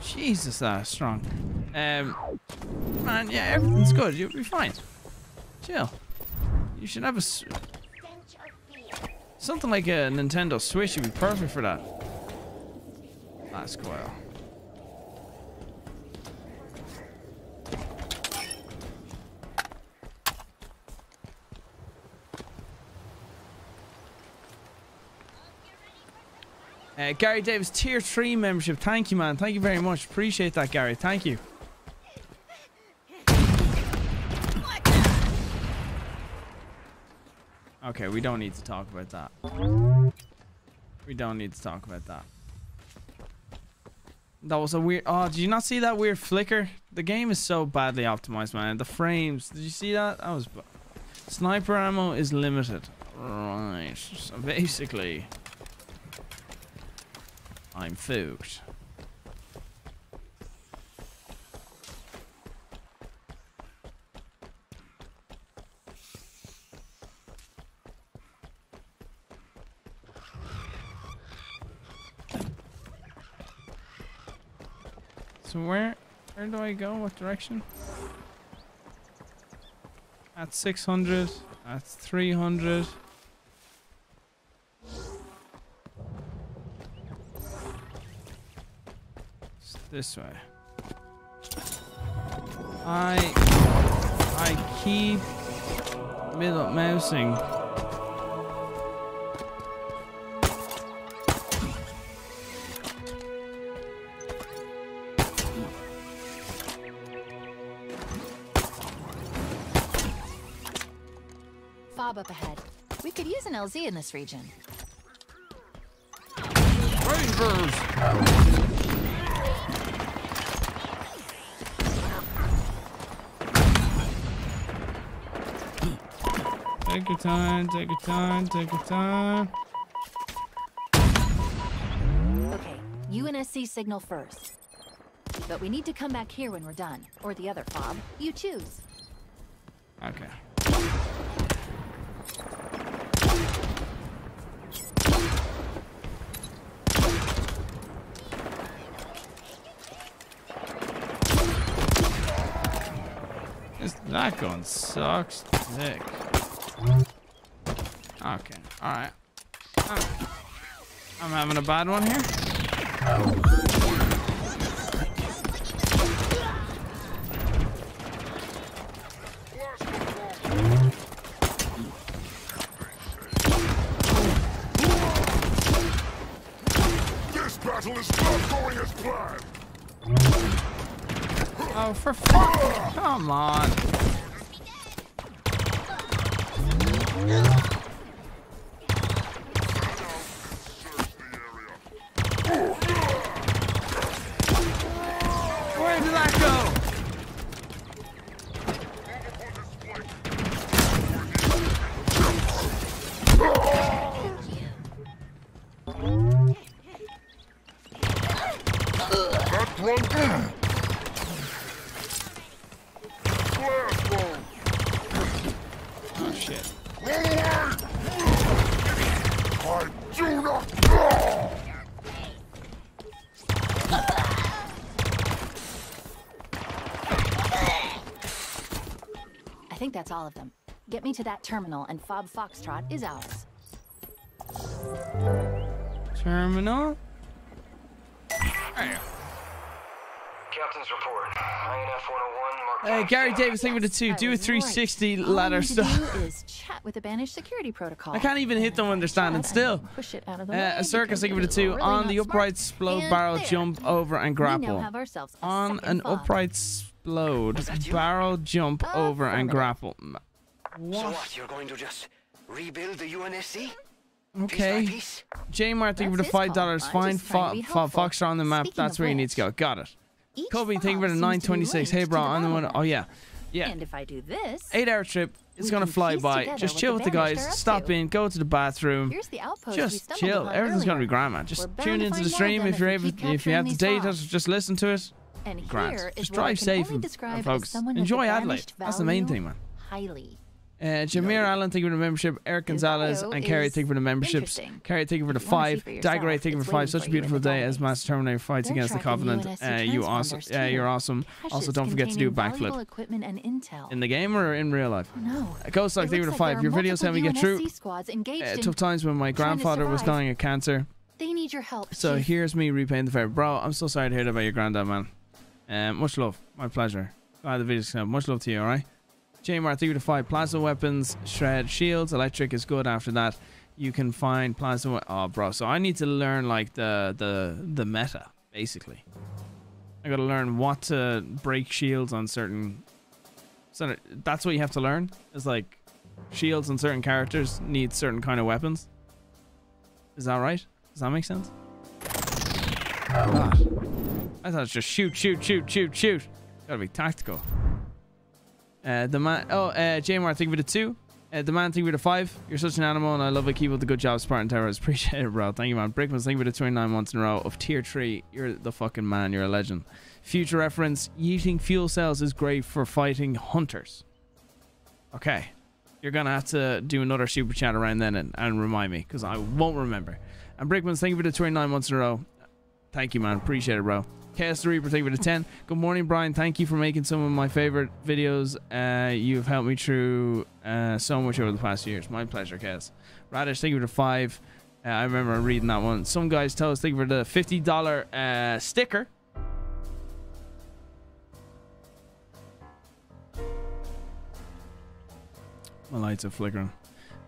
Jesus, that's strong. Um, man, yeah, everything's good. You'll be fine. Chill. You should have a something like a Nintendo Switch. Would be perfect for that. Last coil. Uh, Gary Davis, tier 3 membership. Thank you, man. Thank you very much. Appreciate that, Gary. Thank you. Okay, we don't need to talk about that. We don't need to talk about that. That was a weird... Oh, did you not see that weird flicker? The game is so badly optimized, man. The frames... Did you see that? That was... Sniper ammo is limited. Right. So basically... I'm fucked. Where where do I go? What direction? That's 600. That's 300. It's this way. I I keep middle mousing. Fob up ahead. We could use an LZ in this region. Take your time, take your time, take your time. Okay, UNSC signal first. But we need to come back here when we're done. Or the other fob. You choose. Okay. That gun sucks dick. Okay, alright. I'm having a bad one here. This battle is not going as planned. Oh, for fuck! Come on. Where did that go? That one. Blast roll. Oh shit. Run away! I do not. I think that's all of them. Get me to that terminal and Fob Foxtrot is ours. Terminal. Captain's report. INF 101, Mark Hey, Gary Davis, thank you for the two. Do a 360 All ladder you stuff. is chat with the banished security protocol. I can't even hit them when they're standing still. Push it out of the Uh, way a circus, because thank you for the two. really On not the smart. upright explode And barrel there. jump over and We now grapple. have ourselves a On an fob. upright explode barrel jump ah, over and grapple. M- So What? what? You're going to just rebuild the UNSC? Okay. J Mart, thank you for the five dollars. I'm Find just trying to be Fo- Fo- helpful. On the map. Speaking That's where you need to go. Got it. Each Kobe, thank you fob for the seems to be 926. Hey, bro, to the I'm the one. battle Oh, yeah. Yeah. And if I do this, Eight hour trip. It's gonna fly by. Just chill with the Banished guys. Stop to. in. Go to the bathroom. here's the outpost Just chill. upon Everything's gonna be earlier. grand, man. We're Just tune into the stream if if you're able. If you have the data, just listen to it. And is Just drive safe and, folks. someone Enjoy Adelaide. That's the main thing, man. Highly. Uh, Jameer Allen, thank you for the membership. Eric Gonzalez and is thank you for the memberships. Carrie, thank you for the five. Daggeray, thank you for five. Such a for you in beautiful day as. Master Terminator fights They're against the Covenant. Uh, you awesome. too. you're awesome. Also, don't forget to do a backflip. equipment and intel. In the game or in real life? No. Uh, Ghost It thank you for the five. Your videos help me get through. UNSC squads engaged Uh, tough times when my grandfather was dying of cancer. They need your help. So here's me repaying the favor. Bro, I'm so sorry to hear that about your granddad, man. Um, much love. My pleasure. Glad the video's come. Much love to you, alright? JMR, thank you for the five. Plasma weapons, shred, shields, electric is good after that. You can find plasma. Oh, bro. So I need to learn, like, the, the, the meta, basically. I gotta learn what to break shields on certain. So that's what you have to learn. Is like shields on certain characters need certain kind of weapons. Is that right? Does that make sense? God. I thought it's just shoot, shoot, shoot, shoot, shoot. Gotta be tactical. Uh, the man. Oh, uh, Jamar, thank you for the two. Uh, the man, thank you for the five. You're such an animal, and I love it. Keep up the good job, Spartan Terrors. <laughs> Appreciate it, bro. Thank you, man. Brickman, thank you for the 29 months in a row of tier three. You're the fucking man. You're a legend. Future reference: Yeeting fuel cells is great for fighting hunters. Okay, you're gonna have to do another super chat around then and, and remind me because I won't remember. And Brickman, thank you for the 29 months in a row. Thank you, man. Appreciate it, bro. Chaos the Reaper, thank you for the 10. Good morning, Brian. Thank you for making some of my favorite videos. Uh, you've helped me through uh, so much over the past years. My pleasure, Chaos. Radish, thank you for the 5. Uh, I remember reading that one. Some guys tell us, thank you for the $50 uh, sticker. My lights are flickering.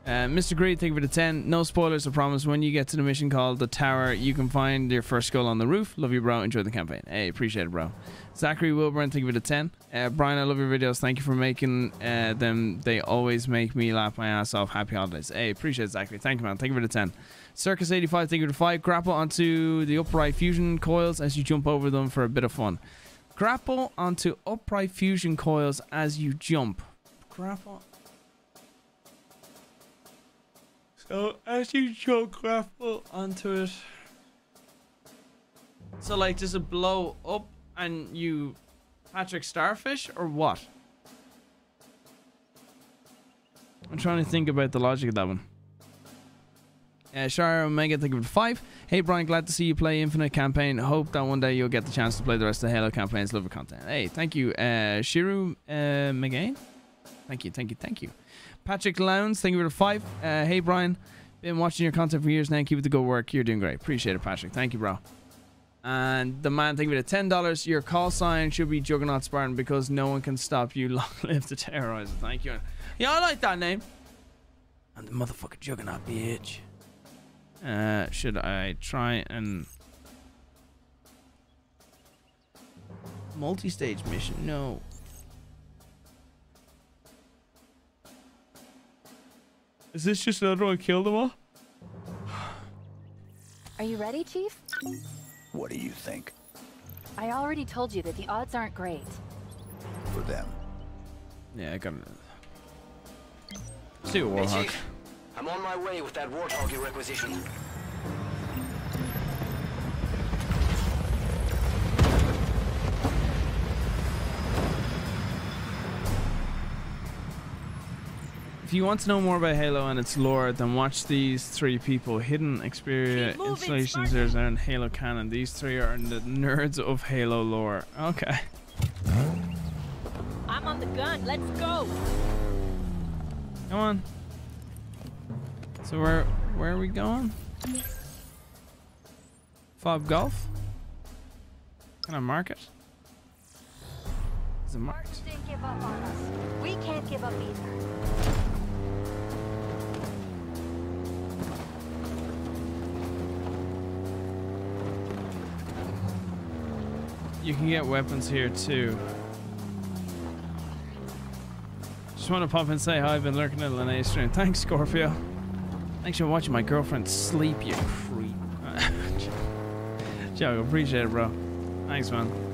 Uh, Mr. Greed, thank you for the 10. No spoilers, I promise. When you get to the mission called The Tower, you can find your first skull on the roof. Love you, bro. Enjoy the campaign. Hey, appreciate it, bro. Zachary Wilburn, thank you for the 10. Uh, Brian, I love your videos. Thank you for making uh, them. They always make me laugh my ass off. Happy holidays. Hey, appreciate it, Zachary. Thank you, man. Thank you for the 10. Circus 85, thank you for the 5. Grapple onto the upright fusion coils as you jump over them for a bit of fun. Grapple onto upright fusion coils as you jump. Grapple So as you grapple onto it. So like does it blow up and you Patrick Starfish or what? I'm trying to think about the logic of that one. Uh, Shara Omega, thank you for five. Hey Brian, glad to see you play Infinite Campaign. Hope that one day you'll get the chance to play the rest of the Halo campaigns. Love your content. Hey, thank you. Uh, Shiru uh, Megain. Thank you, thank you, thank you. Patrick Lowndes, thank you for the five. Uh, hey Brian, been watching your content for years now. Keep it the good work. You're doing great. Appreciate it, Patrick. Thank you, bro. And the man, thank you for the ten dollars. Your call sign should be Juggernaut Spartan because no one can stop you. <laughs> Long live the terrorizer. Thank you. Yeah, I like that name. I'm the motherfucking Juggernaut, bitch. Uh, should I try and multi-stage mission? No. Is this just another one kill them all? Are you ready, Chief? What do you think? I already told you that the odds aren't great. For them. Yeah, I got it. Let's do a Hey, Warhawk. Chief. I'm on my way with that Warthog you requisitioned. If you want to know more about Halo and its lore, then watch these three people. Hidden Xperia installations there's and Halo canon. These three are the nerds of Halo lore. Okay. I'm on the gun. Let's go. Come on. So where where are we going? Fob Golf. Can I mark it? Is it marked? Didn't give up on us. We can't give up either. You can get weapons here too. Just want to pop and say hi. I've been lurking at Lene stream. Thanks, Scorpio. Thanks for watching my girlfriend sleep, you creep. <laughs> Joe, appreciate it, bro. Thanks, man.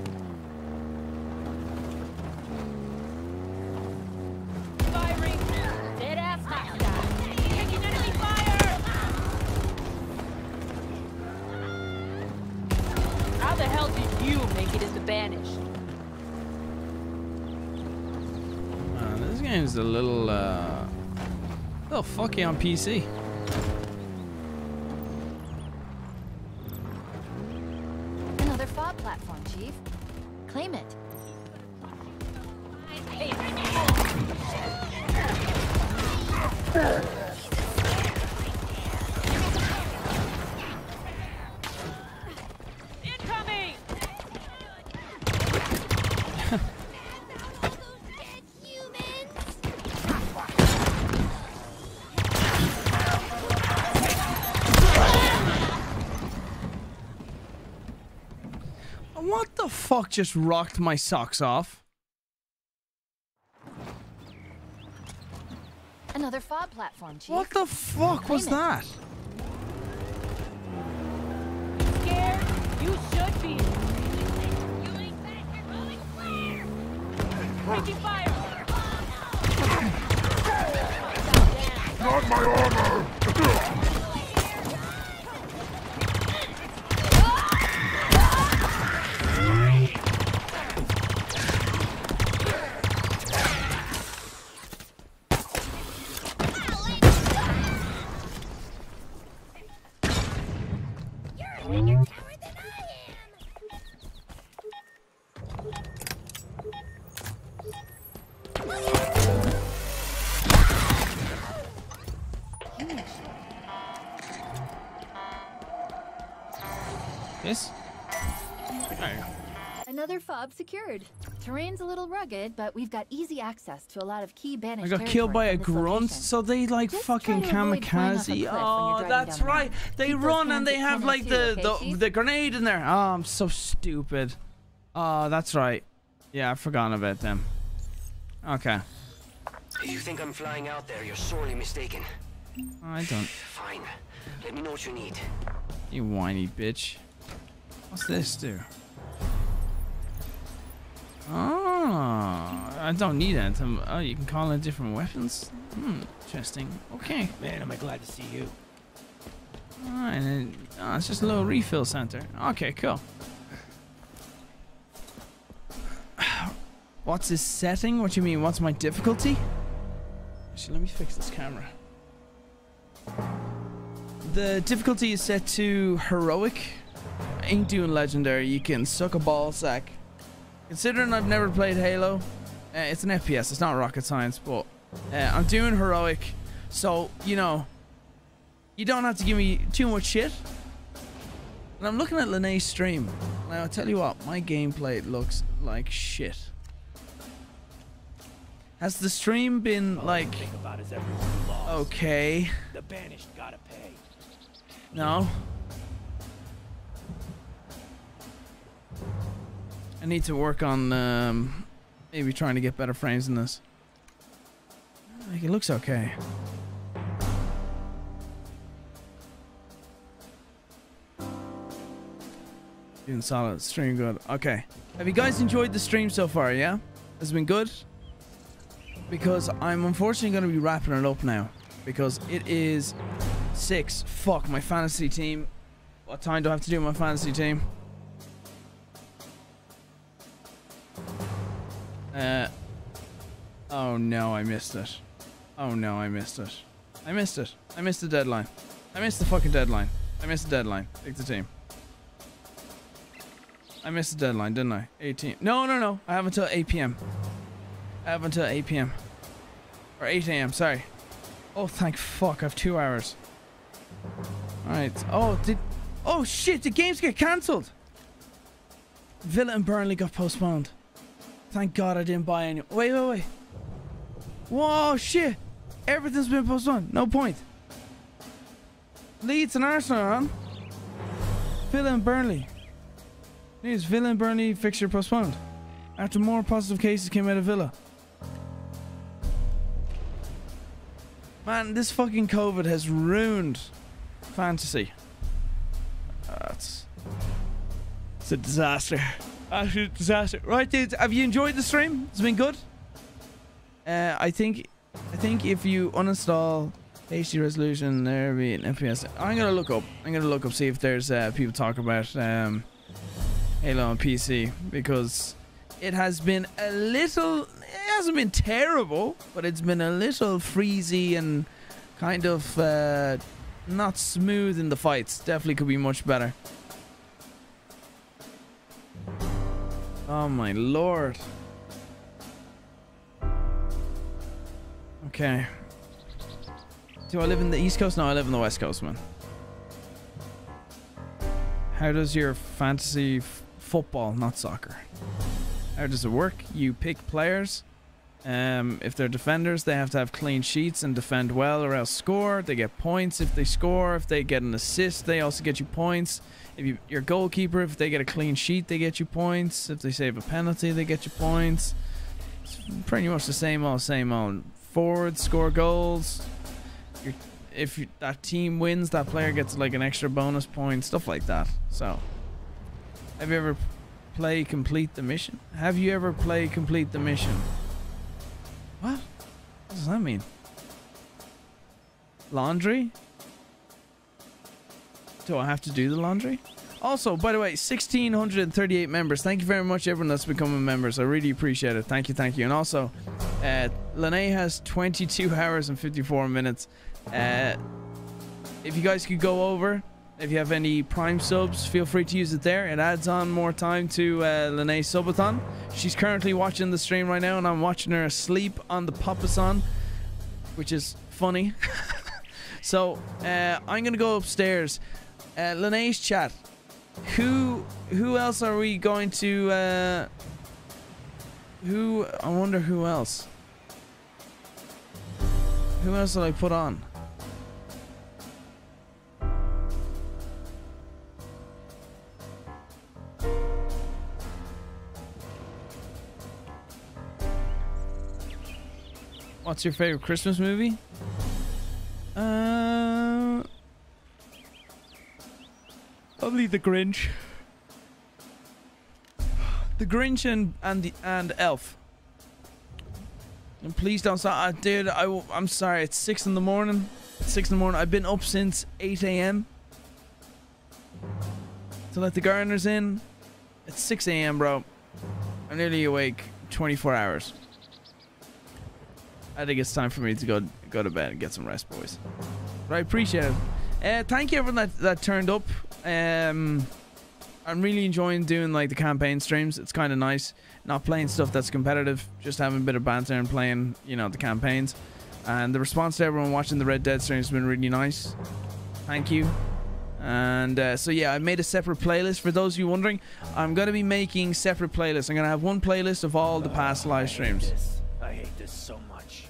Fucky on PC. Fuck just rocked my socks off? Another fob platform, Chief. What the fuck was it. that? Scared? You should be. Secured. Terrain's a little rugged, but we've got easy access to a lot of key banished I got killed by a territory from this grunt, location. so they like fucking try to avoid flying off a kamikaze. cliff when you're Oh, that's down the right. They Keep run and they have like the, okay, the the grenade in there. Oh, I'm so stupid. Oh, that's right. Yeah, I've forgotten about them. Okay. If you think I'm flying out there, you're sorely mistaken. I don't. Fine. Let me know what you need. You whiny bitch. What's this do? Oh, I don't need anything. Um, oh, you can call in different weapons. Hmm, interesting. Okay. Man, am I glad to see you. Alright, and oh, it's just a little refill center. Okay, cool. <sighs> What's this setting? What do you mean? What's my difficulty? Actually, let me fix this camera. The difficulty is set to heroic. I ain't doing legendary. You can suck a ball sack. Considering I've never played Halo, uh, it's an FPS. It's not rocket science, but uh, I'm doing heroic. So you know, you don't have to give me too much shit. And I'm looking at Lene's stream. Now, I'll tell you what, my gameplay looks like shit. Has the stream been like Think about is everyone who lost. okay? The banished gotta pay. No. I need to work on um, maybe trying to get better frames in this. Like it looks okay. Doing solid. Stream good. Okay. Have you guys enjoyed the stream so far? Yeah, has been good? Because I'm unfortunately going to be wrapping it up now because it is six. Fuck my fantasy team. What time do I have to do my fantasy team? Uh. Oh no, I missed it. Oh no, I missed it. I missed it. I missed the deadline. I missed the fucking deadline. I missed the deadline. Pick the team. I missed the deadline, didn't I? 18. No, no, no. I have until 8 p.m. I have until 8 p.m. Or 8 a.m. Sorry. Oh, thank fuck. I have two hours. Alright. Oh, did Oh shit, the games get cancelled. Villa and Burnley got postponed. Thank God I didn't buy any. Wait, wait, wait. Whoa, shit. Everything's been postponed. No point. Leeds and Arsenal on. Villa and Burnley. News Villa and Burnley fixture postponed. After more positive cases came out of Villa. Man, this fucking COVID has ruined fantasy. That's it's a disaster. Absolute disaster. Right, dudes, have you enjoyed the stream? It's been good. Uh, I think, I think if you uninstall HD resolution, there be an FPS. I'm gonna look up. I'm gonna look up see if there's uh, people talk about um, Halo on PC because it has been a little. It hasn't been terrible, but it's been a little freezy and kind of uh, not smooth in the fights. Definitely could be much better. Oh my lord. Okay. Do I live in the East Coast? No, I live in the West Coast, man. How does your fantasy football, not soccer? How does it work? You pick players. Um, if they're defenders, they have to have clean sheets and defend well or else score. They get points if they score. If they get an assist, they also get you points. If you, your goalkeeper, if they get a clean sheet, they get you points. If they save a penalty, they get you points. It's pretty much the same old, same old. Forwards score goals. You're, if you, that team wins, that player gets like an extra bonus point, stuff like that. So, have you ever play complete the mission? Have you ever played complete the mission? What? What does that mean? Laundry? Do I have to do the laundry? Also, by the way, 1,638 members. Thank you very much, everyone that's becoming members. I really appreciate it. Thank you, thank you. And also, uh, Lene has 22 <laughs> hours and 54 minutes. Uh, if you guys could go over, if you have any Prime subs, feel free to use it there. It adds on more time to uh, Lene Subathon. She's currently watching the stream right now, and I'm watching her asleep on the Papasan, which is funny. <laughs> so, uh, I'm going to go upstairs uh, chat. Who who else are we going to? Uh, who I wonder who else. Who else did I put on? What's your favorite Christmas movie? Uh, Probably the Grinch. The Grinch and and the and Elf. And please don't stop, uh, dude. I'm sorry. It's six in the morning. six in the morning. I've been up since 8 a.m. to let the gardeners in. It's 6 a.m., bro. I'm nearly awake 24 hours. I think it's time for me to go go to bed and get some rest, boys. But I appreciate it. Uh, thank you everyone that, that turned up. Um, I'm really enjoying doing like the campaign streams. It's kind of nice, not playing stuff that's competitive, just having a bit of banter and playing, you know, the campaigns. And the response to everyone watching the Red Dead streams has been really nice. Thank you. And uh, so yeah, I made a separate playlist for those of you wondering. I'm gonna be making separate playlists. I'm gonna have one playlist of all the past live streams. I hate this so much.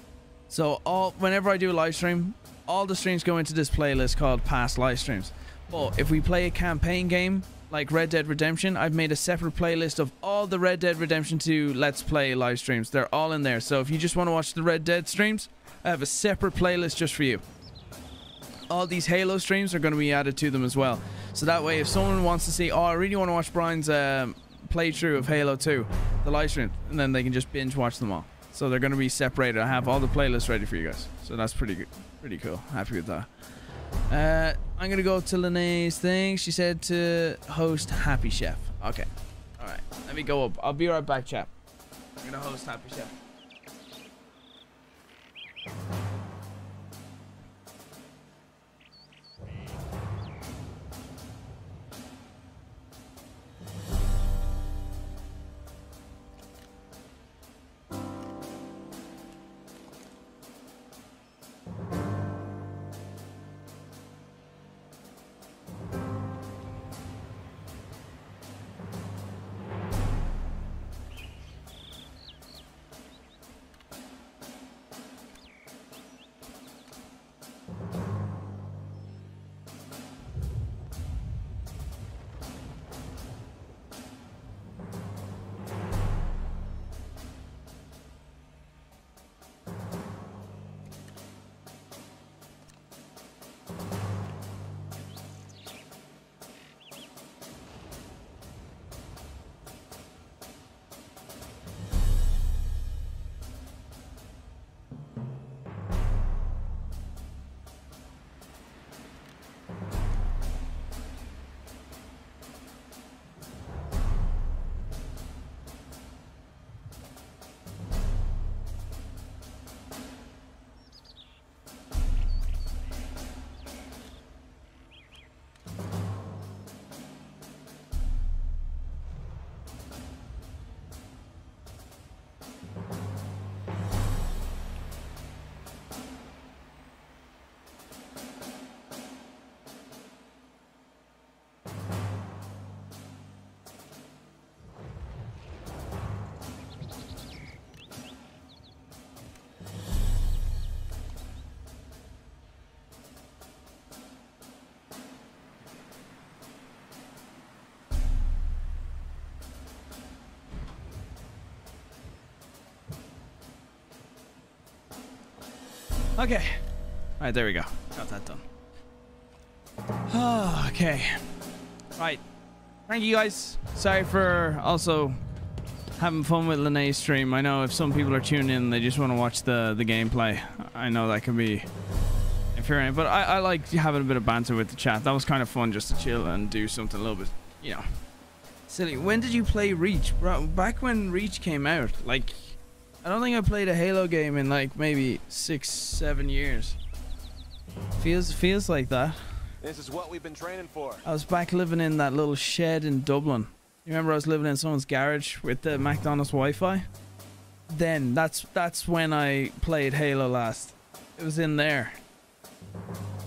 So all whenever I do a live stream, all the streams go into this playlist called past live streams. But if we play a campaign game like Red Dead Redemption, I've made a separate playlist of all the Red Dead Redemption 2 Let's Play live streams. They're all in there. So if you just want to watch the Red Dead streams, I have a separate playlist just for you. All these Halo streams are going to be added to them as well. So that way, if someone wants to see, oh, I really want to watch Brian's um, playthrough of Halo 2, the live stream, and then they can just binge watch them all. So they're going to be separated. I have all the playlists ready for you guys. So that's pretty good. Pretty cool. Happy with that. Uh, I'm gonna go to Lene's thing. She said to host Happy Chef. Okay. All right. Let me go up. I'll be right back, chap. I'm gonna host Happy Chef. Okay. All right, there we go. Got that done. Oh, okay. Right. Thank you guys. Sorry for also having fun with Lene's stream. I know if some people are tuning in, they just want to watch the, the gameplay. I know that can be infuriating, but I, I like having a bit of banter with the chat. That was kind of fun just to chill and do something a little bit, you know, silly. When did you play Reach? Bro, back when Reach came out, like, I don't think I played a Halo game in like maybe six, seven years. Feels feels like that. This is what we've been training for. I was back living in that little shed in Dublin. You remember I was living in someone's garage with the McDonald's Wi-Fi? Then that's that's when I played Halo last. It was in there.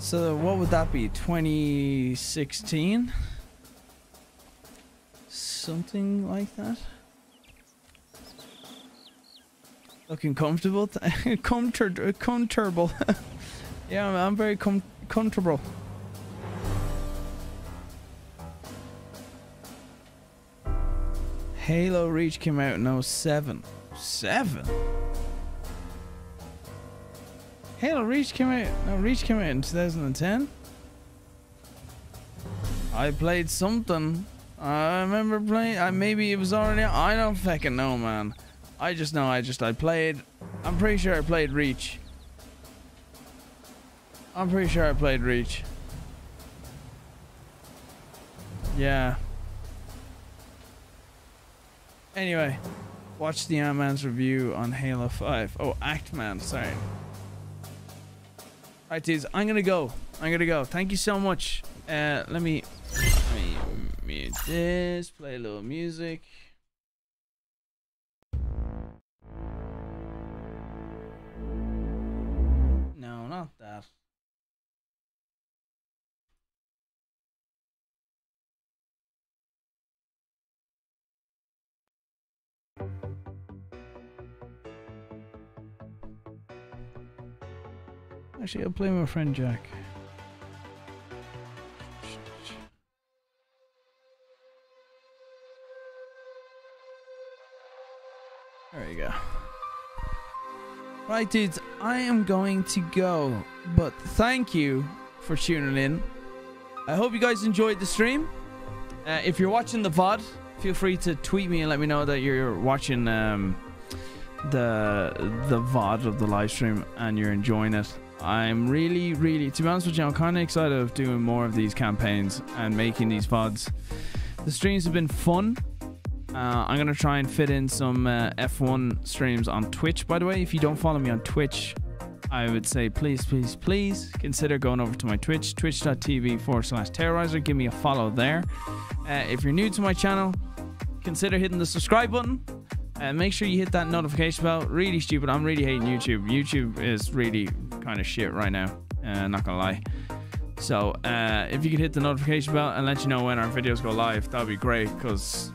So what would that be? 2016? Something like that. Looking comfortable, <laughs> comfort, comfortable. <laughs> yeah, I'm, I'm very com comfortable. Halo Reach came out in 07. 7? Halo Reach came out. No, Reach came out in 2010. I played something. I remember playing. I, maybe it was already. I don't fucking know, man. I just know. I just I played. I'm pretty sure I played Reach. I'm pretty sure I played Reach. Yeah. Anyway, watch the Ant-Man's review on Halo 5. Oh, Act-Man, sorry. Alright, dudes, I'm gonna go. I'm gonna go. Thank you so much. Uh, let me, let me mute this, play a little music. Actually, I'll play my friend Jack. There you go. Right, dudes, I am going to go, but thank you for tuning in. I hope you guys enjoyed the stream. Uh, if you're watching the VOD, feel free to tweet me and let me know that you're watching um, the the VOD of the live stream and you're enjoying it. I'm really, really, to be honest with you, I'm kind of excited of doing more of these campaigns and making these VODs. The streams have been fun. Uh, I'm going to try and fit in some uh, F1 streams on Twitch, by the way. If you don't follow me on Twitch, I would say please, please, please consider going over to my Twitch, twitch.tv forward slash terroriser. Give me a follow there. Uh, if you're new to my channel, consider hitting the subscribe button and make sure you hit that notification bell. Really stupid. I'm really hating YouTube. YouTube is really kind of shit right now. Uh, not gonna lie. So uh, if you could hit the notification bell and let you know when our videos go live, that would be great because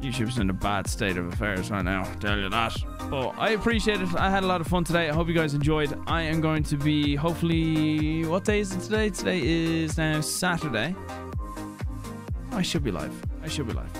YouTube's in a bad state of affairs right now. Tell you that. But I appreciate it. I had a lot of fun today. I hope you guys enjoyed. I am going to be hopefully. What day is it today? Today is now Saturday. I should be live. I should be live.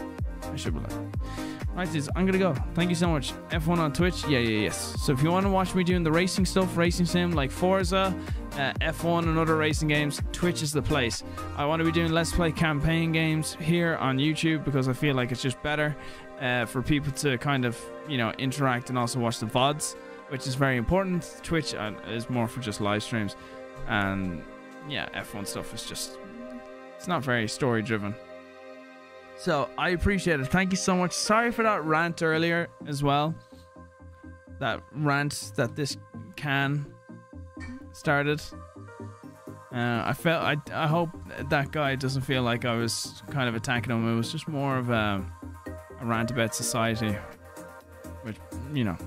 I should be live. Right, dudes, I'm gonna go. Thank you so much. F1 on Twitch, yeah, yeah, yes. So if you want to watch me doing the racing stuff, racing sim like Forza, uh, F1 and other racing games, Twitch is the place. I want to be doing Let's Play campaign games here on YouTube because I feel like it's just better uh, for people to kind of, you know, interact and also watch the VODs, which is very important. Twitch uh, is more for just live streams. And yeah, F1 stuff is just, it's not very story driven. So I appreciate it. Thank you so much. Sorry for that rant earlier as well. That rant that this can started. Uh, I felt I I hope that guy doesn't feel like I was kind of attacking him. It was just more of a, a rant about society, which you know,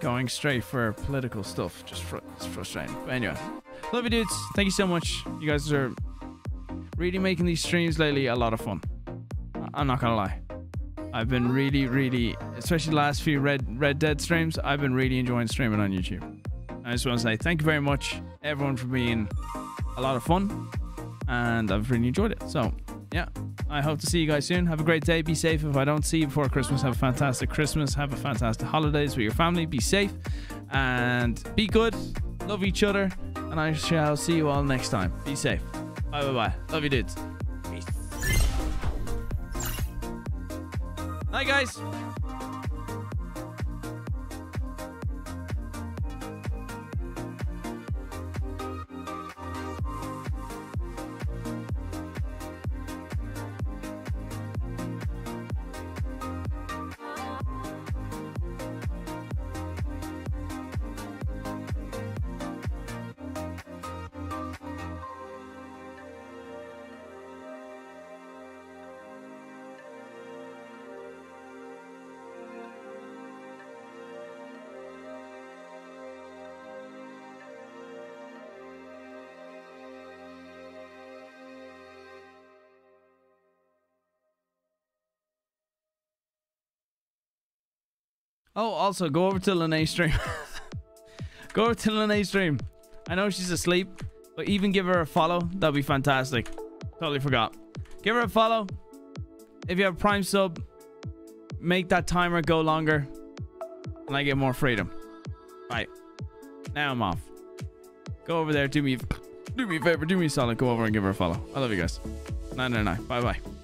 going straight for political stuff just fr- frustrating. But anyway, love you dudes. Thank you so much. You guys are really making these streams lately a lot of fun. I'm not gonna lie. I've been really, really, especially the last few Red Red Dead streams, I've been really enjoying streaming on YouTube. I just want to say thank you very much, everyone, for being a lot of fun, and I've really enjoyed it. So, yeah, I hope to see you guys soon. Have a great day. Be safe. If I don't see you before Christmas, have a fantastic Christmas. Have a fantastic holidays with your family. Be safe, And be good. Love each other. And I shall see you all next time. Be safe. Bye bye bye. Love you dudes. Peace. Bye guys. Oh, also go over to Lene's stream. <laughs> go over to Lene's stream. I know she's asleep, but even give her a follow. That'd be fantastic. Totally forgot. Give her a follow. If you have Prime sub, make that timer go longer, and I get more freedom. Right. Now I'm off. Go over there. Do me, do me a favor. Do me a solid. Go over and give her a follow. I love you guys. Nine nine nine. Bye bye.